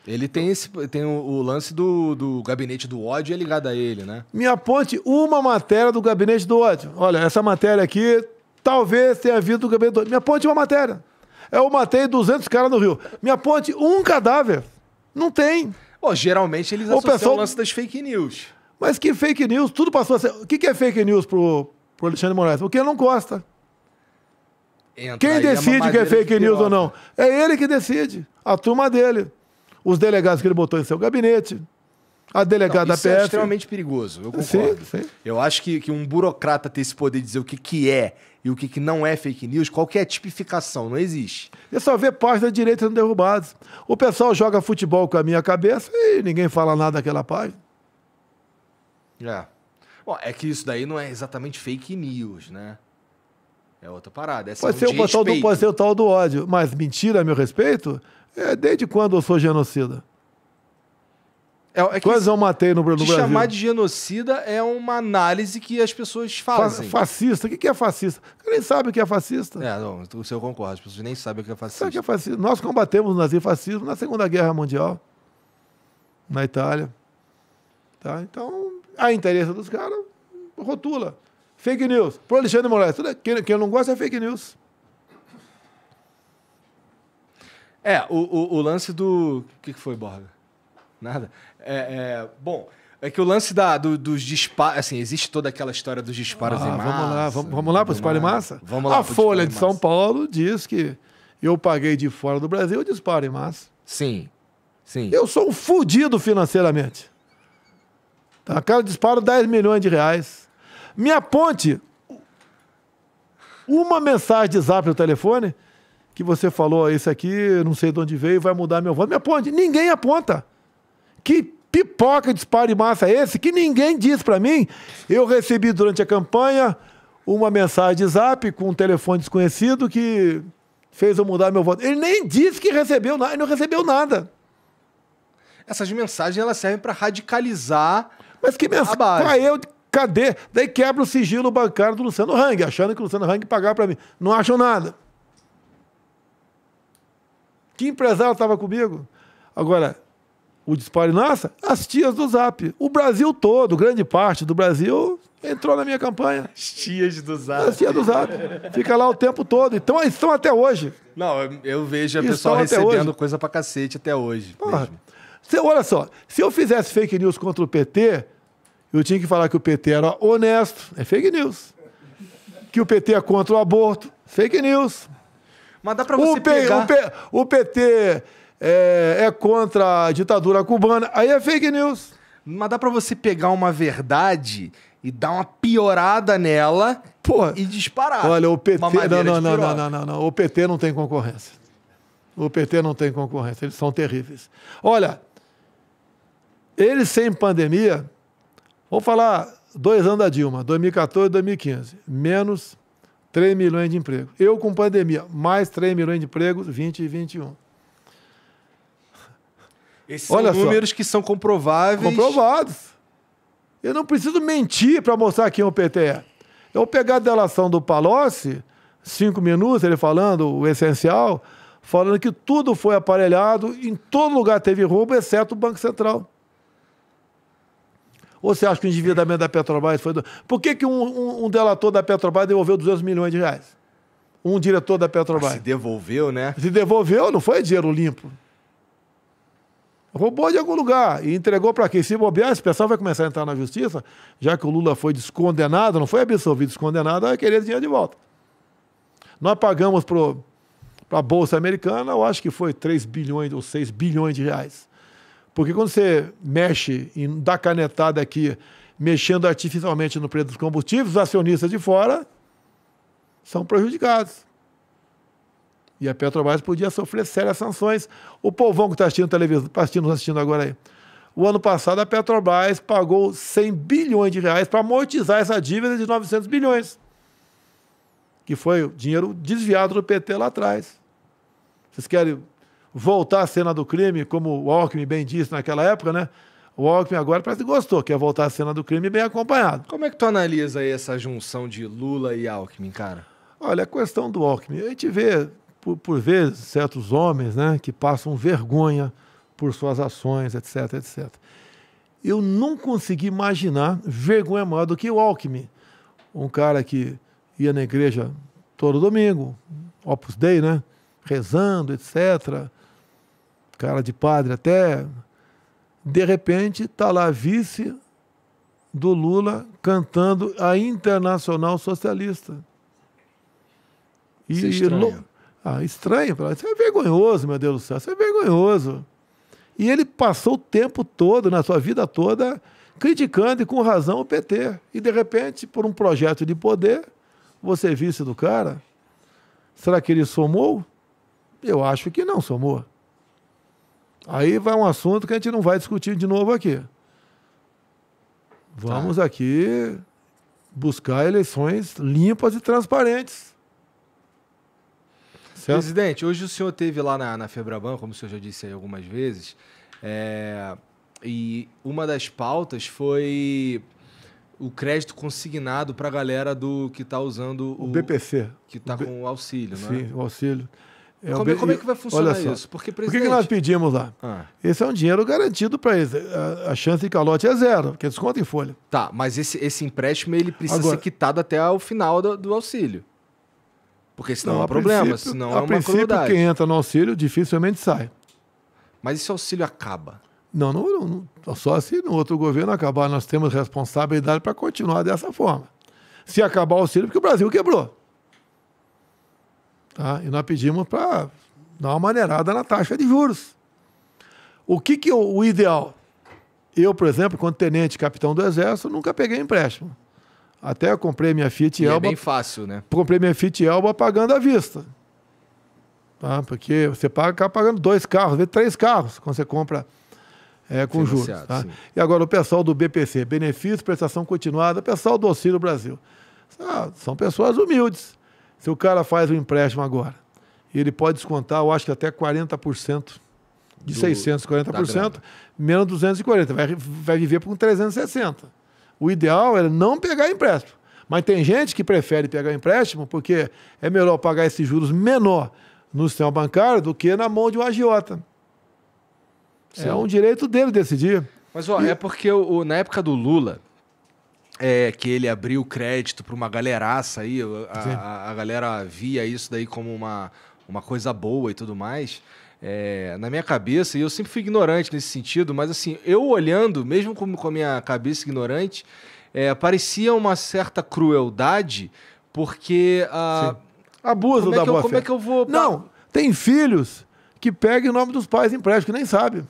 Ele tem, esse, tem o, o lance do, do gabinete do ódio é ligado a ele, né? Me aponte uma matéria do gabinete do ódio. Olha, essa matéria aqui talvez tenha vindo do gabinete do ódio. Me aponte uma matéria. Eu matei 200 caras no Rio. Me aponte um cadáver. Não tem. Pô, geralmente eles O associam pessoal- o lance das fake news. Mas que fake news? Tudo passou a ser. O que que é fake news pro, pro Alexandre Moraes? O que ele não gosta. Entra Quem a decide que é mamadeira de fake news ou não? É ele que decide. A turma dele. Os delegados que ele botou em seu gabinete. A delegada Não, da isso é extremamente perigoso, eu Sim, concordo. sim. Eu acho que, que um burocrata ter esse poder de dizer o que, que é e o que, que não é fake news, qualquer tipificação, não existe. Você só vê páginas de direita sendo derrubadas. O pessoal joga futebol com a minha cabeça e ninguém fala nada daquela página. É. Bom, é que isso daí não é exatamente fake news, né? É outra parada. Essa Pode é ser, um o tal do, pode ser o tal do ódio. Mas mentira a meu respeito? É desde quando eu sou genocida? É, é eu matei no, no Brasil? chamar de genocida é uma análise que as pessoas Fa- fazem. fascista. O que é fascista? Nem sabe o que é fascista. É, não, o seu concordo. As pessoas nem sabem o que é Sabe o fascista. que é fascismo? Nós combatemos o nazifascismo na Segunda Guerra Mundial, na Itália. Tá? Então, a interesse dos caras rotula. Fake news. Pro Alexandre Moraes. é- Quem, quem não gosta é fake news. É, o, o, o lance do. O que, que foi, Borga? Nada. É, é, bom, É que o lance da, do- dos disparos. Assim, existe toda aquela história dos disparos Ah, em massa. vamos lá, vamos, vamos lá para o em massa? Vamos lá. A Folha de São. Paulo diz que eu paguei de fora do Brasil o disparo em massa. Sim. Sim. Eu sou um fudido financeiramente. Tá? Cara, disparo 10 milhões de reais. Me aponte uma mensagem de zap no telefone que você falou, esse aqui, não sei de onde veio, vai mudar meu voto. Me aponte. Ninguém aponta. Que pipoca de disparo em massa esse que ninguém diz pra mim? Eu recebi durante a campanha uma mensagem de zap com um telefone desconhecido que fez eu mudar meu voto. Ele nem disse que recebeu nada, ele não recebeu nada. Essas mensagens elas servem pra radicalizar. Mas que mensagem? Qual é eu? Cadê? Daí quebra o sigilo bancário do Luciano Hang, achando que o Luciano Hang pagava para mim. Não acham nada. Que empresário estava comigo? Agora, o disparo em massa, as tias do Zap. O Brasil todo, grande parte do Brasil, entrou na minha campanha. As tias do As Zap. tias do Zap. Fica lá o tempo todo. Então, estão até hoje. Não, eu, eu vejo a pessoa recebendo hoje. coisa pra cacete até hoje. Porra. Você, olha só, se eu fizesse fake news contra o PT, eu tinha que falar que o PT era honesto, é fake news. Que o PT é contra o aborto, fake news. Mas dá pra você O, P- pegar. o P- o PT é, é contra a ditadura cubana, aí é fake news. Mas dá pra você pegar uma verdade e dar uma piorada nela Porra, e disparar. olha, o PT. Não, não, não, não, não, não, não. O PT não tem concorrência. O PT não tem concorrência, eles são terríveis. Olha, eles sem pandemia, vamos falar dois anos da Dilma, 2014 e 2015, menos 3 milhões de empregos. Eu com pandemia, mais 3 milhões de empregos, 20 e 21. Esses Olha são só. números que são comprováveis. Comprovados. Eu não preciso mentir para mostrar quem o PT é. Eu vou pegar a delação do Palocci, cinco minutos, ele falando o essencial, falando que tudo foi aparelhado, em todo lugar teve roubo, exceto o Banco Central. Ou você acha que o endividamento da Petrobras foi... Do... Por que, que um, um- um delator da Petrobras devolveu 200 milhões de reais? Um diretor da Petrobras. Se devolveu, né? Se devolveu, não foi dinheiro limpo. Roubou de algum lugar e entregou para quem? Se bobear, esse pessoal vai começar a entrar na justiça, já que o Lula foi descondenado, não foi absolvido, descondenado, vai querer dinheiro de volta. Nós pagamos para a Bolsa Americana, eu acho que foi 3 bilhões ou 6 bilhões de reais. Porque quando você mexe e dá canetada aqui, mexendo artificialmente no preço dos combustíveis, os acionistas de fora são prejudicados. E a Petrobras podia sofrer sérias sanções. O povão que está assistindo televisão, está assistindo, assistindo agora aí. O ano passado a Petrobras pagou 100 bilhões de reais para amortizar essa dívida de 900 bilhões. Que foi o dinheiro desviado do PT lá atrás. Vocês querem voltar à cena do crime, como o Alckmin bem disse naquela época, né? O Alckmin agora parece que gostou, quer voltar à cena do crime bem acompanhado. Como é que tu analisa aí essa junção de Lula e Alckmin, cara? Olha, a questão do Alckmin, a gente vê, por, por vezes, certos homens né, que passam vergonha por suas ações, etc, etc. Eu não consegui imaginar vergonha maior do que o Alckmin. Um cara que ia na igreja todo domingo, Opus Dei, né? Rezando, etc. Cara de padre até. De repente, está lá vice do Lula cantando a Internacional Socialista. Isso é Ah, estranho. pra- Isso é vergonhoso, meu Deus do céu. Isso é vergonhoso. E ele passou o tempo todo, na sua vida toda, criticando e com razão o PT. E de repente, por um projeto de poder, você é vice do cara. Será que ele somou? Eu acho que não somou. Aí vai um assunto que a gente não vai discutir de novo aqui. Vamos aqui buscar eleições limpas e transparentes. Certo? Presidente, hoje o senhor teve lá na, na Febraban, como o senhor já disse aí algumas vezes, é, e uma das pautas foi o crédito consignado para a galera do que está usando o, O BPC. que está O com o auxílio, não é? Sim, o auxílio. É, o Como, B- como é que vai funcionar isso? Porque, Por que, presidente... que nós pedimos lá? Ah, Esse é um dinheiro garantido para eles. A, a chance de calote é zero, porque desconto em folha. tá, mas esse, esse empréstimo ele precisa Agora- ser quitado até o final do, do auxílio. Porque senão um a problema, senão a é uma princípio, crueldade. quem entra no auxílio dificilmente sai. Mas esse auxílio acaba. Não, não, não, só se no outro governo acabar, nós temos responsabilidade para continuar dessa forma. Se acabar o auxílio, porque o Brasil quebrou. Tá? E nós pedimos para dar uma maneirada na taxa de juros. O que, que é o ideal? Eu, por exemplo, quando tenente capitão do Exército, nunca peguei empréstimo. Até eu comprei minha Fiat E é Elba. bem fácil, né? comprei minha Fiat Elba pagando à vista. Tá? Porque você paga, acaba pagando dois carros, vezes três carros, quando você compra é, com juros. Financiado, Tá? sim. E agora o pessoal do BPC, Benefício, Prestação Continuada, o pessoal do Auxílio Brasil. Ah, são pessoas humildes. Se o cara faz um empréstimo agora, ele pode descontar, eu acho que até 40%, de Do- 600, da 40%, grana. menos 240, vai, vai viver com 360. O ideal é não pegar empréstimo. Mas tem gente que prefere pegar empréstimo porque é melhor pagar esses juros menor no sistema bancário do que na mão de um agiota. Sim. É um direito dele decidir. Mas, ó, é porque o, na época do Lula, é, que ele abriu crédito para uma galeraça aí, a, a- a galera via isso daí como uma, uma coisa boa e tudo mais. É, na minha cabeça, e eu sempre fui ignorante nesse sentido, mas assim, eu olhando, mesmo com, com a minha cabeça ignorante, é, parecia uma certa crueldade, porque a. Abuso Como, é da que eu, boa como fé. é que eu vou. Não, tem filhos que pegam o nome dos pais em empréstimo, que nem sabe.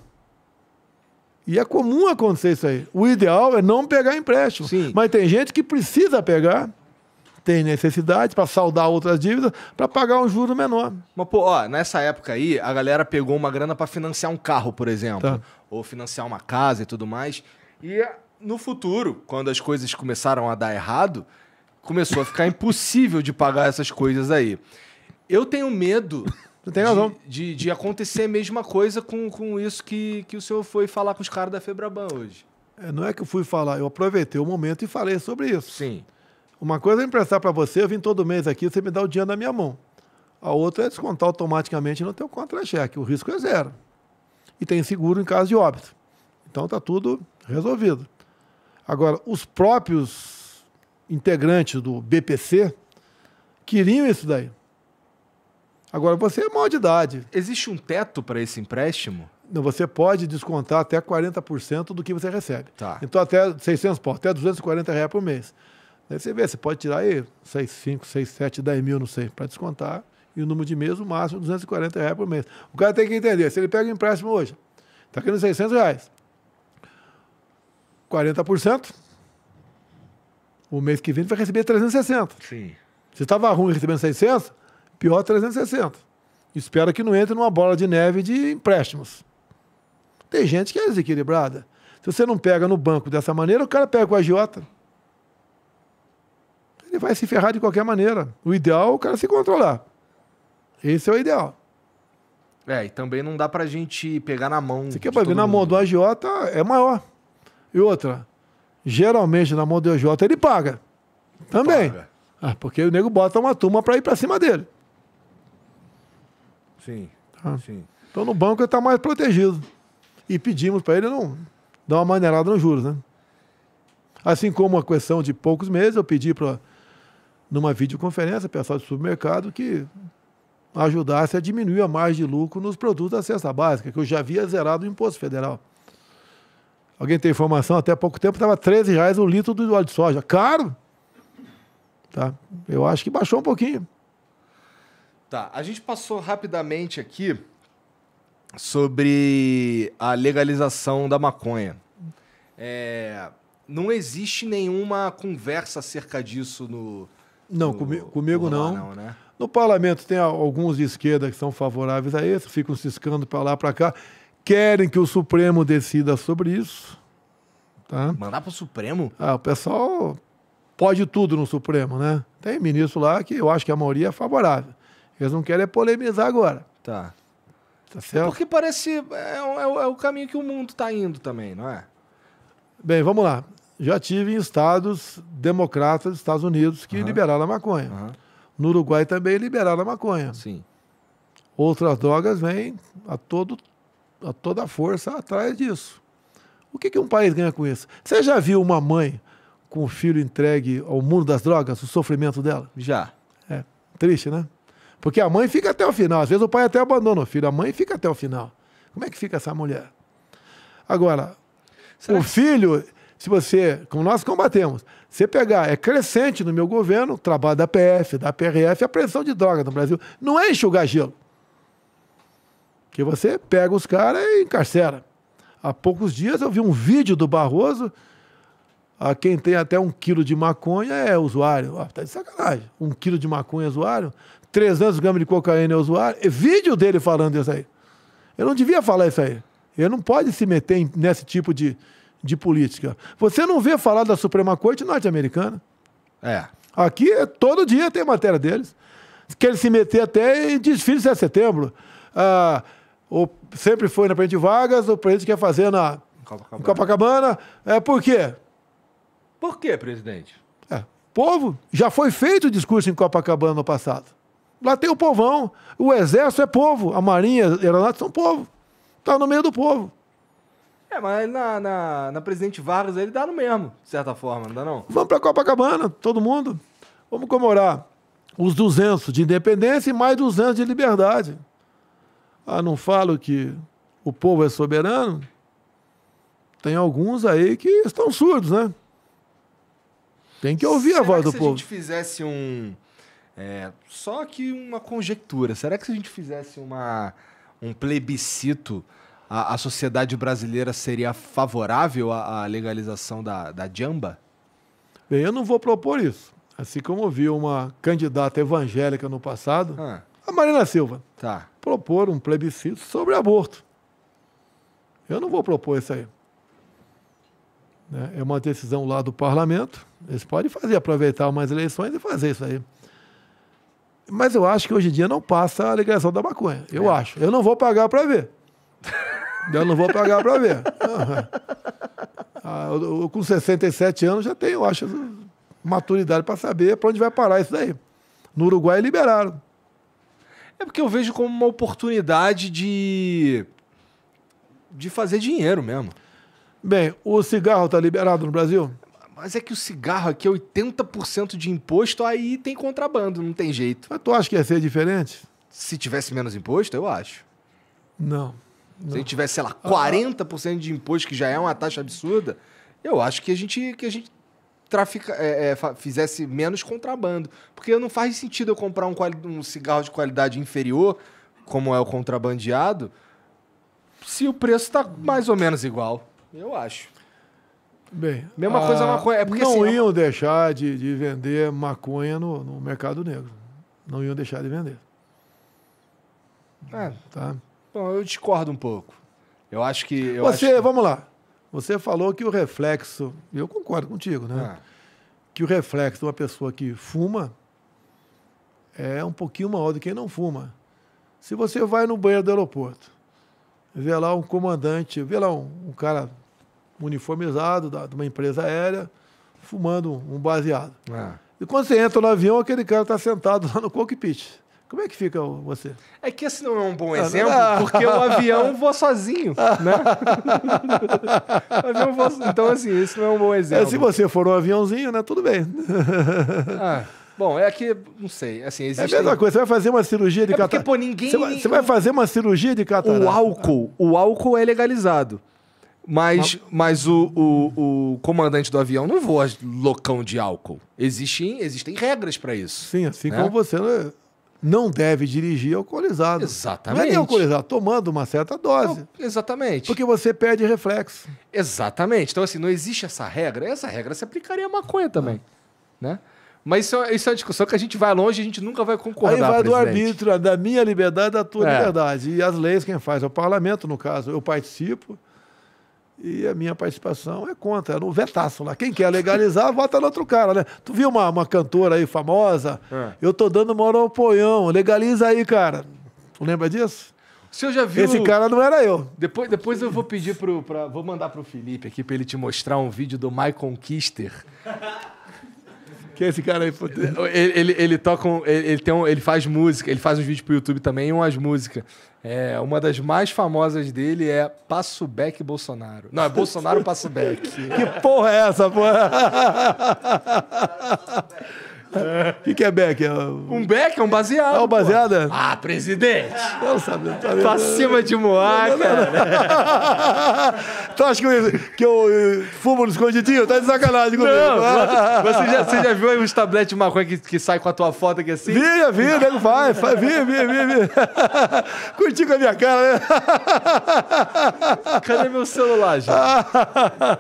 E é comum acontecer isso aí. O ideal é não pegar empréstimo. Sim. Mas tem gente que precisa pegar, tem necessidade para saldar outras dívidas, para pagar um juro menor. Mas, pô, ó, nessa época aí, a galera pegou uma grana pra financiar um carro, por exemplo. Tá. Ou financiar uma casa e tudo mais. E no futuro, quando as coisas começaram a dar errado, começou a ficar impossível de pagar essas coisas aí. Eu tenho medo de-. De, de acontecer a mesma coisa com, com isso que, que o senhor foi falar com os caras da Febraban hoje. É, não é que eu fui falar, eu aproveitei o momento e falei sobre isso. Sim. Uma coisa é emprestar para você, eu vim todo mês aqui, você me dá o dinheiro na minha mão. A outra é descontar automaticamente no teu contra-cheque. O risco é zero. E tem seguro em caso de óbito. Então está tudo resolvido. Agora, os próprios integrantes do BPC queriam isso daí. Agora, você é maior de idade. Existe um teto para esse empréstimo? Não, Você pode descontar até 40% do que você recebe. Tá. Então, até 600 pau, até 240 reais por mês. Daí você vê, você pode tirar aí 6, 5, 6, 7, 10 mil, não sei, para descontar. E o número de mês, o máximo, 240 reais por mês. O cara tem que entender, se ele pega um empréstimo hoje, está querendo 600 reais. 40%, o mês que vem vai receber 360. Sim. Se estava ruim recebendo 600, pior 360. Espera que não entre numa bola de neve de empréstimos. Tem gente que é desequilibrada. Se você não pega no banco dessa maneira, o cara pega com a agiota. Ele vai se ferrar de qualquer maneira. O ideal é o cara se controlar. Esse é o ideal. É, e também não dá pra gente pegar na mão. Você quer de ver na mão do agiota é maior. E outra, geralmente na mão do agiota ele paga. Também. Paga. Ah, porque o nego bota uma turma para ir para cima dele. Sim. Ah. Sim. Então no banco ele está mais protegido. E pedimos para ele não dar uma maneirada nos juros, né? Assim como a questão de poucos meses, eu pedi para, numa videoconferência, pessoal de supermercado, que ajudasse a diminuir a margem de lucro nos produtos da cesta básica, que eu já havia zerado o imposto federal. Alguém tem informação? Até pouco tempo estava 13 reais o litro do óleo de soja. Caro! Tá? Eu acho que baixou um pouquinho. Tá, a gente passou rapidamente aqui sobre a legalização da maconha. É, não existe nenhuma conversa acerca disso no. Não, no- comi- comigo não. não né? No parlamento tem alguns de esquerda que são favoráveis a isso, ficam ciscando para lá para cá, querem que o Supremo decida sobre isso. Tá? Mandar pro Supremo? Ah, o pessoal pode tudo no Supremo, né? Tem ministro lá que eu acho que a maioria é favorável. Eles não querem polemizar agora, Tá. tá certo? Porque parece. É, o- é o- é o caminho que o mundo tá indo também, não é? Bem, vamos lá. Já tive em estados democratas dos Estados Unidos que Aham. liberaram a maconha. Aham. No Uruguai também liberaram a maconha. Sim. Outras drogas vêm a, todo, a toda força atrás disso. O que, que um país ganha com isso? Você já viu uma mãe com o filho entregue ao mundo das drogas, o sofrimento dela? Já. É triste, né? Porque a mãe fica até o final. Às vezes o pai até abandona o filho, a mãe fica até o final. Como é que fica essa mulher? Agora, Será o que- filho, se você, como nós combatemos, você pegar, é crescente no meu governo, trabalho da PF, da PRF, a prevenção de droga no Brasil. Não é enxugar gelo. Que você pega os caras e encarcera. Há poucos dias eu vi um vídeo do Barroso. A quem tem até um quilo de maconha é usuário. Ah, tá de sacanagem. Um quilo de maconha é usuário. 300 gramas de cocaína é usuário. É vídeo dele falando isso aí. Eu não devia falar isso aí. Ele não pode se meter nesse tipo de, de política. Você não vê falar da Suprema Corte norte-americana. É. Aqui, todo dia tem matéria deles. Querem se meter até em desfile de 7 de setembro. Ah, o, sempre foi na Presidente Vargas, o presidente quer fazer na em Copacabana. É, por quê? Por quê, presidente? É, povo, já foi feito o discurso em Copacabana no passado. Lá tem o povão. O exército é povo. A marinha, a aeronáutica são povo. Está no meio do povo. É, mas na, na, na presidente Vargas ele dá no mesmo, de certa forma, não dá não? Vamos para Copacabana, todo mundo. Vamos comemorar os 200 de independência e mais 200 de liberdade. Ah, não falo que o povo é soberano? Tem alguns aí que estão surdos, né? Tem que ouvir a Será voz que do se povo. a gente fizesse um... é, só que uma conjectura. Será que se a gente fizesse uma, um plebiscito, a, a sociedade brasileira seria favorável à, à legalização da, da jamba? Bem, eu não vou propor isso. Assim como vi uma candidata evangélica no passado, Ah, a Marina Silva, tá. propor um plebiscito sobre aborto. Eu não vou propor isso aí. Né? É uma decisão lá do parlamento. Eles podem fazer, aproveitar umas eleições e fazer isso aí. Mas eu acho que hoje em dia não passa a legalização da maconha. Eu acho. Eu não vou pagar para ver. Eu não vou pagar para ver. Ah, eu, eu, com 67 anos já tenho, acho, maturidade para saber para onde vai parar isso daí. No Uruguai liberaram. É porque eu vejo como uma oportunidade de... de fazer dinheiro mesmo. Bem, o cigarro está liberado no Brasil? Mas é que o cigarro aqui é 80% de imposto, aí tem contrabando, não tem jeito. Mas tu acha que ia ser diferente? Se tivesse menos imposto, eu acho. Não. Se a gente tivesse, sei lá, 40% de imposto, que já é uma taxa absurda, eu acho que a gente, que a gente trafica, é, é, fizesse menos contrabando. Porque não faz sentido eu comprar um, um cigarro de qualidade inferior, como é o contrabandeado, se o preço está mais ou menos igual. Eu acho. Bem, Mesma coisa a maconha, é porque, não assim, iam deixar de, de vender maconha no, no mercado negro. Não iam deixar de vender. É, Tá? Bom, eu discordo um pouco. Eu acho que. Eu Você, acho que- vamos lá. Você falou que o reflexo, e eu concordo contigo, né? Ah, Que o reflexo de uma pessoa que fuma é um pouquinho maior do que quem não fuma. Se você vai no banheiro do aeroporto, vê lá um comandante, vê lá um, um cara uniformizado da- de uma empresa aérea fumando um baseado. ah. E quando você entra no avião, aquele cara está sentado lá no cockpit. Como é que fica você? É que esse não é um bom Ah, exemplo, porque o avião voa sozinho, né? o avião voa Então, assim, esse não é um bom É, exemplo. se você for um aviãozinho, né? Tudo bem. Ah, bom, é que, não sei, assim, É a existe... mesma coisa. Você vai fazer uma cirurgia de É porque, catarata. pô, ninguém... Você vai, você vai fazer uma cirurgia de catarata. O álcool, o álcool é legalizado. Mas, mas o, o, o comandante do avião não voa loucão de álcool. Existem, existem regras para isso. Sim, assim né? como você né, não deve dirigir alcoolizado. Exatamente. Não é nem alcoolizado, tomando uma certa dose. Não, exatamente. Porque você perde reflexo. Exatamente. Então, assim, não existe essa regra. Essa regra se aplicaria à maconha também. Né? Mas isso, é- isso é uma discussão que a gente vai longe e a gente nunca vai concordar. Aí vai do presidente. arbítrio, da minha liberdade, da tua É. liberdade. E as leis quem faz é o parlamento, no caso. Eu participo e a minha participação é contra, é no vetaço lá. Quem quer legalizar, vota no outro cara, né? Tu viu uma, uma cantora aí famosa? É. Eu tô dando maior apoião, legaliza aí, cara. Tu lembra disso? O senhor já viu... Esse cara não era eu. Depois, depois eu vou pedir pro... Pra, vou mandar pro Felipe aqui pra ele te mostrar um vídeo do Michael Kister. Que é esse cara aí? puta? Ele, ele, ele toca um, ele, ele tem um, ele faz música, ele faz uns vídeos pro YouTube também, umas músicas. É, uma das mais famosas dele é Passo Back Bolsonaro. Não, é Bolsonaro Passo Back. Que porra é essa, porra? O que, que é Beck? É Um beck é um baseado. é o pô. baseado? é? Ah, presidente! Não sabe. Tá vendo? Pra cima de Moá, cara. tu acha que eu, que eu eh, fumo no escondidinho? Tá de sacanagem comigo. Não, você já, você já viu aí uns tabletes de maconha que, que sai com a tua foto aqui assim? Via, via, nego vai, vai, via, via, via, via. Curti com a minha cara, né? Cadê meu celular, gente?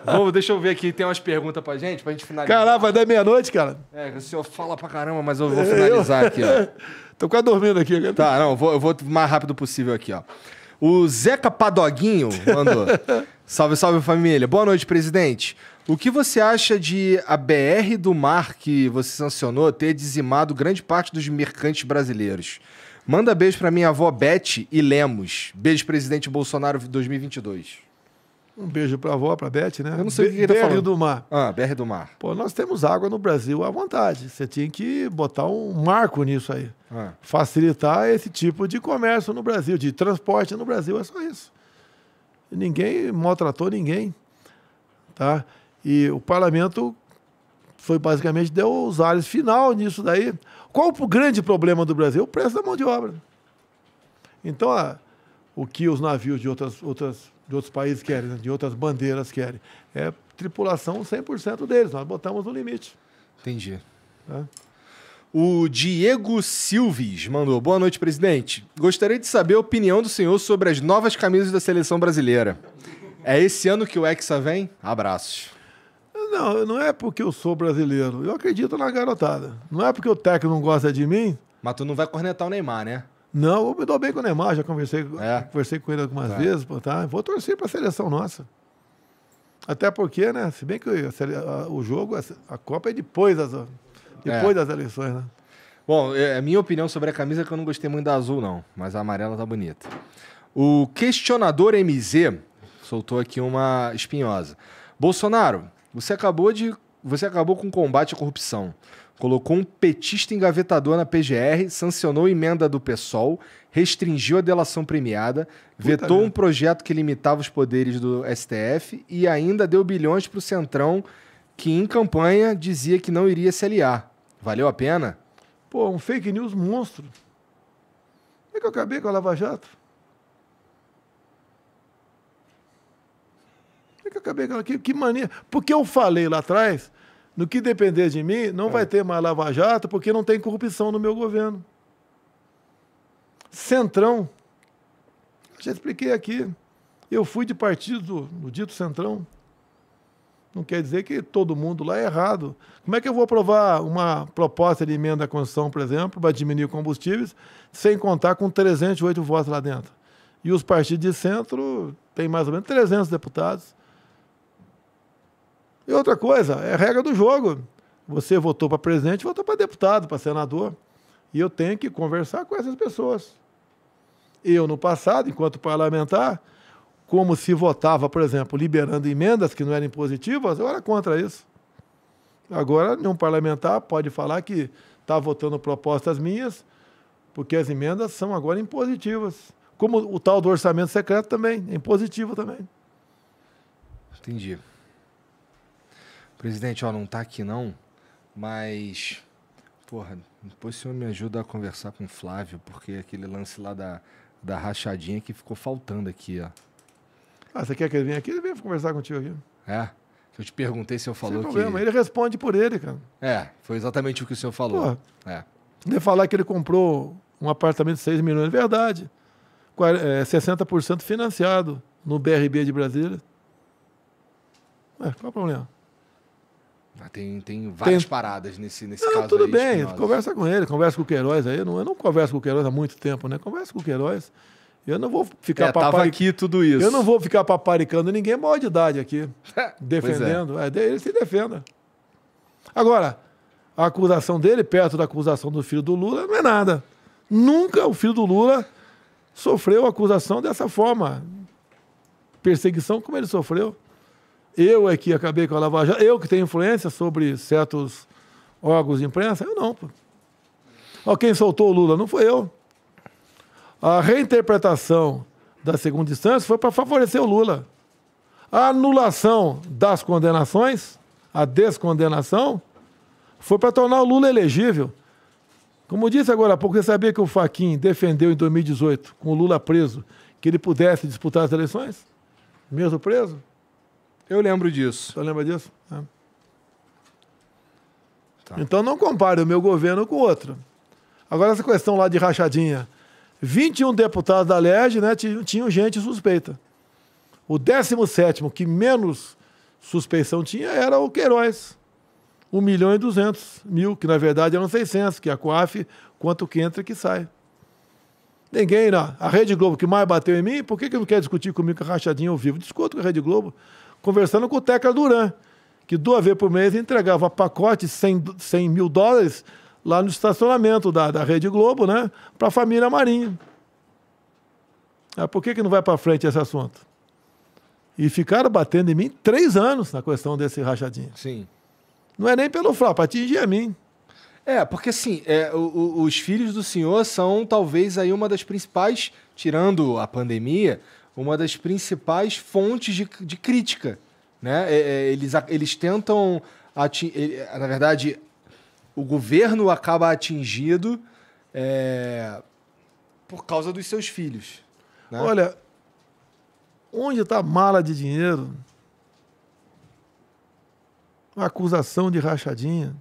Vamos, deixa eu ver aqui, tem umas perguntas pra gente, pra gente finalizar. Caralho, vai dar meia-noite, cara. É, o senhor fala pra caramba, mas eu vou finalizar aqui, ó. Tô quase dormindo aqui. cara. Tá, não, eu vou, eu vou o mais rápido possível aqui, ó. O Zeca Padoguinho mandou. salve, salve família. Boa noite, presidente. O que você acha de a BR do mar que você sancionou ter dizimado grande parte dos mercantes brasileiros? Manda beijo pra minha avó Beth e Lemos. Beijo, presidente Bolsonaro 2022. Um beijo pra avó, pra Beth, né? Eu não sei o que tá BR falando. do mar. Ah, BR do mar. Pô, nós temos água no Brasil à vontade. Você tinha que botar um marco nisso aí. Ah. Facilitar esse tipo de comércio no Brasil, de transporte no Brasil, é só isso. Ninguém maltratou ninguém. Tá? E o parlamento foi basicamente deu os ares final nisso daí. Qual o grande problema do Brasil? O preço da mão de obra. Então, a- o que os navios de, outras, outras, de outros países querem, né? de outras bandeiras querem, é tripulação 100% deles. Nós botamos no limite. Entendi. Tá? O Diego Silves mandou. Boa noite, presidente. Gostaria de saber a opinião do senhor sobre as novas camisas da seleção brasileira. É esse ano que o Hexa vem? Abraços. Não, não é porque eu sou brasileiro. Eu acredito na garotada. Não é porque o técnico não gosta de mim. Mas tu não vai cornetar o Neymar, né? Não, eu me dou bem com o Neymar, já conversei, É. conversei com ele algumas É. vezes, tá? Vou torcer para a seleção nossa. Até porque, né? Se bem que a a- o jogo, a, a Copa é depois das, depois das eleições, né? Bom, é, a minha opinião sobre a camisa é que eu não gostei muito da azul, não. Mas a amarela tá bonita. O questionador MZ soltou aqui uma espinhosa. Bolsonaro, você acabou de. Você acabou com o combate à corrupção. Colocou um petista engavetador na PGR, sancionou a emenda do PSOL, restringiu a delação premiada, vetou merda. um projeto que limitava os poderes do STF e ainda deu bilhões para o Centrão, que em campanha dizia que não iria se aliar. Valeu a pena? Pô, um fake news monstro. Como é que eu acabei com a Lava Jato? Como é que eu acabei com ela? Que, que mania. Porque eu falei lá atrás, no que depender de mim, não vai ter mais Lava Jato, porque não tem corrupção no meu governo. Centrão. Já expliquei aqui. Eu fui de partido do, do dito Centrão. Não quer dizer que todo mundo lá é errado. Como é que eu vou aprovar uma proposta de emenda à Constituição, por exemplo, para diminuir combustíveis, sem contar com 308 votos lá dentro? E os partidos de centro têm mais ou menos 300 deputados. E outra coisa, é regra do jogo. Você votou para presidente, votou para deputado, para senador. E eu tenho que conversar com essas pessoas. Eu, no passado, enquanto parlamentar, como se votava, por exemplo, liberando emendas que não eram impositivas, eu era contra isso. Agora, nenhum parlamentar pode falar que está votando propostas minhas, porque as emendas são agora impositivas. Como o tal do orçamento secreto também, é impositivo também. Entendi. Presidente, ó, não tá aqui não, mas. Porra, depois o senhor me ajuda a conversar com o Flávio, porque aquele lance lá da, da rachadinha que ficou faltando aqui, ó. Ah, você quer que ele venha aqui? Ele vem conversar contigo aqui. É? Que eu te perguntei se eu Sem falou problema. que. Ele responde por ele, cara. É, foi exatamente o que o senhor falou. É. Ele falar que ele comprou um apartamento de 6 milhões, é verdade. Qua- é, 60% financiado no BRB de Brasília. Ué, qual o problema? Mas Tem, tem várias Tem- paradas nesse, nesse Não, caso tudo aí, bem, Espinosa. conversa com ele, conversa com o Queiroz aí. Eu não, eu não converso com o Queiroz há muito tempo, né? Conversa com o Queiroz. Eu não vou ficar É, papari- aqui tudo isso. Eu não vou ficar paparicando ninguém maior de idade aqui, é. defendendo. É, ele se defenda. Agora, a acusação dele, perto da acusação do filho do Lula, não é nada. Nunca o filho do Lula sofreu acusação dessa forma. Perseguição como ele sofreu. Eu é que acabei com a Lava Jato, eu que tenho influência sobre certos órgãos de imprensa, eu não. Pô. Ó, quem soltou o Lula não foi eu. A reinterpretação da segunda instância foi para favorecer o Lula. A anulação das condenações, a descondenação, Foi para tornar o Lula elegível. Como disse agora há pouco, você sabia que o Faquin defendeu em 2018, com o Lula preso, que ele pudesse disputar as eleições? Mesmo preso? Eu lembro disso. Você lembra disso? É. Tá. Então não compare o meu governo com o outro. Agora, essa questão lá de rachadinha. 21 deputados da LERJ né, ti- tinham gente suspeita. O 17 que menos suspeição tinha era o Queiroz. 1 milhão e 200 mil, que na verdade eram 600, que é a COAF, quanto que entra e que sai. Ninguém, não. A Rede Globo que mais bateu em mim, por que, que não quer discutir comigo com a rachadinha ao vivo? Discuto com a Rede Globo, conversando com o Tecla Duran, que duas vezes por mês entregava pacote de 100, do- 100 mil dólares lá no estacionamento da, da Rede Globo, né, para a família Marinho. Ah, por que, que não vai para frente esse assunto? E ficaram batendo em mim três anos na questão desse rachadinho. Sim. Não é nem pelo Flá, para atingir a mim. É, porque assim, é, o- o- os filhos do senhor são talvez aí uma das principais, tirando a pandemia, uma das principais fontes de, de crítica. Né? É, é, eles, eles tentam. na verdade, o governo acaba atingido é, por causa dos seus filhos. né? Olha, onde está a mala de dinheiro? Uma acusação de rachadinha.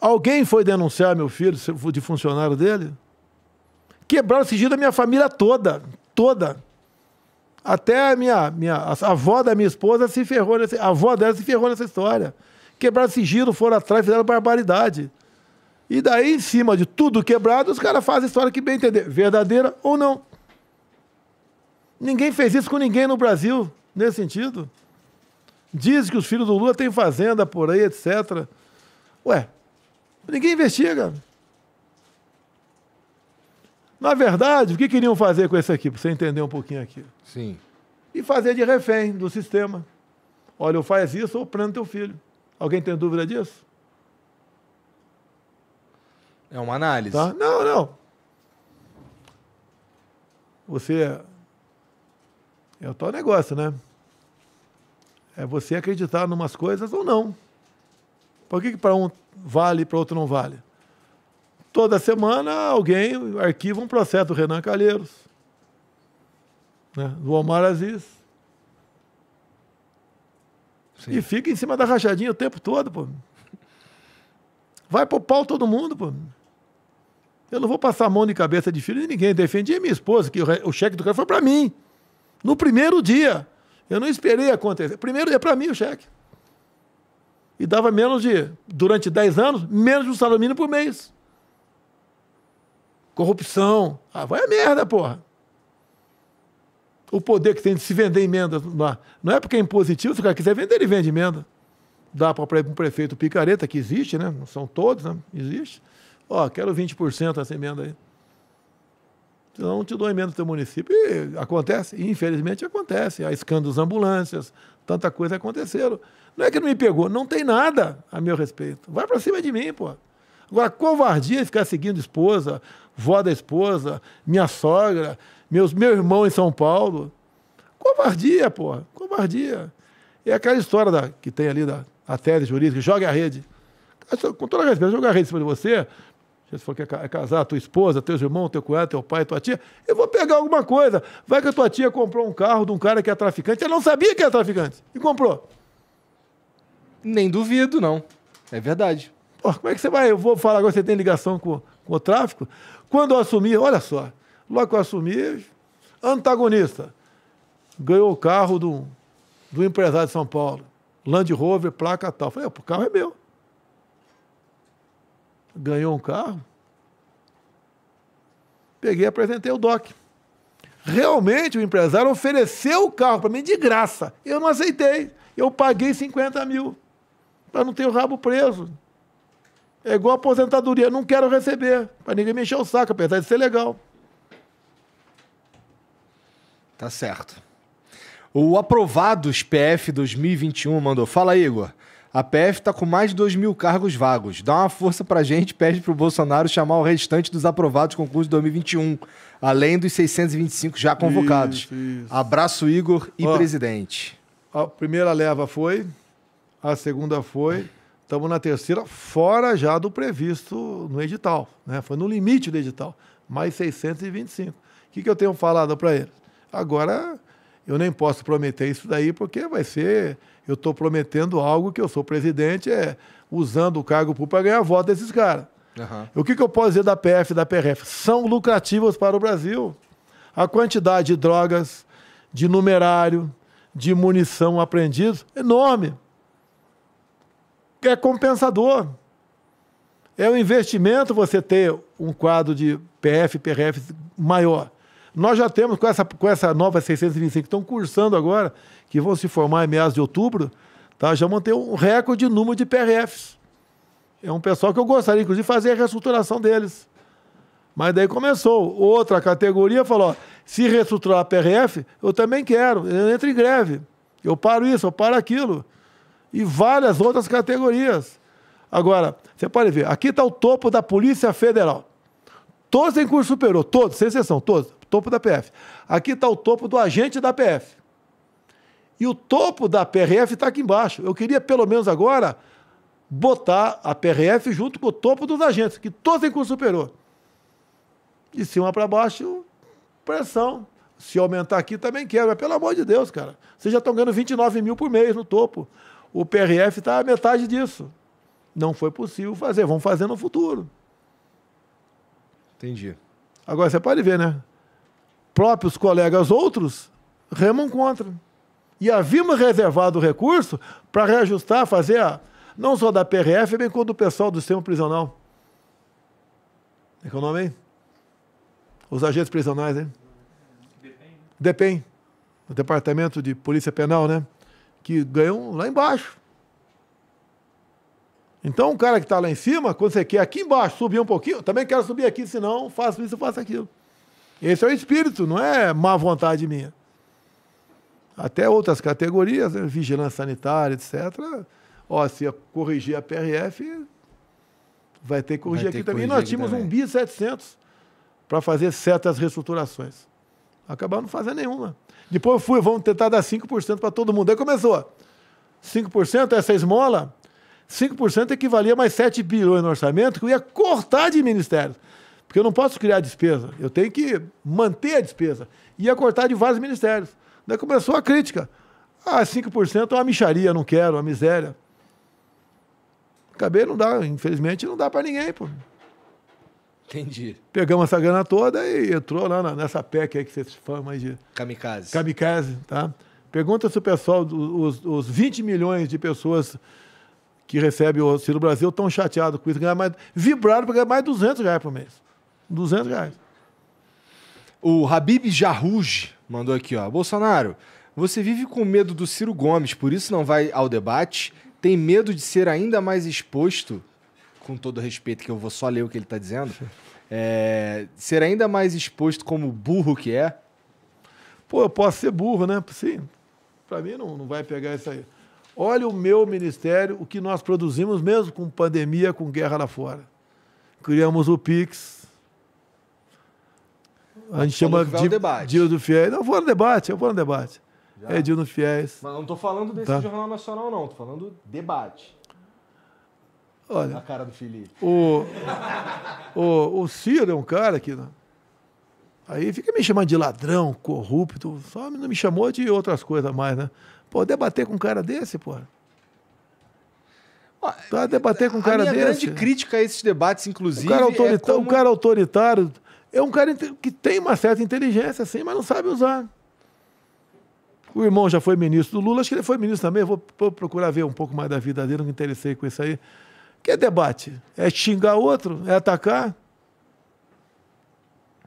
Alguém foi denunciar meu filho de funcionário dele? Quebraram o sigilo da minha família toda, toda. Até a minha, minha a avó da minha esposa se ferrou nessa, a avó dela se ferrou nessa história. Quebraram sigilo, foram atrás, fizeram barbaridade. E daí, em cima de tudo quebrado, os caras fazem história que bem entender, verdadeira ou não. Ninguém fez isso com ninguém no Brasil, nesse sentido. Diz que os filhos do Lula têm fazenda por aí, etc. Ué, ninguém investiga. Na verdade, o que queriam fazer com esse aqui, para você entender um pouquinho aqui? Sim. E fazer de refém do sistema. Olha, eu faz isso ou prendo teu filho. Alguém tem dúvida disso? É uma análise. Tá? Não, não. Você. É o tal negócio, né? É você acreditar em umas coisas ou não. Por que, que para um vale e para outro não vale? Toda semana alguém arquiva um processo do Renan Calheiros, né? do Omar Aziz. Sim. E fica em cima da rachadinha o tempo todo, pô. Vai pro pau todo mundo, pô. Eu não vou passar a mão de cabeça de filho de ninguém. Defendi a minha esposa, que o, cheque do cara foi para mim. No primeiro dia. Eu não esperei acontecer. Primeiro dia para mim o cheque. E dava menos de, durante 10 anos, menos de um salário mínimo por mês. Corrupção. Ah, vai a merda, porra. O poder que tem de se vender emenda. lá. Não é porque é impositivo, se o cara quiser vender, ele vende emenda. Dá para um prefeito picareta, que existe, né? Não são todos, né? Existe. Ó, quero 20% dessa emenda aí. Senão não te dou emenda do teu município. E acontece, infelizmente acontece. Há escândalos ambulâncias, tanta coisa aconteceram. Não é que não me pegou, não tem nada a meu respeito. Vai para cima de mim, pô. Agora, covardia é ficar seguindo esposa, vó da esposa, minha sogra, meus, meu irmão em São Paulo. Covardia, pô. Covardia. É aquela história da, que tem ali da a tese jurídica, joga a rede. Com toda respeito, joga a rede em cima de você. Se você for quer ca- casar, tua esposa, teus irmãos, teu cunhado, teu pai, tua tia, eu vou pegar alguma coisa. Vai que a tua tia comprou um carro de um cara que é traficante. Ela não sabia que era traficante. E comprou. Nem duvido, não. É verdade. Pô, como é que você vai? Eu vou falar agora que você tem ligação com, com o tráfico. Quando eu assumi, olha só, logo que eu assumi, antagonista. Ganhou o carro do, do empresário de São Paulo. Land Rover, placa tal. Falei, "É, o carro é meu. Ganhou um carro. Peguei e apresentei o DOC. Realmente o empresário ofereceu o carro para mim de graça. Eu não aceitei. Eu paguei 50 mil para não ter o rabo preso. É igual aposentadoria, não quero receber, para ninguém me encher o saco, apesar de ser legal. Tá certo. O Aprovados PF 2021 mandou. Fala, Igor. A PF tá com mais de 2 mil cargos vagos. Dá uma força pra gente, pede pro Bolsonaro chamar o restante dos aprovados do concurso de 2021, além dos 625 já convocados. Isso, isso. Abraço, Igor e Ó. presidente. A primeira leva foi, a segunda foi, estamos na terceira, fora já do previsto no edital. Né? Foi no limite do edital, mais 625. O que, que eu tenho falado para ele? Agora, eu nem posso prometer isso daí, porque vai ser. Eu estou prometendo algo que eu sou presidente, é usando o cargo público para ganhar voto desses caras. Uhum. O que, que eu posso dizer da PF e da PRF? São lucrativas para o Brasil. A quantidade de drogas, de numerário, de munição apreendida, enorme. É compensador. É um investimento você ter um quadro de PF PRF maior. Nós já temos, com essa, com essa nova 625 que estão cursando agora, que vão se formar em meados de outubro, tá? já vão um recorde de número de PRFs. É um pessoal que eu gostaria, inclusive, de fazer a reestruturação deles. Mas daí começou. Outra categoria falou: ó, se reestruturar a PRF, eu também quero. Eu entro em greve. Eu paro isso, eu paro aquilo. E várias outras categorias. Agora, você pode ver, aqui está o topo da Polícia Federal. Todos em curso superior, todos, sem exceção, todos. Topo da PF. Aqui está o topo do agente da PF. E o topo da PRF está aqui embaixo. Eu queria, pelo menos agora, botar a PRF junto com o topo dos agentes, que todos em curso superior. De cima para baixo, pressão. Se aumentar aqui, também quero. Mas, pelo amor de Deus, cara. Vocês já estão ganhando 29 mil por mês no topo. O PRF está a metade disso. Não foi possível fazer. Vamos fazer no futuro. Entendi. Agora, você pode ver, né? Próprios colegas outros remam contra. E havíamos reservado o recurso para reajustar, fazer a, não só da PRF, bem como do pessoal do sistema prisional. É que é o nome aí? Os agentes prisionais, hein? DEPEN. O Departamento de Polícia Penal, né? Que ganham lá embaixo. Então, o cara que está lá em cima, quando você quer aqui embaixo subir um pouquinho, eu também quero subir aqui, senão faço isso, faço aquilo. Esse é o espírito, não é má vontade minha. Até outras categorias, né? vigilância sanitária, etc. Ó, se corrigir a PRF, vai ter que corrigir Vai aqui também. corrigir Nós tínhamos um BI 700 para fazer certas reestruturações. Acabaram não fazendo nenhuma. Depois eu fui, vamos tentar dar 5% para todo mundo. Aí começou. 5% essa esmola, 5% equivalia a mais 7 bilhões no orçamento que eu ia cortar de ministérios. Porque eu não posso criar despesa, eu tenho que manter a despesa. Ia cortar de vários ministérios. Daí começou a crítica. Ah, 5% é uma micharia, não quero, uma miséria. Acabei, não dá, infelizmente não dá para ninguém, pô. Entendi. Pegamos essa grana toda e entrou lá na- nessa PEC aí que vocês falam mais de Kamikaze. kamikaze, tá? Pergunta se o pessoal, os, os 20 milhões de pessoas que recebem o Auxílio Brasil estão chateados com isso, ganhar mais, vibraram para ganhar mais 200 reais por mês. 200 reais. O Habib Jarrouj mandou aqui, ó. Bolsonaro, você vive com medo do Ciro Gomes, por isso não vai ao debate? Tem medo de ser ainda mais exposto? Com todo respeito, que eu vou só ler o que ele está dizendo. É, ser ainda mais exposto como burro que é? Pô, eu posso ser burro, né? Sim. Para mim não, não vai pegar isso aí. Olha o meu ministério, o que nós produzimos mesmo com pandemia, com guerra lá fora. Criamos o Pix. A gente Falou chama de. Dia do Fiéis. Não, eu vou no debate, eu vou no debate. É Dia do Fiéis. Mas não tô falando desse Tá. Jornal Nacional, não. Tô falando debate. Olha, Na cara do Felipe. O, o, o Ciro é um cara que. né, Aí fica me chamando de ladrão, corrupto, só não me chamou de outras coisas a mais, né? Pô, debater com um cara desse, pô. Tá debater com um cara a minha desse. grande crítica a esses debates, O inclusive, cara, é autorita- como... o cara autoritário é um cara que tem uma certa inteligência, assim, mas não sabe usar. O irmão já foi ministro do Lula, acho que ele foi ministro também. Vou procurar ver um pouco mais da vida dele, não me interessei com isso aí. Que é debate? É xingar outro? É atacar?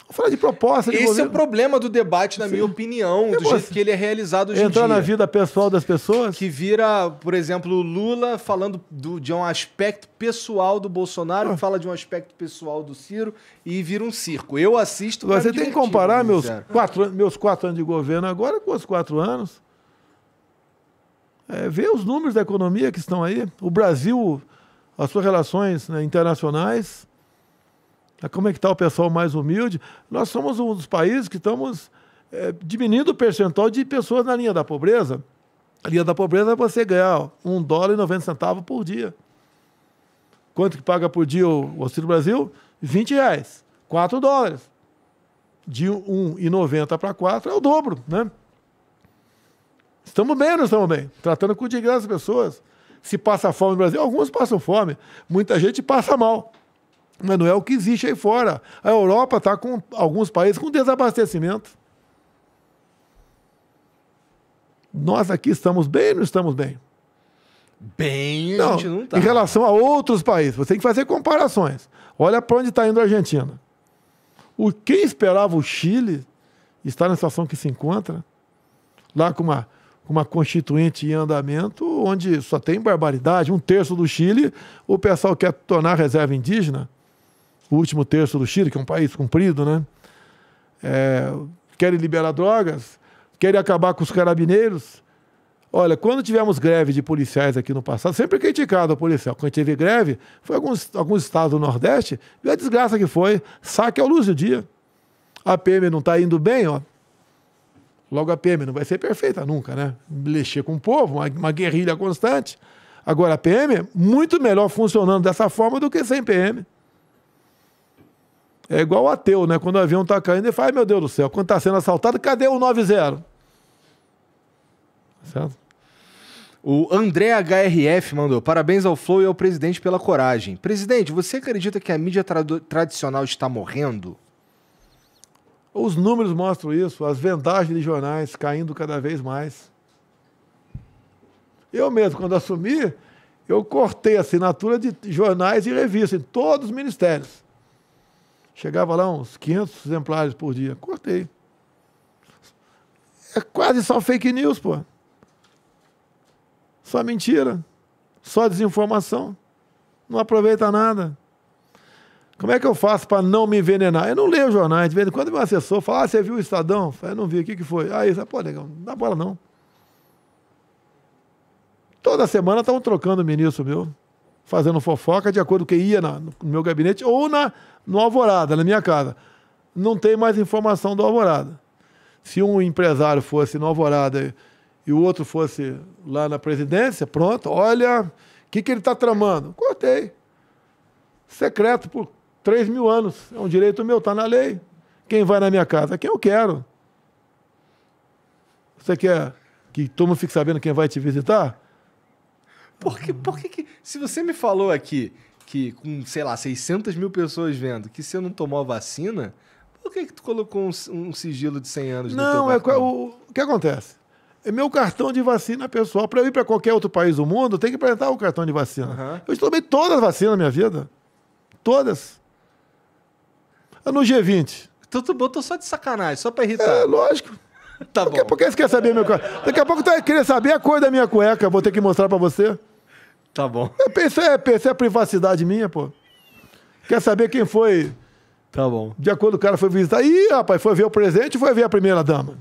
Vamos falar de proposta de Esse é o governo. problema do debate, na minha opinião, do você- jeito que ele é realizado hoje em Entrar dia. na vida pessoal das pessoas? Que vira, por exemplo, o Lula falando do- de um aspecto pessoal do Bolsonaro, Ah. fala de um aspecto pessoal do Ciro e vira um circo. Eu assisto. Você tem que comparar meus quatro, meus quatro anos de governo agora com os quatro anos. É, ver os números da economia que estão aí. O Brasil, as suas relações né, internacionais. né, Como é que está o pessoal mais humilde? Nós somos um dos países que estamos é, diminuindo o percentual de pessoas na linha da pobreza. A linha da pobreza é você ganhar um dólar e 90 centavos por dia. Quanto que paga por dia o Auxílio Brasil? 20 reais. 4 dólares. De 1,90 para 4 é o dobro, né? Estamos bem ou não estamos bem? Tratando com dignidade as pessoas. Se passa fome no Brasil, alguns passam fome. Muita gente passa mal. Mas não é o que existe aí fora. A Europa está com alguns países com desabastecimento. Nós aqui estamos bem ou não estamos bem? Bem, a Não, gente não tá. em relação a outros países, você tem que fazer comparações. Olha para onde está indo a Argentina. O quem esperava o Chile estar na situação que se encontra, lá com uma, uma constituinte em andamento, onde só tem barbaridade. Um terço do Chile, o pessoal quer tornar reserva indígena, o último terço do Chile, que é um país comprido, né? É, querem liberar drogas, querem acabar com os carabineiros. Olha, quando tivemos greve de policiais aqui no passado, sempre criticado a policial. Quando teve greve, foi alguns, alguns estados do Nordeste, viu a desgraça que foi. Saque ao luz do dia. A PM não está indo bem, ó. Logo a PM não vai ser perfeita nunca, né? Mexer com o povo, uma, uma guerrilha constante. Agora a PM é muito melhor funcionando dessa forma do que sem PM. É igual o ateu, né? Quando o avião está caindo, ele fala, meu Deus do céu, quando está sendo assaltado, cadê o 90? Certo? O André HRF mandou: parabéns ao Flow e ao presidente pela coragem. Presidente, você acredita que a mídia tradu- tradicional está morrendo? Os números mostram isso, as vendagens de jornais caindo cada vez mais. Eu mesmo, quando assumi, eu cortei a assinatura de jornais e revistas em todos os ministérios. Chegava lá uns 500 exemplares por dia. Cortei. É quase só fake news, pô. Só mentira. Só desinformação. Não aproveita nada. Como é que eu faço para não me envenenar? Eu não leio jornais. De vez em quando meu assessor fala, ah, você viu o Estadão? Eu não vi, o que, que foi? Aí, falei, pô, legal, não dá bola não. Toda semana estavam trocando o ministro meu, fazendo fofoca de acordo com o que ia na- no meu gabinete ou na, no Alvorada, na minha casa. Não tem mais informação do Alvorada. Se um empresário fosse no Alvorada e o outro fosse lá na presidência, pronto, olha, o que, que ele está tramando? Cortei secreto por 3 mil anos. É um direito meu, está na lei. Quem vai na minha casa? Quem eu quero. Você quer que todo mundo fique sabendo quem vai te visitar? Por que, por que, que- Se você me falou aqui que com, sei lá, 600 mil pessoas vendo que você não tomou a vacina, por que, que tu colocou um, um sigilo de 100 anos no teu Não, é, cartão? o, o que acontece? É meu cartão de vacina pessoal. Para eu ir para qualquer outro país do mundo, tem que apresentar o cartão de vacina. Aham. Eu tomei todas as vacinas na minha vida. Todas. Eu No G20. Então tu botou só de sacanagem, só pra É, irritar. lógico. tá bom. por que você quer saber meu Daqui a pouco tu vai querer saber a cor da minha cueca. Vou ter que mostrar para você. Tá bom. Isso é, isso é privacidade minha, pô. Quer saber quem foi, Tá bom. de acordo com o cara foi visitar? Ih, rapaz, foi ver o presente ou foi ver a primeira dama?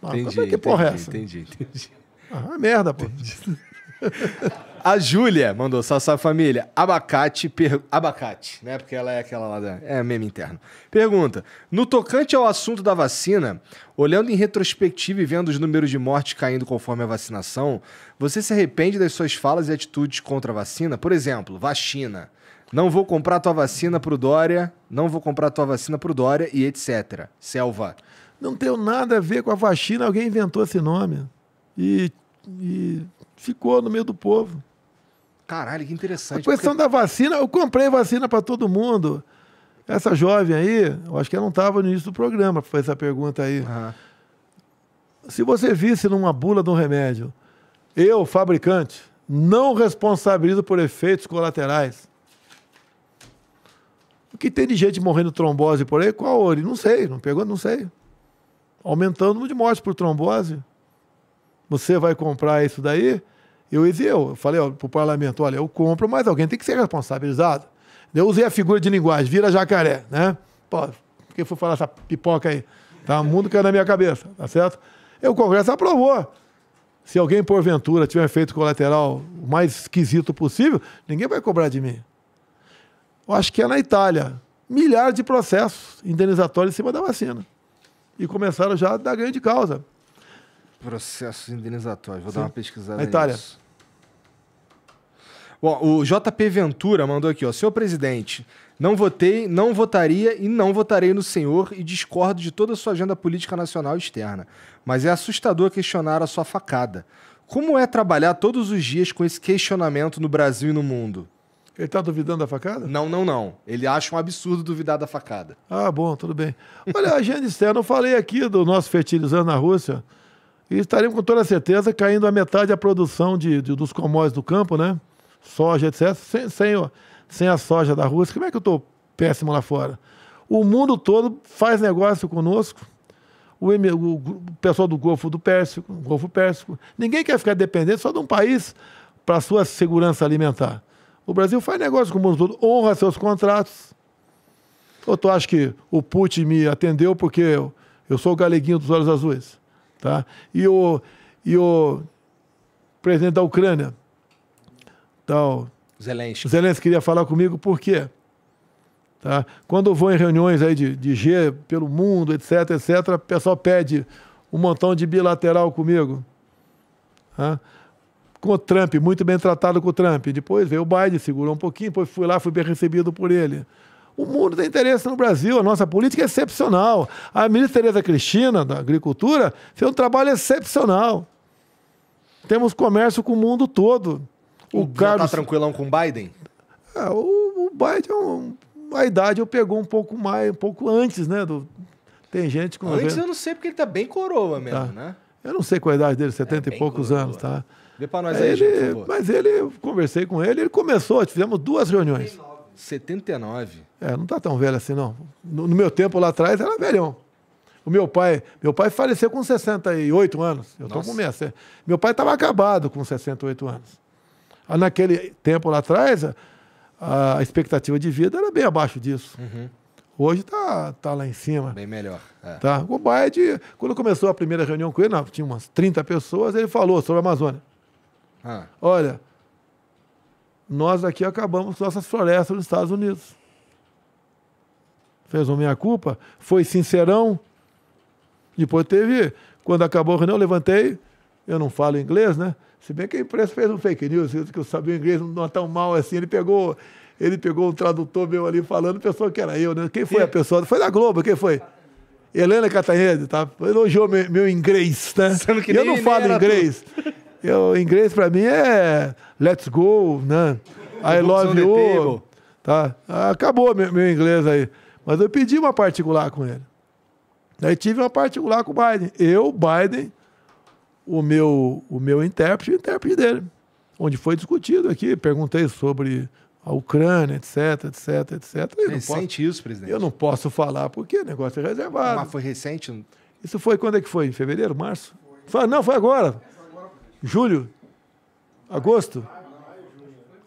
Ah, Entendi. é que porra é entendi, essa? Entendi, entendi. Ah, é merda, pô. A Júlia mandou, salve família. Abacate, per... abacate, né? Porque ela é aquela lá da. É meme interno. Pergunta: No tocante ao assunto da vacina, olhando em retrospectiva e vendo os números de mortes caindo conforme a vacinação, você se arrepende das suas falas e atitudes contra a vacina? Por exemplo, vacina. Não vou comprar tua vacina pro Dória, não vou comprar tua vacina pro Dória e etc. Selva. Não tem nada a ver com a vacina, alguém inventou esse nome. E, e ficou no meio do povo. Caralho, que interessante. A questão da vacina, eu comprei vacina para todo mundo. Essa jovem aí, eu acho que ela não estava no início do programa para fazer essa pergunta aí. porque- Aham. Se você visse numa bula de um remédio, eu, fabricante, não responsabilizo por efeitos colaterais. O que tem de gente morrendo de trombose por aí? Qual ori? Não sei, não pegou, não sei. Aumentando o número de mortes por trombose. Você vai comprar isso daí? Eu eu falei para o parlamento, olha, eu compro, mas alguém tem que ser responsabilizado. Eu usei a figura de linguagem, vira jacaré, né? Pô, quem foi falar essa pipoca aí? Tá, o mundo caiu na minha cabeça, tá certo? E o Congresso aprovou. Se alguém, porventura, tiver um efeito colateral o mais esquisito possível, ninguém vai cobrar de mim. Eu acho que é na Itália. Milhares de processos indenizatórios em cima da vacina. E começaram já a dar ganho de causa. Processos indenizatórios. Vou dar uma pesquisada Na Itália. nisso. Bom, o JP Ventura mandou aqui, ó. Senhor presidente, não votei, não votaria e não votarei no senhor e discordo de toda a sua agenda política nacional e externa. Mas é assustador questionar a sua facada. Como é trabalhar todos os dias com esse questionamento no Brasil e no mundo? Ele está duvidando da facada? Não, não, não. Ele acha um absurdo duvidar da facada. Ah, bom, tudo bem. Olha, a agenda externa, eu falei aqui do nosso fertilizante na Rússia. E estaremos com toda certeza caindo a metade da produção de, de dos commodities do campo, né? Soja, etc. Sem, sem, sem a soja da Rússia. Como é que eu estou péssimo lá fora? O mundo todo faz negócio conosco. O, o o pessoal do Golfo do Pérsico, Golfo Pérsico. Ninguém quer ficar dependente só de um país para sua segurança alimentar. O Brasil faz negócio com o mundo todo, honra seus contratos. Ou tu acha que o Putin me atendeu porque eu, eu sou o galeguinho dos olhos azuis? Tá? E, o, e o presidente da Ucrânia, tal, Zelensky. Zelensky queria falar comigo por quê? Tá? Quando eu vou em reuniões aí de, de G pelo mundo, etc, etc, o pessoal pede um montão de bilateral comigo. Tá? Com o Trump, muito bem tratado com o Trump. Depois veio o Biden, segurou um pouquinho, depois fui lá, fui bem recebido por ele. O mundo tem interesse no Brasil, a nossa política é excepcional. A ministra Tereza Cristina, da Agricultura, fez um trabalho excepcional. Temos comércio com o mundo todo. O O Já Carlos tá tranquilão com o Biden? é, o, o Biden, é a idade eu pegou um pouco mais, um pouco antes, né? Do, tem gente com. Antes eu não sei porque ele tá bem coroa mesmo, Tá. né? Eu não sei qual a idade dele, 70 É, e poucos coroa. anos, tá? Vê pra nós aí, Ele, favor. mas ele, eu conversei com ele, ele começou, fizemos duas reuniões. 79. É, não tá tão velho assim, não. No, no meu tempo lá atrás era velhão. O meu pai, meu pai faleceu com 68 anos. Eu tô Nossa. com 60. Meu pai estava acabado com 68 anos. Ah, Naquele tempo lá atrás, a, a expectativa de vida era bem abaixo disso. Uhum. Hoje tá, tá lá em cima. Bem melhor. É. Tá? O Biden, quando começou a primeira reunião com ele, não, tinha umas 30 pessoas, ele falou sobre a Amazônia. Ah, Olha, nós aqui acabamos nossas florestas nos Estados Unidos. Fez uma minha-culpa, foi sincerão. Depois teve, quando acabou a reunião, eu levantei, eu não falo inglês, né? Se bem que a imprensa fez um fake news, que eu sabia o inglês não é tão mal assim, ele pegou, ele pegou um tradutor meu ali falando, pensou que era eu, né? Quem foi a pessoa? Foi da Globo, quem foi? Helena Catanhede, tá? Elogiou meu, meu inglês, né? E eu não falo inglês. Eu, inglês para mim é let's go, né? I love you. Tá? Acabou meu, meu inglês aí. Mas eu pedi uma particular com ele. Daí tive uma particular com o Biden. Eu, Biden, o meu, o meu intérprete e o intérprete dele. Onde foi discutido aqui. Perguntei sobre a Ucrânia, etc, etc, etc. Eu não, posso, recente isso, presidente. eu não posso falar porque o negócio é reservado. Mas foi recente? Isso foi quando é que foi? Em fevereiro, março? Foi, não, foi agora. Julho? Agosto?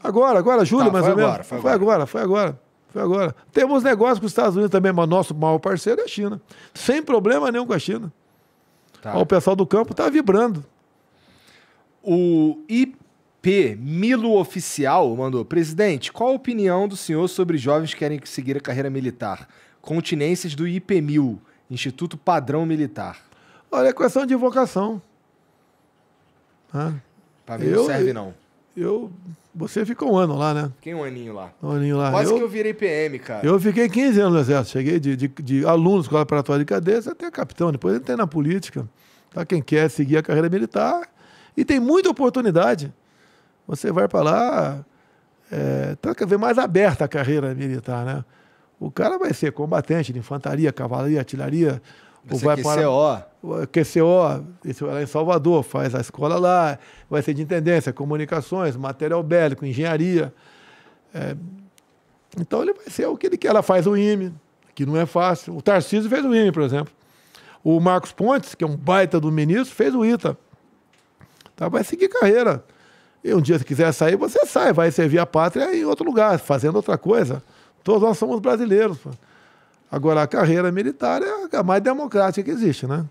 Agora, agora, julho, Tá, mais ou menos. agora, foi foi agora, foi agora. Foi agora. Temos negócio com os Estados Unidos também, mas nosso maior parceiro é a China. Sem problema nenhum com a China. Tá. Ó, O pessoal do campo está vibrando. O IP Milo Oficial mandou: Presidente, qual a opinião do senhor sobre jovens que querem seguir a carreira militar? Continências do IPMIL, Instituto Padrão Militar. Olha, é questão de vocação. Ah, Pra mim Eu- não serve, não. eu, você ficou um ano lá, né? Fiquei um aninho lá. Um aninho lá. Quase eu, que eu virei PM, cara. Eu fiquei 15 anos no Exército. Cheguei de, de, de aluno, escola preparatória de cadência, até capitão. Depois entrei na política. Tá? Quem quer seguir a carreira militar. E tem muita oportunidade. Você vai para lá, é, tá cada vez mais aberta a carreira militar, né? O cara vai ser combatente de infantaria, cavalaria, artilharia. Vai ou ser vai QCO. o QCO, esse vai lá em Salvador, faz a escola lá, vai ser de intendência, comunicações, material bélico, engenharia. É, então ele vai ser o que ele quer. Ela faz o IME, que não é fácil. O Tarcísio fez o IME, por exemplo. O Marcos Pontes, que é um baita do ministro, fez o ITA. Tá? Vai seguir carreira. E um dia, se quiser sair, você sai, vai servir a pátria em outro lugar, fazendo outra coisa. Todos nós somos brasileiros. pô. Agora, a carreira militar é a mais democrática que existe, né?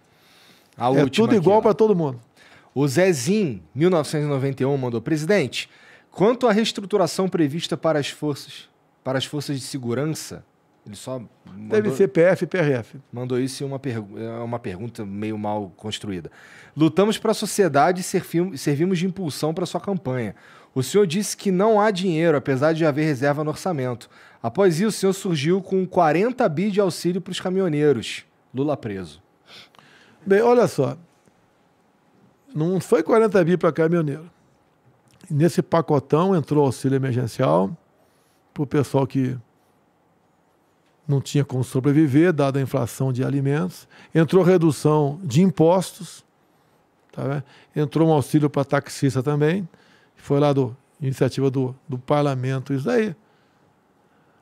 A é última tudo aqui, igual para todo mundo. O Zezinho, 1991, mandou: Presidente, quanto à reestruturação prevista para as forças, para as forças de segurança, Ele só Deve mandou, ser PF e PRF. mandou isso em uma, pergu- é uma pergunta meio mal construída. Lutamos para a sociedade e servim- servimos de impulsão para sua campanha. O senhor disse que não há dinheiro, apesar de haver reserva no orçamento. Após isso, o senhor surgiu com 40 bi de auxílio para os caminhoneiros. Lula preso. Bem, olha só. Não foi 40 bi para caminhoneiro. Nesse pacotão entrou auxílio emergencial para o pessoal que não tinha como sobreviver, dada a inflação de alimentos. Entrou redução de impostos. Tá? Entrou um auxílio para taxista também. Foi lá do iniciativa do, do parlamento, isso daí.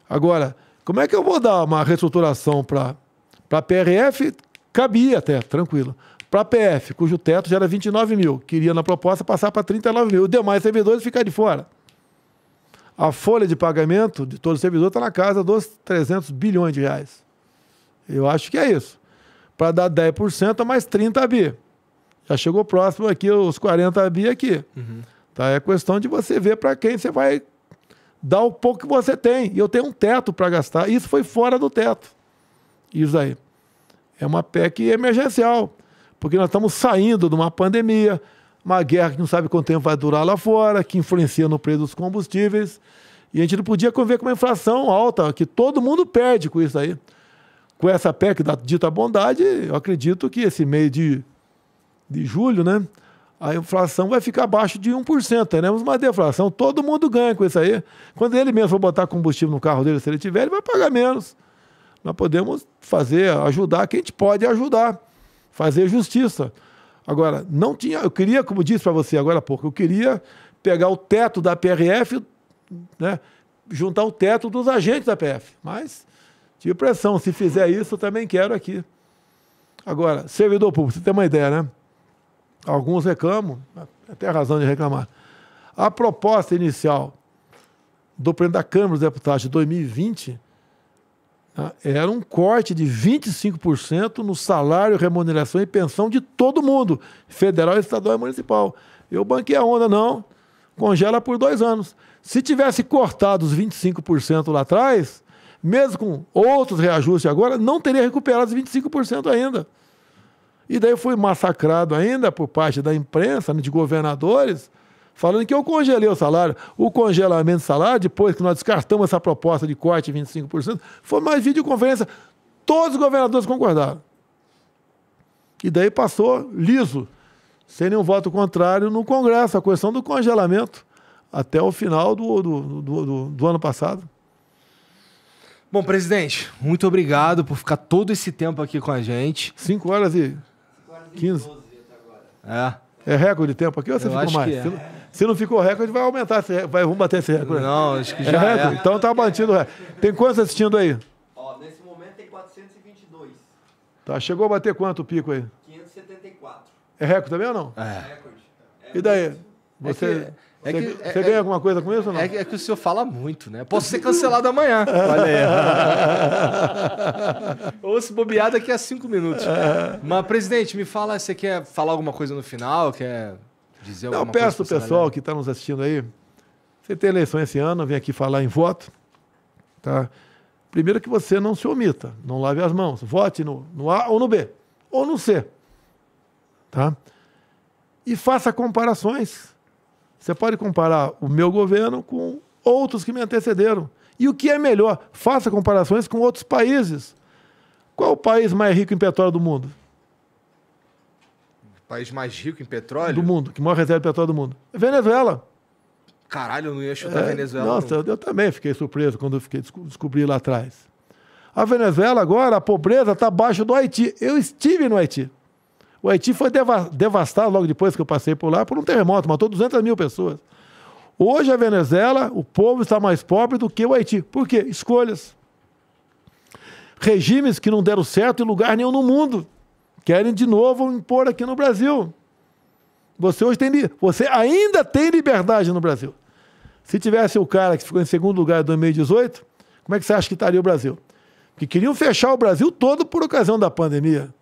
Agora, como é que eu vou dar uma reestruturação para a PRF? Cabia até, tranquilo. Para a PF, cujo teto já era 29 mil, queria na proposta passar para 39 mil. Os demais servidores ficar de fora. A folha de pagamento de todos os servidores está na casa dos 300 bilhões de reais. Eu acho que é isso. Para dar 10% a mais 30 bi. Já chegou próximo aqui, os 40 bi aqui. Tá? É questão de você ver para quem você vai dar o pouco que você tem. E eu tenho um teto para gastar. Isso foi fora do teto. Isso aí. É uma PEC emergencial. Porque nós estamos saindo de uma pandemia, uma guerra que não sabe quanto tempo vai durar lá fora, que influencia no preço dos combustíveis. E a gente não podia conviver com uma inflação alta, que todo mundo perde com isso aí. Com essa PEC da dita bondade, eu acredito que esse mês de, de julho, né? A inflação vai ficar abaixo de 1%. Teremos uma deflação. Todo mundo ganha com isso aí. Quando ele mesmo for botar combustível no carro dele, se ele tiver, ele vai pagar menos. Nós podemos fazer, ajudar quem a gente pode ajudar. Fazer justiça. Agora, não tinha. Eu queria, como disse para você agora há pouco, eu queria pegar o teto da PRF, né, juntar o teto dos agentes da PF. Mas tive pressão. Se fizer isso, eu também quero aqui. Agora, servidor público, você tem uma ideia, né? Alguns reclamam, até razão de reclamar. A proposta inicial do presidente da Câmara dos Deputados de 2020 né, era um corte de 25% no salário, remuneração e pensão de todo mundo, federal, estadual e municipal. Eu banquei a onda, não. Congela por dois anos. Se tivesse cortado os 25% lá atrás, mesmo com outros reajustes agora, não teria recuperado os 25% ainda. E daí fui massacrado ainda por parte da imprensa, né, de governadores, falando que eu congelei o salário. O congelamento do salário, depois que nós descartamos essa proposta de corte de 25%, foi mais videoconferência. Todos os governadores concordaram. E daí passou liso, sem nenhum voto contrário, no Congresso, a questão do congelamento, até o final do, do, do, do, do ano passado. Bom, presidente, muito obrigado por ficar todo esse tempo aqui com a gente. 5 horas e 15. É. É recorde de tempo aqui ou você Eu ficou acho mais? que é. Se, não, ficou recorde, vai aumentar. esse recorde, Vai, vamos bater esse recorde. Não, acho que É já recorde? é. Então tá batido o recorde. Tem quantos assistindo aí? Ó, nesse momento tem 422. Tá, chegou a bater quanto o pico aí? 574. É recorde também ou não? É. Recorde. E daí? Você, é você, que- você é- ganha é- alguma coisa com isso ou não? É, que- é que o senhor fala muito, né? Posso ser cancelado amanhã. Olha aí. Ou se bobear daqui a cinco minutos. Mas, presidente, me fala, você quer falar alguma coisa no final? Quer dizer Não, peço pra pessoal que está nos assistindo aí, você tem eleição esse ano, vem aqui falar em voto, tá? Primeiro que você não se omita, não lave as mãos, vote no, no A ou no B, ou no C, tá? E faça comparações. Você pode comparar o meu governo com outros que me antecederam. E o que é melhor, faça comparações com outros países. Qual é o país mais rico em petróleo do mundo? País mais rico em petróleo? Do mundo, que maior reserva de petróleo do mundo? Venezuela. Caralho, eu não ia chutar Venezuela. É, Nossa, não. eu, também fiquei surpreso quando eu fiquei, desco- descobri lá atrás. A Venezuela agora, a pobreza está abaixo do Haiti. Eu estive no Haiti. O Haiti foi deva- devastado logo depois que eu passei por lá por um terremoto, matou 200 mil pessoas. Hoje a Venezuela, o povo está mais pobre do que o Haiti. Por quê? Escolhas. Regimes que não deram certo em lugar nenhum no mundo. Querem de novo impor aqui no Brasil. Você hoje tem, você ainda tem liberdade no Brasil. Se tivesse o cara que ficou em segundo lugar em 2018, como é que você acha que estaria o Brasil? Porque queriam fechar o Brasil todo por ocasião da pandemia.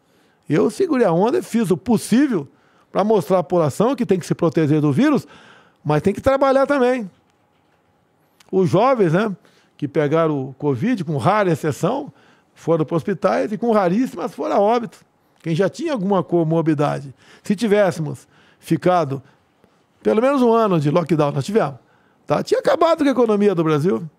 Eu segurei a onda e fiz o possível para mostrar à população que tem que se proteger do vírus, mas tem que trabalhar também. Os jovens, né, que pegaram o Covid, com rara exceção, foram para hospitais e com raríssimas foram a óbito. Quem já tinha alguma comorbidade. Se tivéssemos ficado pelo menos um ano de lockdown, nós tivemos, tá? tinha acabado com a economia do Brasil.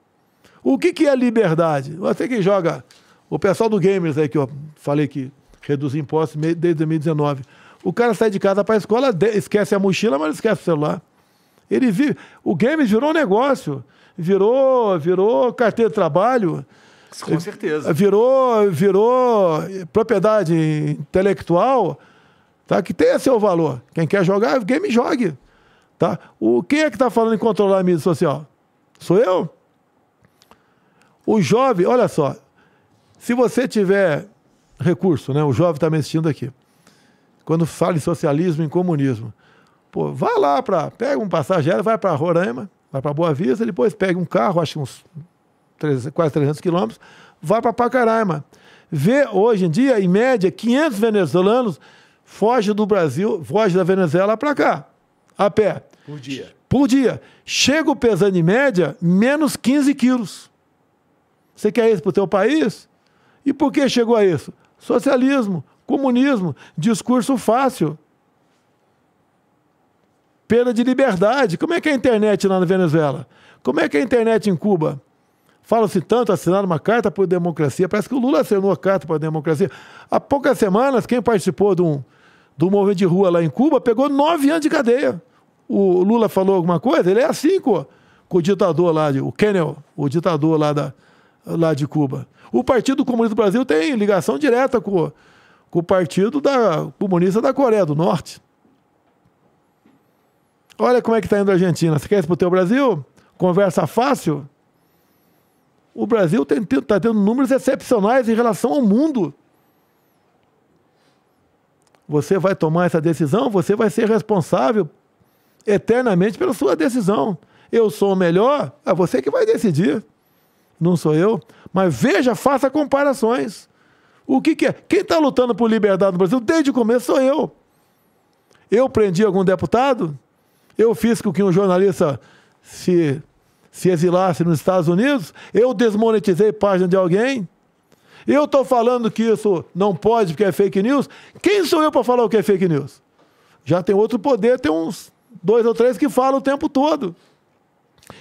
O que, que é liberdade? Você que joga, o pessoal do Gamers aí que eu falei que reduz impostos desde 2019. O cara sai de casa para a escola, esquece a mochila, mas esquece o celular. Ele vive. O Games virou um negócio, virou, virou carteira de trabalho. Com certeza. Virou, virou propriedade intelectual, tá? Que tem seu valor. Quem quer jogar, game jogue. Tá? O, quem é que está falando em controlar a mídia social? Sou eu? O jovem, olha só, se você tiver recurso, né? O jovem está me assistindo aqui. Quando fala em socialismo e comunismo, pô, vai lá para, pega um passageiro, vai para Roraima, vai para Boa Vista, depois pega um carro, acho uns 300, quase 300 quilômetros, vai para Pacaraima. Vê hoje em dia, em média, 500 venezuelanos fogem do Brasil, fogem da Venezuela para cá, a pé. Por dia. Por dia. Chego pesando em média menos 15 quilos. Você quer isso para o teu país? E por que chegou a isso? Socialismo, comunismo, discurso fácil. Perda de liberdade. Como é que é a internet lá na Venezuela? Como é que é a internet em Cuba? Fala-se tanto, assinar uma carta por democracia. Parece que o Lula assinou a carta por democracia. Há poucas semanas, quem participou de um, de um movimento de rua lá em Cuba pegou nove anos de cadeia o Lula falou alguma coisa, ele é assim com, com o ditador lá, de, o Kennel, o ditador lá, da, lá de Cuba. O Partido Comunista do Brasil tem ligação direta com, com o Partido da, Comunista da Coreia do Norte. Olha como é que está indo a Argentina. Você quer explotar o Brasil? Conversa fácil? O Brasil está tendo números excepcionais em relação ao mundo. Você vai tomar essa decisão, você vai ser responsável eternamente pela sua decisão. Eu sou o melhor, é você que vai decidir. Não sou eu. Mas veja, faça comparações. O que, que é? Quem está lutando por liberdade no Brasil desde o começo sou eu. Eu prendi algum deputado? Eu fiz com que um jornalista se, se exilasse nos Estados Unidos? Eu desmonetizei página de alguém? Eu estou falando que isso não pode porque é fake news? Quem sou eu para falar o que é fake news? Já tem outro poder, tem uns dois ou três que falam o tempo todo.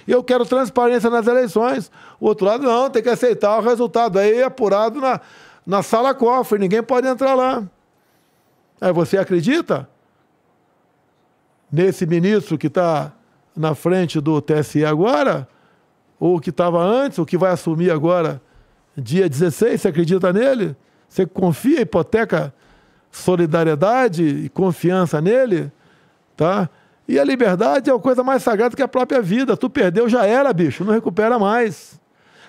Eu quero transparência nas eleições. O outro lado, não, tem que aceitar o resultado. Aí apurado na, na sala cofre, ninguém pode entrar lá. Aí você acredita nesse ministro que está na frente do TSE agora? Ou que estava antes, ou que vai assumir agora, dia 16? Você acredita nele? Você confia, hipoteca solidariedade e confiança nele? Tá? E a liberdade é a coisa mais sagrada que a própria vida. Tu perdeu, já era, bicho, não recupera mais.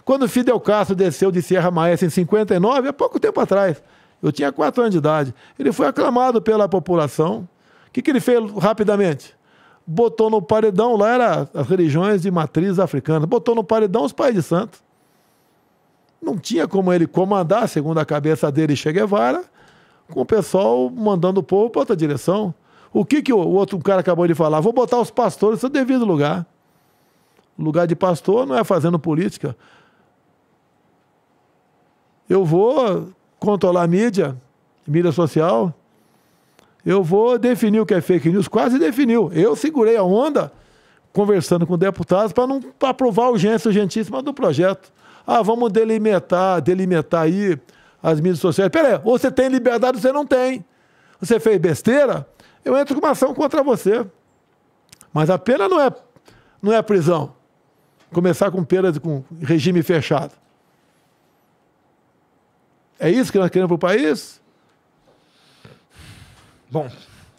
Quando Fidel Castro desceu de Sierra Maestra em 59, há pouco tempo atrás, eu tinha quatro anos de idade, ele foi aclamado pela população. O que, que ele fez rapidamente? Botou no paredão, lá eram as religiões de matriz africana, botou no paredão os pais de santo. Não tinha como ele comandar, segundo a cabeça dele, Che Guevara, com o pessoal mandando o povo para outra direção. O que, que o, o outro cara acabou de falar? Vou botar os pastores no seu devido lugar. O lugar de pastor não é fazendo política. Eu vou controlar a mídia, mídia social. Eu vou definir o que é fake news. Quase definiu. Eu segurei a onda conversando com deputados para não pra aprovar a urgência urgentíssima do projeto. Ah, vamos delimitar, delimitar aí as mídias sociais. Peraí, ou você tem liberdade ou você não tem. Você fez besteira? eu entro com uma ação contra você. Mas a pena não é, não é prisão. Começar com pena de, com regime fechado. É isso que nós queremos para o país? Bom,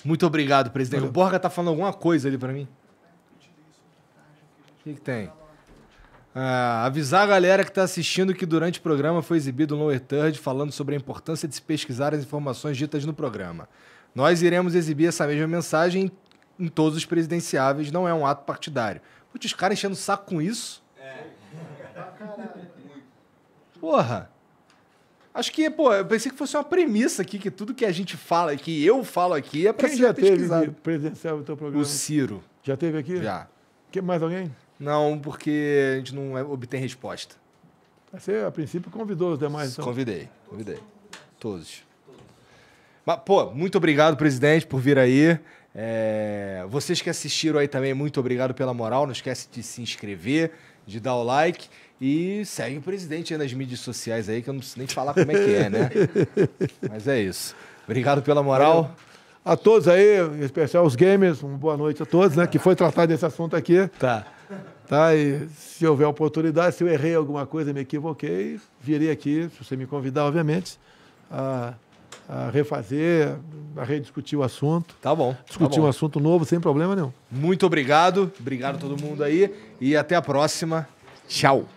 muito obrigado, presidente. Valeu. O Borga está falando alguma coisa ali para mim. O que, que tem? Ah, avisar a galera que está assistindo que durante o programa foi exibido um Lower Third falando sobre a importância de se pesquisar as informações ditas no programa. Nós iremos exibir essa mesma mensagem em todos os presidenciáveis, não é um ato partidário. Putz, os caras enchendo o saco com isso? É. Porra. Acho que, pô, eu pensei que fosse uma premissa aqui, que tudo que a gente fala, que eu falo aqui, é pra Quem ser já pesquisado. teve presidencial no teu programa? O Ciro. Já teve aqui? Já. Que, mais alguém? Não, porque a gente não é, obtém resposta. Você, a princípio, convidou os demais. Então. Convidei, convidei. Todos. Mas, pô, muito obrigado, presidente, por vir aí. É, vocês que assistiram aí também, muito obrigado pela moral. Não esquece de se inscrever, de dar o like. E segue o presidente aí nas mídias sociais aí, que eu não preciso nem falar como é que é, né? Mas é isso. Obrigado pela moral. A todos aí, em especial os gamers, uma boa noite a todos, né? Que foi tratar desse assunto aqui. Tá. Tá? E se houver oportunidade, se eu errei alguma coisa, me equivoquei, virei aqui, se você me convidar, obviamente, a, a refazer, a rediscutir o assunto. Tá bom. tá Discutir bom. um assunto novo sem problema nenhum. Muito obrigado. Obrigado a todo mundo aí. E até a próxima. Tchau.